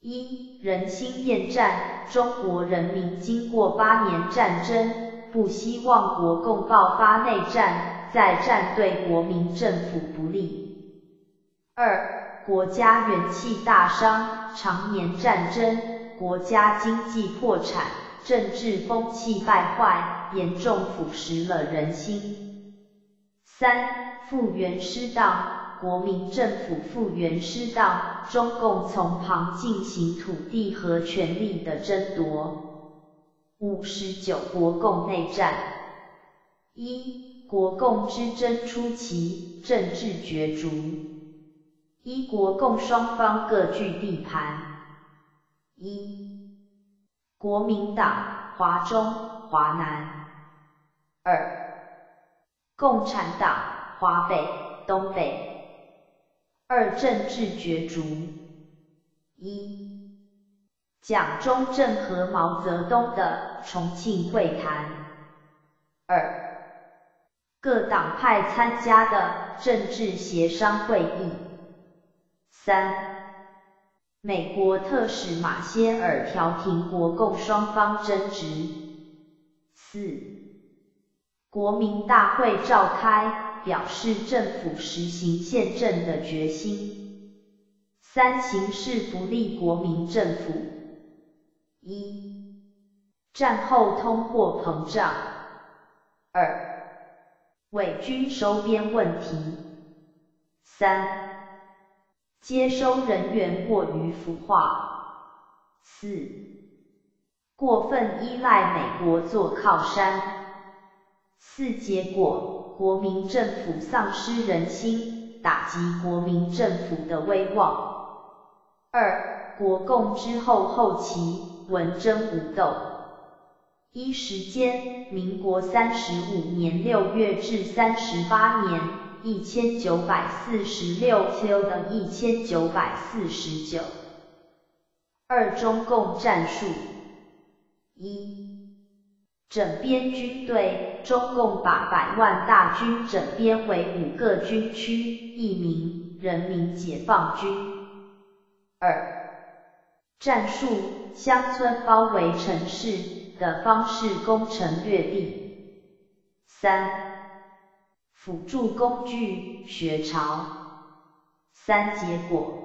一人心厌战，中国人民经过八年战争，不希望国共爆发内战，再战对国民政府不利。二国家元气大伤，常年战争。国家经济破产，政治风气败坏，严重腐蚀了人心。三、复原失当，国民政府复原失当，中共从旁进行土地和权力的争夺。五十九国共内战。一、国共之争初期，政治角逐。一、国共双方各据地盘。一、国民党华中、华南；二、共产党华北、东北。二、政治角逐：一、蒋中正和毛泽东的重庆会谈；二、各党派参加的政治协商会议；三。美国特使马歇尔调停国共双方争执。四、国民大会召开，表示政府实行宪政的决心。三、形势不利国民政府。一、战后通货膨胀。二、伪军收编问题。三、接收人员过于腐化。四、过分依赖美国做靠山。四、结果，国民政府丧失人心，打击国民政府的威望。二、国共之后后期，文争武斗。一时间，民国三十五年六月至三十八年，一千九百四十六秋等一千九百四十九。二中共战术：一，整编军队，中共把百万大军整编为五个军区，一名人民解放军。二，战术：乡村包围城市。的方式攻城略地。三、辅助工具学潮。三、结果。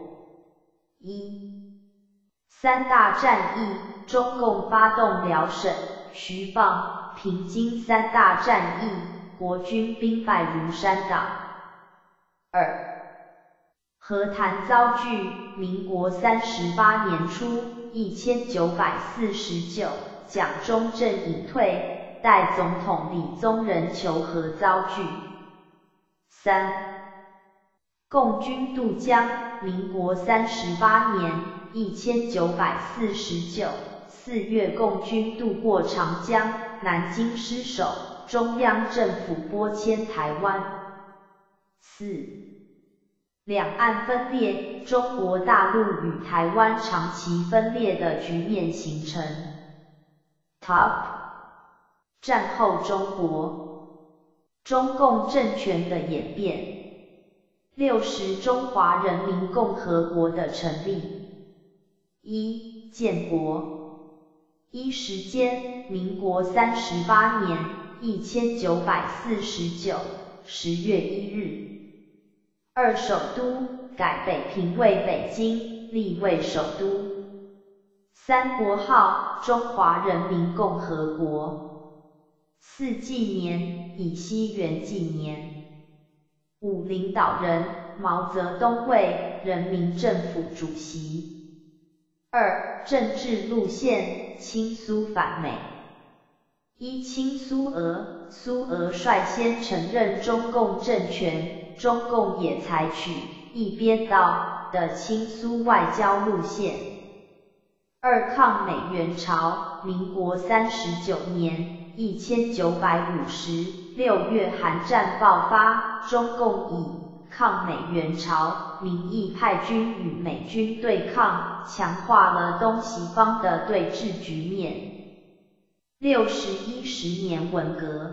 一、三大战役，中共发动辽沈、徐蚌、平津三大战役，国军兵败如山倒。二、和谈遭拒，民国三十八年初，一千九百四十九。蒋中正隐退，代总统李宗仁求和遭拒。三，共军渡江，民国三十八年（一千九百四十九）四月，共军渡过长江，南京失守，中央政府拨迁台湾。四，两岸分裂，中国大陆与台湾长期分裂的局面形成。Top，战后中国，中共政权的演变，六十中华人民共和国的成立，一建国，一时间，民国三十八年（一千九百四十九）十月一日，二首都改北平为北京，立为首都。三国号，中华人民共和国。四纪年，以西元纪年。五领导人，毛泽东为人民政府主席。二政治路线，亲苏反美。一亲苏俄，苏俄率先承认中共政权，中共也采取一边倒的亲苏外交路线。二抗美援朝，民国三十九年（一千九百五十六）月，韩战爆发，中共以抗美援朝名义派军与美军对抗，强化了东西方的对峙局面。六十一十年文革，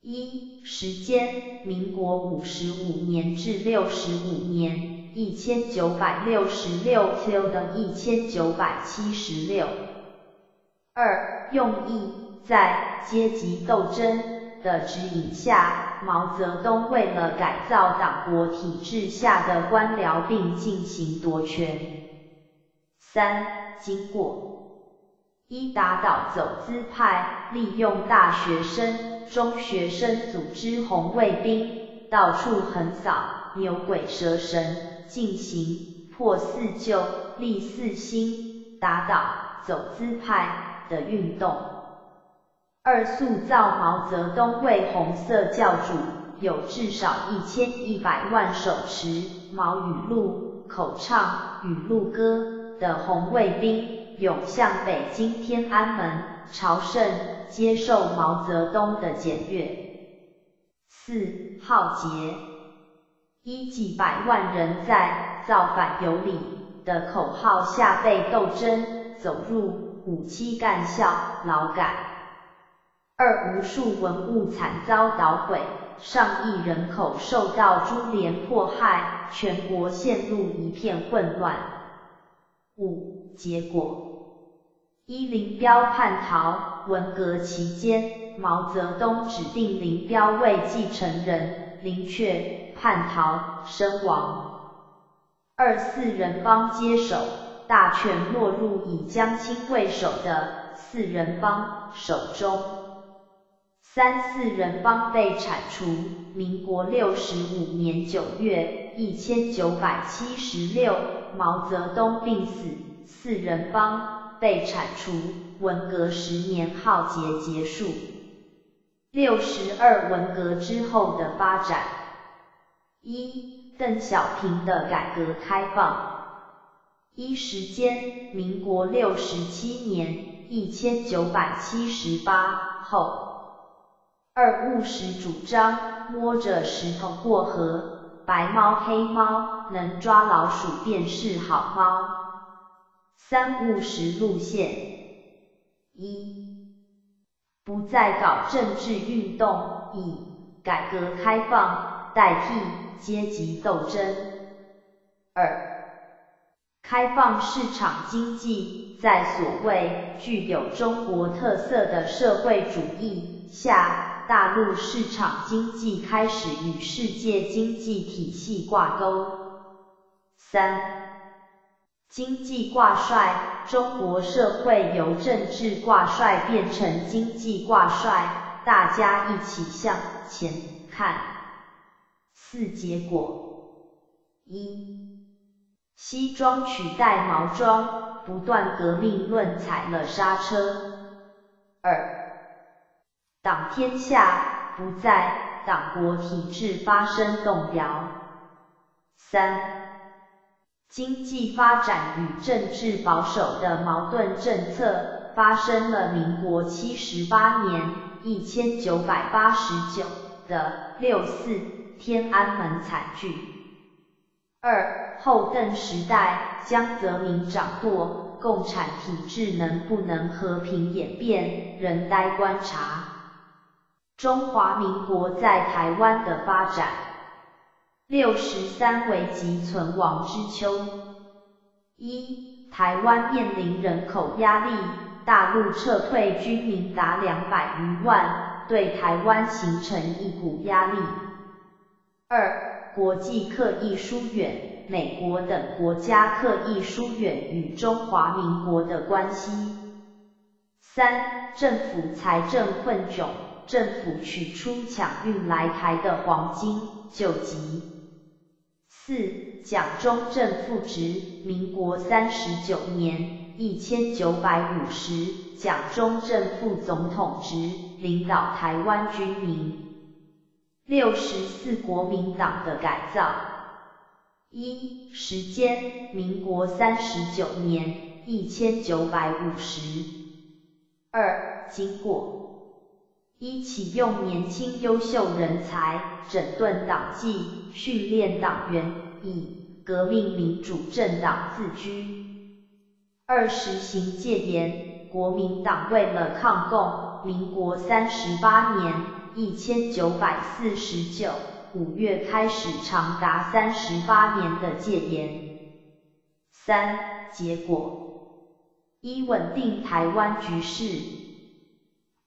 一时间，民国五十五年至六十五年。一千九百六十六 Q 等一千九百七十六。二用意在阶级斗争的指引下，毛泽东为了改造党国体制下的官僚，并进行夺权。三经过一打倒走资派，利用大学生、中学生组织红卫兵，到处横扫，牛鬼蛇神。进行破四旧、立四新、打倒走资派的运动。二、塑造毛泽东为红色教主，有至少一千一百万手持毛语录、口唱语录歌的红卫兵，涌向北京天安门朝圣，接受毛泽东的检阅。四、浩劫。一几百万人在造反有理的口号下被斗争，走入五七干校劳改。二无数文物惨遭捣毁，上亿人口受到株连迫害，全国陷入一片混乱。五结果，一林彪叛逃，文革期间，毛泽东指定林彪为继承人，林却叛逃身亡。二四人帮接手，大权落入以江青为首的四人帮手中。三四人帮被铲除。民国六十五年九月，一千九百七十六，毛泽东病死，四人帮被铲除。文革十年浩劫结束。六十二文革之后的发展。一、邓小平的改革开放。一时间，民国六十七年，一千九百七十八后。二、务实主张，摸着石头过河，白猫黑猫，能抓老鼠便是好猫。三、务实路线。一、不再搞政治运动，以改革开放代替阶级斗争。二、开放市场经济，在所谓具有中国特色的社会主义下，大陆市场经济开始与世界经济体系挂钩。三、经济挂帅，中国社会由政治挂帅变成经济挂帅，大家一起向前看。四结果：一、西装取代毛装，不断革命论踩了刹车；二、党天下不在，党国体制发生动摇；三、经济发展与政治保守的矛盾政策，发生了民国七十八年（一千九百八十九）的六四天安门惨剧。二后邓时代，江泽民掌舵，共产体制能不能和平演变，仍待观察。中华民国在台湾的发展。六十三危急存亡之秋。一、台湾面临人口压力，大陆撤退军民达两百余万，对台湾形成一股压力。二、国际刻意疏远，美国等国家刻意疏远与中华民国的关系。三、政府财政困窘，政府取出抢运来台的黄金救急。四、蒋中正复职，民国三十九年（一千九百五十），蒋中正副总统职，领导台湾军民。六十四、国民党的改造。一、时间：民国三十九年（一千九百五十）。二、经过：一、启用年轻优秀人才，整顿党纪，训练党员。以革命民主政党自居。二实行戒严，国民党为了抗共，民国三十八年（一千九百四十九）五月开始长达三十八年的戒严。三结果：一稳定台湾局势，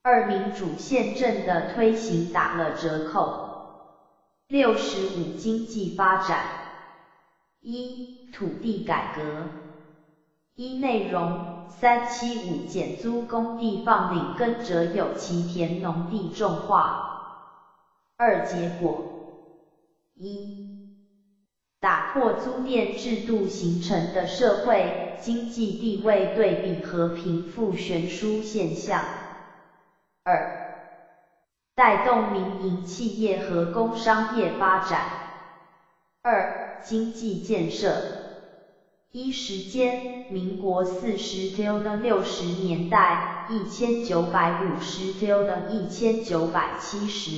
二民主宪政的推行打了折扣。六十五经济发展。一、土地改革。一、内容：三七五减租工地放领耕者有其田农地种化。二、结果：一、打破租佃制度形成的社会经济地位对比和贫富悬殊现象。二、带动民营企业和工商业发展。二、经济建设。一时间，民国四十丢的六十年代，一千九百五十丢的一千九百七十。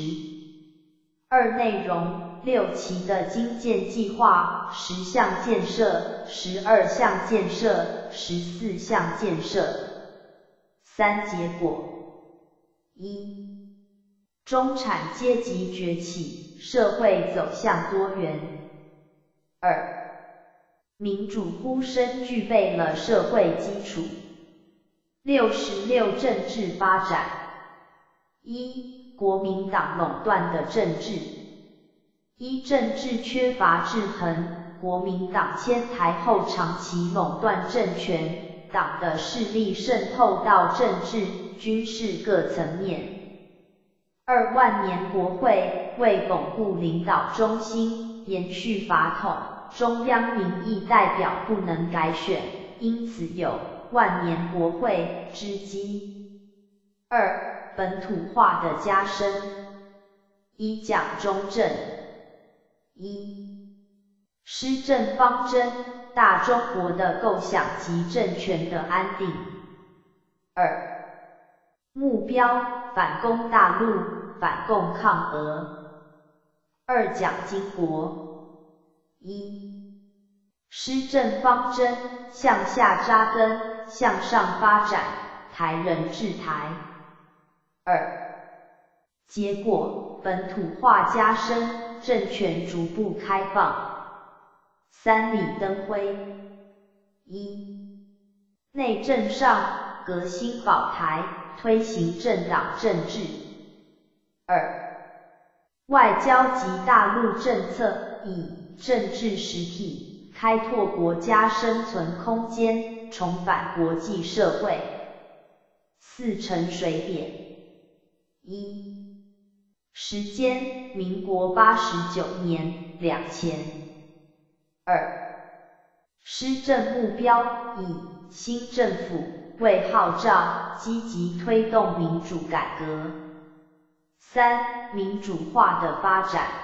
二内容，六期的经建计划，十项建设，十二项建设，十四项建设。三结果：一，中产阶级崛起，社会走向多元。二、民主呼声具备了社会基础。六十六政治发展。一、国民党垄断的政治。一、政治缺乏制衡，国民党迁台后长期垄断政权，党的势力渗透到政治、军事各层面。二万年国会为巩固领导中心，延续法统，中央民意代表不能改选，因此有万年国会之机。二、本土化的加深。一讲中正。一、施政方针，大中国的构想及政权的安定。二、目标，反攻大陆。反共抗俄。二讲经国。一、施政方针，向下扎根，向上发展，台人治台。二、结果，本土化加深，政权逐步开放。三里登辉。一、内政上，革新保台，推行政党政治。二、外交及大陆政策，以政治实体开拓国家生存空间，重返国际社会。四沉水扁。一、时间：民国八十九年两千。二、施政目标：以新政府为号召，积极推动民主改革。三、民主化的发展。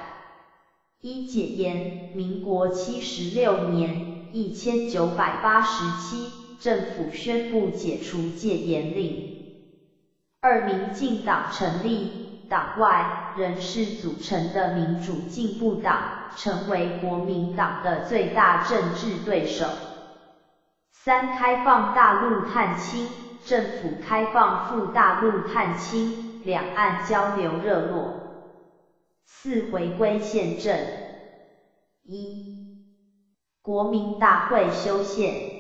一、解严。民国七十六年（一千九百八十七），政府宣布解除戒严令。二、民进党成立，党外人士组成的民主进步党，成为国民党的最大政治对手。三、开放大陆探亲，政府开放赴大陆探亲。两岸交流热络。四回归宪政。一、国民大会修宪。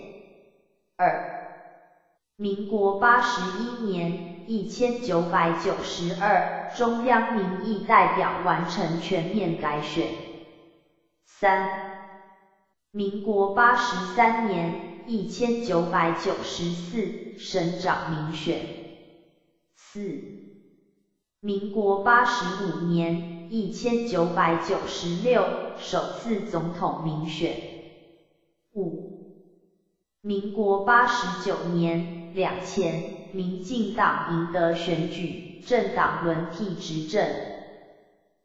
二、民国八十一年（一千九百九十二），中央民意代表完成全面改选。三、民国八十三年（一千九百九十四），省长民选。四、民国八十五年（一千九百九十六）首次总统民选。五、民国八十九年（两千）民进党赢得选举，政党轮替执政。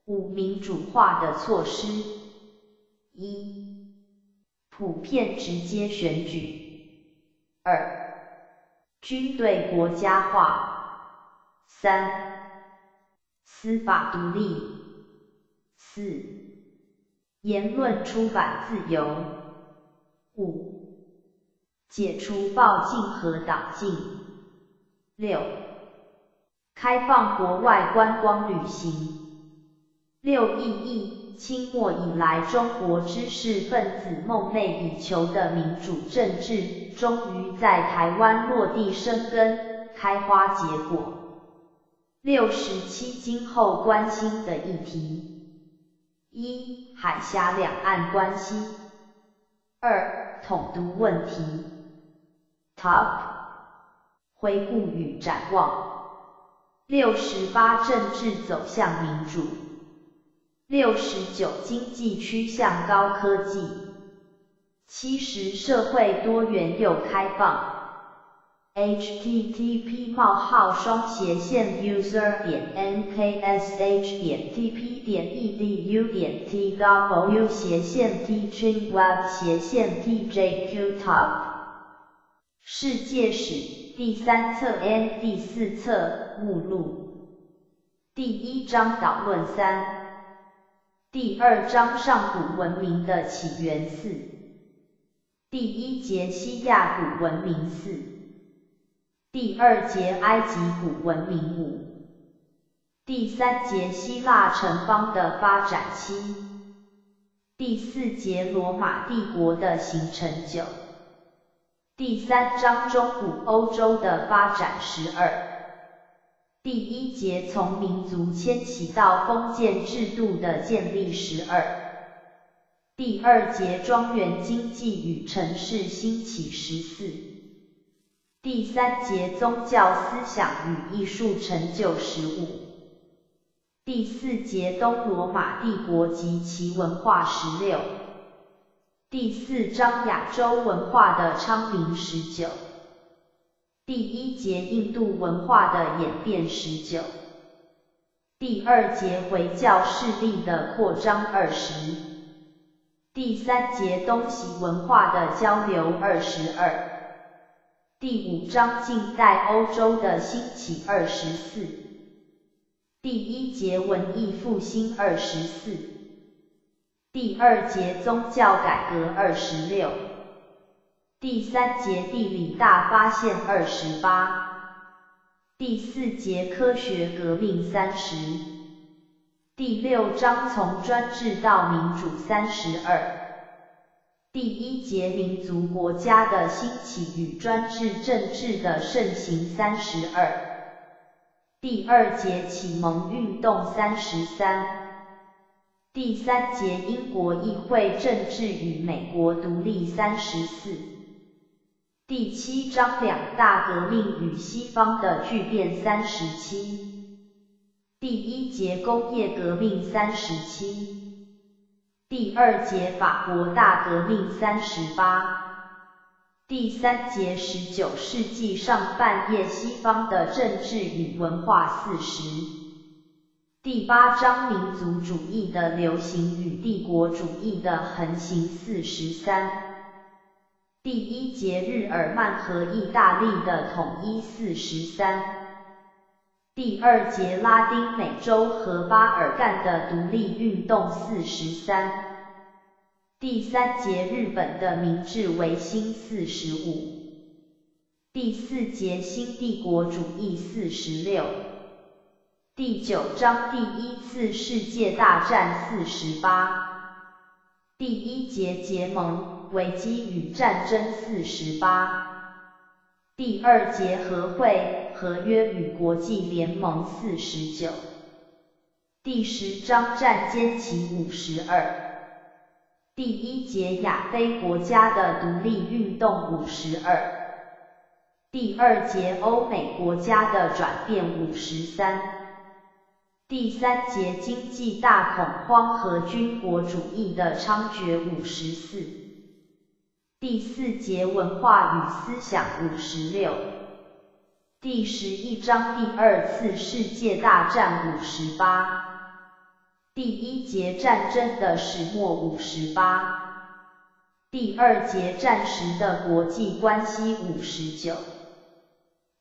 五、民主化的措施：一、普遍直接选举；二、军队国家化；三、司法独立。四、言论出版自由。五、解除报禁和党禁。六、开放国外观光旅行。六意义：清末以来，中国知识分子梦寐以求的民主政治，终于在台湾落地生根，开花结果。六十七今后关心的议题：一、海峡两岸关系；二、统独问题。Top 回顾与展望：六十八政治走向民主；六十九经济趋向高科技；七十社会多元又开放。Http: 冒号双斜线 user 点 nksh 点 tp 点 edu 点 tw 斜线 teaching web 斜线 tjqtop 世界史第三册 n 第四册目录。第一章导论三。第二章上古文明的起源四。第一节西亚古文明四。第二节埃及古文明五，第三节希腊城邦的发展七，第四节罗马帝国的形成九，第三章中古欧洲的发展十二，第一节从民族迁徙到封建制度的建立十二，第二节庄园经济与城市兴起十四。第三节宗教思想与艺术成就十五。第四节东罗马帝国及其文化十六。第四章亚洲文化的昌明十九。第一节印度文化的演变十九。第二节回教势力的扩张二十。第三节东西文化的交流二十二。第五章近代欧洲的兴起二十四。第一节文艺复兴二十四。第二节宗教改革二十六，第三节地理大发现二十八，第四节科学革命三十，第六章从专制到民主三十二，第一节民族国家的兴起与专制政治的盛行三十二，第二节启蒙运动三十三。第三节英国议会政治与美国独立三十四。第七章两大革命与西方的巨变三十七。第一节工业革命三十七。第二节法国大革命三十八。第三节十九世纪上半叶西方的政治与文化四十。第八章民族主义的流行与帝国主义的横行四十三。第一节日耳曼和意大利的统一四十三。第二节拉丁美洲和巴尔干的独立运动四十三。第三节日本的明治维新四十五。第四节新帝国主义四十六。第九章第一次世界大战四十八，第一节结盟危机与战争四十八，第二节和会合约与国际联盟四十九，第十章战间期五十二，第一节亚非国家的独立运动五十二，第二节欧美国家的转变五十三。第三节经济大恐慌和军国主义的猖獗五十四。第四节文化与思想五十六。第十一章第二次世界大战五十八。第一节战争的始末五十八。第二节战时的国际关系五十九。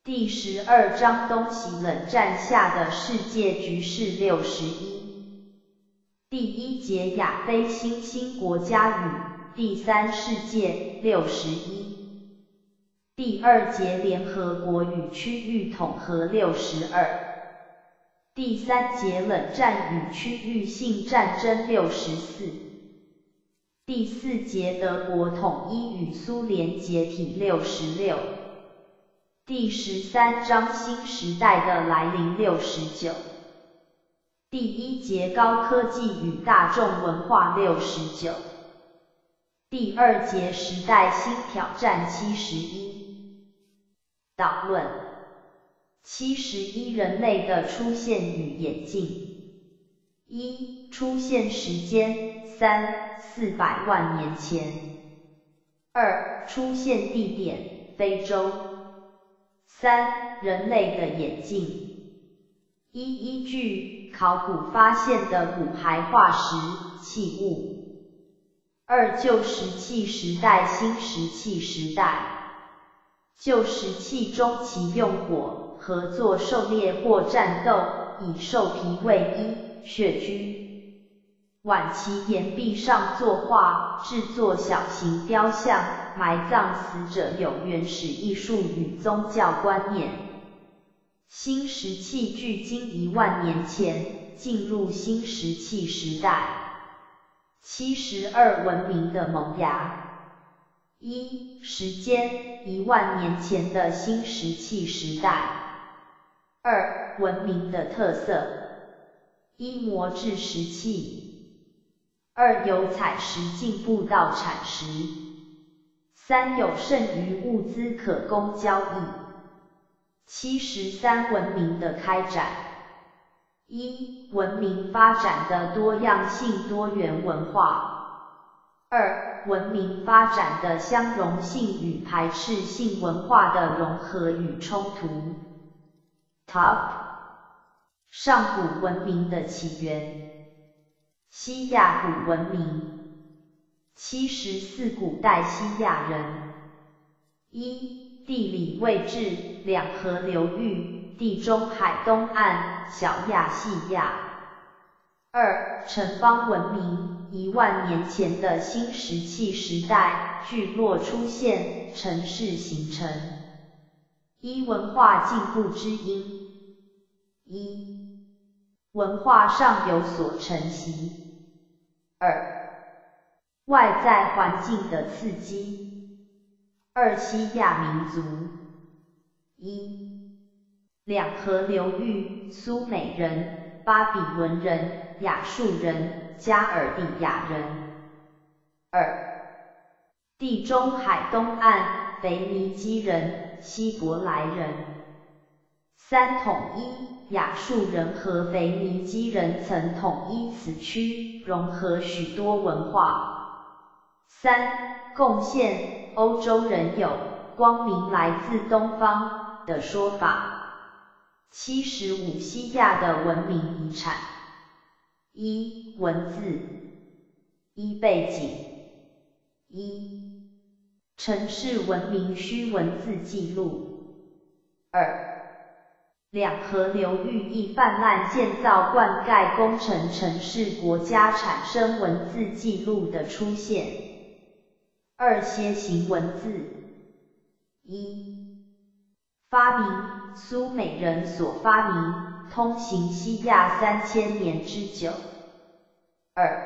第十二章东西冷战下的世界局势六十一。第一节亚非新兴国家与第三世界六十一。第二节联合国与区域统合六十二。第三节冷战与区域性战争六十四。第四节德国统一与苏联解体六十六。第十三章新时代的来临六十九。第一节高科技与大众文化六十九。第二节时代新挑战七十一。导论：七十一人类的出现与演进。一、出现时间三四百万年前。二、出现地点非洲。三、人类的演进。一、依据考古发现的骨骸化石器物。二、旧石器时代新石器时代。旧石器中其用火合作狩猎或战斗，以兽皮为衣、血居。晚期岩壁上作画，制作小型雕像。埋葬死者有原始艺术与宗教观念。新石器距今一万年前进入新石器时代。七十二文明的萌芽。一、时间一万年前的新石器时代。二、文明的特色。一、磨制石器。二有采石进步到产石。三有剩余物资可供交易。七十三文明的开展。一、文明发展的多样性多元文化。二、文明发展的相容性与排斥性文化的融合与冲突。Top。上古文明的起源。西亚古文明。七十四古代西亚人。一、地理位置：两河流域，地中海东岸，小亚细亚。二、城邦文明：一万年前的新石器时代，聚落出现，城市形成。一、文化进步之因：一、文化上有所承袭。二、外在环境的刺激。二西亚民族。一，两河流域，苏美人、巴比伦人、亚述人、加尔地亚人。二，地中海东岸，腓尼基人、希伯来人。三统一，亚述人和腓尼基人曾统一此区，融合许多文化。三、贡献欧洲人有光明来自东方的说法。七十五西亚的文明遗产：一、文字；一、背景；一、城市文明需文字记录。二、两河流域易泛滥建造灌溉工程城市国家产生文字记录的出现。二楔形文字，一发明，苏美人所发明，通行西亚三千年之久。二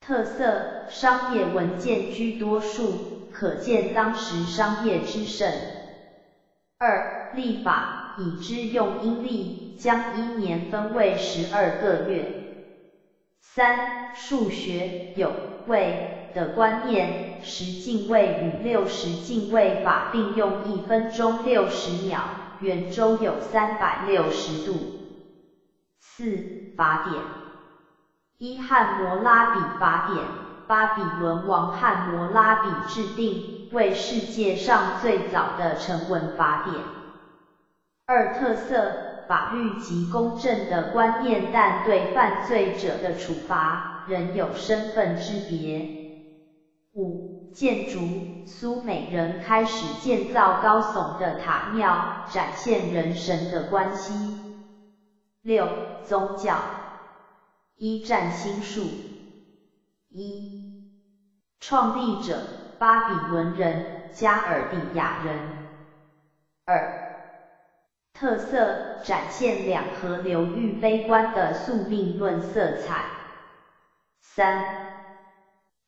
特色，商业文件居多数，可见当时商业之盛。二立法，已知用阴历，将一年分为十二个月。三数学，有位。的观念，十进位与六十进位法并用一分钟六十秒，圆周有三百六十度。四法典，一汉谟拉比法典，巴比伦王汉谟拉比制定，为世界上最早的成文法典。二特色，法律及公正的观念，但对犯罪者的处罚仍有身份之别。五、建筑，苏美人开始建造高耸的塔庙，展现人神的关系。六、宗教，一占星术。一、创立者，巴比伦人，加尔地亚人。二、特色，展现两河流域悲观的宿命论色彩。三、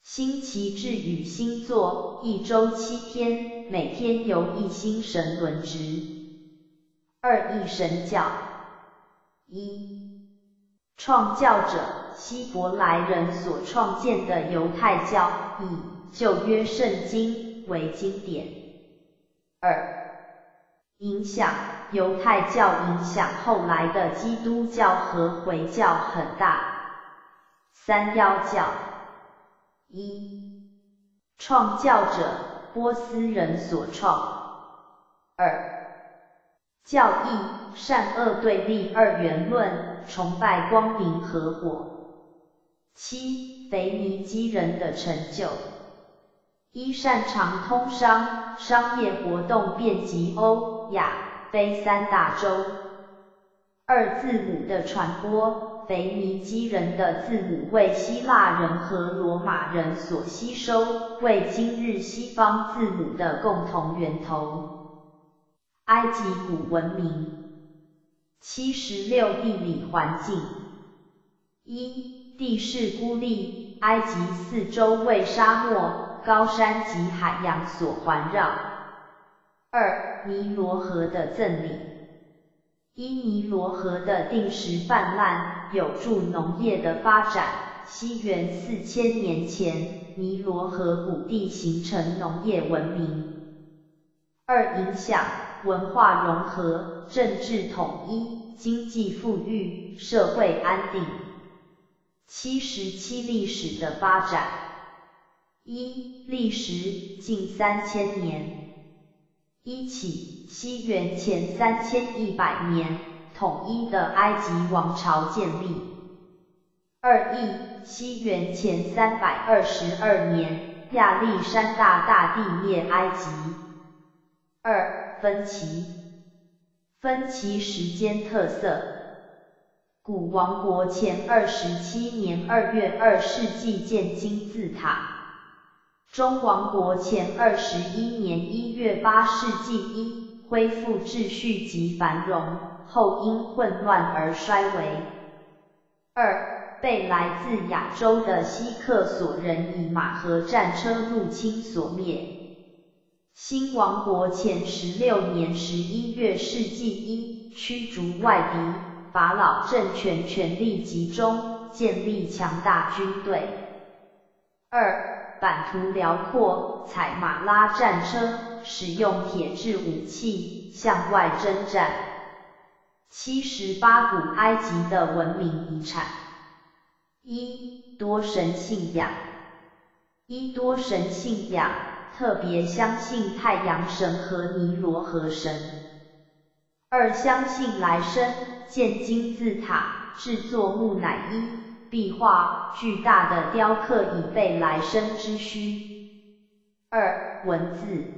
星期制与星座，一周七天，每天由一星神轮值。二一神教，一创教者希伯来人所创建的犹太教，以旧约圣经为经典。二影响犹太教影响后来的基督教和回教很大。三妖教。一、创教者，波斯人所创。二、教义，善恶对立二元论，崇拜光明和火。七、腓尼基人的成就。一、擅长通商，商业活动遍及欧、亚、非三大洲。二、字母的传播。腓尼基人的字母为希腊人和罗马人所吸收，为今日西方字母的共同源头。埃及古文明，七十六地理环境：一、地势孤立，埃及四周为沙漠、高山及海洋所环绕。二、尼罗河的赠礼。伊尼罗河的定时泛滥，有助农业的发展，西元四千年前，尼罗河谷地形成农业文明。二、影响文化融合，政治统一，经济富裕，社会安定。七十七历史的发展。一、历时近三千年。一起，西元前三千一百年，统一的埃及王朝建立。二一，西元前三百二十二年，亚历山大大帝灭埃及。二分歧，分歧时间特色。古王国前二十七年二月二世纪建金字塔。中王国前二十一年一月八世纪一恢复秩序及繁荣，后因混乱而衰微。二被来自亚洲的希克索人以马和战车入侵所灭。新王国前十六年十一月世纪一驱逐外敌，法老政权权力集中，建立强大军队。二版图辽阔，采马拉战车，使用铁制武器向外征战。七十八古埃及的文明遗产。一多神信仰。一多神信仰，特别相信太阳神和尼罗河神。二相信来生，建金字塔，制作木乃伊。壁画巨大的雕刻以备来生之需。二文字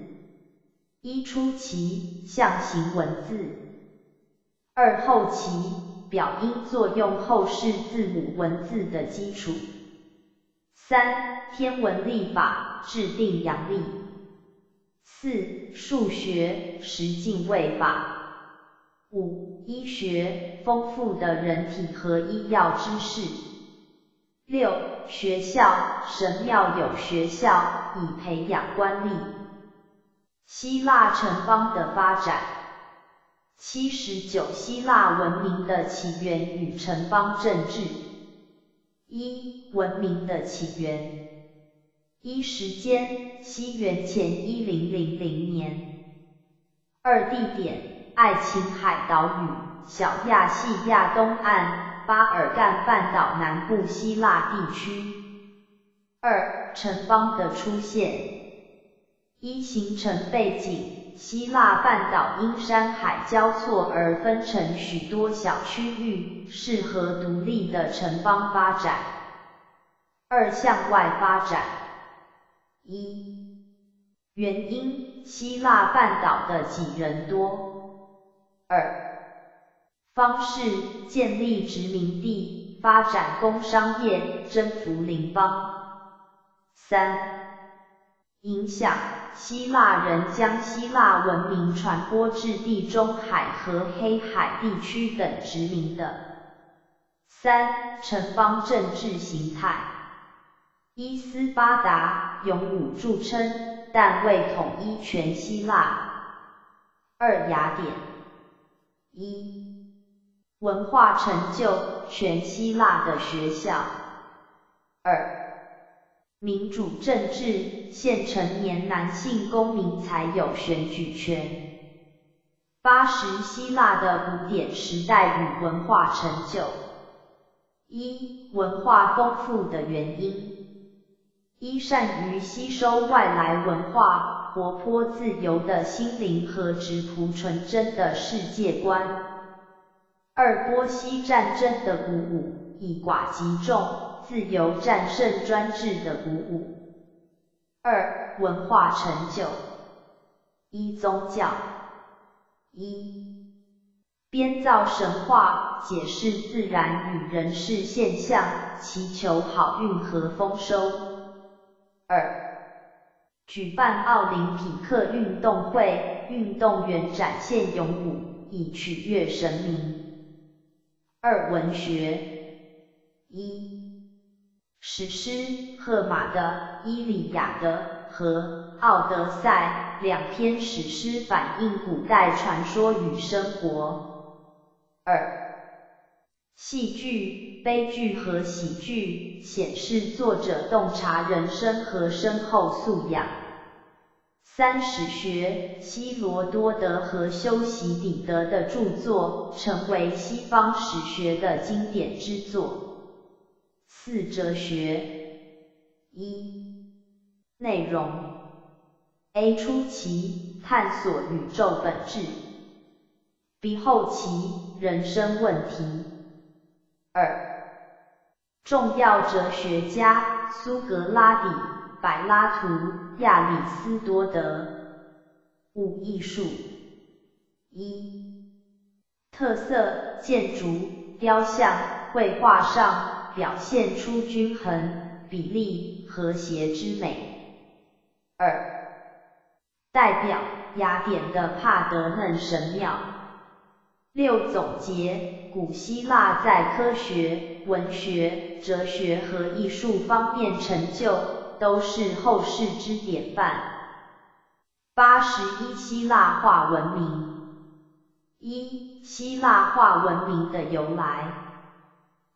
一初期象形文字，二后期表音作用后世字母文字的基础。三天文历法制定阳历。四数学十进位法。五医学丰富的人体和医药知识。六学校，神庙有学校，以培养官吏。希腊城邦的发展。七十九希腊文明的起源与城邦政治。一文明的起源。一时间，西元前一零零零年。二地点，爱琴海岛屿，小亚细亚东岸。巴尔干半岛南部希腊地区。二、城邦的出现。一、形成背景，希腊半岛因山海交错而分成许多小区域，适合独立的城邦发展。二、向外发展。一、原因，希腊半岛的几人多。二、方式建立殖民地，发展工商业，征服邻邦。三、影响希腊人将希腊文明传播至地中海和黑海地区等殖民的。三、城邦政治形态。伊斯巴达勇武著称，但未统一全希腊。二、雅典。一。文化成就，全希腊的学校。二、民主政治，现成年男性公民才有选举权。八十希腊的古典时代与文化成就。一、文化丰富的原因。一、善于吸收外来文化，活泼自由的心灵和质朴纯真的世界观。二波西战争的鼓舞，以寡击众，自由战胜专制的鼓舞。二文化成就。一宗教。一编造神话，解释自然与人事现象，祈求好运和丰收。二举办奥林匹克运动会，运动员展现勇武，以取悦神明。二文学，一史诗，荷马的《伊利亚德》和《奥德赛》两篇史诗反映古代传说与生活。二戏剧、悲剧和喜剧显示作者洞察人生和深厚素养。三史学，希罗多德和修习底德的著作，成为西方史学的经典之作。四哲学，一内容，A 初期探索宇宙本质，B 后期人生问题。二重要哲学家苏格拉底。柏拉图、亚里斯多德。五、艺术。一、特色建筑、雕像、绘画上表现出均衡、比例、和谐之美。二、代表雅典的帕德嫩神庙。六、总结古希腊在科学、文学、哲学和艺术方面成就。都是后世之典范。八十一希腊化文明。一、希腊化文明的由来。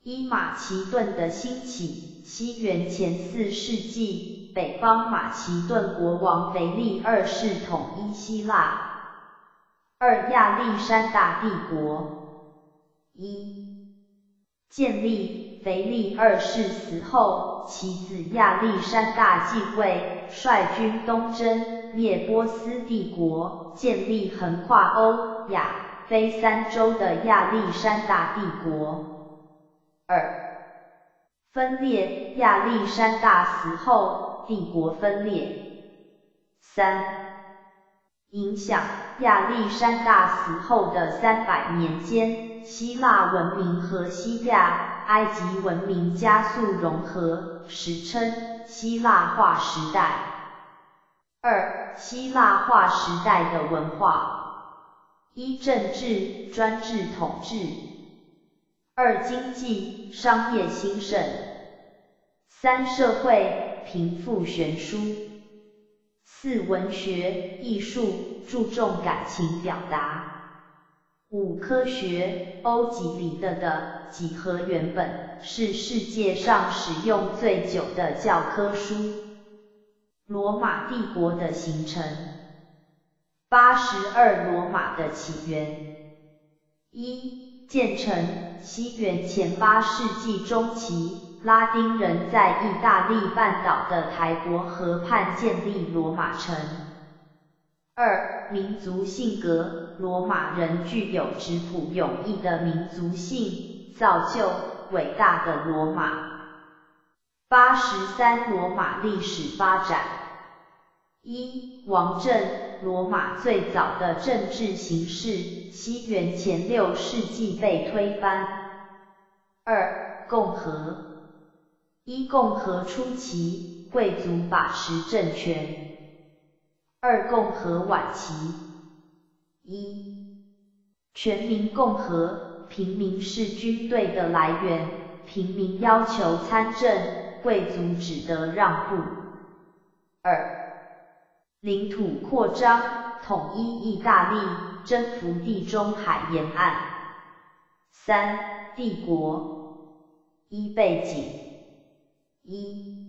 一、马其顿的兴起。西元前四世纪，北方马其顿国王腓力二世统一希腊。二、亚历山大帝国。一、建立。腓力二世死后，其子亚历山大继位，率军东征，灭波斯帝国，建立横跨欧亚非三洲的亚历山大帝国。二、分裂，亚历山大死后，帝国分裂。三、影响，亚历山大死后的三百年间，希腊文明和西亚。埃及文明加速融合，时称希腊化时代。二、希腊化时代的文化：一、政治专制统治；二、经济商业兴盛；三、社会贫富悬殊；四、文学艺术注重感情表达。五科学，欧几里得的《几何原本》是世界上使用最久的教科书。罗马帝国的形成。八十二罗马的起源。一建成，西元前八世纪中期，拉丁人在意大利半岛的台伯河畔建立罗马城。二、民族性格，罗马人具有质朴勇毅的民族性，造就伟大的罗马。八十三、罗马历史发展。一、王政，罗马最早的政治形式，西元前六世纪被推翻。二、共和。一、共和初期，贵族把持政权。二共和晚期，一全民共和，平民是军队的来源，平民要求参政，贵族只得让步。二领土扩张，统一意大利，征服地中海沿岸。三帝国一背景一。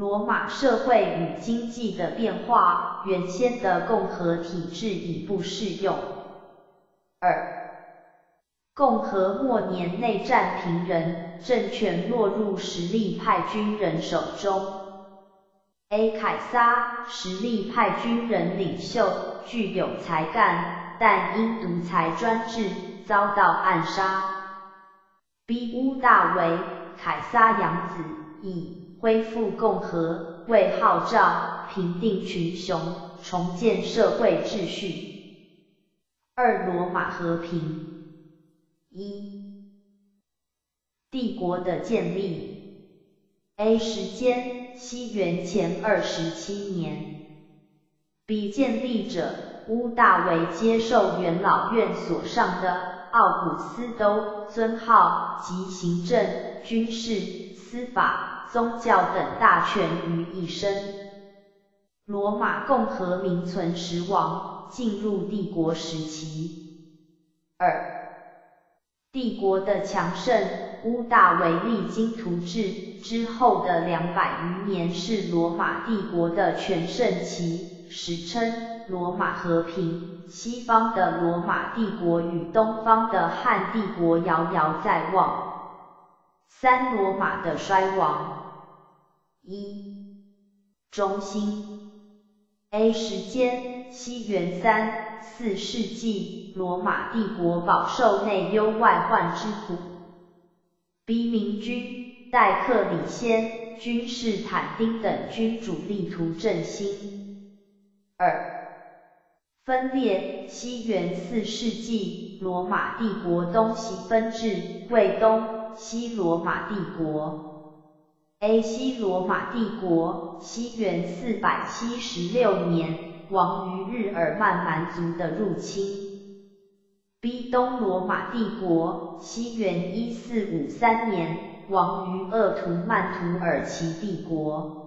罗马社会与经济的变化，原先的共和体制已不适用。二，共和末年内战平人，政权落入实力派军人手中。A. 凯撒，实力派军人领袖，具有才干，但因独裁专制遭到暗杀。B. 乌大维，凯撒养子，以。恢复共和，为号召平定群雄，重建社会秩序。二、罗马和平。一、帝国的建立。A 时间，西元前二十七年。B 建立者，屋大维接受元老院所上的奥古斯都尊号及行政、军事、司法。宗教等大权于一身。罗马共和名存实亡，进入帝国时期。二、帝国的强盛，屋大维励精图治之后的两百余年是罗马帝国的全盛期，史称罗马和平。西方的罗马帝国与东方的汉帝国遥遥在望。三、罗马的衰亡。一、中心。A 时间，西元三四世纪，罗马帝国饱受内忧外患之苦。B 明军，戴克里先、君士坦丁等君主力图振兴。二、分裂，西元四世纪，罗马帝国东西分治，为东西罗马帝国。A 西罗马帝国，西元四百七十六年，亡于日耳曼蛮族的入侵。B 东罗马帝国，西元一四五三年，亡于鄂图曼土耳其帝国。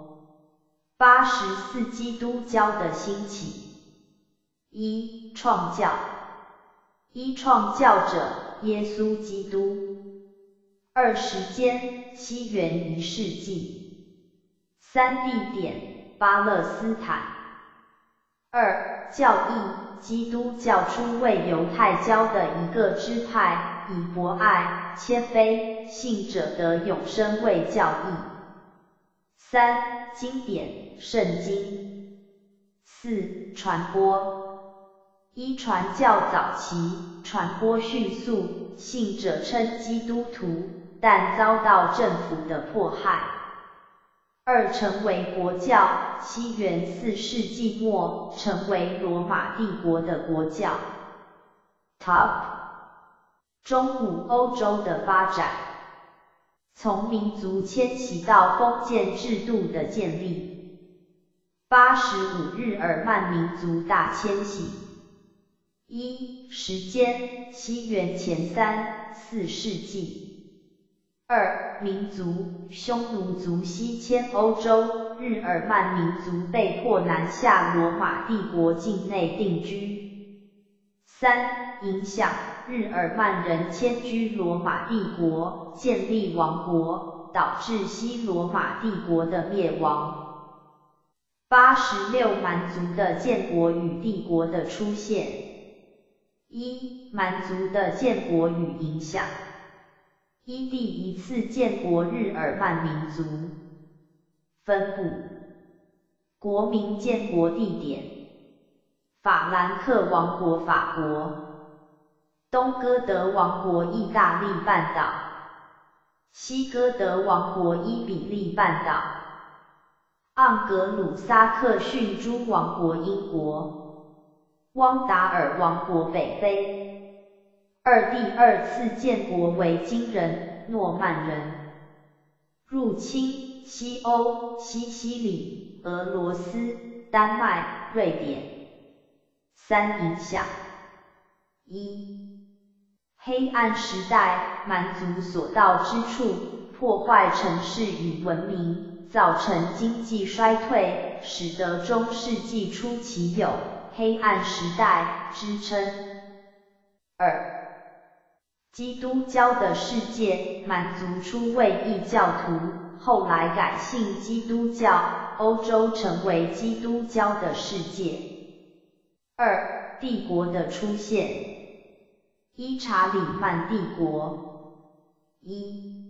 八十四基督教的兴起。一创教，一创教者，耶稣基督。二时间，西元一世纪。三地点，巴勒斯坦。二教义，基督教初为犹太教的一个支派，以博爱、谦卑、信者得永生为教义。三经典，圣经。四传播，一传教早期，传播迅速，信者称基督徒。但遭到政府的迫害。二成为国教，西元四世纪末成为罗马帝国的国教。Top，中古欧洲的发展，从民族迁徙到封建制度的建立。八十五日耳曼民族大迁徙。一时间，西元前三四世纪。二、民族，匈奴族西迁欧洲，日耳曼民族被迫南下罗马帝国境内定居。三、影响，日耳曼人迁居罗马帝国，建立王国，导致西罗马帝国的灭亡。八十六、蛮族的建国与帝国的出现。一、蛮族的建国与影响。一第一次建国日耳曼民族。分布，国民建国地点，法兰克王国法国，东哥德王国意大利半岛，西哥德王国伊比利半岛，盎格鲁撒克逊诸王国英国，汪达尔王国北非。二第二次建国为金人、诺曼人入侵西欧、西西里、俄罗斯、丹麦、瑞典。三影响：一、黑暗时代，蛮族所到之处，破坏城市与文明，造成经济衰退，使得中世纪初期有黑暗时代之称。二、基督教的世界，满族初为异教徒，后来改信基督教，欧洲成为基督教的世界。二、帝国的出现。一、查理曼帝国。一、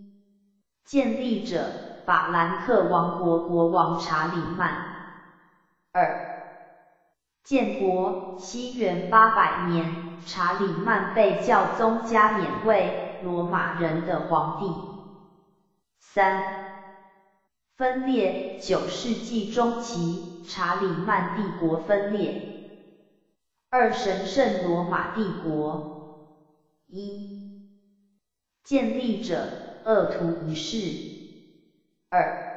建立者，法兰克王国国王查理曼。二、建国，西元八百年。查理曼被教宗加冕为罗马人的皇帝。三、分裂，九世纪中期，查理曼帝国分裂。二、神圣罗马帝国。一、建立者，鄂图一世。二、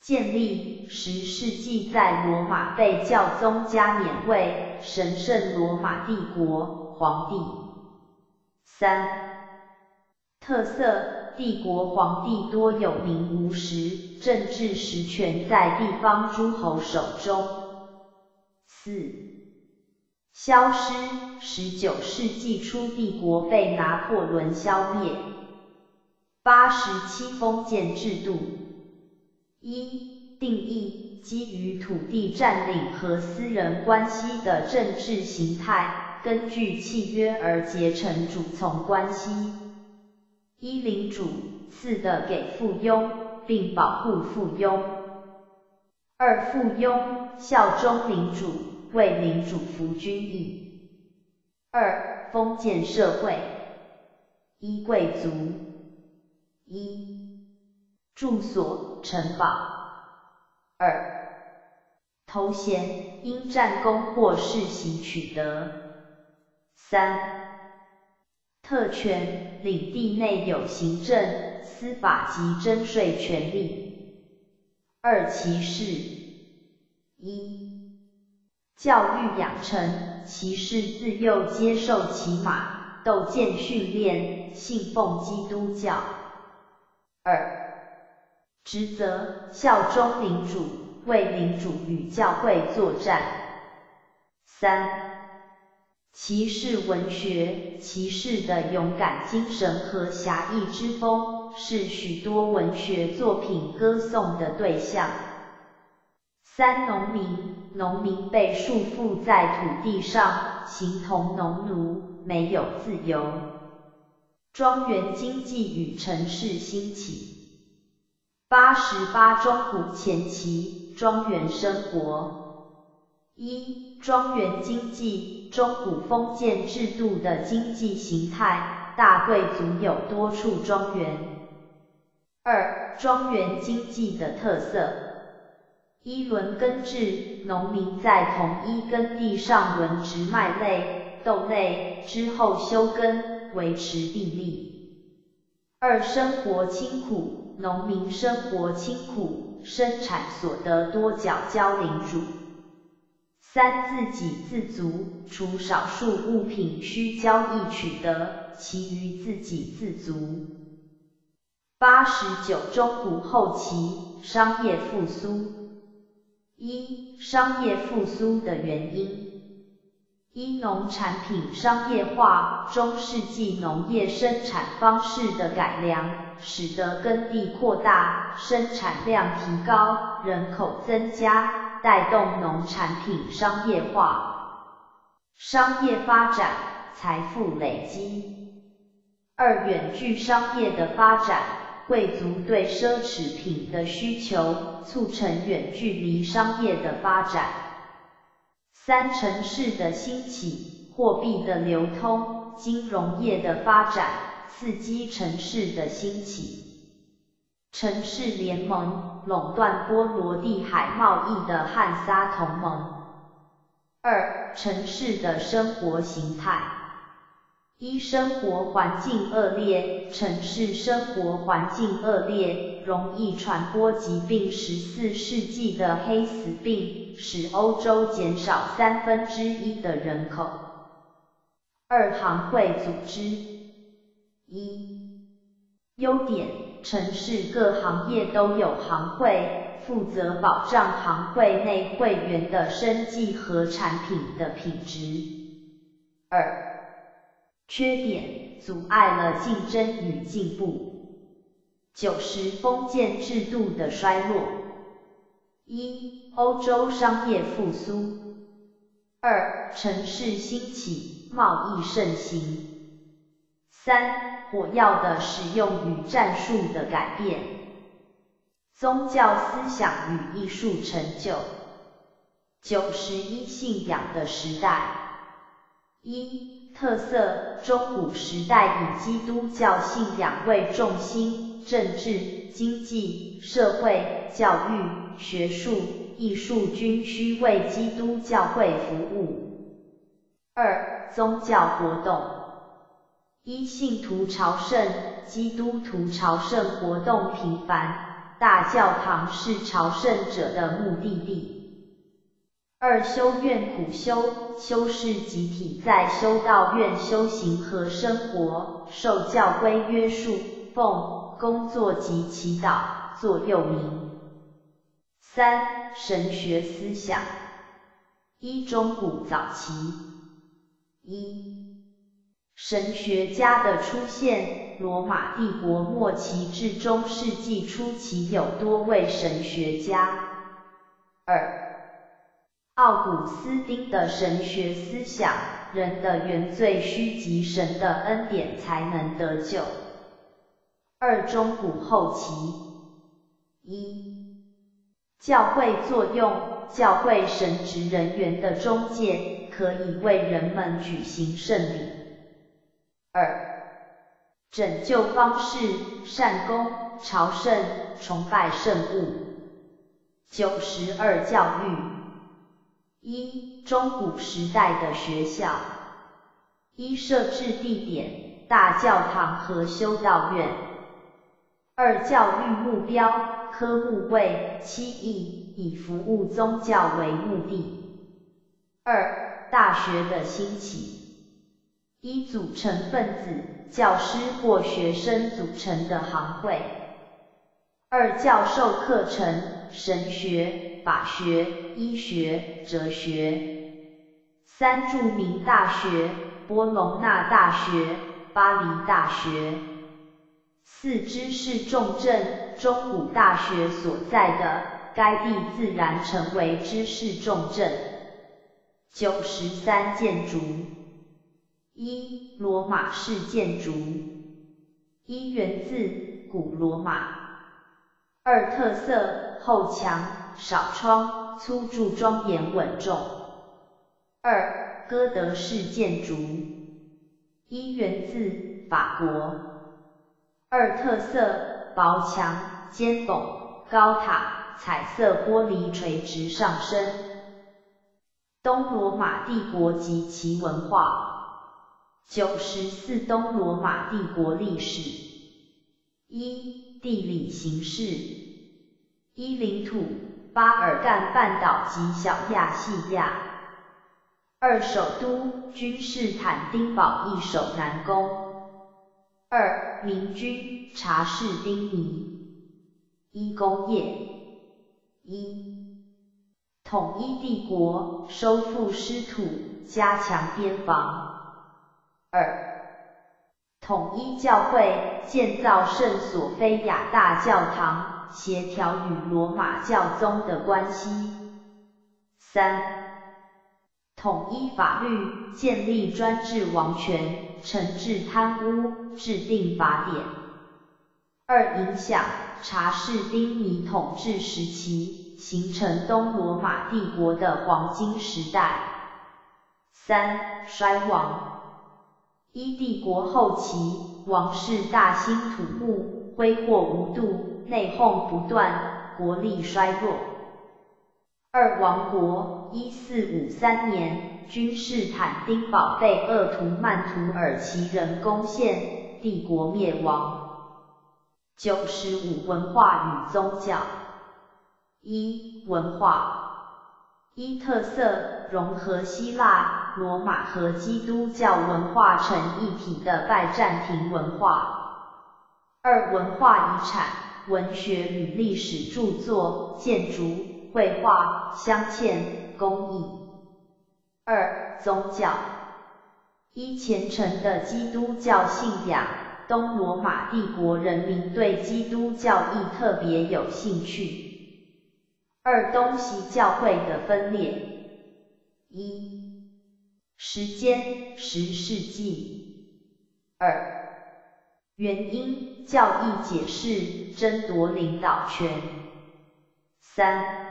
建立，十世纪在罗马被教宗加冕为。神圣罗马帝国皇帝。三、特色，帝国皇帝多有名无实，政治实权在地方诸侯手中。四、消失。十九世纪初，帝国被拿破仑消灭。八十七封建制度。一、定义基于土地占领和私人关系的政治形态，根据契约而结成主从关系。一、领主，四的给附庸，并保护附庸。二、附庸效忠领主，为领主服军役。二、封建社会。一、贵族。一、住所城堡。二、头衔因战功或世袭取得。三、特权领地内有行政、司法及征税权利。二、骑士。一、教育养成，骑士自幼接受骑马、斗剑训练，信奉基督教。二、职责效忠领主，为领主与教会作战。三、骑士文学，骑士的勇敢精神和侠义之风，是许多文学作品歌颂的对象。三、农民，农民被束缚在土地上，形同农奴，没有自由。庄园经济与城市兴起。八十八中古前期庄园生活。一、庄园经济，中古封建制度的经济形态，大贵族有多处庄园。二、庄园经济的特色。一、轮耕制，农民在同一耕地上轮植麦类、豆类，之后休耕。维持地利。二、生活清苦，农民生活清苦，生产所得多缴交领主。三、自给自足，除少数物品需交易取得，其余自给自足。八十九中古后期商业复苏。一、商业复苏的原因。一农产品商业化，中世纪农业生产方式的改良，使得耕地扩大，生产量提高，人口增加，带动农产品商业化，商业发展，财富累积。二远距商业的发展，贵族对奢侈品的需求，促成远距离商业的发展。三城市的兴起，货币的流通，金融业的发展，刺激城市的兴起。城市联盟垄断波罗的海贸易的汉萨同盟。二城市的生活形态。一生活环境恶劣，城市生活环境恶劣，容易传播疾病。十四世纪的黑死病。使欧洲减少三分之一的人口。二行会组织。一、优点：城市各行业都有行会，负责保障行会内会员的生计和产品的品质。二、缺点：阻碍了竞争与进步。九十封建制度的衰落。一、欧洲商业复苏；二、城市兴起，贸易盛行；三、火药的使用与战术的改变；宗教思想与艺术成就；九十一信仰的时代。一、特色：中古时代以基督教信仰为重心，政治。经济、社会、教育、学术、艺术均需为基督教会服务。二、宗教活动：一、信徒朝圣，基督徒朝圣活动频繁，大教堂是朝圣者的目的地。二、修院苦修，修士集体在修道院修行和生活，受教规约束，奉。工作及祈祷，座右铭。三、神学思想。一、中古早期。一、神学家的出现，罗马帝国末期至中世纪初期有多位神学家。二、奥古斯丁的神学思想，人的原罪需及神的恩典才能得救。二、中古后期。一、教会作用，教会神职人员的中介。可以为人们举行圣礼。二、拯救方式：善功、朝圣、崇拜圣物。九十二教育：一、中古时代的学校。一、设置地点：大教堂和修道院。二、教育目标：科目为七艺，以服务宗教为目的。二、大学的兴起，一组成分子，教师或学生组成的行会；二教授课程，神学、法学、医学、哲学；三著名大学，波隆纳大学、巴黎大学；四知识重镇，中古大学所在的该地自然成为知识重镇。九十三建筑：一、罗马式建筑。一、源自古罗马。二、特色：厚墙、少窗、粗柱、庄严稳重。二、哥德式建筑。一、源自法国。二、特色：薄墙、尖拱、高塔、彩色玻璃垂直上升。东罗马帝国及其文化。九十四东罗马帝国历史。一、地理形势。一、领土：巴尔干半岛及小亚细亚。二、首都：君士坦丁堡易守难攻。二、明君：查士丁尼。一、工业。一。统一帝国，收复失土，加强边防。二、统一教会，建造圣索菲亚大教堂，协调与罗马教宗的关系。三、统一法律，建立专制王权，惩治贪污，制定法典。二、影响查士丁尼统治时期。形成东罗马帝国的黄金时代。三、衰亡。一、帝国后期，王室大兴土木，挥霍无度，内讧不断，国力衰弱。二、王国。一四五三年，君士坦丁堡被鄂图曼土耳其人攻陷，帝国灭亡。九十五、文化与宗教。一、文化。一、特色：融合希腊、罗马和基督教文化成一体的拜占庭文化。二、文化遗产：文学与历史著作、建筑、绘画、镶嵌工艺。二、宗教。一、虔诚的基督教信仰，东罗马帝国人民对基督教义特别有兴趣。二、东西教会的分裂。一、时间十世纪。二、原因教义解释争夺领导权。三、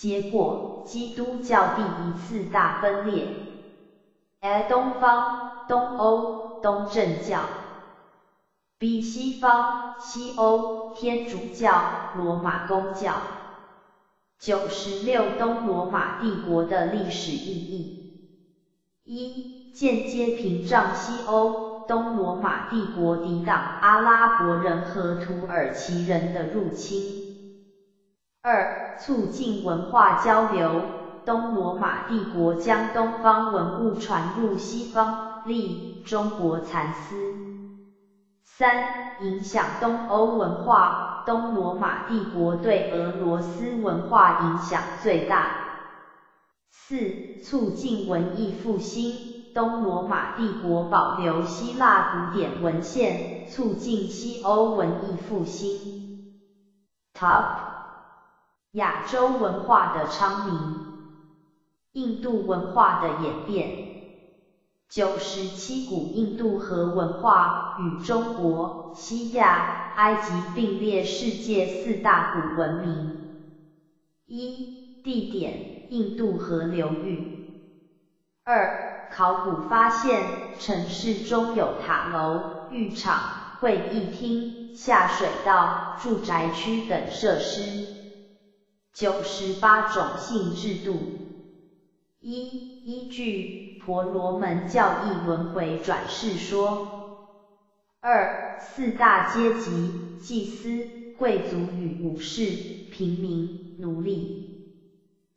结果基督教第一次大分裂。A 东方东欧东正教，B 西方西欧天主教罗马公教。九十六东罗马帝国的历史意义：一、间接屏障西欧东罗马帝国抵挡阿拉伯人和土耳其人的入侵；二、促进文化交流，东罗马帝国将东方文物传入西方，立中国蚕丝；三、影响东欧文化。东罗马帝国对俄罗斯文化影响最大。四、促进文艺复兴，东罗马帝国保留希腊古典文献，促进西欧文艺复兴。Top 亚洲文化的昌明，印度文化的演变。九十七古印度河文化与中国、西亚、埃及并列世界四大古文明。一、地点：印度河流域。二、考古发现：城市中有塔楼、浴场、会议厅、下水道、住宅区等设施。九十八种姓制度。一、依据。婆罗门教义轮回转世说。二、四大阶级：祭司、贵族与武士、平民、奴隶。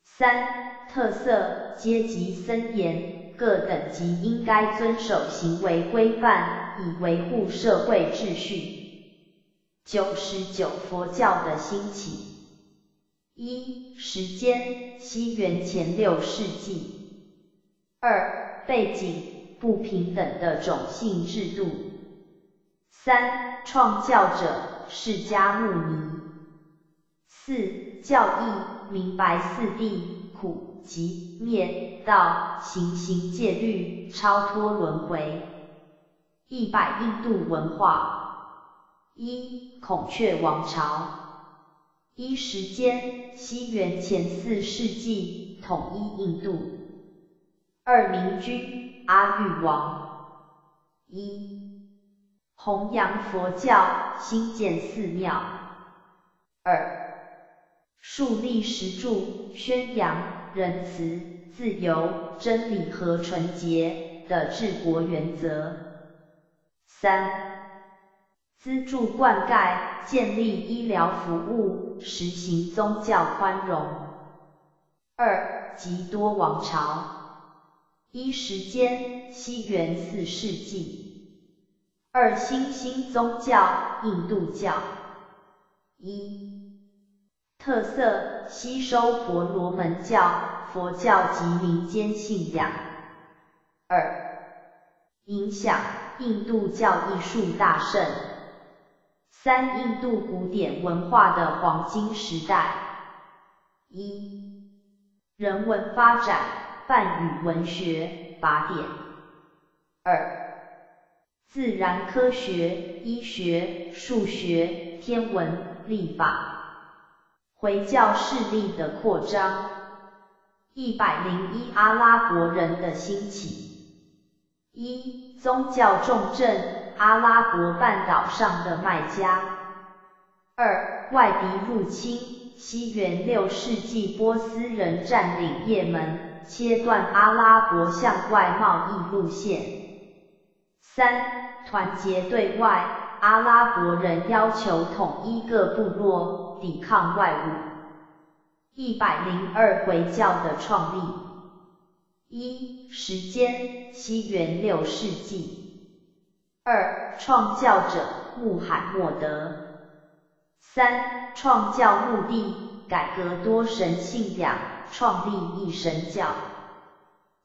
三、特色阶级森严，各等级应该遵守行为规范，以维护社会秩序。九十九佛教的兴起。一、时间：西元前六世纪。二、背景不平等的种姓制度。三、创教者释迦牟尼。四、教义明白四谛苦集灭道行行戒律超脱轮回。一百印度文化。一、孔雀王朝。一、时间西元前四世纪统一印度。二明君阿育王，一弘扬佛教，兴建寺庙。二树立石柱，宣扬仁慈、自由、真理和纯洁的治国原则。三资助灌溉，建立医疗服务，实行宗教宽容。二吉多王朝。一时间，西元四世纪。二新兴宗教，印度教。一特色，吸收婆罗门教、佛教及民间信仰。二影响，印度教艺术大盛。三印度古典文化的黄金时代。一人文发展。梵语文学法典。二、自然科学、医学、数学、天文、历法。回教势力的扩张。一百零一阿拉伯人的兴起。一、宗教重镇，阿拉伯半岛上的麦加。二、外敌入侵，西元六世纪波斯人占领也门。切断阿拉伯向外贸易路线。三、团结对外，阿拉伯人要求统一各部落，抵抗外侮。一百零二回教的创立。一、时间：西元六世纪。二、创教者：穆罕默德。三、创教目的：改革多神信仰。创立一神教。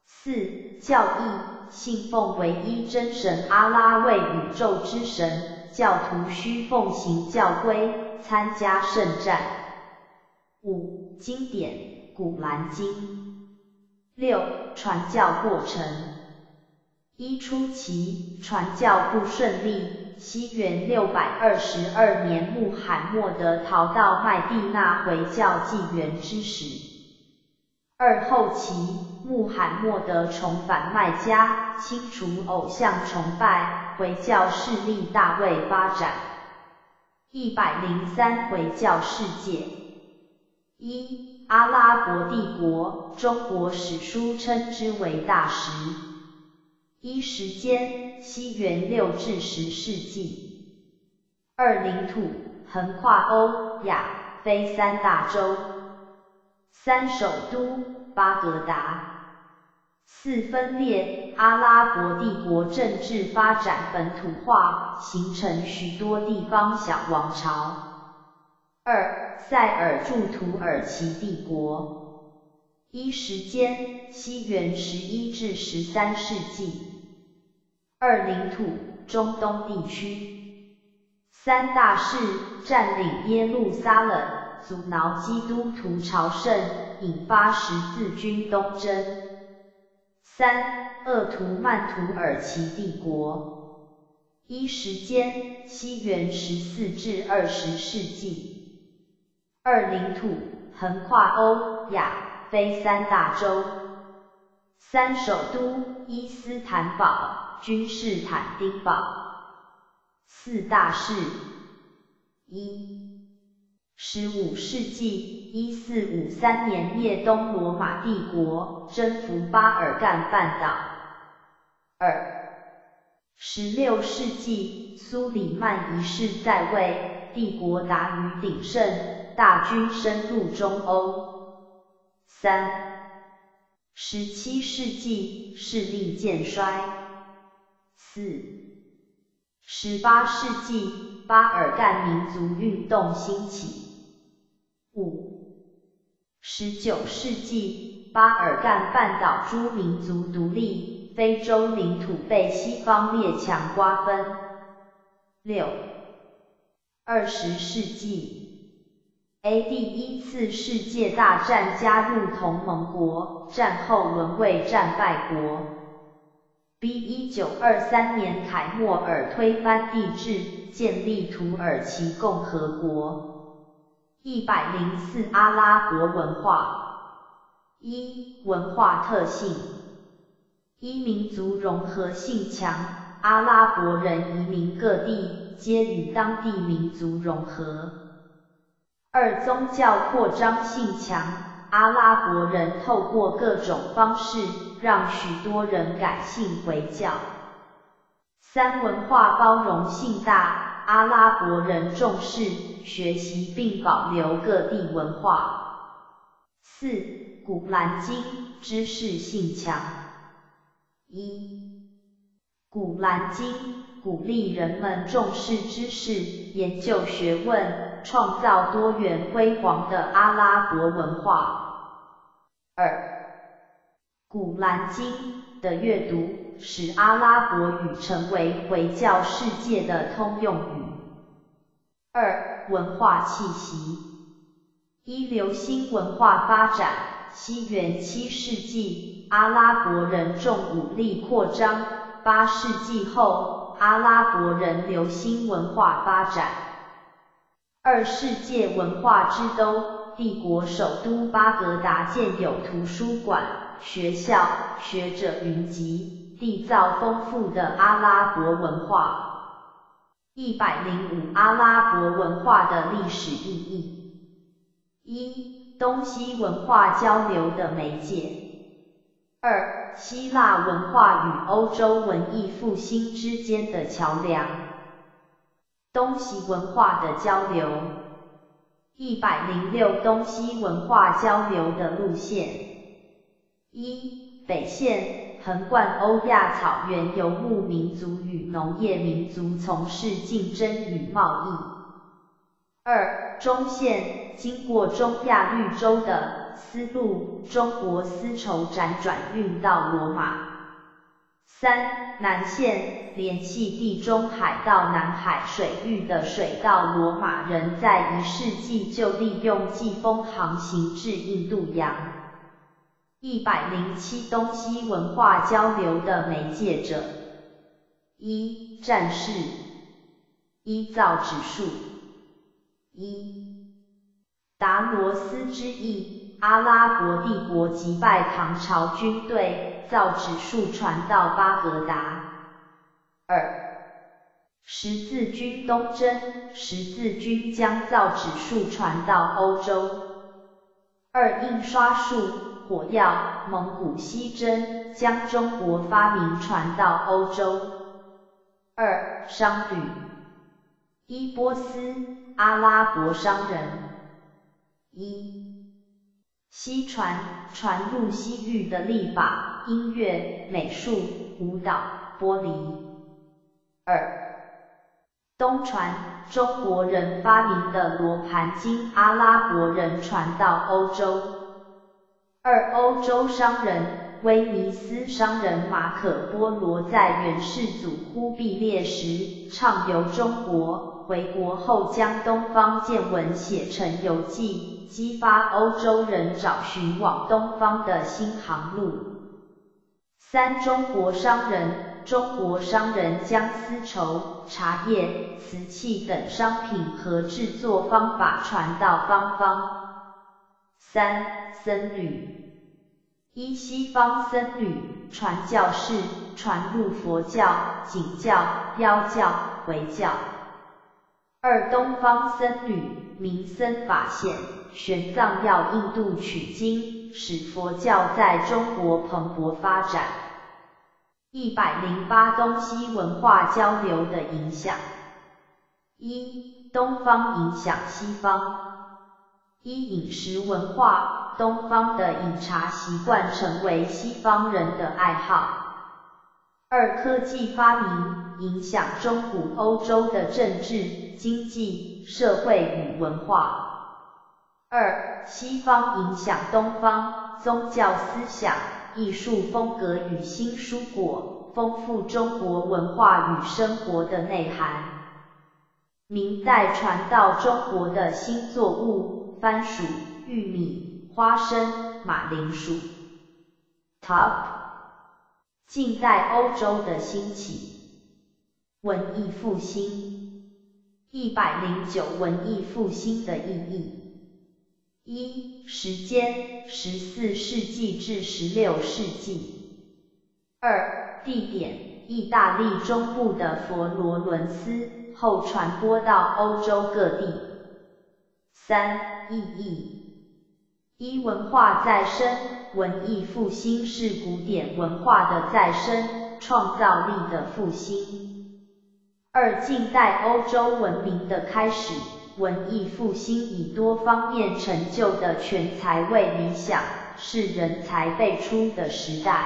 四、教义，信奉唯一真神阿拉为宇宙之神，教徒需奉行教规，参加圣战。五、经典，古兰经。六、传教过程。一初期，传教不顺利，西元六百二十二年，穆罕默德逃到麦地那回教纪元之时。二后期，穆罕默德重返麦加，清除偶像崇拜，回教势力大为发展。一百零三回教世界。一、阿拉伯帝国，中国史书称之为大食。一时间，西元六至十世纪。二领土，横跨欧亚非三大洲。三首都巴格达，四分裂阿拉伯帝国政治发展本土化，形成许多地方小王朝。二塞尔柱土耳其帝国，一时间，西元十一至十三世纪。二领土，中东地区。三大事，占领耶路撒冷，阻挠基督徒朝圣，引发十字军东征。三，鄂图曼土耳其帝国。一时间，西元十四至二十世纪。二领土，横跨欧亚非三大洲。三首都，伊斯坦堡、君士坦丁堡。四大事。一，十五世纪，一四五三年灭东罗马帝国，征服巴尔干半岛。二，十六世纪，苏里曼一世在位，帝国达于鼎盛，大军深入中欧。三。十七世纪势力渐衰。四、十八世纪巴尔干民族运动兴起。五、十九世纪巴尔干半岛诸民族独立，非洲领土被西方列强瓜分。六、二十世纪。A 第一次世界大战加入同盟国，战后沦为战败国。B 一九二三年凯末尔推翻帝制，建立土耳其共和国。一百零四阿拉伯文化。一、文化特性。一、民族融合性强，阿拉伯人移民各地，皆与当地民族融合。二宗教扩张性强，阿拉伯人透过各种方式让许多人改信回教。三文化包容性大，阿拉伯人重视学习并保留各地文化。四古兰经知识性强。一古兰经。鼓励人们重视知识、研究学问，创造多元辉煌的阿拉伯文化。二，古兰经的阅读使阿拉伯语成为回教世界的通用语。二，文化气息。一，流星文化发展。西元七世纪，阿拉伯人重武力扩张。八世纪后。阿拉伯人流星文化发展。二世界文化之都，帝国首都巴格达建有图书馆、学校，学者云集，缔造丰富的阿拉伯文化。一百零五阿拉伯文化的历史意义：一、东西文化交流的媒介。二、希腊文化与欧洲文艺复兴之间的桥梁。东西文化的交流。一百零六东西文化交流的路线。一、北线，横贯欧亚草原，游牧民族与农业民族从事竞争与贸易。二、中线，经过中亚绿洲的。丝路，中国丝绸辗转运到罗马。三南线，联系地中海到南海水域的水道，罗马人在一世纪就利用季风航行至印度洋。一百零七东西文化交流的媒介者。一战士。一造指数。一达罗斯之役。阿拉伯帝国击败唐朝军队，造纸术传到巴格达。二，十字军东征，十字军将造纸术传到欧洲。二，印刷术、火药，蒙古西征，将中国发明传到欧洲。二，商旅，伊波斯，阿拉伯商人。一。西传传入西域的历法、音乐、美术、舞蹈、玻璃。二，东传中国人发明的罗盘经，阿拉伯人传到欧洲。二、欧洲商人，威尼斯商人马可·波罗在元世祖忽必烈时畅游中国，回国后将东方见闻写成游记，激发欧洲人找寻往东方的新航路。三、中国商人，中国商人将丝绸、茶叶、瓷器等商品和制作方法传到方方。三、僧侣，一、西方僧侣，传教士，传入佛教、景教、妖教、回教。二、东方僧侣，名僧法显，玄奘要印度取经，使佛教在中国蓬勃发展。一百零八、东西文化交流的影响。一、东方影响西方。一、饮食文化，东方的饮茶习惯成为西方人的爱好。二、科技发明，影响中古欧洲的政治、经济、社会与文化。二、西方影响东方，宗教思想、艺术风格与新蔬果，丰富中国文化与生活的内涵。明代传到中国的新作物。番薯、玉米、花生、马铃薯。Top。近代欧洲的兴起。文艺复兴。一百零九文艺复兴的意义。一、时间：十四世纪至十六世纪。二、地点：意大利中部的佛罗伦斯，后传播到欧洲各地。三。意义一文化再生，文艺复兴是古典文化的再生，创造力的复兴。二近代欧洲文明的开始，文艺复兴以多方面成就的全才为理想，是人才辈出的时代。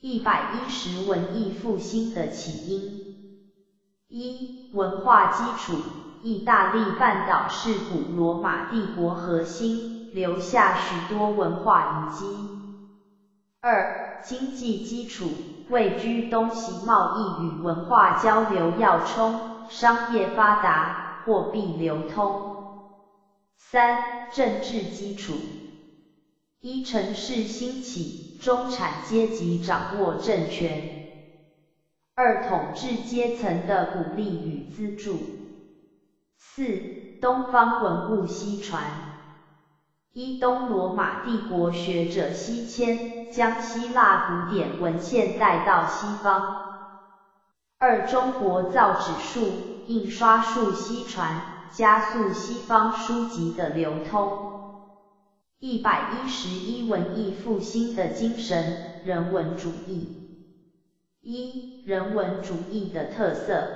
一百一十文艺复兴的起因，一文化基础。意大利半岛是古罗马帝国核心，留下许多文化遗迹。二、经济基础，位居东西贸易与文化交流要冲，商业发达，货币流通。三、政治基础，一、城市兴起，中产阶级掌握政权。二、统治阶层的鼓励与资助。四、东方文物西传。一、东罗马帝国学者西迁，将希腊古典文献带到西方。二、中国造纸术、印刷术西传，加速西方书籍的流通。一百一十一文艺复兴的精神，人文主义。一、人文主义的特色。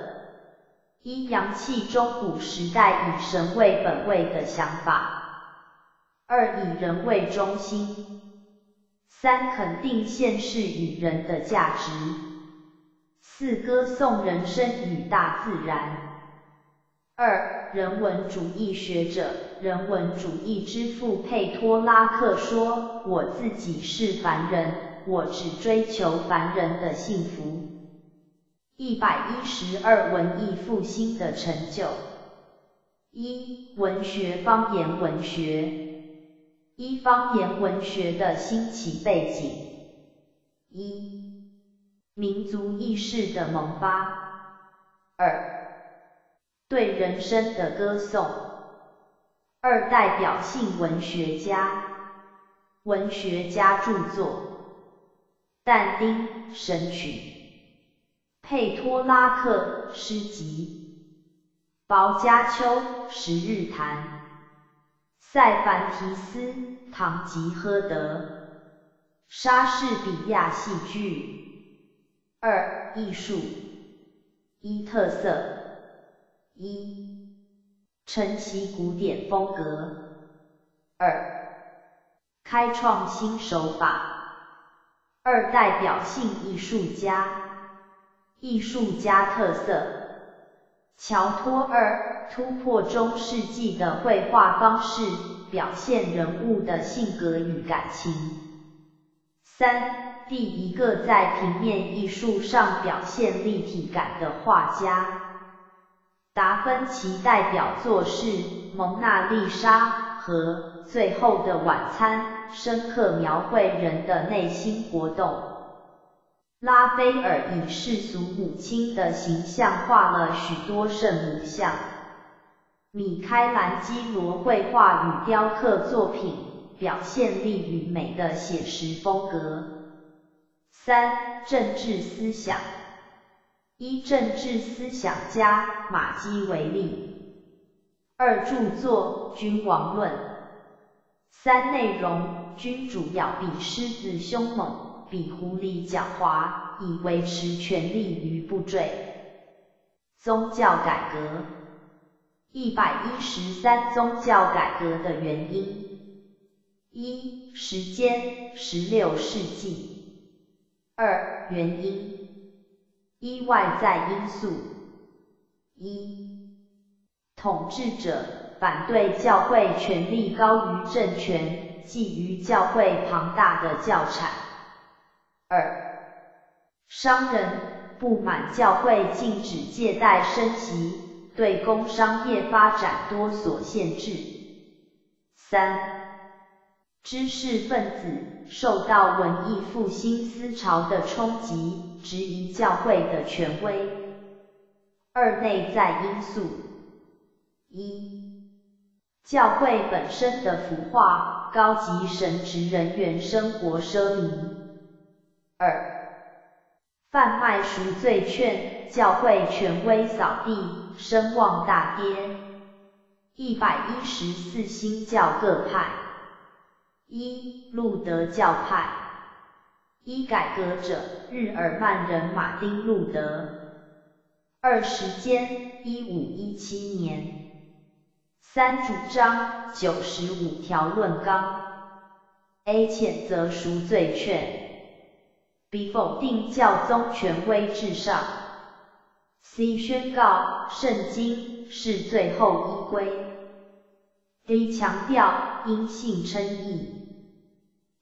一阳气中古时代以神为本位的想法。二以人为中心。三肯定现世与人的价值。四歌颂人生与大自然。二人文主义学者，人文主义之父佩托拉克说：“我自己是凡人，我只追求凡人的幸福。”一百一十二文艺复兴的成就。一、文学方言文学。一、方言文学的兴起背景。一、民族意识的萌发。二、对人生的歌颂。二、代表性文学家。文学家著作。但丁《神曲》。佩托拉克诗集，薄伽丘十日谈，塞凡提斯堂吉诃德，莎士比亚戏剧。二、艺术。一、特色。一、承袭古典风格。二、开创新手法。二、代表性艺术家。艺术家特色：乔托二，突破中世纪的绘画方式，表现人物的性格与感情。三，第一个在平面艺术上表现立体感的画家。达芬奇代表作是《蒙娜丽莎》和《最后的晚餐》，深刻描绘人的内心活动。拉斐尔以世俗母亲的形象画了许多圣母像。米开朗基罗绘画与雕刻作品，表现力与美的写实风格。三、政治思想。一、政治思想家马基维利。二、著作《君王论》。三、内容君主要比狮子凶猛。比狐狸狡猾，以维持权力于不坠。宗教改革一百一十三，宗教改革的原因：一、时间，十六世纪；二、原因：一、外在因素：一、统治者反对教会权力高于政权，觊觎教会庞大的教产。二、商人不满教会禁止借贷升息，对工商业发展多所限制。三、知识分子受到文艺复兴思潮的冲击，质疑教会的权威。二、内在因素：一、教会本身的腐化，高级神职人员生活奢靡。二、贩卖赎罪券，教会权威扫地，声望大跌。一百一十四新教各派：一、路德教派。一、改革者日耳曼人马丁路德。二、时间一五一七年。三、主张九十五条论纲。A、谴责赎罪券。B 否定教宗权威至上，C 宣告圣经是最后依归，D 强调因信称义，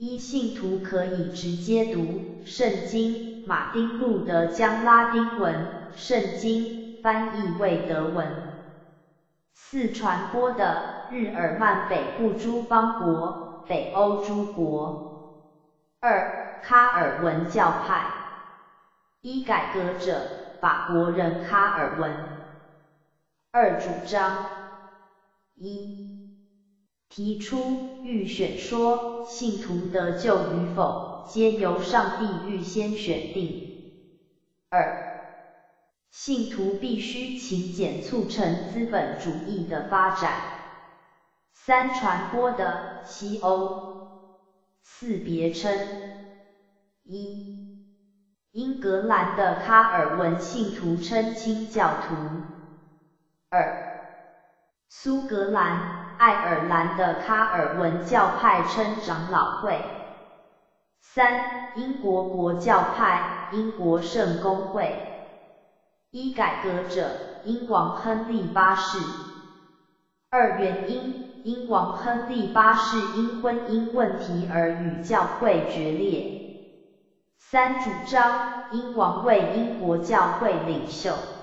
一信徒可以直接读圣经。马丁路德将拉丁文圣经翻译为德文。四传播的日耳曼北部诸邦国，北欧诸国。二卡尔文教派，一改革者法国人卡尔文。二主张，一提出预选说，信徒得救与否，皆由上帝预先选定。二信徒必须勤俭，促成资本主义的发展。三传播的西欧。四别称。一、英格兰的卡尔文信徒称清教徒。二、苏格兰、爱尔兰的卡尔文教派称长老会。三、英国国教派、英国圣公会。一、改革者英王亨利八世。二、原因英王亨利八世因婚姻问题而与教会决裂。三主张英王为英国教会领袖。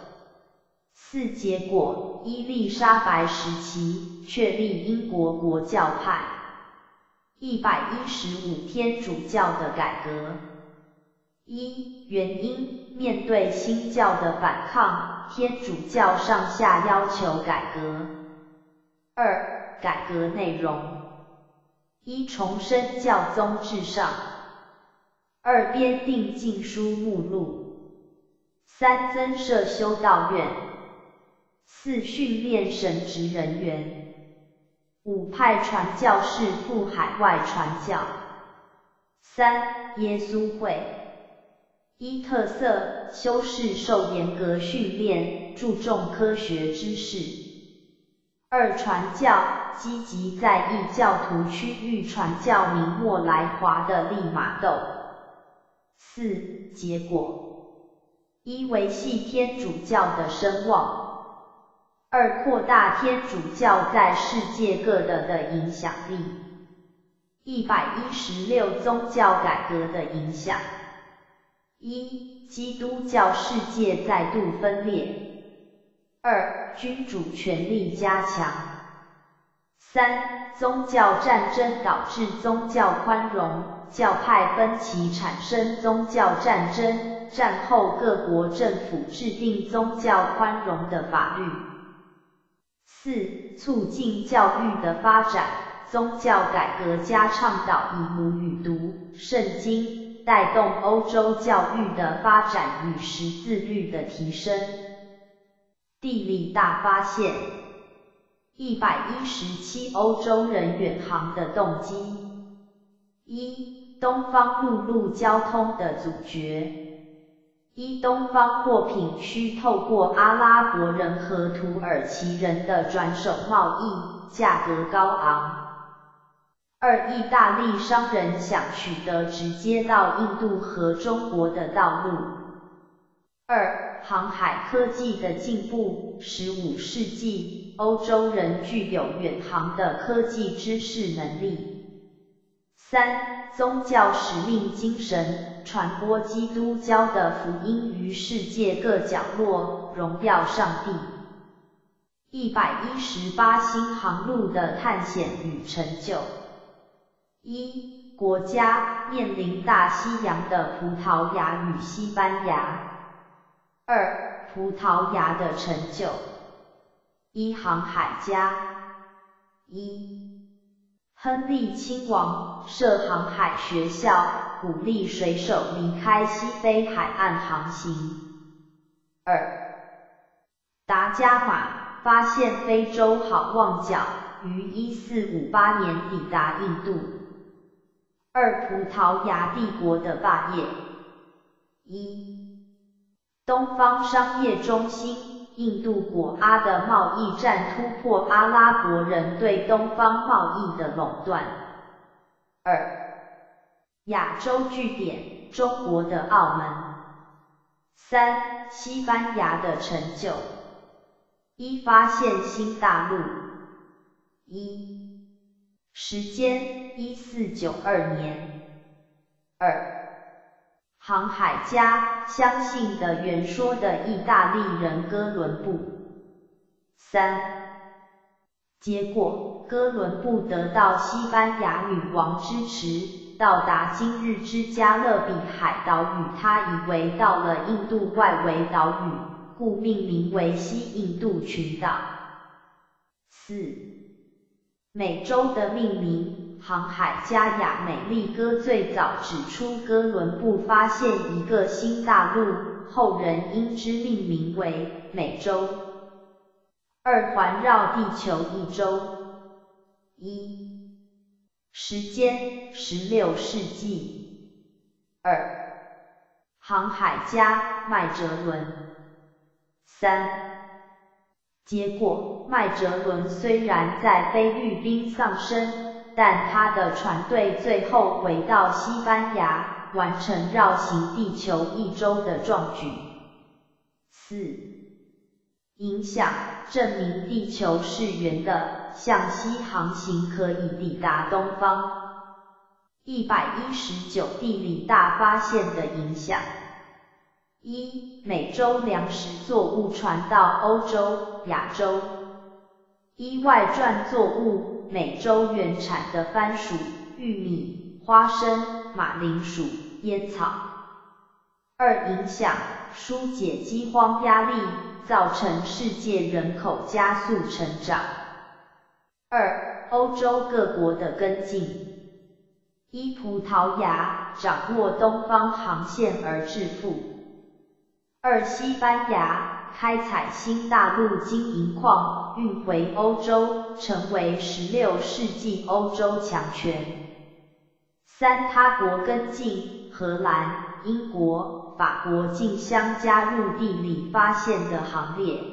四结果伊丽莎白时期确立英国国教派。一百一十五天主教的改革。一原因面对新教的反抗，天主教上下要求改革。二改革内容。一重申教宗至上。二编定禁书目录，三增设修道院，四训练神职人员，五派传教士赴海外传教。三耶稣会，一特色修士受严格训练，注重科学知识。二传教积极在异教徒区域传教，明末来华的利玛窦。四结果，一维系天主教的声望。二、扩大天主教在世界各地的影响力。一百一十六、宗教改革的影响。一、基督教世界再度分裂。二、君主权力加强。三、宗教战争导致宗教宽容，教派分歧产生宗教战争，战后各国政府制定宗教宽容的法律。四、促进教育的发展，宗教改革家倡导以母语读圣经，带动欧洲教育的发展与识字率的提升。地理大发现，一百一十七欧洲人远航的动机。一、东方陆路交通的阻绝。一、东方货品需透过阿拉伯人和土耳其人的转手贸易，价格高昂。二、意大利商人想取得直接到印度和中国的道路。二、航海科技的进步，十五世纪，欧洲人具有远航的科技知识能力。三、宗教使命精神，传播基督教的福音于世界各角落，荣耀上帝。一百一十八新航路的探险与成就。一、国家面临大西洋的葡萄牙与西班牙。二、葡萄牙的成就。一、航海家。一。亨利亲王设航海学校，鼓励水手离开西非海岸航行。二，达伽马发现非洲好望角，于一四五八年抵达印度。二，葡萄牙帝国的霸业。一，东方商业中心。印度果阿的贸易战突破阿拉伯人对东方贸易的垄断。二、亚洲据点，中国的澳门。三、西班牙的成就。一、发现新大陆。一、时间，一四九二年。二、航海家相信的原说的意大利人哥伦布。三，结果哥伦布得到西班牙女王支持，到达今日之加勒比海岛屿，他以为到了印度外围岛屿，故命名为西印度群岛。四，美洲的命名。航海家亚美利哥最早指出哥伦布发现一个新大陆，后人因之命名为美洲。二环绕地球一周。一时间十六世纪。二航海家麦哲伦。三结果麦哲伦虽然在菲律宾丧生。但他的船队最后回到西班牙，完成绕行地球一周的壮举。四、影响证明地球是圆的，向西航行可以抵达东方。一百一十九地理大发现的影响：一、美洲粮食作物传到欧洲、亚洲。一、外传作物。美洲原产的番薯、玉米、花生、马铃薯、烟草。二、影响疏解饥荒压力，造成世界人口加速成长。二、欧洲各国的跟进。一、葡萄牙掌握东方航线而致富。二、西班牙。开采新大陆金银矿，运回欧洲，成为十六世纪欧洲强权。三他国跟进，荷兰、英国、法国竞相加入地理发现的行列。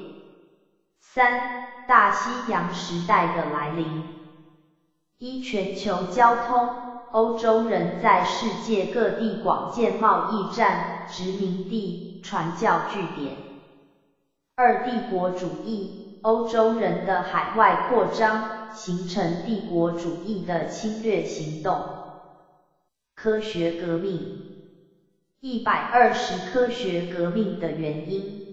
三大西洋时代的来临。一全球交通，欧洲人在世界各地广建贸易站、殖民地、传教据点。二帝国主义，欧洲人的海外扩张，形成帝国主义的侵略行动。科学革命，一百二十科学革命的原因：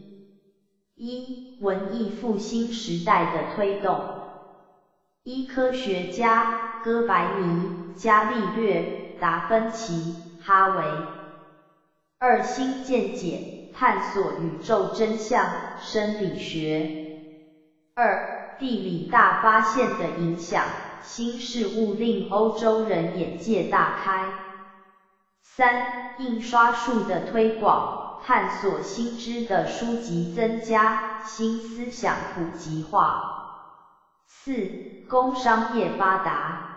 一、文艺复兴时代的推动。一、科学家哥白尼、伽利略、达芬奇、哈维。二、新见解，探索宇宙真相，生理学。二、地理大发现的影响，新事物令欧洲人眼界大开。三、印刷术的推广，探索新知的书籍增加，新思想普及化。四、工商业发达。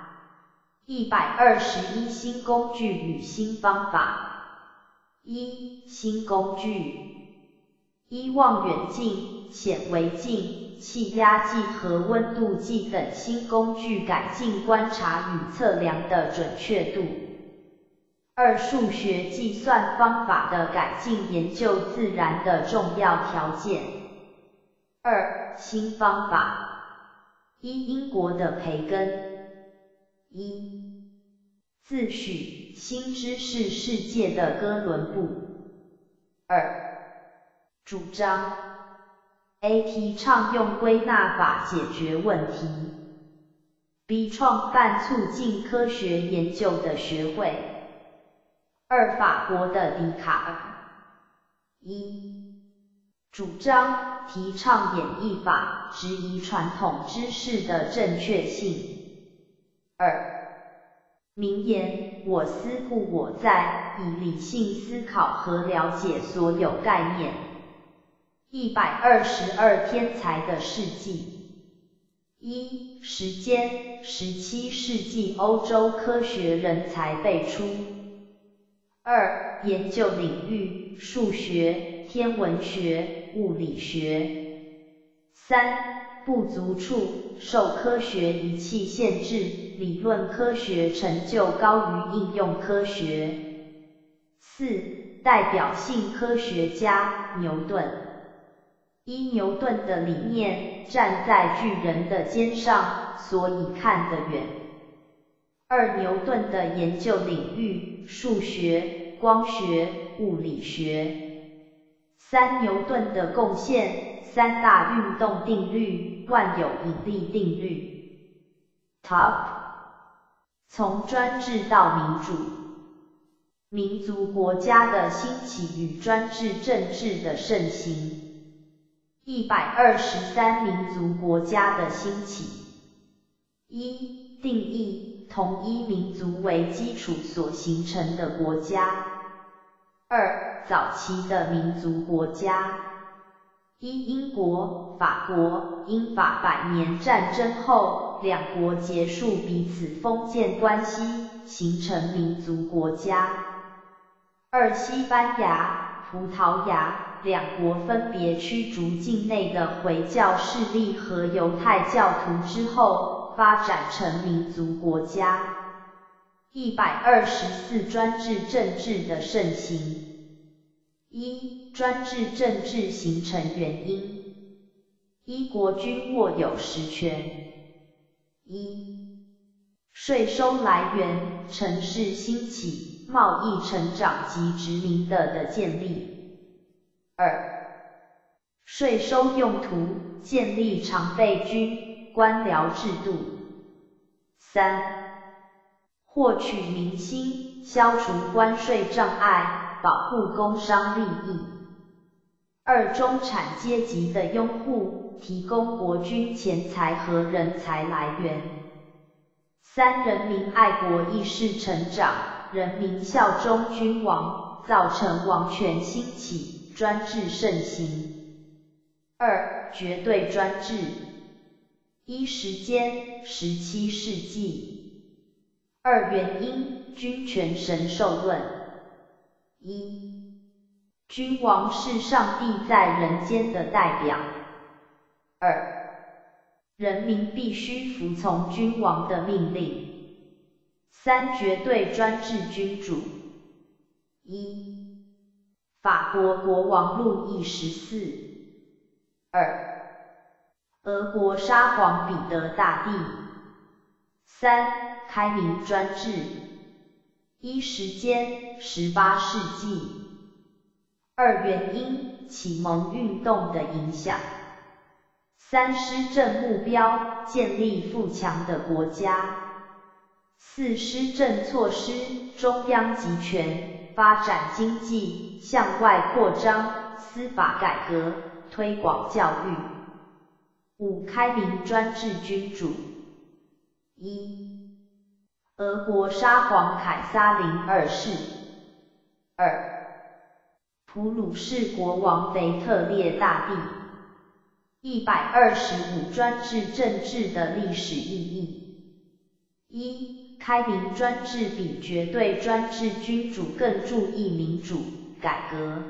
一百二十一新工具与新方法。一、新工具。一、望远镜、显微镜、气压计和温度计等新工具改进观察与测量的准确度。二、数学计算方法的改进，研究自然的重要条件。二、新方法。一、英国的培根。一、自诩新知识世界的哥伦布。二、主张。A、提倡用归纳法解决问题。B、创办促进科学研究的学会。二、法国的笛卡尔。一、主张提倡演绎法，质疑传统知识的正确性。二、名言：我思故我在，以理性思考和了解所有概念。一百二十二天才的事迹。一、时间：十七世纪欧洲科学人才辈出。二、研究领域：数学、天文学、物理学。三、不足处：受科学仪器限制，理论科学成就高于应用科学。四、代表性科学家：牛顿。一、牛顿的理念：站在巨人的肩上，所以看得远。二、牛顿的研究领域：数学、光学、物理学。三、牛顿的贡献：三大运动定律、万有引力定律。Top，从专制到民主，民族国家的兴起与专制政治的盛行。一百二十三、民族国家的兴起。一、定义。同一民族为基础所形成的国家。二、早期的民族国家。一、英国、法国，英法百年战争后，两国结束彼此封建关系，形成民族国家。二、西班牙、葡萄牙，两国分别驱逐境内的回教势力和犹太教徒之后。发展成民族国家。一百二十四专制政治的盛行。一、专制政治形成原因。一、国君握有实权。一、税收来源，城市兴起，贸易成长及殖民的的建立。二、税收用途，建立常备军。官僚制度。三、获取民心，消除关税障碍，保护工商利益。二、中产阶级的拥护，提供国军钱财和人才来源。三、人民爱国意识成长，人民效忠君王，造成王权兴起，专制盛行。二、绝对专制。一时间，十七世纪。二原因，君权神授论。一，君王是上帝在人间的代表。二，人民必须服从君王的命令。三绝对专制君主。一，法国国王路易十四。二。俄国沙皇彼得大帝。三、开明专制。一、时间，十八世纪。二、原因，启蒙运动的影响。三、施政目标，建立富强的国家。四、施政措施，中央集权，发展经济，向外扩张，司法改革，推广教育。五、开明专制君主。一、俄国沙皇凯撒林二世。二、普鲁士国王腓特烈大帝。一百二十五专制政治的历史意义。一、开明专制比绝对专制君主更注意民主改革。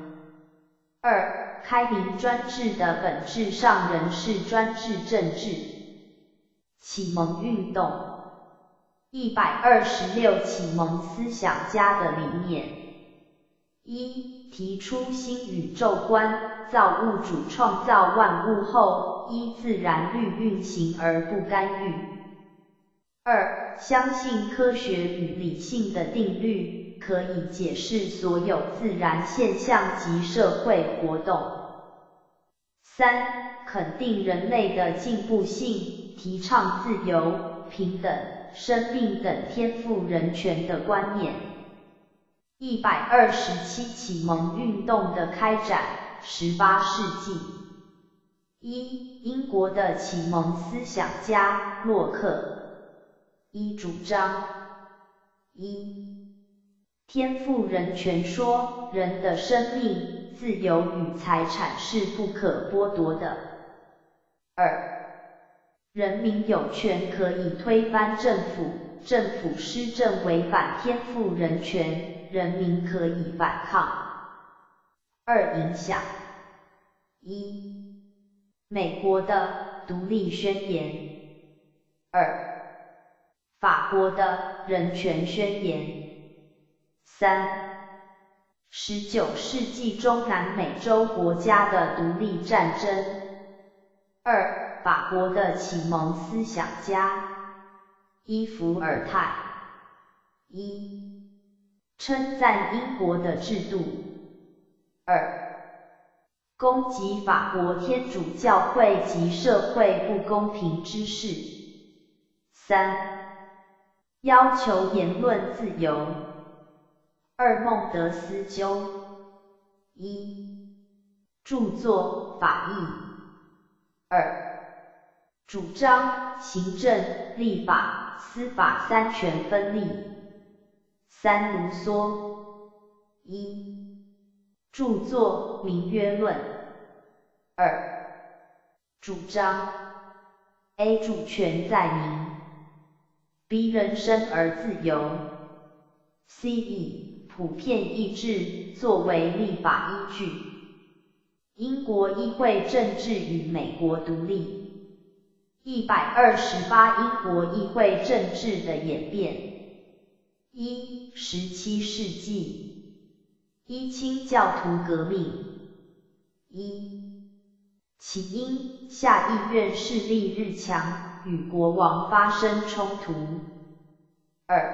二、开明专制的本质上仍是专制政治。启蒙运动，一百二十六启蒙思想家的理念：一、提出新宇宙观，造物主创造万物后，依自然律运行而不干预；二、相信科学与理性的定律，可以解释所有自然现象及社会活动；三、肯定人类的进步性。提倡自由、平等、生命等天赋人权的观念。一百二十七启蒙运动的开展，十八世纪。一、英国的启蒙思想家洛克。一、主张。一、天赋人权说，人的生命、自由与财产是不可剥夺的。二、人民有权可以推翻政府，政府施政违反天赋人权，人民可以反抗。二、影响：一、美国的独立宣言；二、法国的人权宣言；三、十九世纪中南美洲国家的独立战争；二、法国的启蒙思想家。伊伏尔泰，一称赞英国的制度，二攻击法国天主教会及社会不公平之事，三要求言论自由，二孟德斯鸠，一著作法义，二。主张行政、立法、司法三权分立。三卢梭，一著作《名曰论》。二主张 A 主权在民，B 人生而自由，C 以普遍意志作为立法依据。英国议会政治与美国独立。一百二十八英国议会政治的演变。一、十七世纪。一、清教徒革命。一、起因，下议院势力日强，与国王发生冲突。二、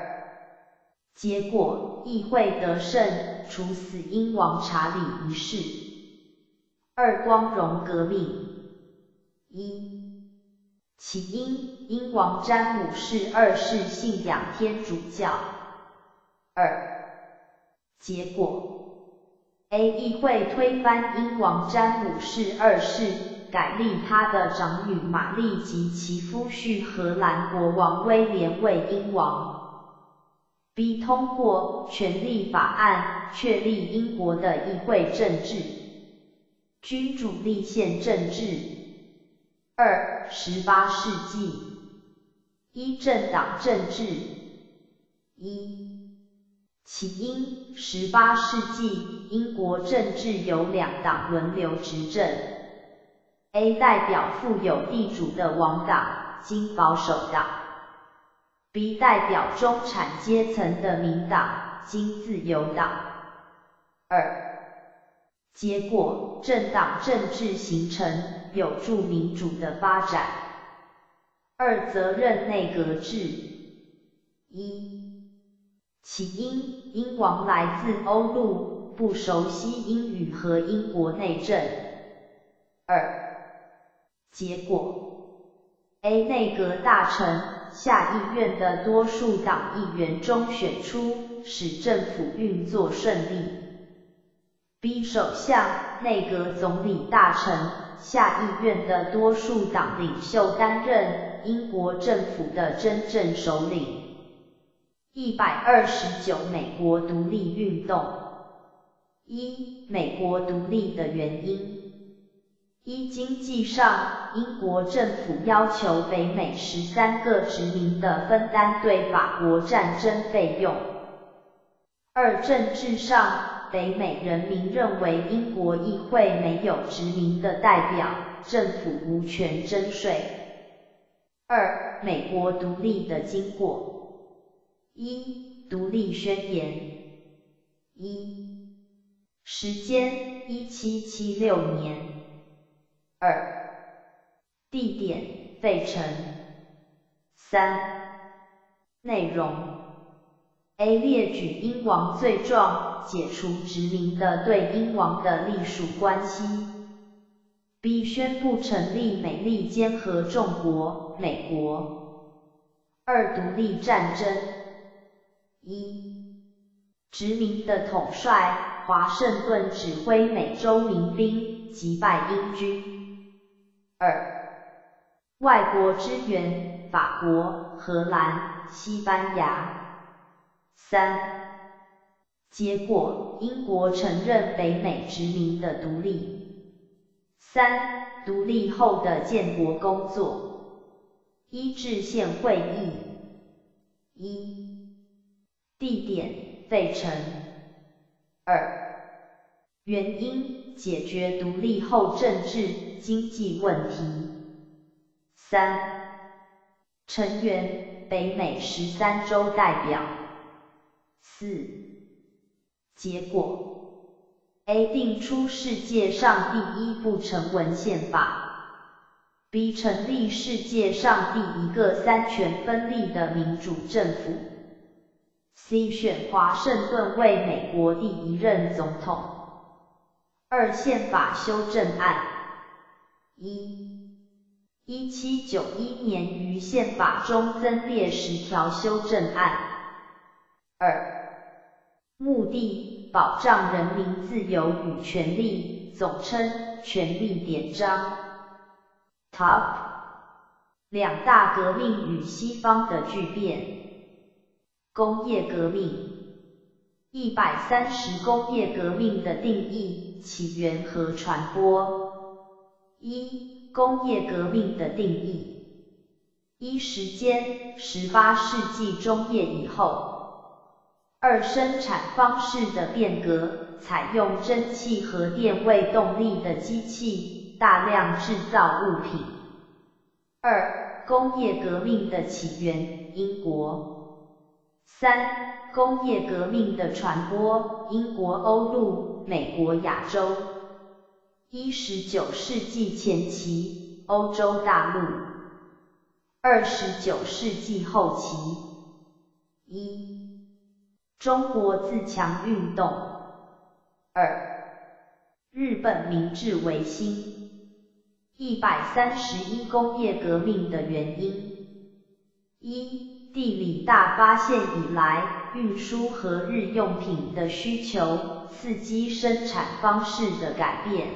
结果，议会得胜，处死英王查理一世。二、光荣革命。一、起因，英王詹姆士二世信仰天主教。二、结果，A 议会推翻英王詹姆士二世，改立他的长女玛丽及其夫婿荷兰国王威廉为英王。B 通过权力法案，确立英国的议会政治，君主立宪政治。二、十八世纪，一政党政治。一、起因，十八世纪英国政治由两党轮流执政，A 代表富有地主的王党，今保守党；B 代表中产阶层的民党，今自由党。二、结果，政党政治形成。有助民主的发展。二、责任内阁制。一、起因，英王来自欧陆，不熟悉英语和英国内政。二、结果，A 内阁大臣，下议院的多数党议员中选出，使政府运作顺利。B 首相、内阁总理大臣，下议院的多数党领袖担任英国政府的真正首领。一百二十九，美国独立运动。一、美国独立的原因。一、经济上，英国政府要求北美十三个殖民的分担对法国战争费用。二、政治上。北美人民认为英国议会没有殖民的代表，政府无权征税。二、美国独立的经过。一、独立宣言。一、时间：一七七六年。二、地点：费城。三、内容。A 列举英王罪状，解除殖民的对英王的隶属关系。B 宣布成立美利坚合众国，美国。二独立战争。一殖民的统帅华盛顿指挥美洲民兵击败英军。二外国支援法国、荷兰、西班牙。三，结果，英国承认北美殖民的独立。三，独立后的建国工作。一制宪会议。一，地点，费城。二，原因，解决独立后政治、经济问题。三，成员，北美十三州代表。四，结果，A 定出世界上第一部成文宪法，B 成立世界上第一个三权分立的民主政府，C 选华盛顿为美国第一任总统。二、宪法修正案。一，一七九一年于宪法中增列十条修正案。二。目的保障人民自由与权利，总称权利典章。Top 两大革命与西方的巨变。工业革命。一百三十工业革命的定义、起源和传播。一、工业革命的定义。一、时间：十八世纪中叶以后。二、生产方式的变革，采用蒸汽和电位动力的机器，大量制造物品。二、工业革命的起源，英国。三、工业革命的传播，英国、欧陆、美国、亚洲。一、十九世纪前期，欧洲大陆。二十九世纪后期。一。中国自强运动。二、日本明治维新。一百三十一工业革命的原因。一、地理大发现以来，运输和日用品的需求，刺激生产方式的改变。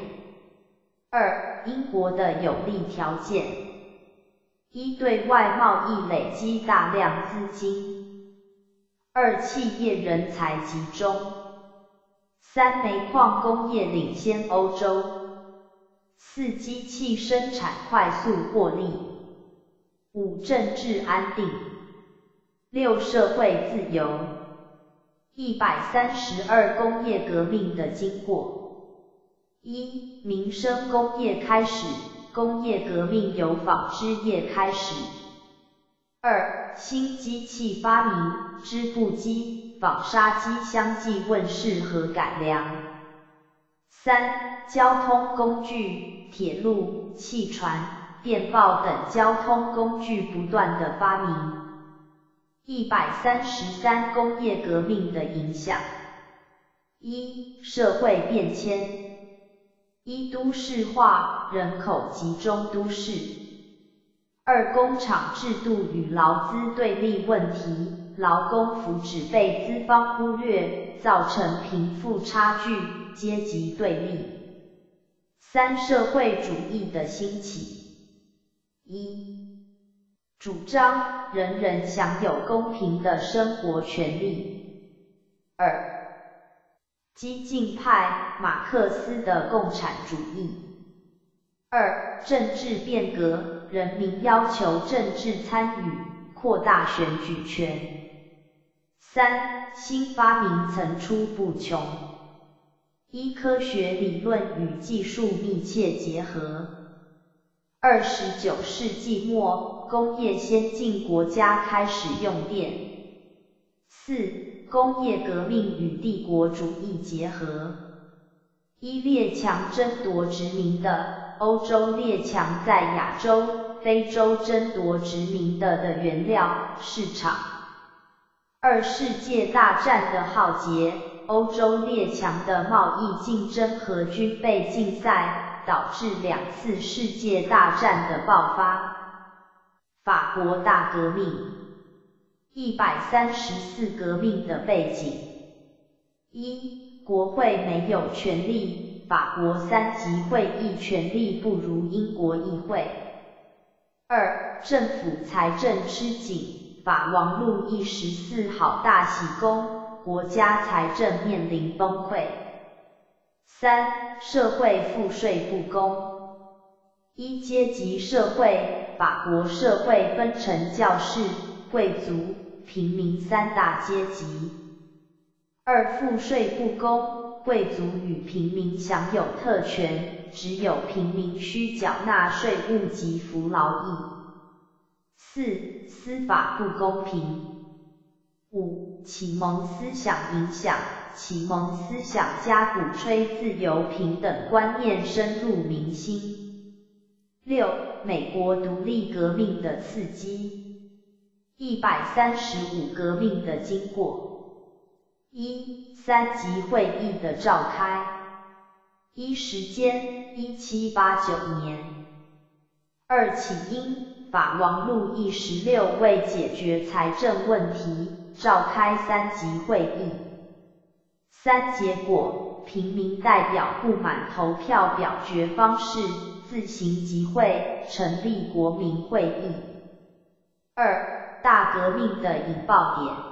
二、英国的有利条件。一、对外贸易累积大量资金。二、企业人才集中。三、煤矿工业领先欧洲。四、机器生产快速获利。五、政治安定。六、社会自由。一百三十二工业革命的经过。一、民生工业开始，工业革命由纺织业开始。二、新机器发明，织布机、纺纱机相继问世和改良。三、交通工具，铁路、汽船、电报等交通工具不断的发明。一百三十三、工业革命的影响。一、社会变迁。一、都市化，人口集中都市。二、工厂制度与劳资对立问题。劳工福祉被资方忽略，造成贫富差距、阶级对立。三、社会主义的兴起。一、主张人人享有公平的生活权利。二、激进派马克思的共产主义。二、政治变革，人民要求政治参与，扩大选举权。三、新发明层出不穷。一、科学理论与技术密切结合。二十九世纪末，工业先进国家开始用电。四、工业革命与帝国主义结合。一、列强争夺殖民的，欧洲列强在亚洲、非洲争夺殖民的的原料市场。二世界大战的浩劫，欧洲列强的贸易竞争和军备竞赛，导致两次世界大战的爆发。法国大革命，一百三十四革命的背景：一、国会没有权力，法国三级会议权力不如英国议会。二、政府财政吃紧。法王路易十四好大喜功，国家财政面临崩溃。三、社会赋税不公。一、阶级社会，法国社会分成教士、贵族、平民三大阶级。二、赋税不公，贵族与平民享有特权，只有平民需缴纳税务及服劳役。四、司法不公平。五、启蒙思想影响，启蒙思想家鼓吹自由平等观念深入民心。六、美国独立革命的刺激。一百三十五革命的经过。一、三级会议的召开。一、时间：一七八九年。二、起因。法王路易十六为解决财政问题，召开三级会议。三结果，平民代表不满投票表决方式，自行集会，成立国民会议。二大革命的引爆点。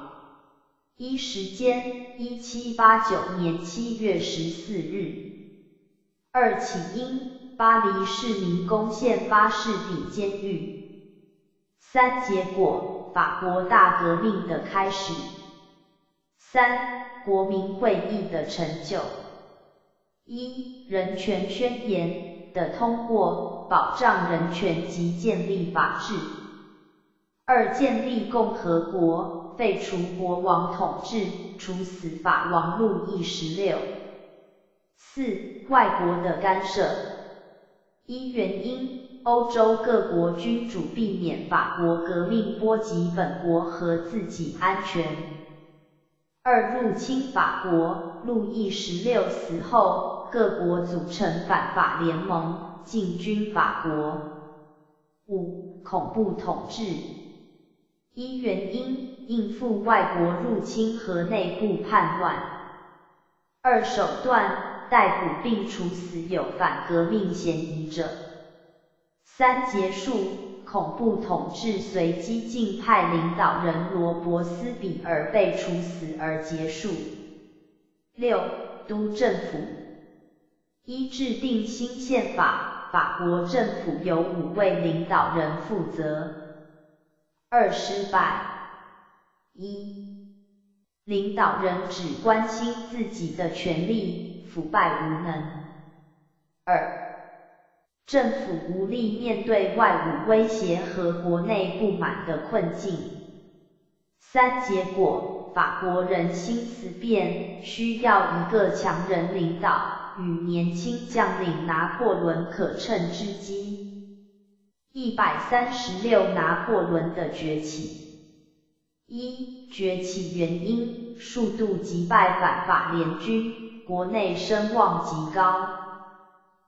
一时间，一七八九年七月十四日。二起因，巴黎市民攻陷巴士底监狱。三结果，法国大革命的开始。三国民会议的成就。一人权宣言的通过，保障人权及建立法治。二建立共和国，废除国王统治，处死法王路易十六。四外国的干涉。一原因。欧洲各国君主避免法国革命波及本国和自己安全。二入侵法国，路易十六死后，各国组成反法联盟，进军法国。五恐怖统治。一原因，应付外国入侵和内部叛乱。二手段，逮捕并处死有反革命嫌疑者。三结束，恐怖统治随激进派领导人罗伯斯比尔被处死而结束。六督政府一制定新宪法，法国政府由五位领导人负责。二失败一领导人只关心自己的权利，腐败无能。二政府无力面对外部威胁和国内不满的困境。三结果，法国人心思变，需要一个强人领导，与年轻将领拿破仑可乘之机。一百三十六，拿破仑的崛起。一、崛起原因，数度击败反法联军，国内声望极高。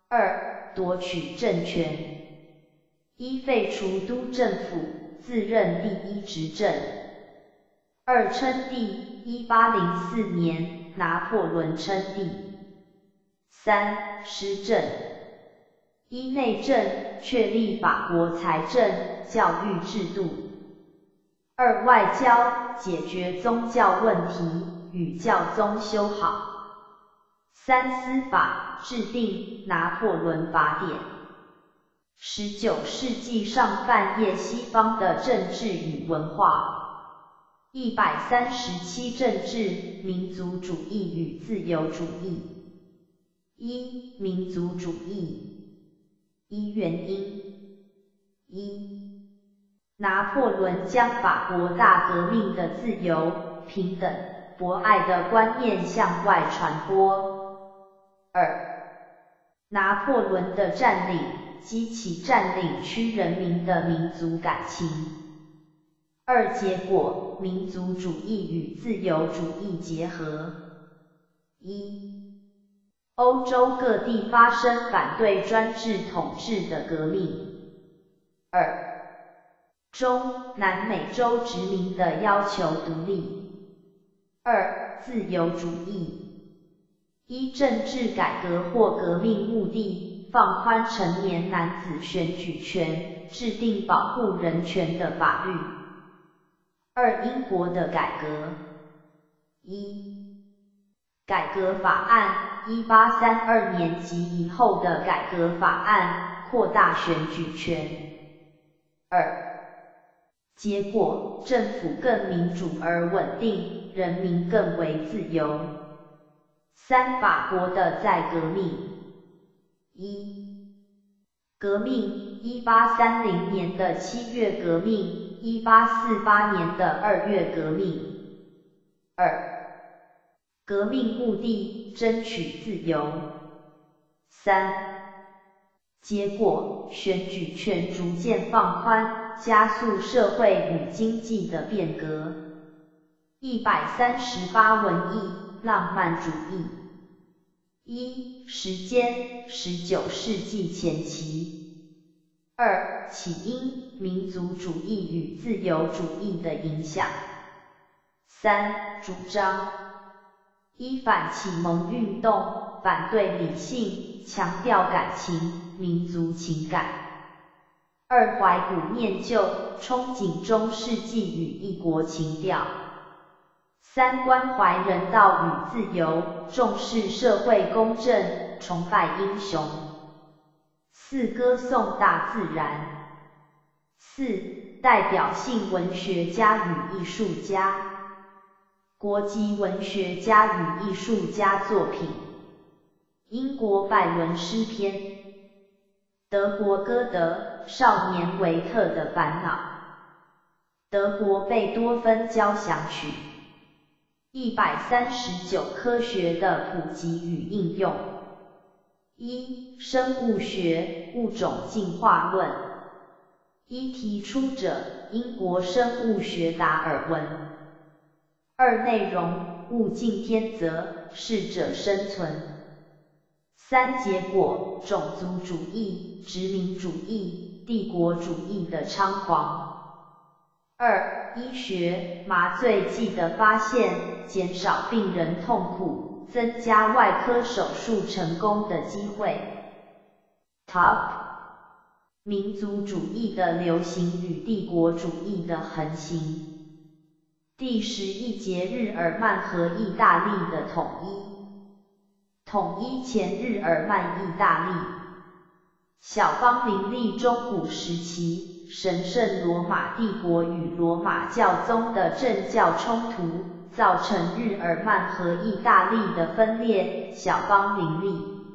二、夺取政权。一、废除都政府，自任第一执政。二、称帝。一八零四年，拿破仑称帝。三、施政。一、内政，确立法国财政、教育制度。二、外交，解决宗教问题，与教宗修好。三、司法，制定拿破仑法典。十九世纪上半叶西方的政治与文化。一百三十七，政治民族主义与自由主义。一、民族主义。一、原因。一、拿破仑将法国大革命的自由、平等、博爱的观念向外传播。二、拿破仑的占领激起占领区人民的民族感情。二结果，民族主义与自由主义结合。一，欧洲各地发生反对专制统治的革命。二，中南美洲殖民的要求独立。二，自由主义。一，政治改革或革命目的，放宽成年男子选举权，制定保护人权的法律。二、英国的改革。一、改革法案，一八三二年及以后的改革法案，扩大选举权。二、结果，政府更民主而稳定，人民更为自由。三、法国的再革命。一、革命，一八三零年的七月革命。一八四八年的二月革命。二、革命目的，争取自由。三、结果，选举权逐渐放宽，加速社会与经济的变革。一百三十八文艺浪漫主义。一、时间，十九世纪前期。二、起因。民族主义与自由主义的影响。三、主张：一、反启蒙运动，反对理性，强调感情、民族情感。二、怀古念旧，憧憬中世纪与异国情调。三、关怀人道与自由，重视社会公正，崇拜英雄。四、歌颂大自然。四、代表性文学家与艺术家，国际文学家与艺术家作品，英国拜伦诗篇，德国歌德《少年维特的烦恼》，德国贝多芬交响曲，一百三十九科学的普及与应用，一、生物学物种进化论。一提出者，英国生物学达尔文。二内容，物竞天择，适者生存。三结果，种族主义、殖民主义、帝国主义的猖狂。二医学，麻醉剂的发现，减少病人痛苦，增加外科手术成功的机会。Top。民族主义的流行与帝国主义的横行。第十一节日耳曼和意大利的统一。统一前日耳曼意大利。小邦林立中古时期，神圣罗马帝国与罗马教宗的政教冲突，造成日耳曼和意大利的分裂，小邦林立。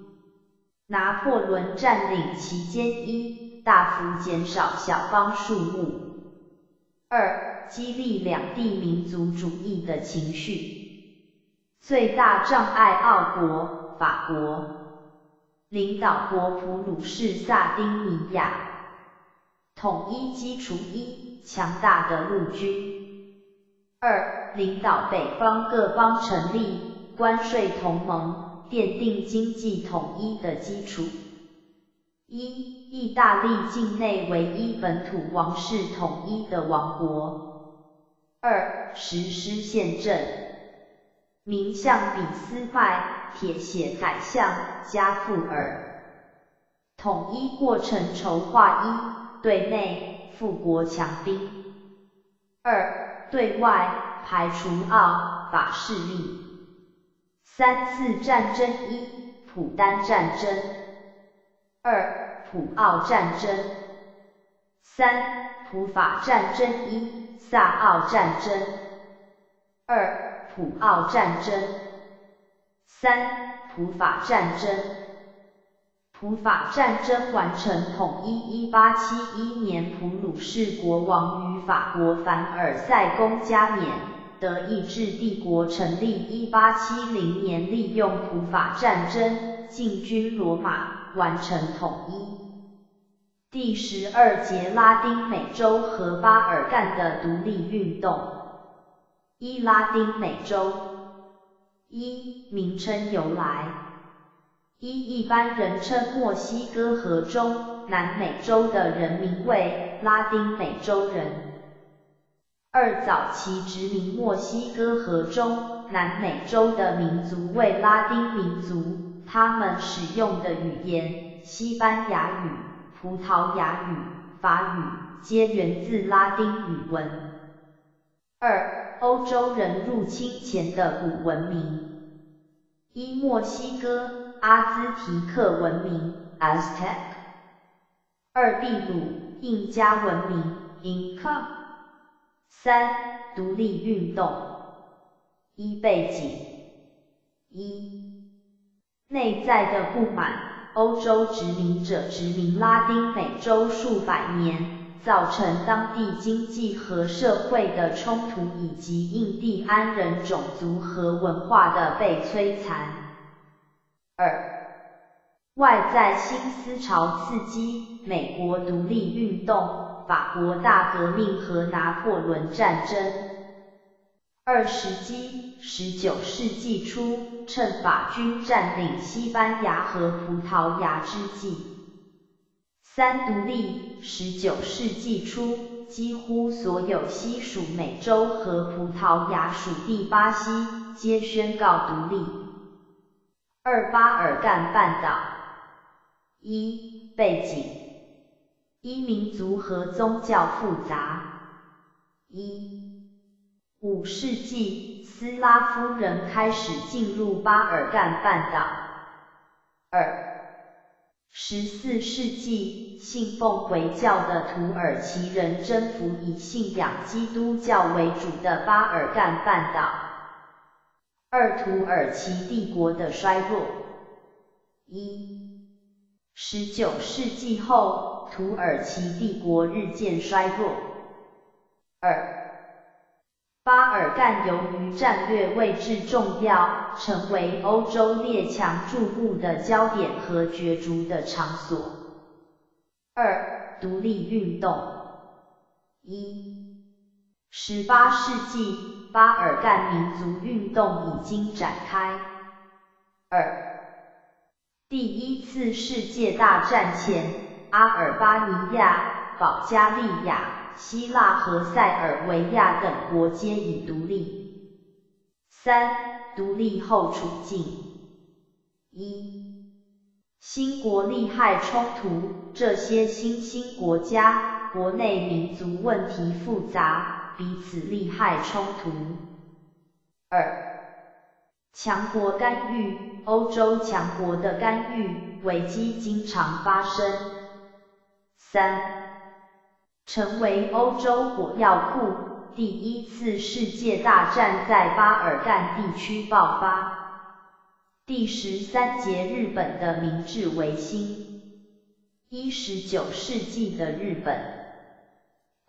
拿破仑占领期间一。大幅减少小邦数目。二、激励两地民族主义的情绪。最大障碍，奥国，法国。领导国普鲁士萨丁尼亚，统一基础一，强大的陆军。二，领导北方各邦成立关税同盟，奠定经济统一的基础。一，意大利境内唯一本土王室统一的王国。二，实施宪政。名相比斯麦，铁血宰相加富尔。统一过程筹划一，对内富国强兵。二，对外排除奥法势力。三次战争一，普丹战争。二，普奥战争。三，普法战争一，萨奥战争。二，普奥战争。三，普法战争。普法战争完成统一。一八七一年，普鲁士国王与法国凡尔赛宫加冕，德意志帝国成立。一八七零年，利用普法战争进军罗马，完成统一。第十二节拉丁美洲和巴尔干的独立运动。一、拉丁美洲。一、名称由来。一、一般人称墨西哥和中南美洲的人民为拉丁美洲人。二、早期殖民墨西哥和中南美洲的民族为拉丁民族，他们使用的语言，西班牙语、葡萄牙语、法语，皆源自拉丁语文。二、欧洲人入侵前的古文明：一、墨西哥阿兹提克文明 （Aztec）；二、秘鲁印加文明 （Inca）；三、独立运动。一、背景：一、内在的不满：欧洲殖民者殖民拉丁美洲数百年。造成当地经济和社会的冲突，以及印第安人种族和文化的被摧残。二、外在新思潮刺激美国独立运动、法国大革命和拿破仑战争。二时机，十九世纪初，趁法军占领西班牙和葡萄牙之际。三独立，十九世纪初，几乎所有西属美洲和葡萄牙属地巴西皆宣告独立。二巴尔干半岛。一背景：一民族和宗教复杂。一五世纪，斯拉夫人开始进入巴尔干半岛。二十四世纪，信奉回教的土耳其人征服以信仰基督教为主的巴尔干半岛。二、土耳其帝国的衰落。一、十九世纪后，土耳其帝国日渐衰弱。二、巴尔干由于战略位置重要，成为欧洲列强注目的焦点和角逐的场所。二、独立运动。一、十八世纪，巴尔干民族运动已经展开。二、第一次世界大战前，阿尔巴尼亚、保加利亚。希腊和塞尔维亚等国皆已独立。三、独立后处境。一、新国利害冲突，这些新兴国家国内民族问题复杂，彼此利害冲突。二、强国干预，欧洲强国的干预，危机经常发生。三、成为欧洲火药库。第一次世界大战在巴尔干地区爆发。第十三节日本的明治维新。一十九世纪的日本，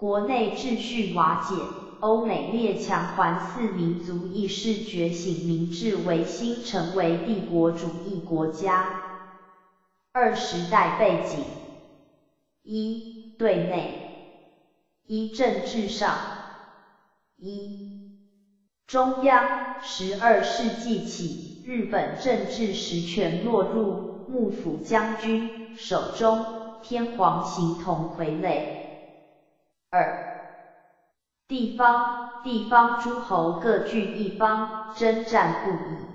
国内秩序瓦解，欧美列强环伺民族意识觉醒，明治维新成为帝国主义国家。二时代背景。一对内。一政治上。一中央。十二世纪起，日本政治实权落入幕府将军手中，天皇形同傀儡。二地方。地方诸侯各据一方，征战不已。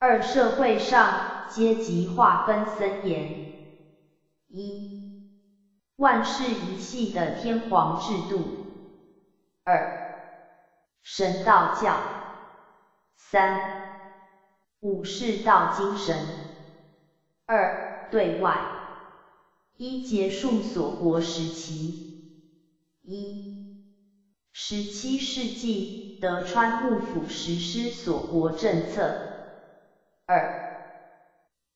二社会上阶级划分森严。一万世一系的天皇制度。二神道教。三武士道精神。二对外。一结束锁国时期。一十七世纪德川幕府实施锁国政策。二，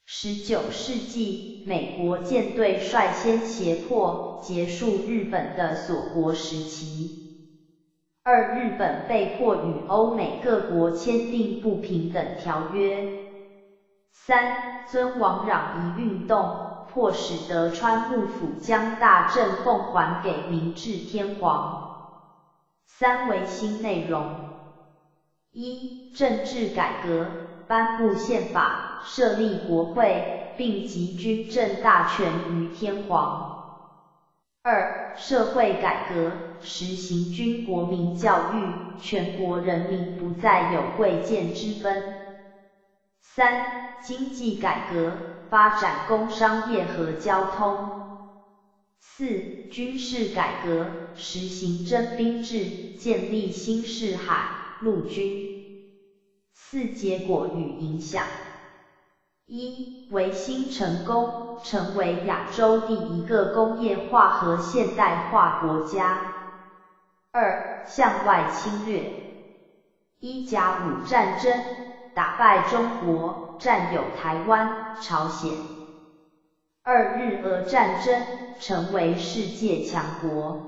十九世纪，美国舰队率先胁迫结束日本的锁国时期。二，日本被迫与欧美各国签订不平等条约。三，尊王攘夷运动，迫使德川幕府将大政奉还给明治天皇。三维新内容：一，政治改革。颁布宪法，设立国会，并集军政大权于天皇。二、社会改革，实行军国民教育，全国人民不再有贵贱之分。三、经济改革，发展工商业和交通。四、军事改革，实行征兵制，建立新式海陆军。四结果与影响：一、维新成功，成为亚洲第一个工业化和现代化国家。二、向外侵略：一甲午战争，打败中国，占有台湾、朝鲜。二日俄战争，成为世界强国。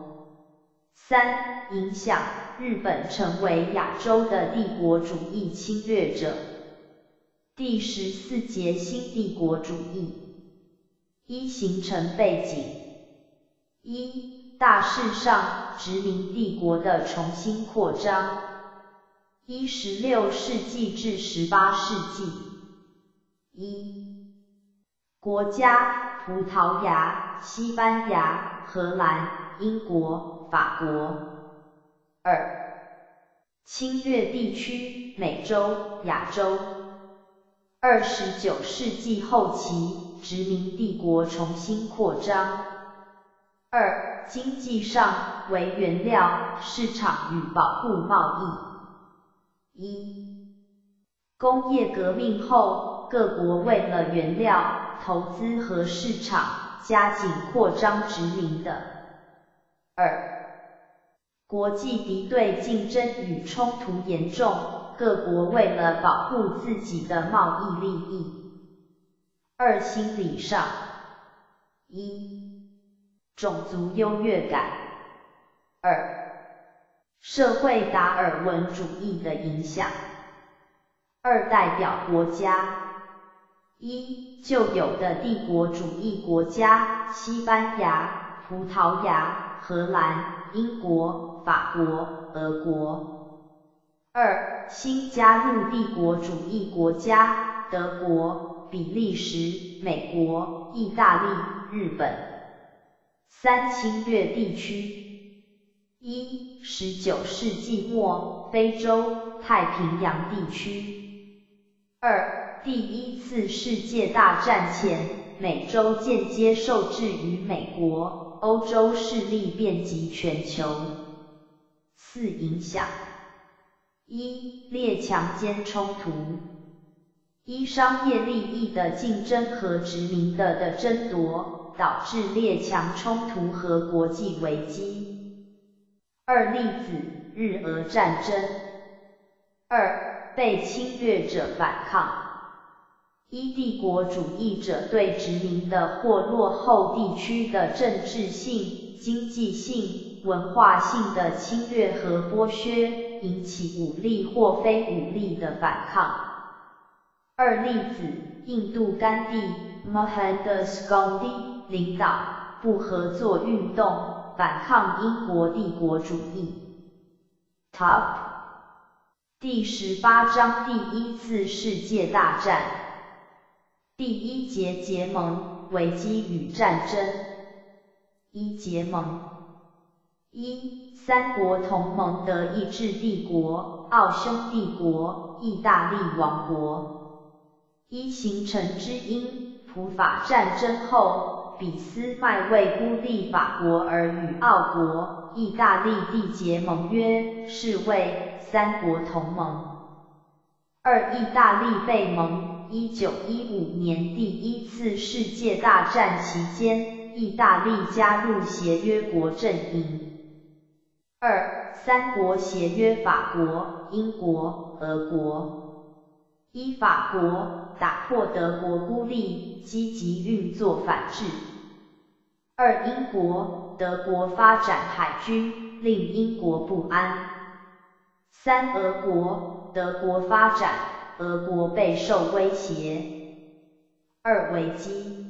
三、影响。日本成为亚洲的帝国主义侵略者。第十四节新帝国主义一形成背景一大势上殖民帝国的重新扩张一十六世纪至十八世纪一国家葡萄牙、西班牙、荷兰、英国、法国。二、侵略地区：美洲、亚洲。二十九世纪后期，殖民帝国重新扩张。二、经济上为原料市场与保护贸易。一、工业革命后，各国为了原料、投资和市场，加紧扩张殖民的。二、国际敌对竞争与冲突严重，各国为了保护自己的贸易利益。二、心理上：一、种族优越感；二、社会达尔文主义的影响。二、代表国家：一、旧有的帝国主义国家，西班牙、葡萄牙、荷兰、英国。法国、俄国；二、新加入帝国主义国家，德国、比利时、美国、意大利、日本。三、侵略地区：一、十九世纪末，非洲、太平洋地区；二、第一次世界大战前，美洲间接受制于美国，欧洲势力遍及全球。四影响：一、列强间冲突；一、商业利益的竞争和殖民的的争夺，导致列强冲突和国际危机。二、例子：日俄战争。二、被侵略者反抗。一、帝国主义者对殖民的或落后地区的政治性、经济性。文化性的侵略和剥削，引起武力或非武力的反抗。二例子：印度甘地 Mohandas Gandhi 领导不合作运动，反抗英国帝国主义。Top 第十八章第一次世界大战。第一节结盟危机与战争。一结盟。一三国同盟德意志帝国、奥匈帝国、意大利王国。一形成之因普法战争后，俾斯麦为孤立法国而与奥国、意大利缔结盟约，是为三国同盟。二、意大利被盟。一九一五年第一次世界大战期间，意大利加入协约国阵营。二、三国协约法国、英国、俄国。一、法国打破德国孤立，积极运作反制。二、英国德国发展海军，令英国不安。三、俄国德国发展，俄国备受威胁。二、危机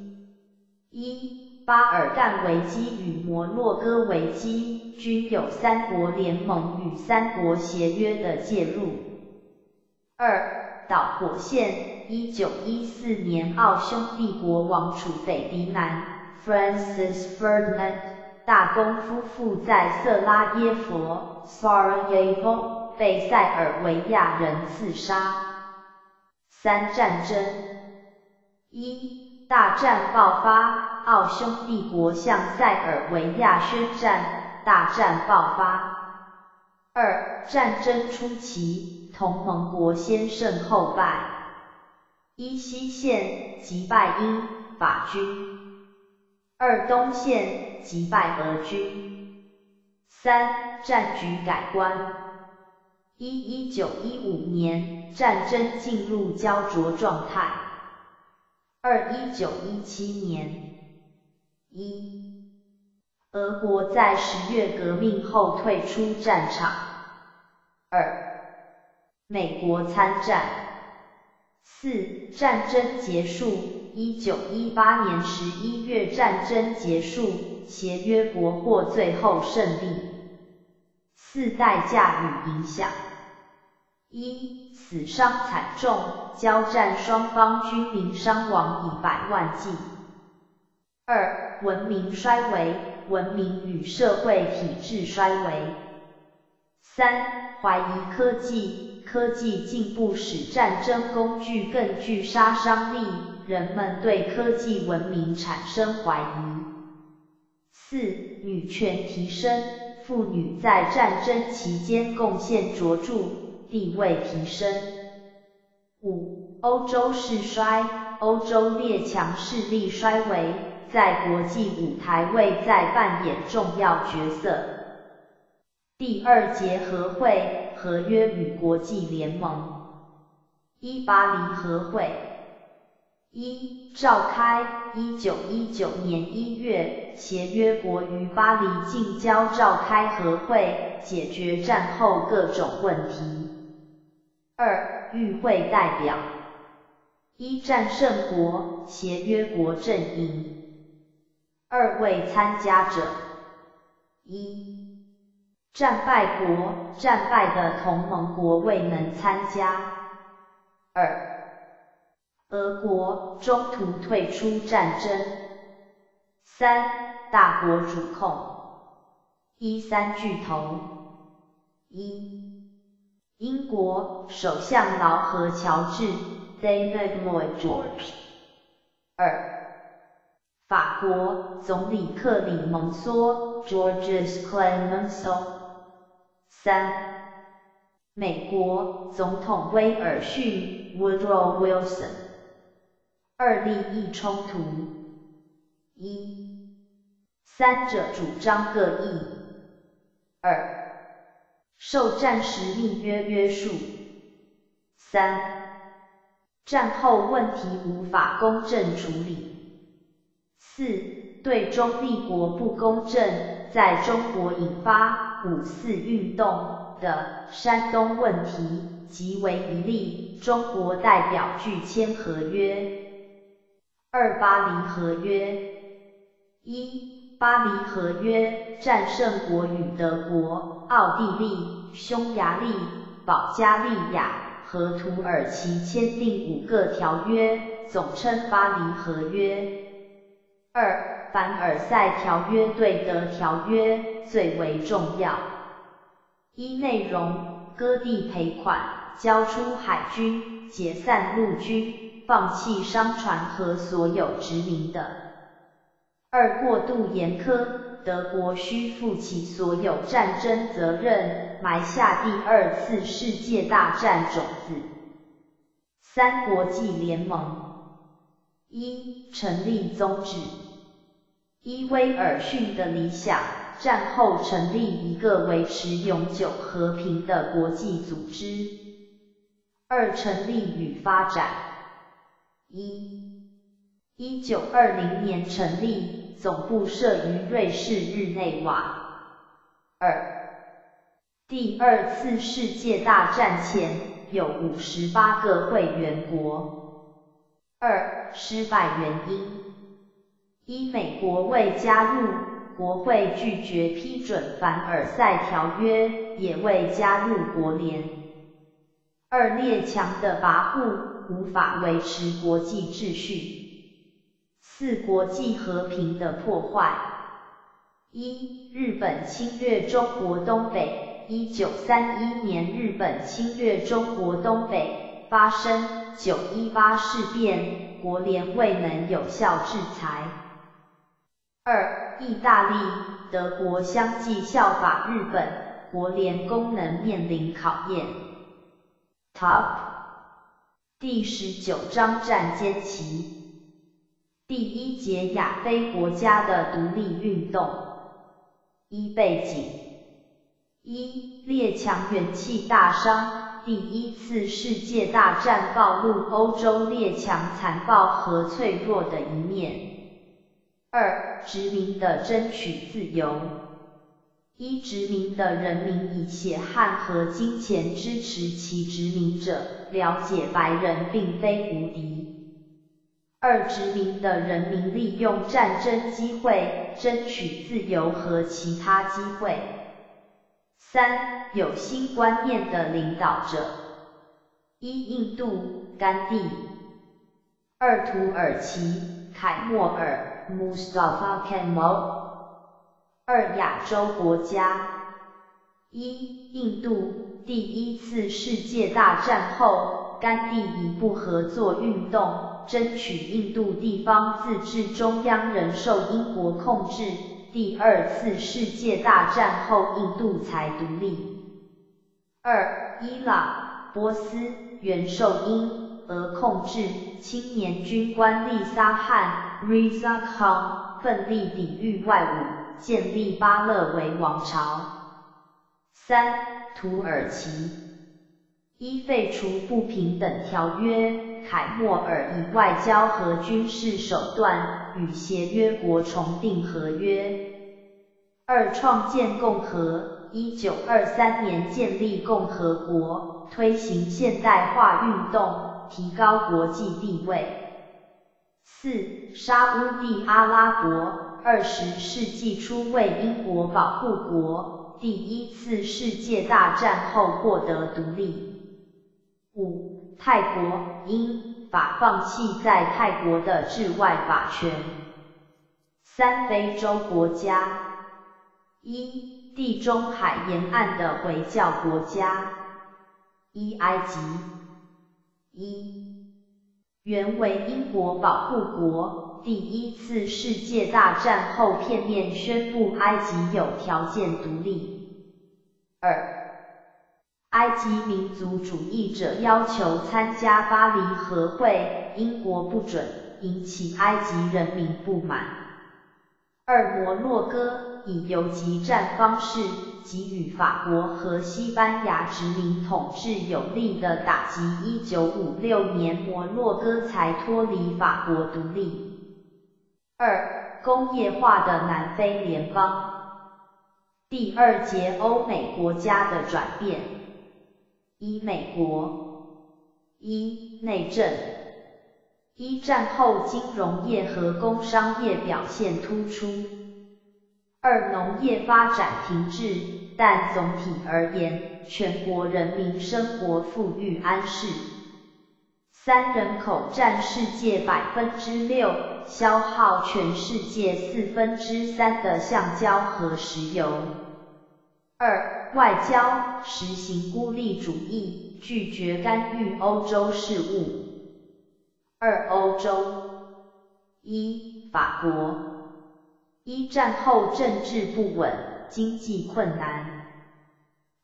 一、巴尔干危机与摩洛哥危机均有三国联盟与三国协约的介入。二、导火线一九一四年，奥匈帝国王储斐迪南。Francis Ferdinand 大公夫妇在色拉耶佛 Sarajevo 被塞尔维亚人刺杀。三战争一大战爆发，奥匈帝国向塞尔维亚宣战，大战爆发。二战争初期，同盟国先胜后败。一西线击败英法军。二东线击败俄军。三战局改观。一一九一五年战争进入焦灼状态。二一九一七年。一俄国在十月革命后退出战场。二美国参战。四战争结束。一九一八年十一月，战争结束，协约国获最后胜利。四代价与影响：一死伤惨重，交战双方军民伤亡以百万计。二文明衰微，文明与社会体制衰微。三怀疑科技，科技进步使战争工具更具杀伤力。人们对科技文明产生怀疑。四、女权提升，妇女在战争期间贡献卓著，地位提升。五、欧洲势衰，欧洲列强势力衰微，在国际舞台未再扮演重要角色。第二节和会合约与国际联盟。一、巴黎和会。一召开，一九一九年一月，协约国于巴黎近郊召开和会，解决战后各种问题。二与会代表：一战胜国，协约国阵营。二位参加者：一战败国，战败的同盟国未能参加。二俄国中途退出战争。三大国主控。一三巨头。一英国首相劳合乔治 David Lloyd George。二法国总理克里蒙梭 Georges Clemenceau。三。美国总统威尔逊 Woodrow Wilson。二利益冲突：一、三者主张各异；二、受战时密约约束；三、战后问题无法公正处理；四、对中立国不公正，在中国引发五四运动的山东问题即为一例，中国代表拒签合约。二巴黎合约。一、巴黎合约战胜国与德国、奥地利、匈牙利、保加利亚和土耳其签订五个条约，总称巴黎合约。二、凡尔赛条约对德条约最为重要。一、内容：割地赔款，交出海军，解散陆军，放弃商船和所有殖民的。二过度严苛，德国需负起所有战争责任，埋下第二次世界大战种子。三国际联盟，一成立宗旨，一威尔逊的理想，战后成立一个维持永久和平的国际组织。二成立与发展，一一九二零年成立。总部设于瑞士日内瓦。二，第二次世界大战前有五十八个会员国。二，失败原因：一，美国未加入，国会拒绝批准凡尔赛条约，也未加入国联。二，列强的跋扈无法维持国际秩序。四、国际和平的破坏。一、日本侵略中国东北。一九三一年，日本侵略中国东北，发生九一八事变，国联未能有效制裁。二、意大利、德国相继效法日本，国联功能面临考验。Top 第十九章战歼旗。第一节亚非国家的独立运动。一背景：一列强元气大伤，第一次世界大战暴露欧洲列强残暴和脆弱的一面。二殖民的争取自由。一殖民的人民以血汗和金钱支持其殖民者，了解白人并非无敌。二殖民的人民利用战争机会争取自由和其他机会。三有新观念的领导者：一印度甘地，二土耳其凯莫尔 Mustafa Kemal，二亚洲国家：一印度，第一次世界大战后，甘地以不合作运动。争取印度地方自治，中央仍受英国控制。第二次世界大战后，印度才独立。二、伊朗、波斯原受英俄控制，青年军官利萨汗 Rizakhan，奋力抵御外侮，建立巴勒维王朝。三、土耳其一废除不平等条约。凯末尔以外交和军事手段与协约国重订合约。二、创建共和，一九二三年建立共和国，推行现代化运动，提高国际地位。四、沙乌地阿拉伯，二十世纪初为英国保护国，第一次世界大战后获得独立。五。泰国、英、法放弃在泰国的治外法权。三、非洲国家：一、地中海沿岸的回教国家。一、埃及。一、原为英国保护国，第一次世界大战后片面宣布埃及有条件独立。二、埃及民族主义者要求参加巴黎和会，英国不准，引起埃及人民不满。二摩洛哥以游击战方式给予法国和西班牙殖民统治有力的打击。一九五六年，摩洛哥才脱离法国独立。二工业化的南非联邦。第二节欧美国家的转变。一美国，一内政，一战后金融业和工商业表现突出。二农业发展停滞，但总体而言，全国人民生活富裕安适。三人口占世界百分之六，消耗全世界四分之三的橡胶和石油。二外交实行孤立主义，拒绝干预欧洲事务。二欧洲一法国。一战后政治不稳，经济困难。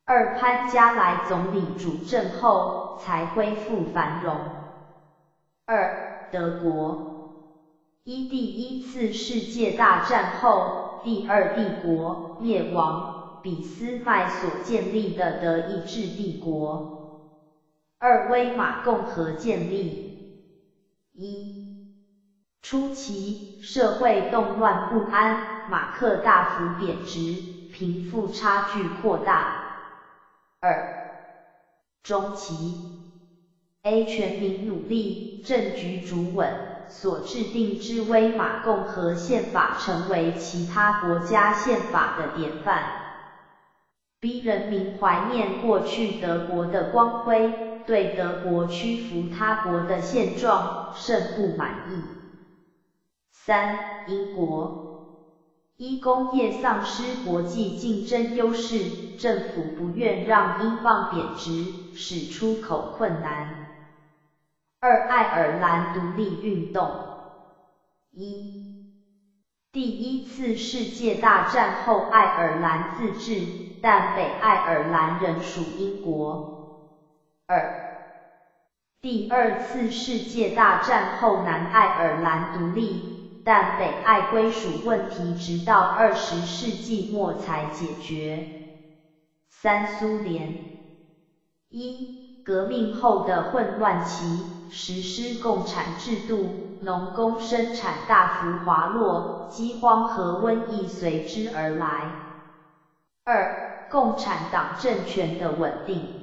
二潘加莱总理主政后才恢复繁荣。二德国一第一次世界大战后，第二帝国灭亡，俾斯麦所建立的德意志帝国。二威玛共和建立。一初期社会动乱不安，马克大幅贬值，贫富差距扩大。二中期，A 全民努力，政局主稳，所制定之威玛共和宪法成为其他国家宪法的典范。B 人民怀念过去德国的光辉，对德国屈服他国的现状甚不满意。三、英国一工业丧失国际竞争优势，政府不愿让英镑贬值，使出口困难。二、爱尔兰独立运动一、第一次世界大战后，爱尔兰自治，但北爱尔兰仍属英国。二、第二次世界大战后，南爱尔兰独立。但北爱归属问题直到二十世纪末才解决。三苏联一革命后的混乱期，实施共产制度，农工生产大幅滑落，饥荒和瘟疫随之而来。二共产党政权的稳定。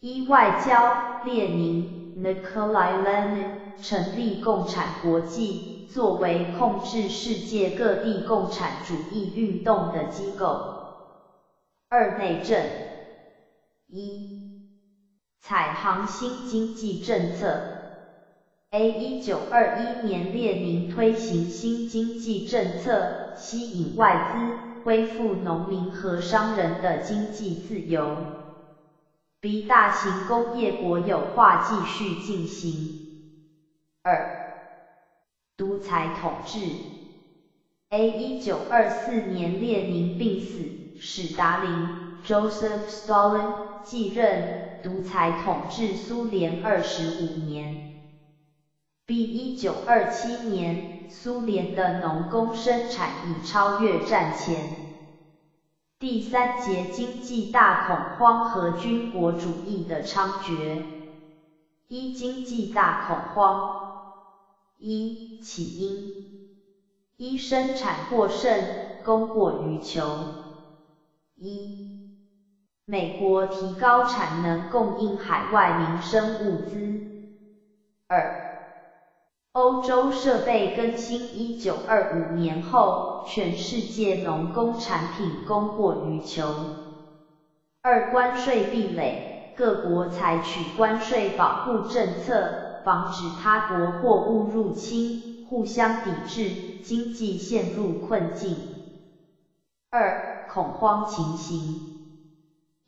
一外交，列宁 Nikolai Lenin 成立共产国际。作为控制世界各地共产主义运动的机构。二内政一采行新经济政策。A 一九二一年列宁推行新经济政策，吸引外资，恢复农民和商人的经济自由。B 大型工业国有化继续进行。二独裁统治。A 一九二四年列宁病死，史达林 Joseph Stalin 继任，独裁统治苏联二十五年。B 一九二七年，苏联的农工生产已超越战前。第三节经济大恐慌和军国主义的猖獗。一经济大恐慌。一起因，一生产过剩，供过于求。一，美国提高产能，供应海外民生物资。二，欧洲设备更新，一九二五年后，全世界农工产品供过于求。二，关税壁垒，各国采取关税保护政策。防止他国货物入侵，互相抵制，经济陷入困境。二、恐慌情形。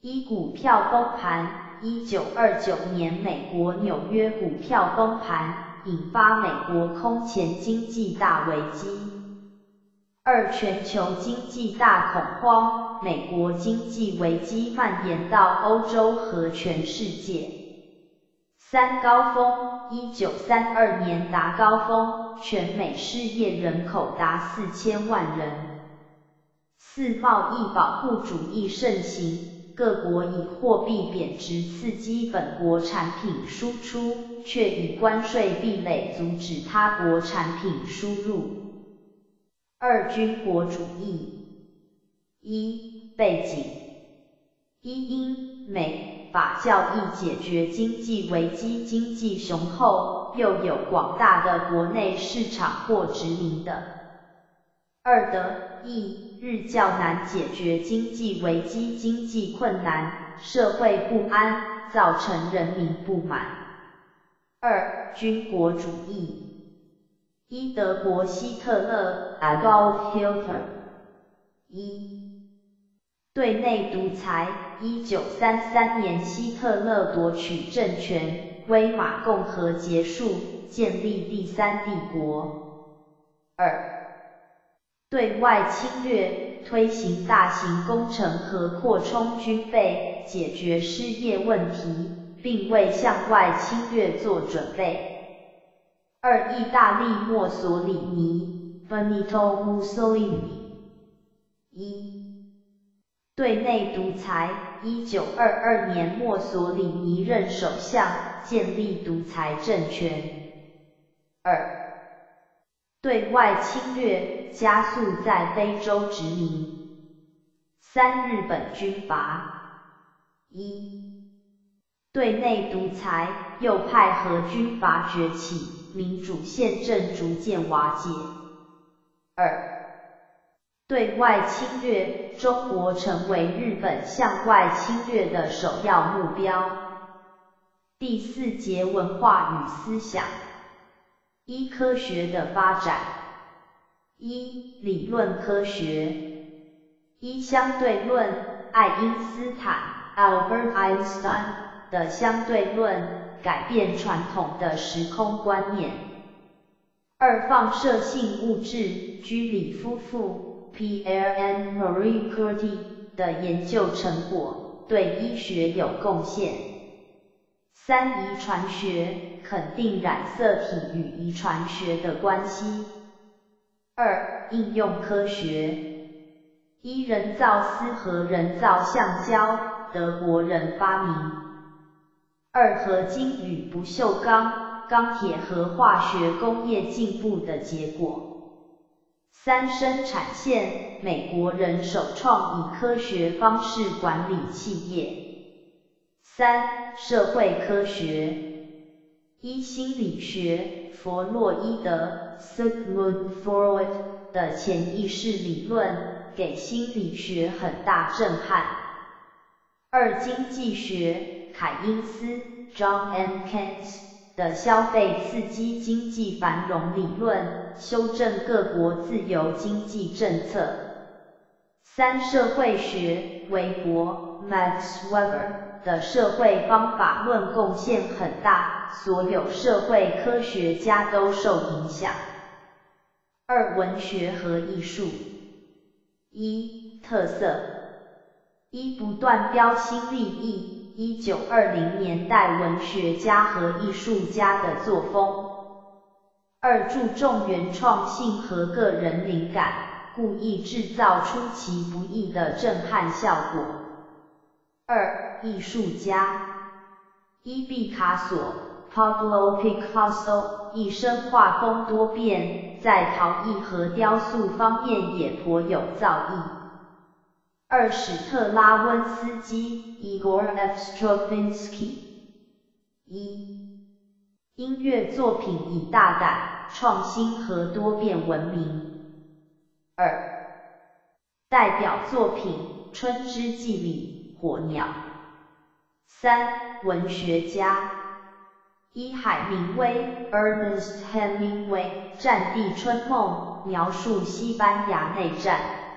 一、股票崩盘。一九二九年，美国纽约股票崩盘，引发美国空前经济大危机。二、全球经济大恐慌，美国经济危机蔓延到欧洲和全世界。三高峰，一九三二年达高峰，全美失业人口达四千万人。四贸易保护主义盛行，各国以货币贬值刺激本国产品输出，却以关税壁垒阻止他国产品输入。二军国主义。一背景，一英美。法教义解决经济危机，经济雄厚，又有广大的国内市场或殖民的。二德意日较难解决经济危机，经济困难，社会不安，造成人民不满。二军国主义，一德国希特勒 Adolf Hitler，一对内独裁。一九三三年，希特勒夺取政权，威玛共和结束，建立第三帝国。二、对外侵略，推行大型工程和扩充军备，解决失业问题，并为向外侵略做准备。二、意大利墨索里尼 Benito Mussolini。一、对内独裁。一九二二年，墨索里尼任首相，建立独裁政权。二、对外侵略，加速在非洲殖民。三、日本军阀。一、对内独裁，右派和军阀崛起，民主宪政逐渐瓦解。二、对外侵略，中国成为日本向外侵略的首要目标。第四节文化与思想，一科学的发展，一理论科学，一相对论，爱因斯坦 Albert Einstein 的相对论改变传统的时空观念。二放射性物质，居里夫妇。Pierre and Marie Curie 的研究成果对医学有贡献。三、遗传学肯定染色体与遗传学的关系。二、应用科学。一、人造丝和人造橡胶，德国人发明。二、合金与不锈钢，钢铁和化学工业进步的结果。三生产线，美国人首创以科学方式管理企业。三社会科学，一心理学，弗洛伊德 Sigmund Freud 的潜意识理论给心理学很大震撼。二经济学，凯因斯 John M. Keynes。的消费刺激经济繁荣理论，修正各国自由经济政策。三社会学，韦伯 Max Weber 的社会方法论贡献很大，所有社会科学家都受影响。二文学和艺术，一特色，一不断标新立异。一九二零年代文学家和艺术家的作风。二注重原创性和个人灵感，故意制造出其不意的震撼效果。二艺术家。一毕卡索 Pablo Picasso 一生画风多变，在陶艺和雕塑方面也颇有造诣。二史特拉温斯基 Igor Stravinsky。一音乐作品以大胆、创新和多变闻名。二代表作品《春之祭礼》火鸟。三文学家一海明威 Ernest Hemingway 战地春梦描述西班牙内战。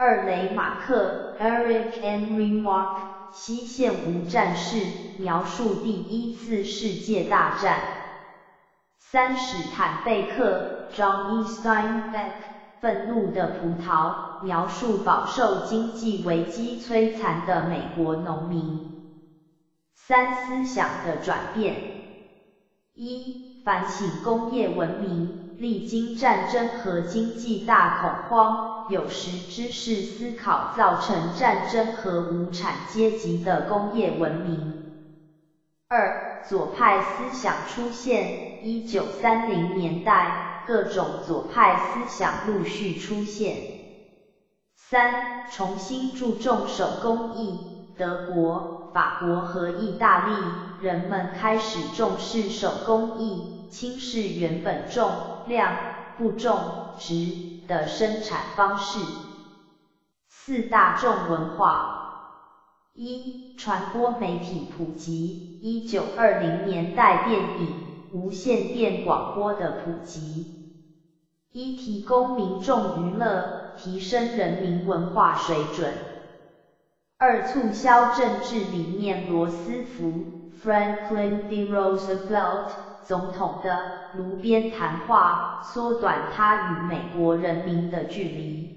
二雷马克 Eric Henry Mark 西线无战事，描述第一次世界大战。三史坦贝克 John E. Steinbeck 愤怒的葡萄，描述饱受经济危机摧残的美国农民。三思想的转变。一反省工业文明，历经战争和经济大恐慌。有时知识思考造成战争和无产阶级的工业文明。二、左派思想出现，一九三零年代，各种左派思想陆续出现。三、重新注重手工艺，德国法国和意大利，人们开始重视手工艺，轻视原本重量不重值的生产方式。四大众文化：一、传播媒体普及，一九二零年代电影、无线电广播的普及；一、提供民众娱乐，提升人民文化水准。二、促销政治理念，罗斯福 （Franklin D. Roosevelt） 总统的炉边谈话，缩短他与美国人民的距离。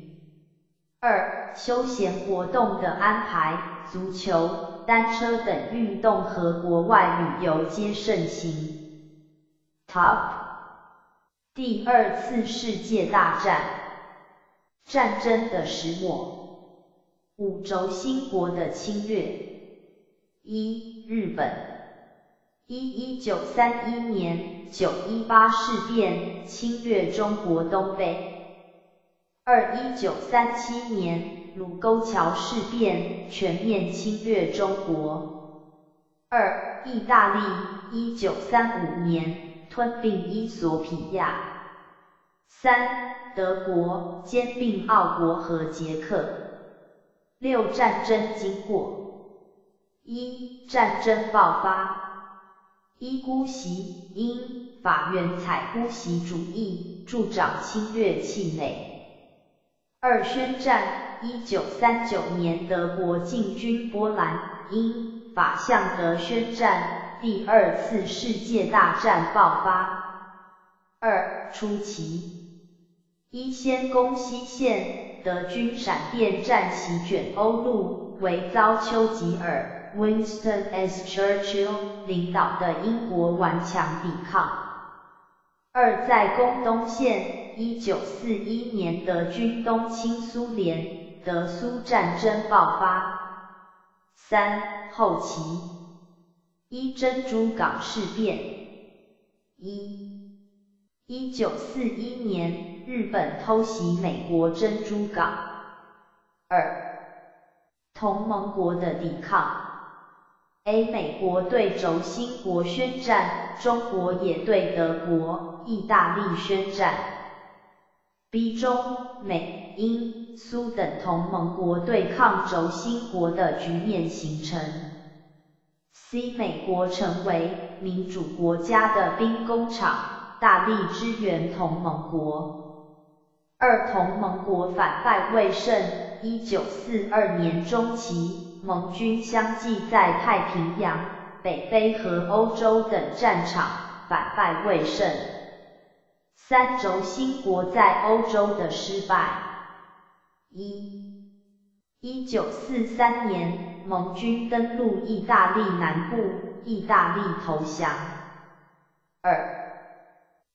二、休闲活动的安排，足球、单车等运动和国外旅游皆盛行。Top 第二次世界大战，战争的始末。五轴心国的侵略。一、日本。一、一九三一年九一八事变侵略中国东北。二、一九三七年卢沟桥事变全面侵略中国。二、意大利一九三五年吞并伊索比亚。三、德国兼并奥国和捷克。六战争经过：一、战争爆发。一、姑息因法院采姑息主义，助长侵略气馁。二、宣战。一九三九年，德国进军波兰，因法向德宣战，第二次世界大战爆发。二、初期。一、先攻西线。德军闪电战席卷欧陆，为遭丘吉尔 （Winston S. Churchill） 领导的英国顽强抵抗。二在攻东线，一九四一年德军东侵苏联，德苏战争爆发。三后期，一珍珠港事变。一，一九四一年。日本偷袭美国珍珠港。二、同盟国的抵抗。A. 美国对轴心国宣战，中国也对德国、意大利宣战。B. 中、美、英、苏等同盟国对抗轴心国的局面形成。C. 美国成为民主国家的兵工厂，大力支援同盟国。二同盟国反败为胜。一九四二年中期，盟军相继在太平洋、北非和欧洲等战场反败为胜。三轴心国在欧洲的失败。一，一九四三年，盟军登陆意大利南部，意大利投降。二。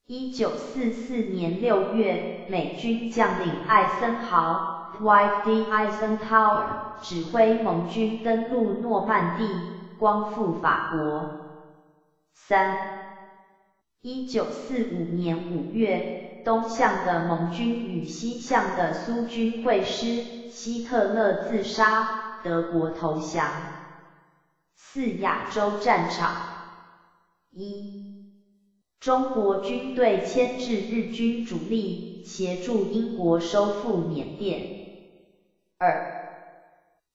一九四四年六月，美军将领艾森豪 （Dwight D. Eisenhower） 指挥盟军登陆诺曼底，光复法国。三，一九四五年五月，东向的盟军与西向的苏军会师，希特勒自杀，德国投降。四亚洲战场。一。中国军队牵制日军主力，协助英国收复缅甸。二，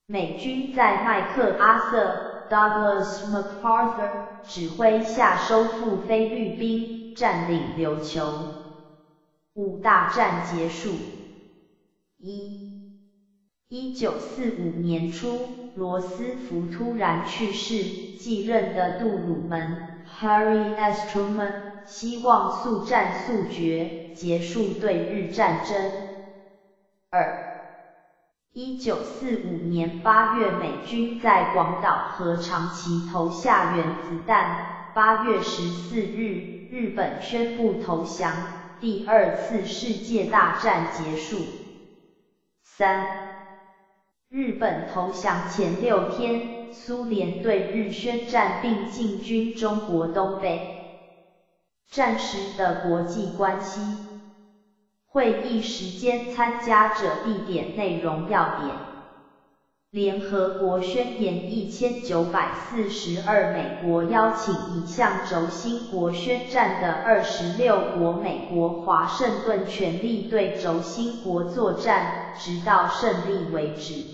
美军在麦克阿瑟 （Douglas MacArthur） 指挥下收复菲律宾，占领琉球。五大战结束。一，一九四五年初，罗斯福突然去世，继任的杜鲁门 （Harry S. Truman）。希望速战速决，结束对日战争。二，一九四五年八月，美军在广岛和长崎投下原子弹。八月十四日，日本宣布投降，第二次世界大战结束。三，日本投降前六天，苏联对日宣战并进军中国东北。战时的国际关系会议时间、参加者、地点、内容要点。联合国宣言一千九百四十二，美国邀请已向轴心国宣战的二十六国，美国华盛顿全力对轴心国作战，直到胜利为止。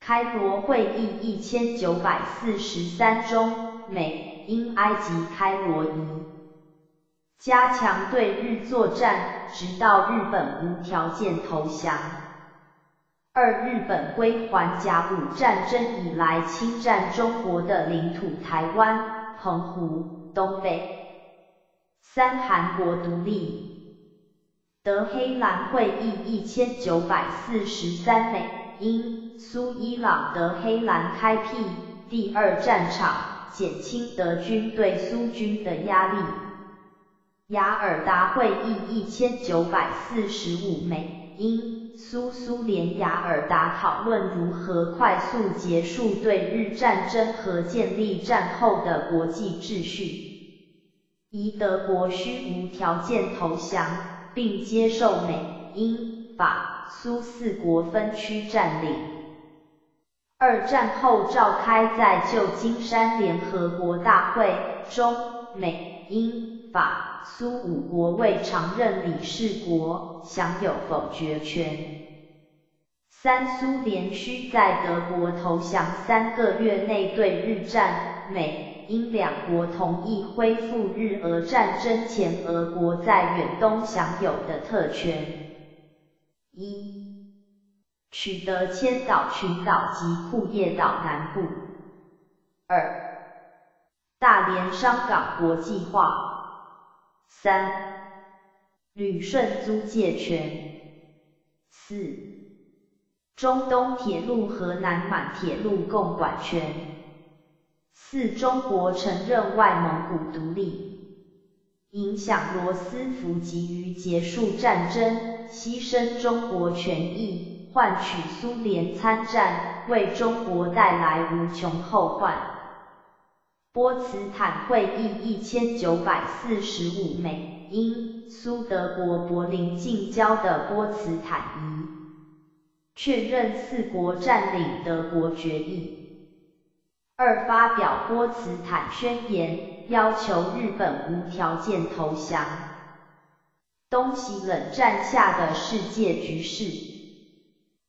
开罗会议一千九百四十三中，美、英、埃及开罗一，加强对日作战，直到日本无条件投降。二、日本归还甲午战争以来侵占中国的领土台湾、澎湖、东北。三、韩国独立。德黑兰会议一千九百四十三美、英、苏、伊朗德黑兰开辟第二战场，减轻德军对苏军的压力。雅尔达会议一千九百四十五美、英。苏苏联雅尔达讨论如何快速结束对日战争和建立战后的国际秩序。一德国需无条件投降，并接受美、英、法、苏四国分区占领。二战后召开在旧金山联合国大会中，美、英、法。苏五国未常任理事国，享有否决权。三、苏联需在德国投降三个月内对日战，美、英两国同意恢复日俄战争前俄国在远东享有的特权。一、取得千岛群岛及库页岛南部。二、大连商港国际化。三、旅顺租借权。四、中东铁路和南满铁路共管权。四、中国承认外蒙古独立，影响罗斯福急于结束战争，牺牲中国权益，换取苏联参战，为中国带来无穷后患。波茨坦会议一千九百四十五美英苏德国柏林近郊的波茨坦一，确认四国占领德国决议。二发表波茨坦宣言，要求日本无条件投降。东西冷战下的世界局势，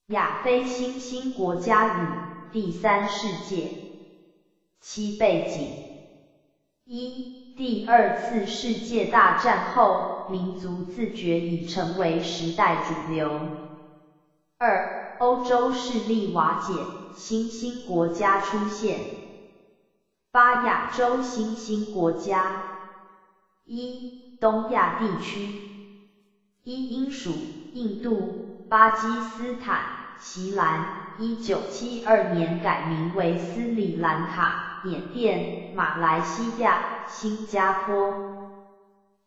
亚非新兴国家与第三世界。七背景：一、第二次世界大战后，民族自觉已成为时代主流。二、欧洲势力瓦解，新兴国家出现。八、亚洲新兴国家：一、东亚地区：一、英属印度、巴基斯坦、锡兰。一九七二年改名为斯里兰卡。缅甸、马来西亚、新加坡；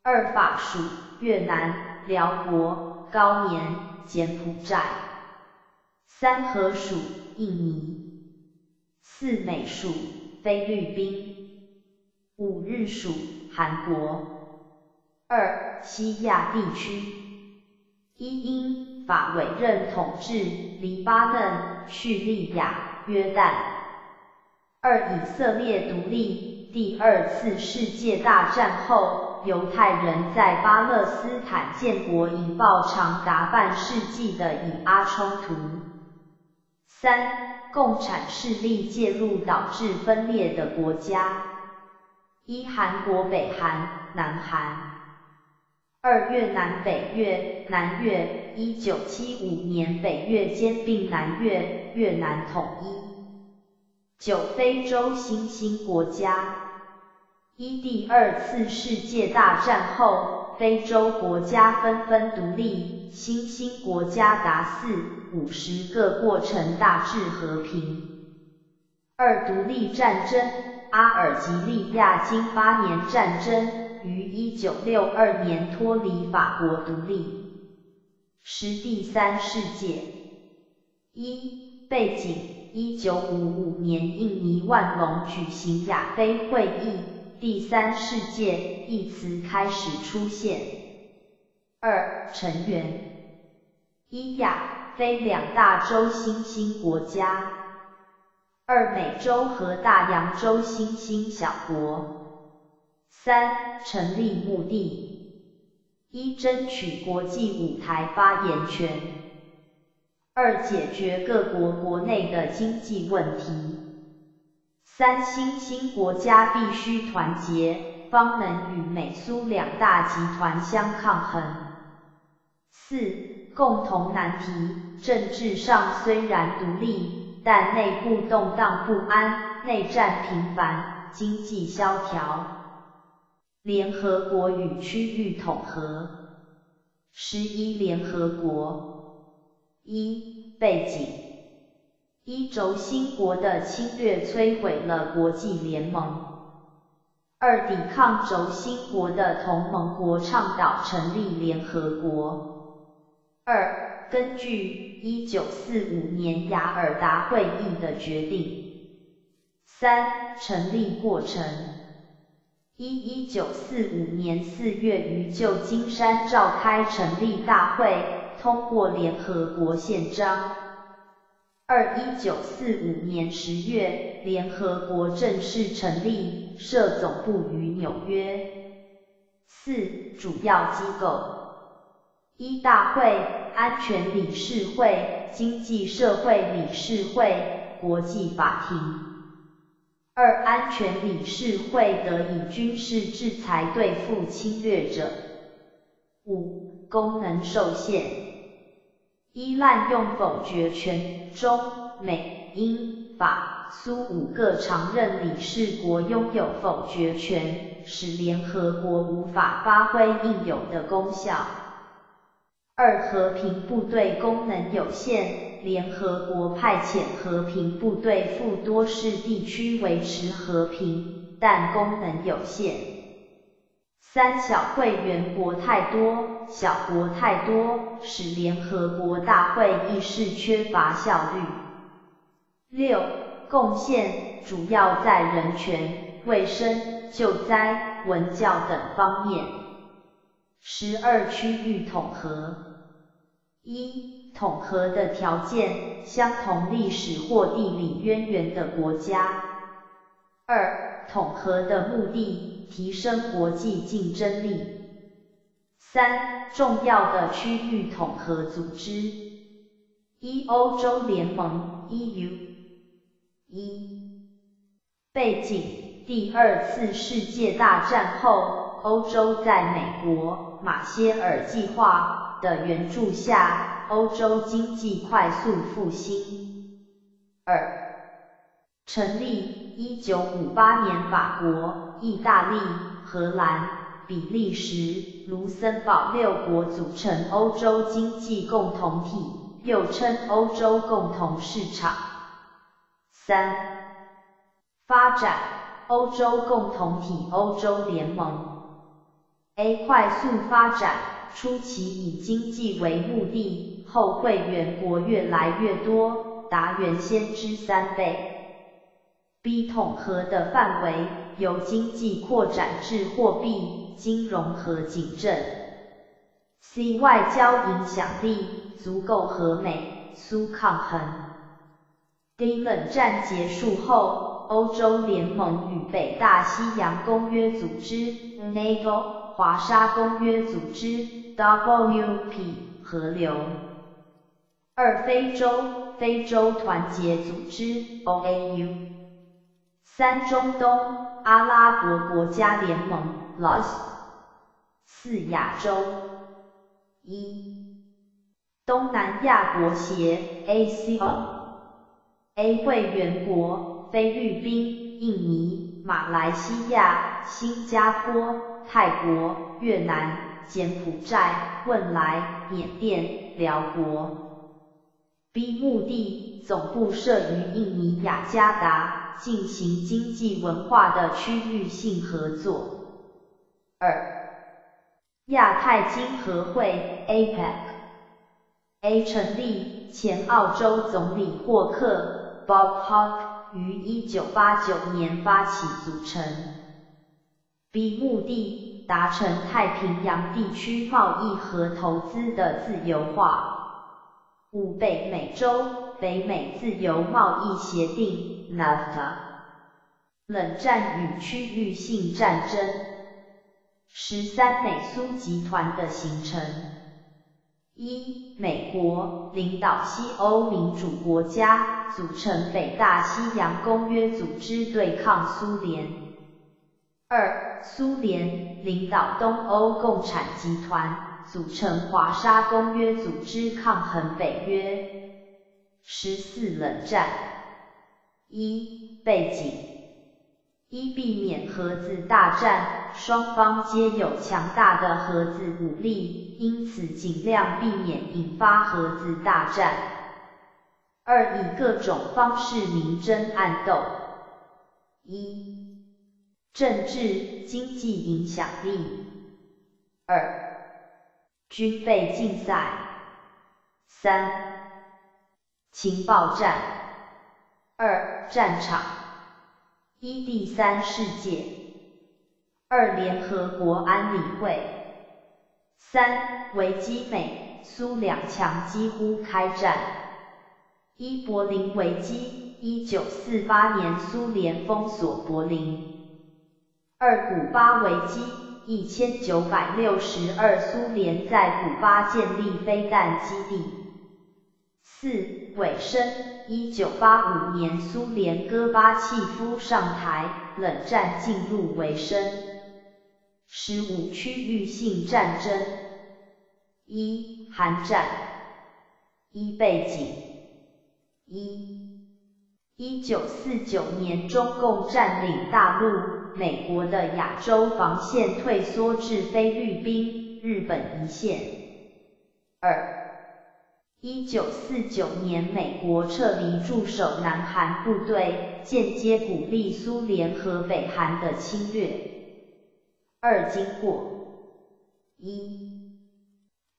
二法属越南、辽国、高棉、柬埔寨；三合属印尼；四美属菲律宾；五日属韩国；二西亚地区：一英法委任统治黎巴嫩、叙利亚、约旦。二以色列独立，第二次世界大战后，犹太人在巴勒斯坦建国，引爆长达半世纪的以阿冲突。三共产势力介入导致分裂的国家：一韩国北韩、南韩；二越南北越、南越。一九七五年北越兼并南越，越南统一。九、非洲新兴国家。一、第二次世界大战后，非洲国家纷纷独立，新兴国家达四五十个，过程大致和平。二、独立战争。阿尔及利亚经八年战争，于一九六二年脱离法国独立。十、第三世界。一、背景。一九五五年，印尼万隆举行亚非会议，第三世界一词开始出现。二成员：一亚非两大洲新兴国家。二、美洲和大洋洲新兴小国。三、成立目的：一、争取国际舞台发言权；二、解决各国国内的经济问题。三、新兴国家必须团结，方能与美苏两大集团相抗衡。四、共同难题：政治上虽然独立。但内部动荡不安，内战频繁，经济萧条。联合国与区域统合。十一联合国。一背景：一轴心国的侵略摧毁了国际联盟。二抵抗轴心国的同盟国倡导成立联合国。二根据1945年雅尔达会议的决定，三成立过程：一1945年4月于旧金山召开成立大会，通过联合国宪章；二1945年10月，联合国正式成立，设总部于纽约。四主要机构。一大会、安全理事会、经济社会理事会、国际法庭。二、安全理事会得以军事制裁对付侵略者。五、功能受限。一、滥用否决权，中、美、英、法、苏五个常任理事国拥有否决权，使联合国无法发挥应有的功效。二、和平部队功能有限，联合国派遣和平部队赴多事地区维持和平，但功能有限。三、小会员国太多，小国太多，使联合国大会议事缺乏效率。六、贡献主要在人权、卫生、救灾、文教等方面。十二、区域统合。一、统合的条件，相同历史或地理渊源的国家。二、统合的目的，提升国际竞争力。三、重要的区域统合组织。一、欧洲联盟 EU。一、背景，第二次世界大战后，欧洲在美国马歇尔计划。的援助下，欧洲经济快速复兴。二、成立。一九五八年，法国、意大利、荷兰、比利时、卢森堡六国组成欧洲经济共同体，又称欧洲共同市场。三、发展。欧洲共同体欧洲联盟。A 快速发展。初期以经济为目的，后会员国越来越多，达原先之三倍。B 统合的范围由经济扩展至货币、金融和警政。C 外交影响力足够和美苏抗衡。D 冷战结束后，欧洲联盟与北大西洋公约组织 （NATO）。华沙公约组织 （WP） 河流。二、非洲非洲团结组织 （OAU）。三、中东阿拉伯国家联盟 （LOS）。四、亚洲。一、东南亚国协，A C O。A 会员国：菲律宾、印尼、马来西亚、新加坡。泰国、越南、柬埔寨、汶莱、缅甸、辽国。B 目的总部设于印尼雅加达，进行经济文化的区域性合作。二、亚太经合会 APEC。A 成立，前澳洲总理霍克 Bob Hawke 于1989年发起组成。B 目的，达成太平洋地区贸易和投资的自由化。五北美洲北美自由贸易协定 （NAFTA）。冷战与区域性战争。十三美苏集团的形成。一、美国领导西欧民主国家，组成北大西洋公约组织对抗苏联。二、苏联领导东欧共产集团，组成华沙公约组织抗衡北约。十四、冷战。一、背景。一、避免核子大战，双方皆有强大的核子武力，因此尽量避免引发核子大战。二、以各种方式明争暗斗。一、政治经济影响力。二、军备竞赛。三、情报战。二、战场。一第三世界，二联合国安理会，三维基美。苏两强几乎开战，一柏林危机，一九四八年苏联封锁柏林，二古巴危机，一千九百六十二苏联在古巴建立飞弹基地，四尾声。一九八五年，苏联戈巴契夫上台，冷战进入尾声。十五区域性战争。一、韩战。一、背景。一、一九四九年，中共占领大陆，美国的亚洲防线退缩至菲律宾、日本一线。二、一九四九年，美国撤离驻守南韩部队，间接鼓励苏联和北韩的侵略。二经过：一、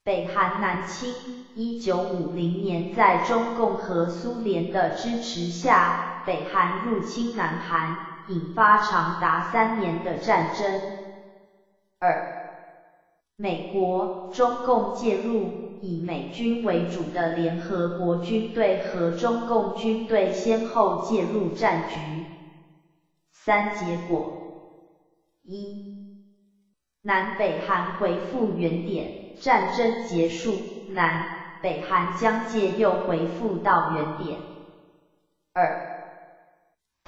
北韩南侵，一九五零年在中共和苏联的支持下，北韩入侵南韩，引发长达三年的战争。二、美国、中共介入。以美军为主的联合国军队和中共军队先后介入战局。三结果：一、南北韩回复原点，战争结束，南北韩疆界又回复到原点。二、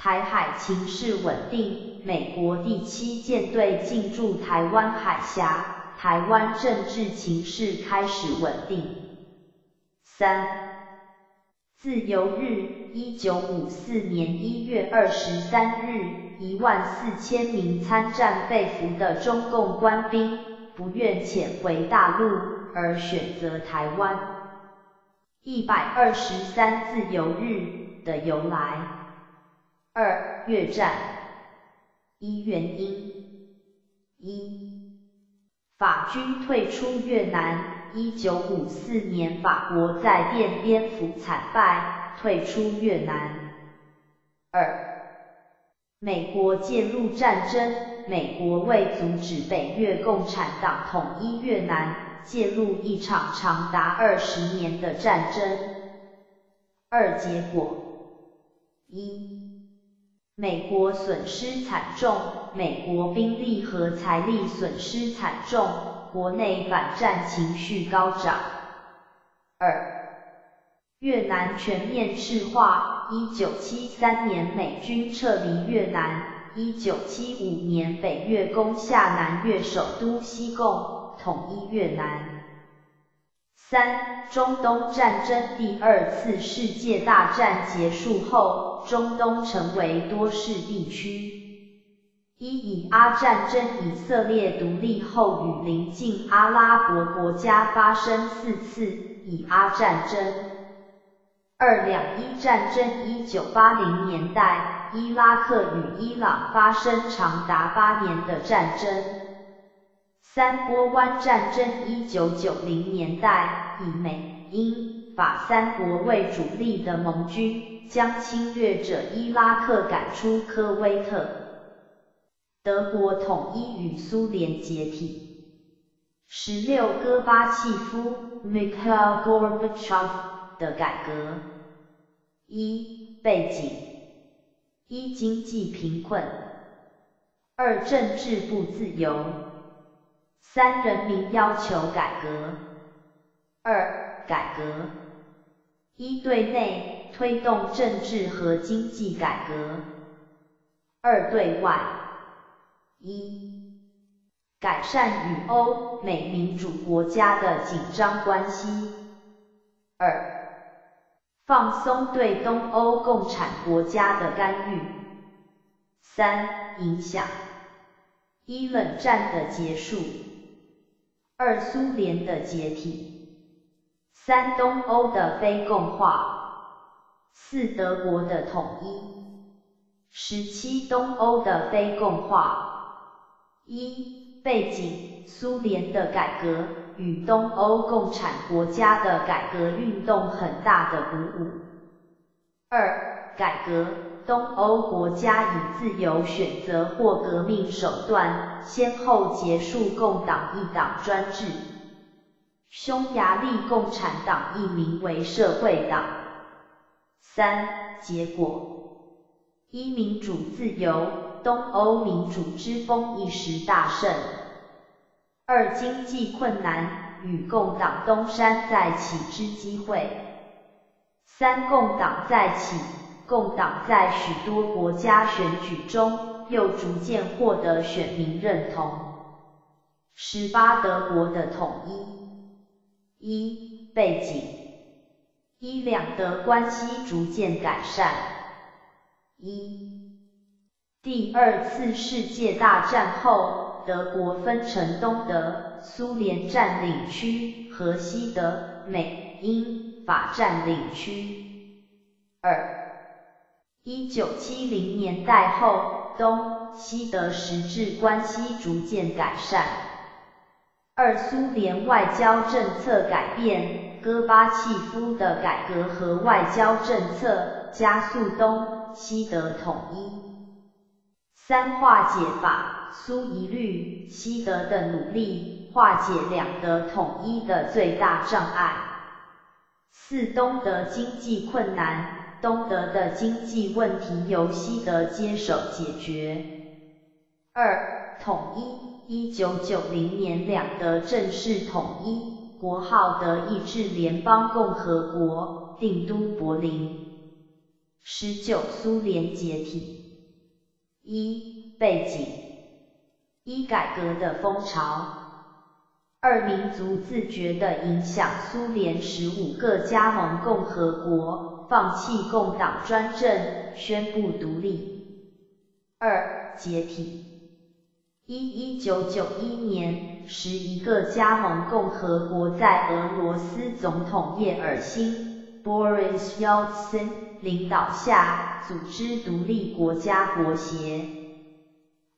台海情势稳定，美国第七舰队进驻台湾海峡。台湾政治情势开始稳定。三，自由日，一九五四年一月二十三日，一万四千名参战被俘的中共官兵不愿遣回大陆，而选择台湾。一百二十三自由日的由来。二，越战。一原因。一。法军退出越南。一九五四年，法国在奠边府惨败，退出越南。二，美国介入战争。美国为阻止北越共产党统一越南，介入一场长达二十年的战争。二结果：一。美国损失惨重，美国兵力和财力损失惨重，国内反战情绪高涨。二、越南全面赤化，一九七三年美军撤离越南，一九七五年北越攻下南越首都西贡，统一越南。三、中东战争第二次世界大战结束后。中东成为多事地区。一以阿战争，以色列独立后与邻近阿拉伯国家发生四次以阿战争。二两伊战争，一九八零年代，伊拉克与伊朗发生长达八年的战争。三波湾战争，一九九零年代，以美、英、法三国为主力的盟军。将侵略者伊拉克赶出科威特，德国统一与苏联解体。十六戈巴契夫 （Mikhail Gorbachev） 的改革。一、背景：一、经济贫困；二、政治不自由；三、人民要求改革。二、改革：一、对内推动政治和经济改革；二、对外：一、改善与欧美民主国家的紧张关系；二、放松对东欧共产国家的干预；三、影响：一、冷战的结束；二、苏联的解体；三、东欧的非共化；四、德国的统一；十七、东欧的非共化。一、背景：苏联的改革与东欧共产国家的改革运动很大的鼓舞。二、改革：东欧国家以自由选择或革命手段，先后结束共党一党专制。匈牙利共产党易名为社会党。三、结果：一、民主自由。东欧民主之风一时大盛。二、经济困难与共党东山再起之机会。三、共党再起，共党在许多国家选举中又逐渐获得选民认同。十八、德国的统一。一、背景：一、两德关系逐渐改善。一。第二次世界大战后，德国分成东德、苏联占领区和西德、美、英、法占领区。二，一九七零年代后，东西德实质关系逐渐改善。二，苏联外交政策改变，戈巴契夫的改革和外交政策加速东西德统一。三化解法，苏一律西德的努力化解两德统一的最大障碍。四东德经济困难，东德的经济问题由西德接手解决。二统一，一九九零年两德正式统一，国号德意志联邦共和国，定都柏林。十九苏联解体。一、背景：一、改革的风潮；二、民族自觉的影响。苏联十五个加盟共和国放弃共党专政，宣布独立。二、解体：一、一九九一年，十一个加盟共和国在俄罗斯总统叶尔辛 （Boris Yeltsin）。领导下组织独立国家国协。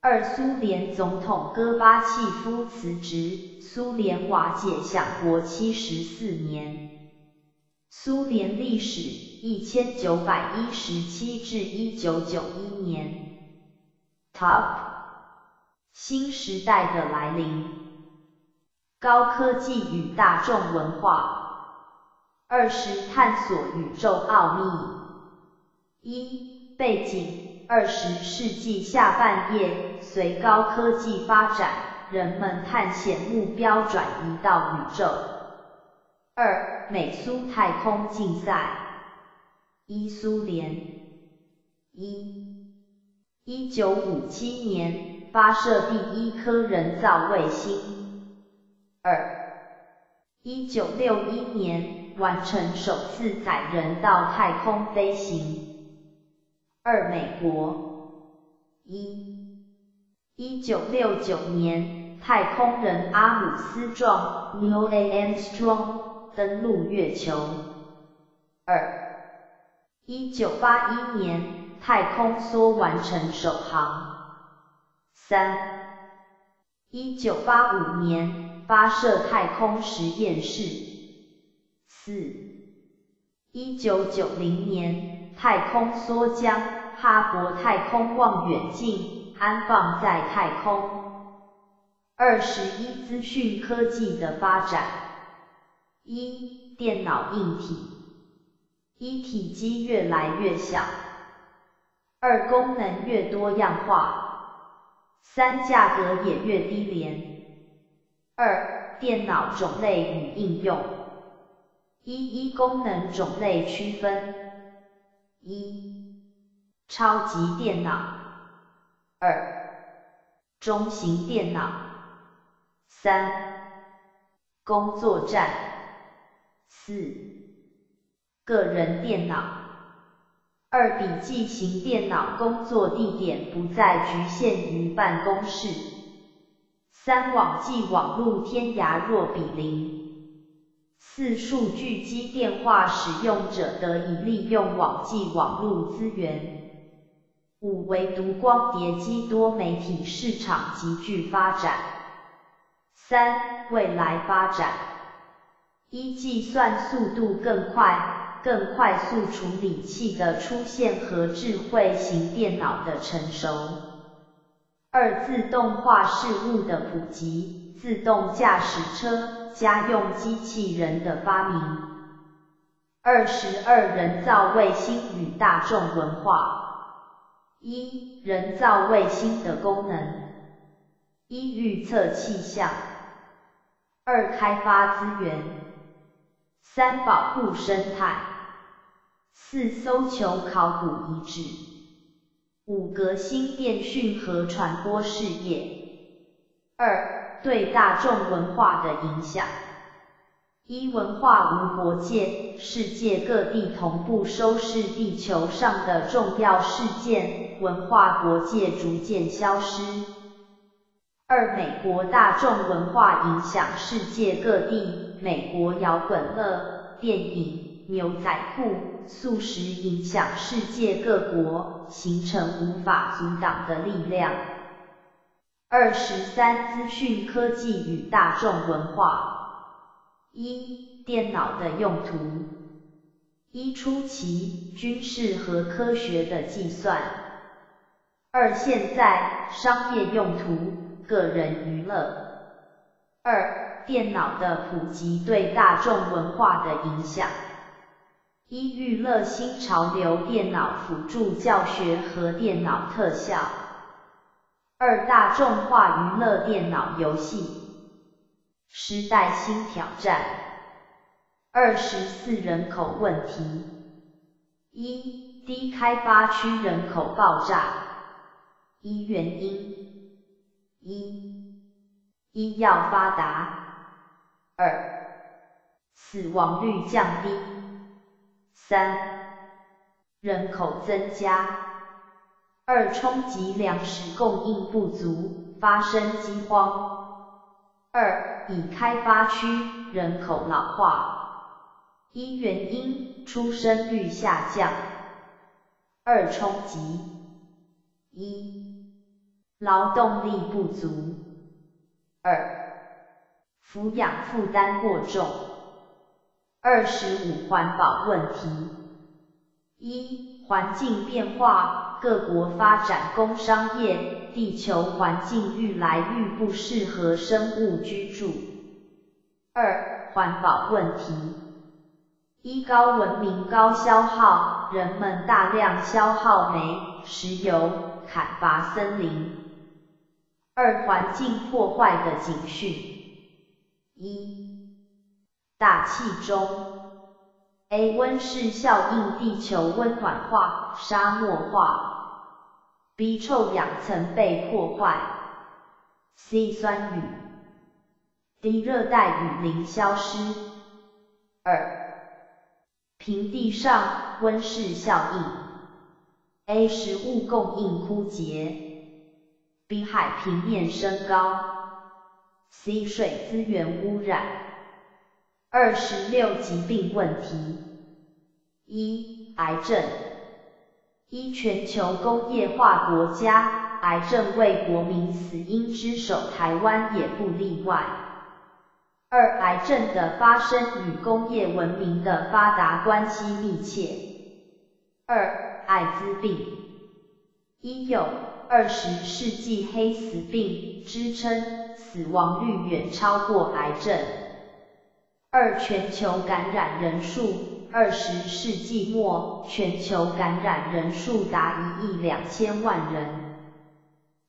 二、苏联总统戈巴契夫辞职，苏联瓦解享国七十四年。苏联历史一千九百一十七至一九九一年。Top 新时代的来临，高科技与大众文化。二十探索宇宙奥秘。一、背景：二十世纪下半叶，随高科技发展，人们探险目标转移到宇宙。二、美苏太空竞赛。一、苏联。一、一九五七年发射第一颗人造卫星。二、一九六一年完成首次载人到太空飞行。二、美国。一、一九六九年，太空人阿姆斯壮 （Neil Armstrong） 登陆月球。二、一九八一年，太空梭完成首航。三、一九八五年，发射太空实验室。四、一九九零年。太空梭将哈勃太空望远镜安放在太空。二十一资讯科技的发展。一、电脑硬体。一体积越来越小。二功能越多样化。三价格也越低廉。二电脑种类与应用。一一功能种类区分。一超级电脑。二中型电脑。三工作站。四个人电脑。二笔记型电脑工作地点不再局限于办公室。三网际网路天涯若比邻。四数据机电话使用者得以利用网际网路资源。五唯独光碟机多媒体市场急剧发展。三未来发展。一计算速度更快。更快速处理器的出现和智慧型电脑的成熟。二、自动化事物的普及，自动驾驶车、家用机器人的发明。二十二、人造卫星与大众文化。一、人造卫星的功能。一、预测气象。二、开发资源。三、保护生态。四、搜求考古遗址。五、革新电讯和传播事业。二、对大众文化的影响。一、文化无国界，世界各地同步收视地球上的重要事件，文化国界逐渐消失。二、美国大众文化影响世界各地，美国摇滚乐、电影、牛仔裤。素食影响世界各国，形成无法阻挡的力量。二十三、资讯科技与大众文化。一、电脑的用途。一、初期军事和科学的计算。二、现在商业用途、个人娱乐。二、电脑的普及对大众文化的影响。一娱乐新潮流，电脑辅助教学和电脑特效。二大众化娱乐电脑游戏。时代新挑战。二十四人口问题。一低开发区人口爆炸。一原因。一医药发达。二死亡率降低。三、人口增加。二、冲击粮食供应不足，发生饥荒。二、已开发区人口老化。一、原因，出生率下降。二、冲击。一、劳动力不足。二、抚养负担过重。二十五环保问题：一、环境变化，各国发展工商业，地球环境愈来愈不适合生物居住。二、环保问题：一、高文明高消耗，人们大量消耗煤、石油，砍伐森林。二、环境破坏的警讯：一、大气中，A 温室效应，地球温暖化、沙漠化。；B 臭氧层被破坏。；C 酸雨。；D 热带雨林消失。二、平地上温室效应，A 食物供应枯竭。；B 海平面升高；C 水资源污染。二十六疾病问题：一、癌症。一、全球工业化国家，癌症为国民死因之首，台湾也不例外。二、癌症的发生与工业文明的发达关系密切。二、艾滋病。一、有二十世纪黑死病之称，死亡率远超过癌症。二、全球感染人数，二十世纪末，全球感染人数达一亿两千万人。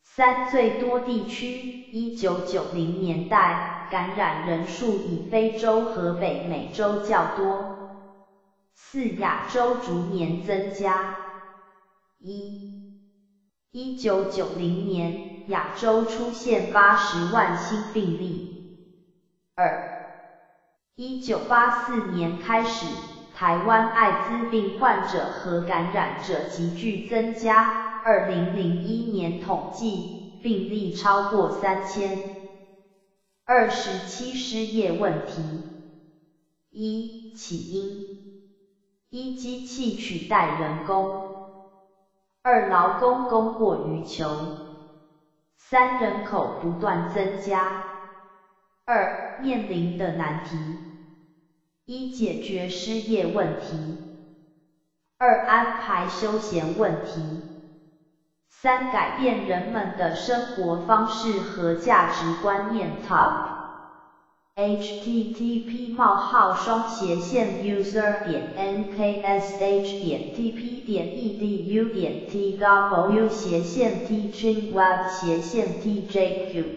三、最多地区，一九九零年代，感染人数以非洲和北美洲较多。四、亚洲逐年增加。一、一九九零年，亚洲出现八十万新病例。二、一九八四年开始，台湾艾滋病患者和感染者急剧增加。二零零一年统计病例超过三千。二十七失业问题。一起因。一机器取代人工。二劳工供过于求。三人口不断增加。二面临的难题。一解决失业问题。二安排休闲问题。三、改变人们的生活方式和价值观念。Http: 冒号双斜线 user 点 nksh 点 tp 点 edu 点 tw 斜线 teaching web 斜线 tjq